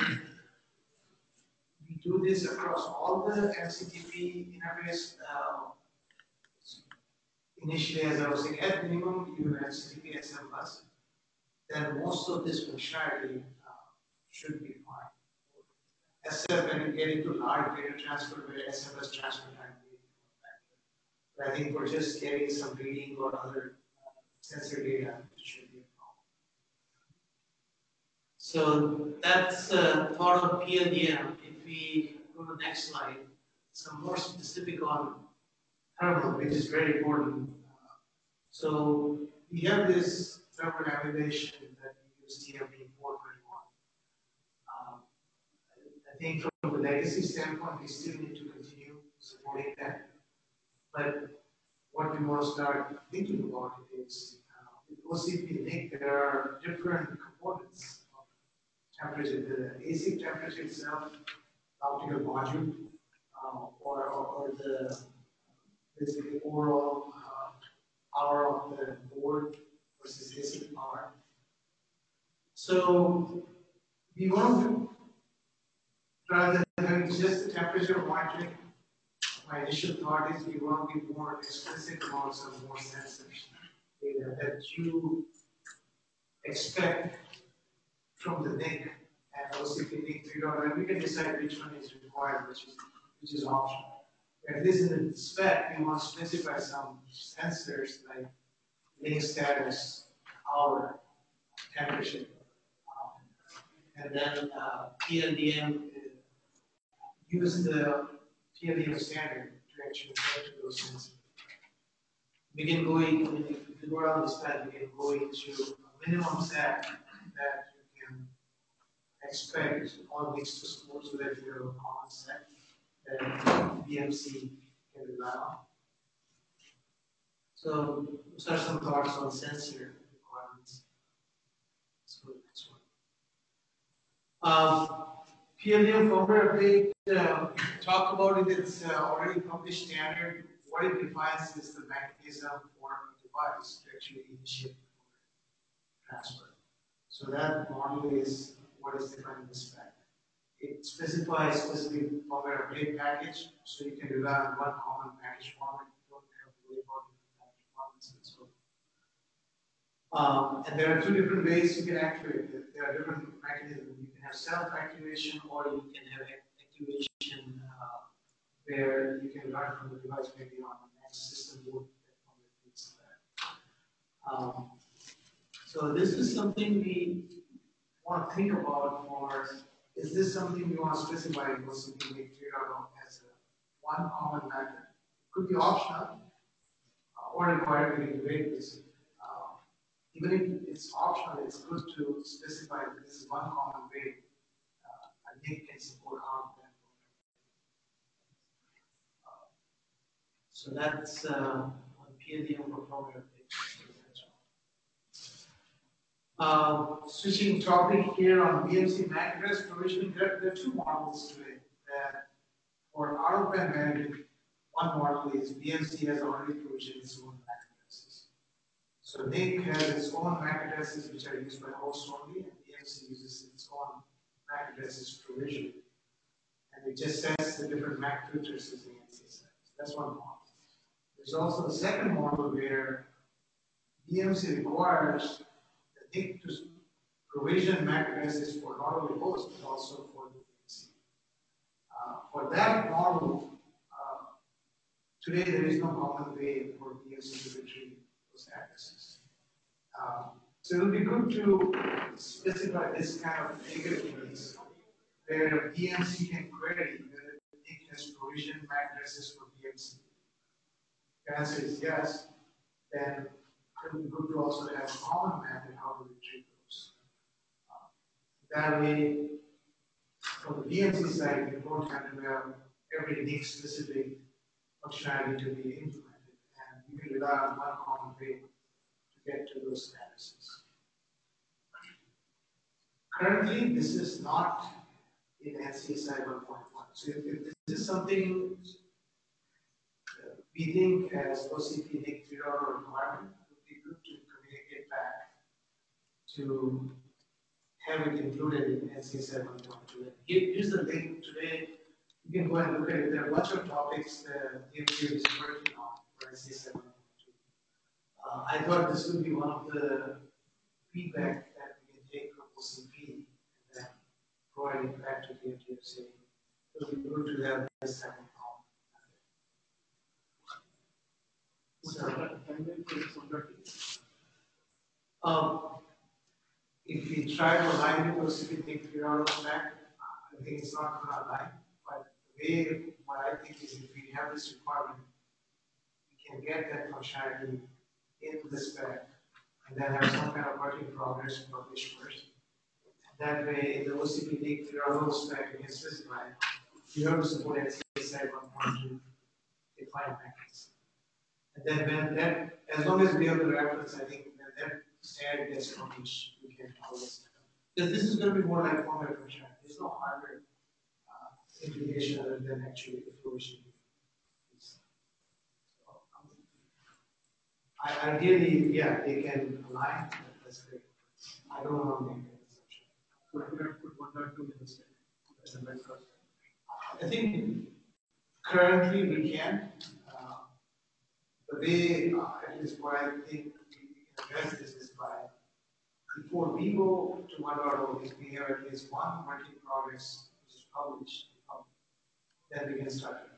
we do this across all the MCTP interface, initially, as I was saying, at minimum, you have MCTP SM bus, then most of this functionality uh, should be fine. SF, when you get into large data transfer, where SMS transfer time but I think we're just getting some reading or other uh, sensor data, it should be a problem. So that's uh, part of PLDM. If we go to the next slide, some more specific on thermal, which is very important. Uh, so we have this thermal emulation that we use TMP 421. Um, I think from the legacy standpoint, we still need to continue supporting that. But what we want to start thinking about is uh, OCP NIC, there are different components of temperature. The AC temperature itself, optical module, uh, or, or, or, the basically overall uh, power of the board versus AC power. So we want to, rather than just the temperature monitoring, my initial thought is we want to be more explicit about some more sensors data that you expect from the NIC and OCP NIC figure and we can decide which one is required, which is which is optional. If this is the spec, we want to specify some sensors like link status, hour, temperature, um, and then uh, PLDM uh, use the PLDM standard to actually get to those sensors. We can go in, if we go around this path, we can go into a minimum set that you can expect all these to support so that you have a common set BMC can rely. So, those are some thoughts on sensor requirements. Let's go to the next one. Um, PLDM firmware update, uh, talk about it, it's uh, already published standard. What it defines is the mechanism for a device to actually initiate transfer. So that model is what is defined in the spec. It specifies specific firmware update package, so you can rely on one common package format. You don't have to worry about package formats and so um, and there are two different ways you can activate it. There are different mechanisms. You can have self-activation or you can have activation uh, where you can run from the device maybe on the next system boot um, so this is something we want to think about for, is this something we want to specify in OCP as a one common method? Could be optional uh, or required to integrate this. Even if it's optional, it's good to specify that this is one common way uh, a NIC can support our uh, So that's uh, on program uh, switching topic here on BMC MAC address provisioning, there, there, are two models today that for out-of-band one model is BMC has already provisioned its own MAC addresses. So NIC has its own MAC addresses which are used by host only, and BMC uses its own MAC addresses provision. And it just sets the different MAC filters as the NCSI. That's one model. There's also the second model where BMC requires the NIC to provision MAC addresses for not only host but also for the. Uh, for that model, uh, today there is no common way for BMC to retrieve those addresses. Um, so it would be good to specify this kind of case where BMC can query whether NIC has provisioned MAC addresses for BMC. The answer is yes, then be good to also have a common method how to retrieve those. Uh, that way, from the BMC side, you don't have to have every specific functionality to be implemented, and you can rely on one common way to get to those statuses. Currently, this is not in NCSI 1.1. So if, if this is something uh, we think as OCP NIC 3.0 requirement, it would be good to communicate back to have it included in 1.2. Here, here's the link today. You can go and look at it. There are a bunch of topics that the DMQ is working on for NCSI 1.2. Uh, I thought this would be one of the feedback that we can take from OCP and then provide it back to the saying, it would be good to have this type of Um, if we try to align with OCP NIC 3.0 stack, I think it's not going to align. But the way, what I think is if we have this requirement, we can get that functionality in the spec and then have some kind of working progress published first. That way, the OCP NIC 3.0 spec, can specify you have to support NCSI 1.2 define mechanism. And then when that, as long as we have the reference, I think when that standard gets published, we can this is going to be more like format functionality. There's no hardware uh, implication other than actually the fruition. I, ideally, yeah, they can align. That's great. I don't want to make that assumption. Could put one or two in. I think currently we can. Uh, the way, uh, at least what I think this is by before we go to one order, if we have at least one work in progress which is published, then we can start.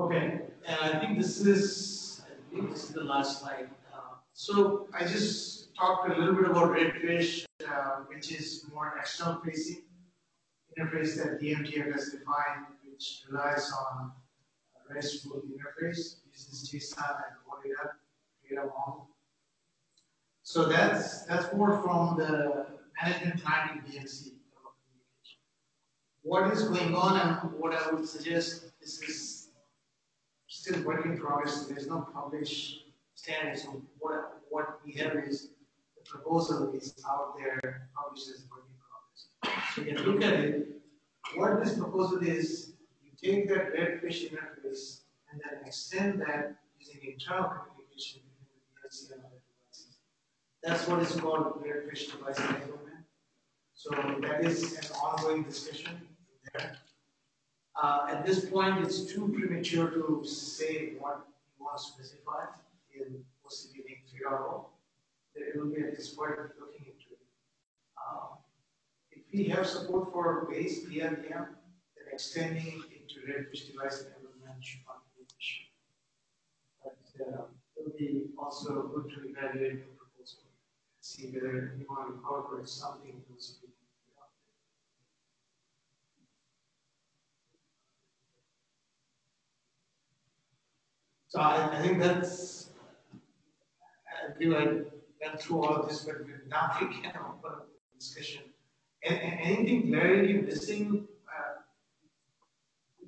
Okay, and I think this is, I think this is the last slide. Uh, so I just talked a little bit about Redfish, uh, which is more external facing interface that DMTF has defined, which relies on RESTful interface, uses JSON and OData data model. So that's that's more from the management planning BMC. What is going on and what I would suggest this is still work in progress. There's no published standards. So what what we have is the proposal is out there, published as work in progress. So you can look at it. What this proposal is, take that redfish interface and then extend that using internal communication between the and other devices. That's what is called redfish device enablement. So that is an ongoing discussion there. Uh, at this point, it's too premature to say what you want to specify in NIC 3.0. It will be at this point looking into it. Um, if we have support for base PLM, then extending into Redfish device enablement should not be an issue. But uh, it will be also good to evaluate the proposal and see whether you want to incorporate something in those So I, I think that's, I believe I went through all of this, but now we can open up the discussion. And, and anything clarity missing? Uh, the, the put a previous slide on the update.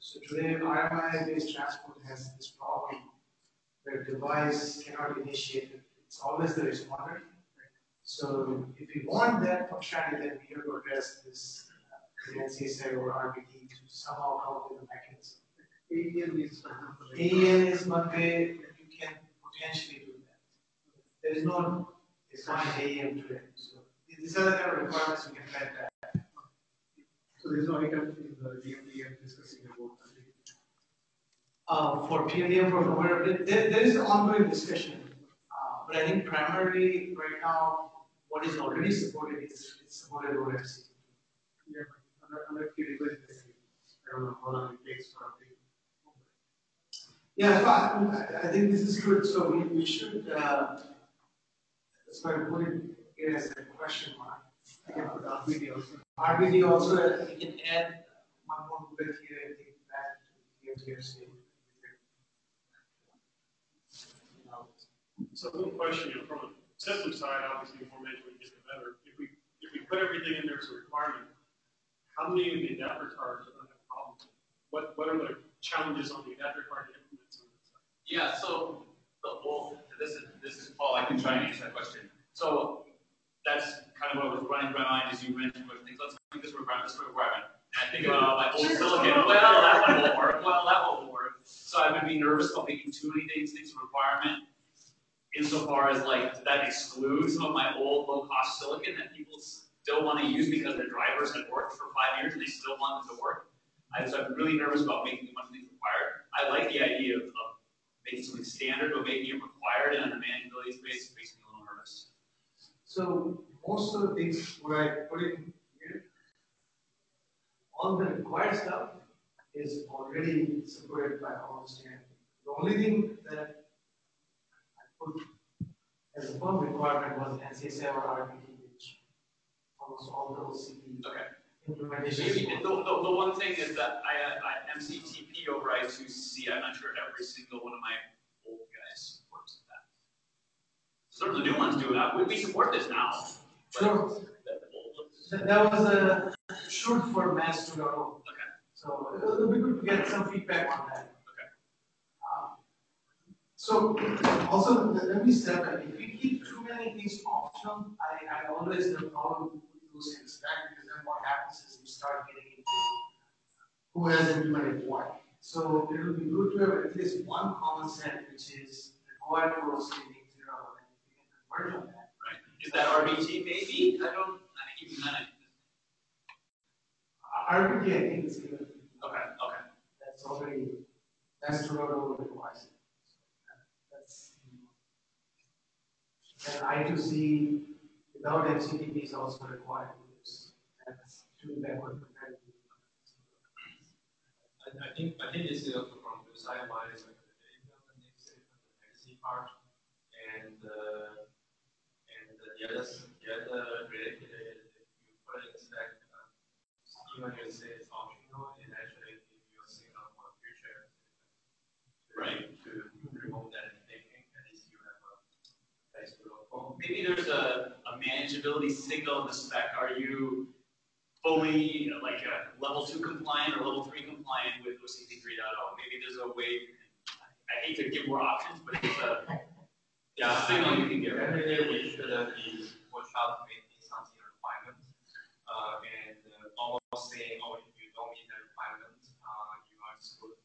So today RMI based transport has this problem where device cannot initiate it. It's always the responder. So if we want that functionality, then we have to address this uh, NCSI or RBT to somehow come up with a mechanism. AEL is, for example. like- AEL is one way that you can potentially do that. There is no defined AEL today. So these are the kind of requirements we can get that. So there's no item in the DMDM discussing about. Uh, for PLDM for vulnerability, there, there is an ongoing discussion. Uh, but I think primarily right now, what is already supported is, is supported over FC. Yeah, but unless- you request I don't know how long it takes for update. Yeah, so I, I think this is good, so we, we should, uh, that's why I put it here as a question mark. I can put RBT also. RBD also, uh, we can add one more bullet here, I think, back to the MTSA. So one question, you know, from a system side, obviously, the more management we get, the better. If we, if we put everything in there as a requirement, how many of the adapter cards are gonna have problems? What, what are the challenges on the adapter card to implement some of this? stuff? Yeah, so, the, well, this is, this is Paul, I can try and answer that question. So, that's kind of what was running through my mind as you mentioned with things, let's make this requirement, this requirement. And I think about my old silicon, well, that one won't work, well, that won't work. So I would be nervous about making too many things, things a requirement. Insofar as like, that excludes some of my old low-cost silicon that people still want to use because their drivers have worked for five years and they still want them to work. I, so I'm really nervous about making a bunch of things required. I like the idea of, of making something standard, but making it required on the manageability space makes me a. So most of the things what I put in here, all the required stuff is already supported by all the standard. The only thing that I put as a firm requirement was NCSI or RBT, which almost all the OCP Okay. implementations. The, the, the one thing is that I, I MCTP over I2C, I'm not sure every single one of my old guys supports that. Certainly the new ones do, uh, we, support this now. Sure. the That that was a shoot for mass to go. Okay. So it'll be good to get some feedback on that. Okay. Um, So also, let me step back, if we keep too many things optional, I, I always have a problem with those things back, because then what happens is you start getting into who has implemented what. So it will be good to have at least one common set, which is required for OCD zero, and if we can converge on that. Right. Is that RBT maybe? I don't, I think even then, I- RBT, I think is even, okay, okay. that's already, that's to roll requires it. That's. And I to C without MCTP is also required, that's too backward compared to. I, I think, I think this is also from the side line, is like the data, the next, the legacy part, and, uh, and the you put in even you say it's optional, actually you a future. Right. To remove that thinking, you have a. Maybe there's a, a manageability signal in the spec. Are you fully you know, like uh, level two compliant or level three compliant with OCP 3.0? Maybe there's a way. I hate to give more options, but it's a Yeah, I signal you can give. Definitely, we should be watch out making something requirement, uh, and uh, almost saying, oh, if you don't meet the requirement, uh, you are excluded.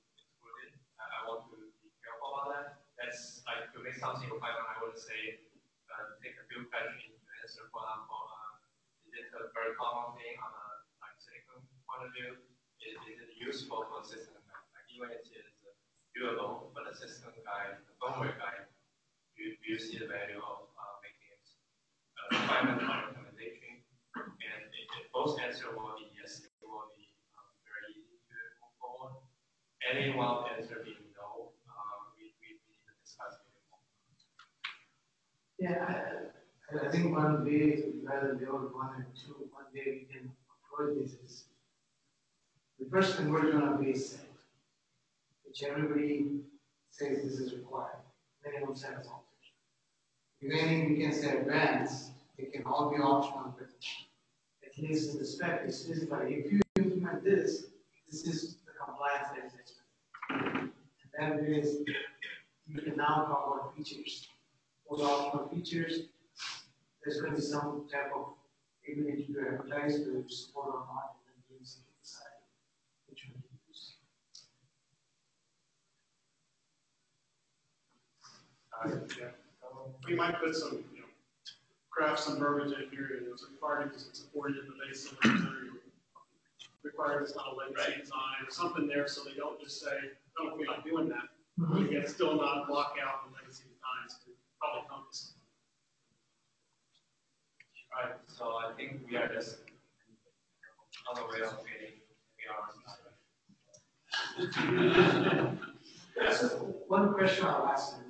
I, want to be careful about that. That's like to make something requirement. I would say, uh, take a few questions to answer. For example, uh, is it a very common thing on a like silicon point of view? Is, is it useful for a system guy? Like even if it is doable, but a system guy, a firmware guy you, you see the value of uh, making it a requirement or recommendation? And if, if both answer will be yes, it will be um, very easy to move forward. Any one answer being no, um, we, we, we need to discuss it more. Yeah, I, I think one way, rather than build one and two, one way we can approach this is the first conversion of base set, which everybody says this is required, minimum alters. Remaining, we can say advanced, they can all be optional, but at least in the spec, it's specified, if you implement this, this is the compliance that is expected. And then is, you can now about features. Those optional features, there's going to be some type of ability to advertise to support or not, and then BMC can decide which one to use. Yeah. We might put some, you know, craft some verbiage in here, and it's required because it's supported in the base of the required it's not a legacy design or something there, so they don't just say, oh, no, we're not doing that. But again, still not block out the legacy designs, to probably come to something. Right, so I think we are just on the way of getting beyond. So one question I'll ask you after this.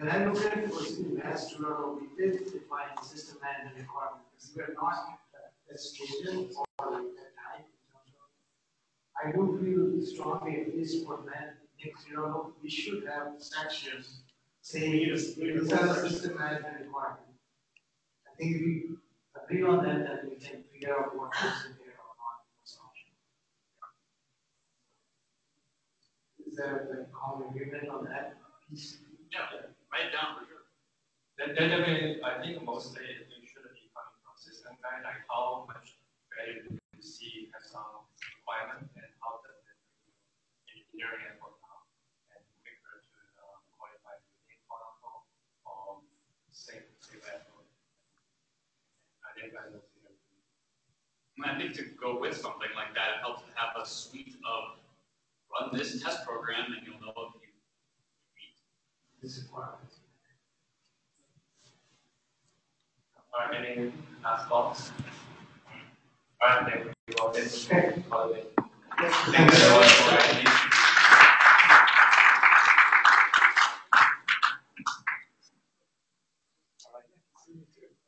When I look at the last two, we did define the system management requirement, because we are not as stringent or that high. I do feel strongly, at least for man, next year, we should have sections saying these are the system management requirement. I think if we agree on that, then we can figure out what is in there or not. Is there a common agreement on that? Yeah, write it down for sure. Then, then I think mostly it should be coming from system guide, like how much value do you see as some requirement and how does it engineering effort now and quicker to uh, qualify using, for example, or same same effort. I think that is I think to go with something like that, it helps to have a suite of run this test program and you'll know All right, any last thoughts? All right, thank you for.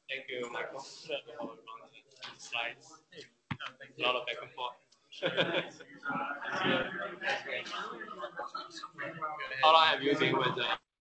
Thank you, Michael, for the slides. A lot of back and forth. All I have using was uh,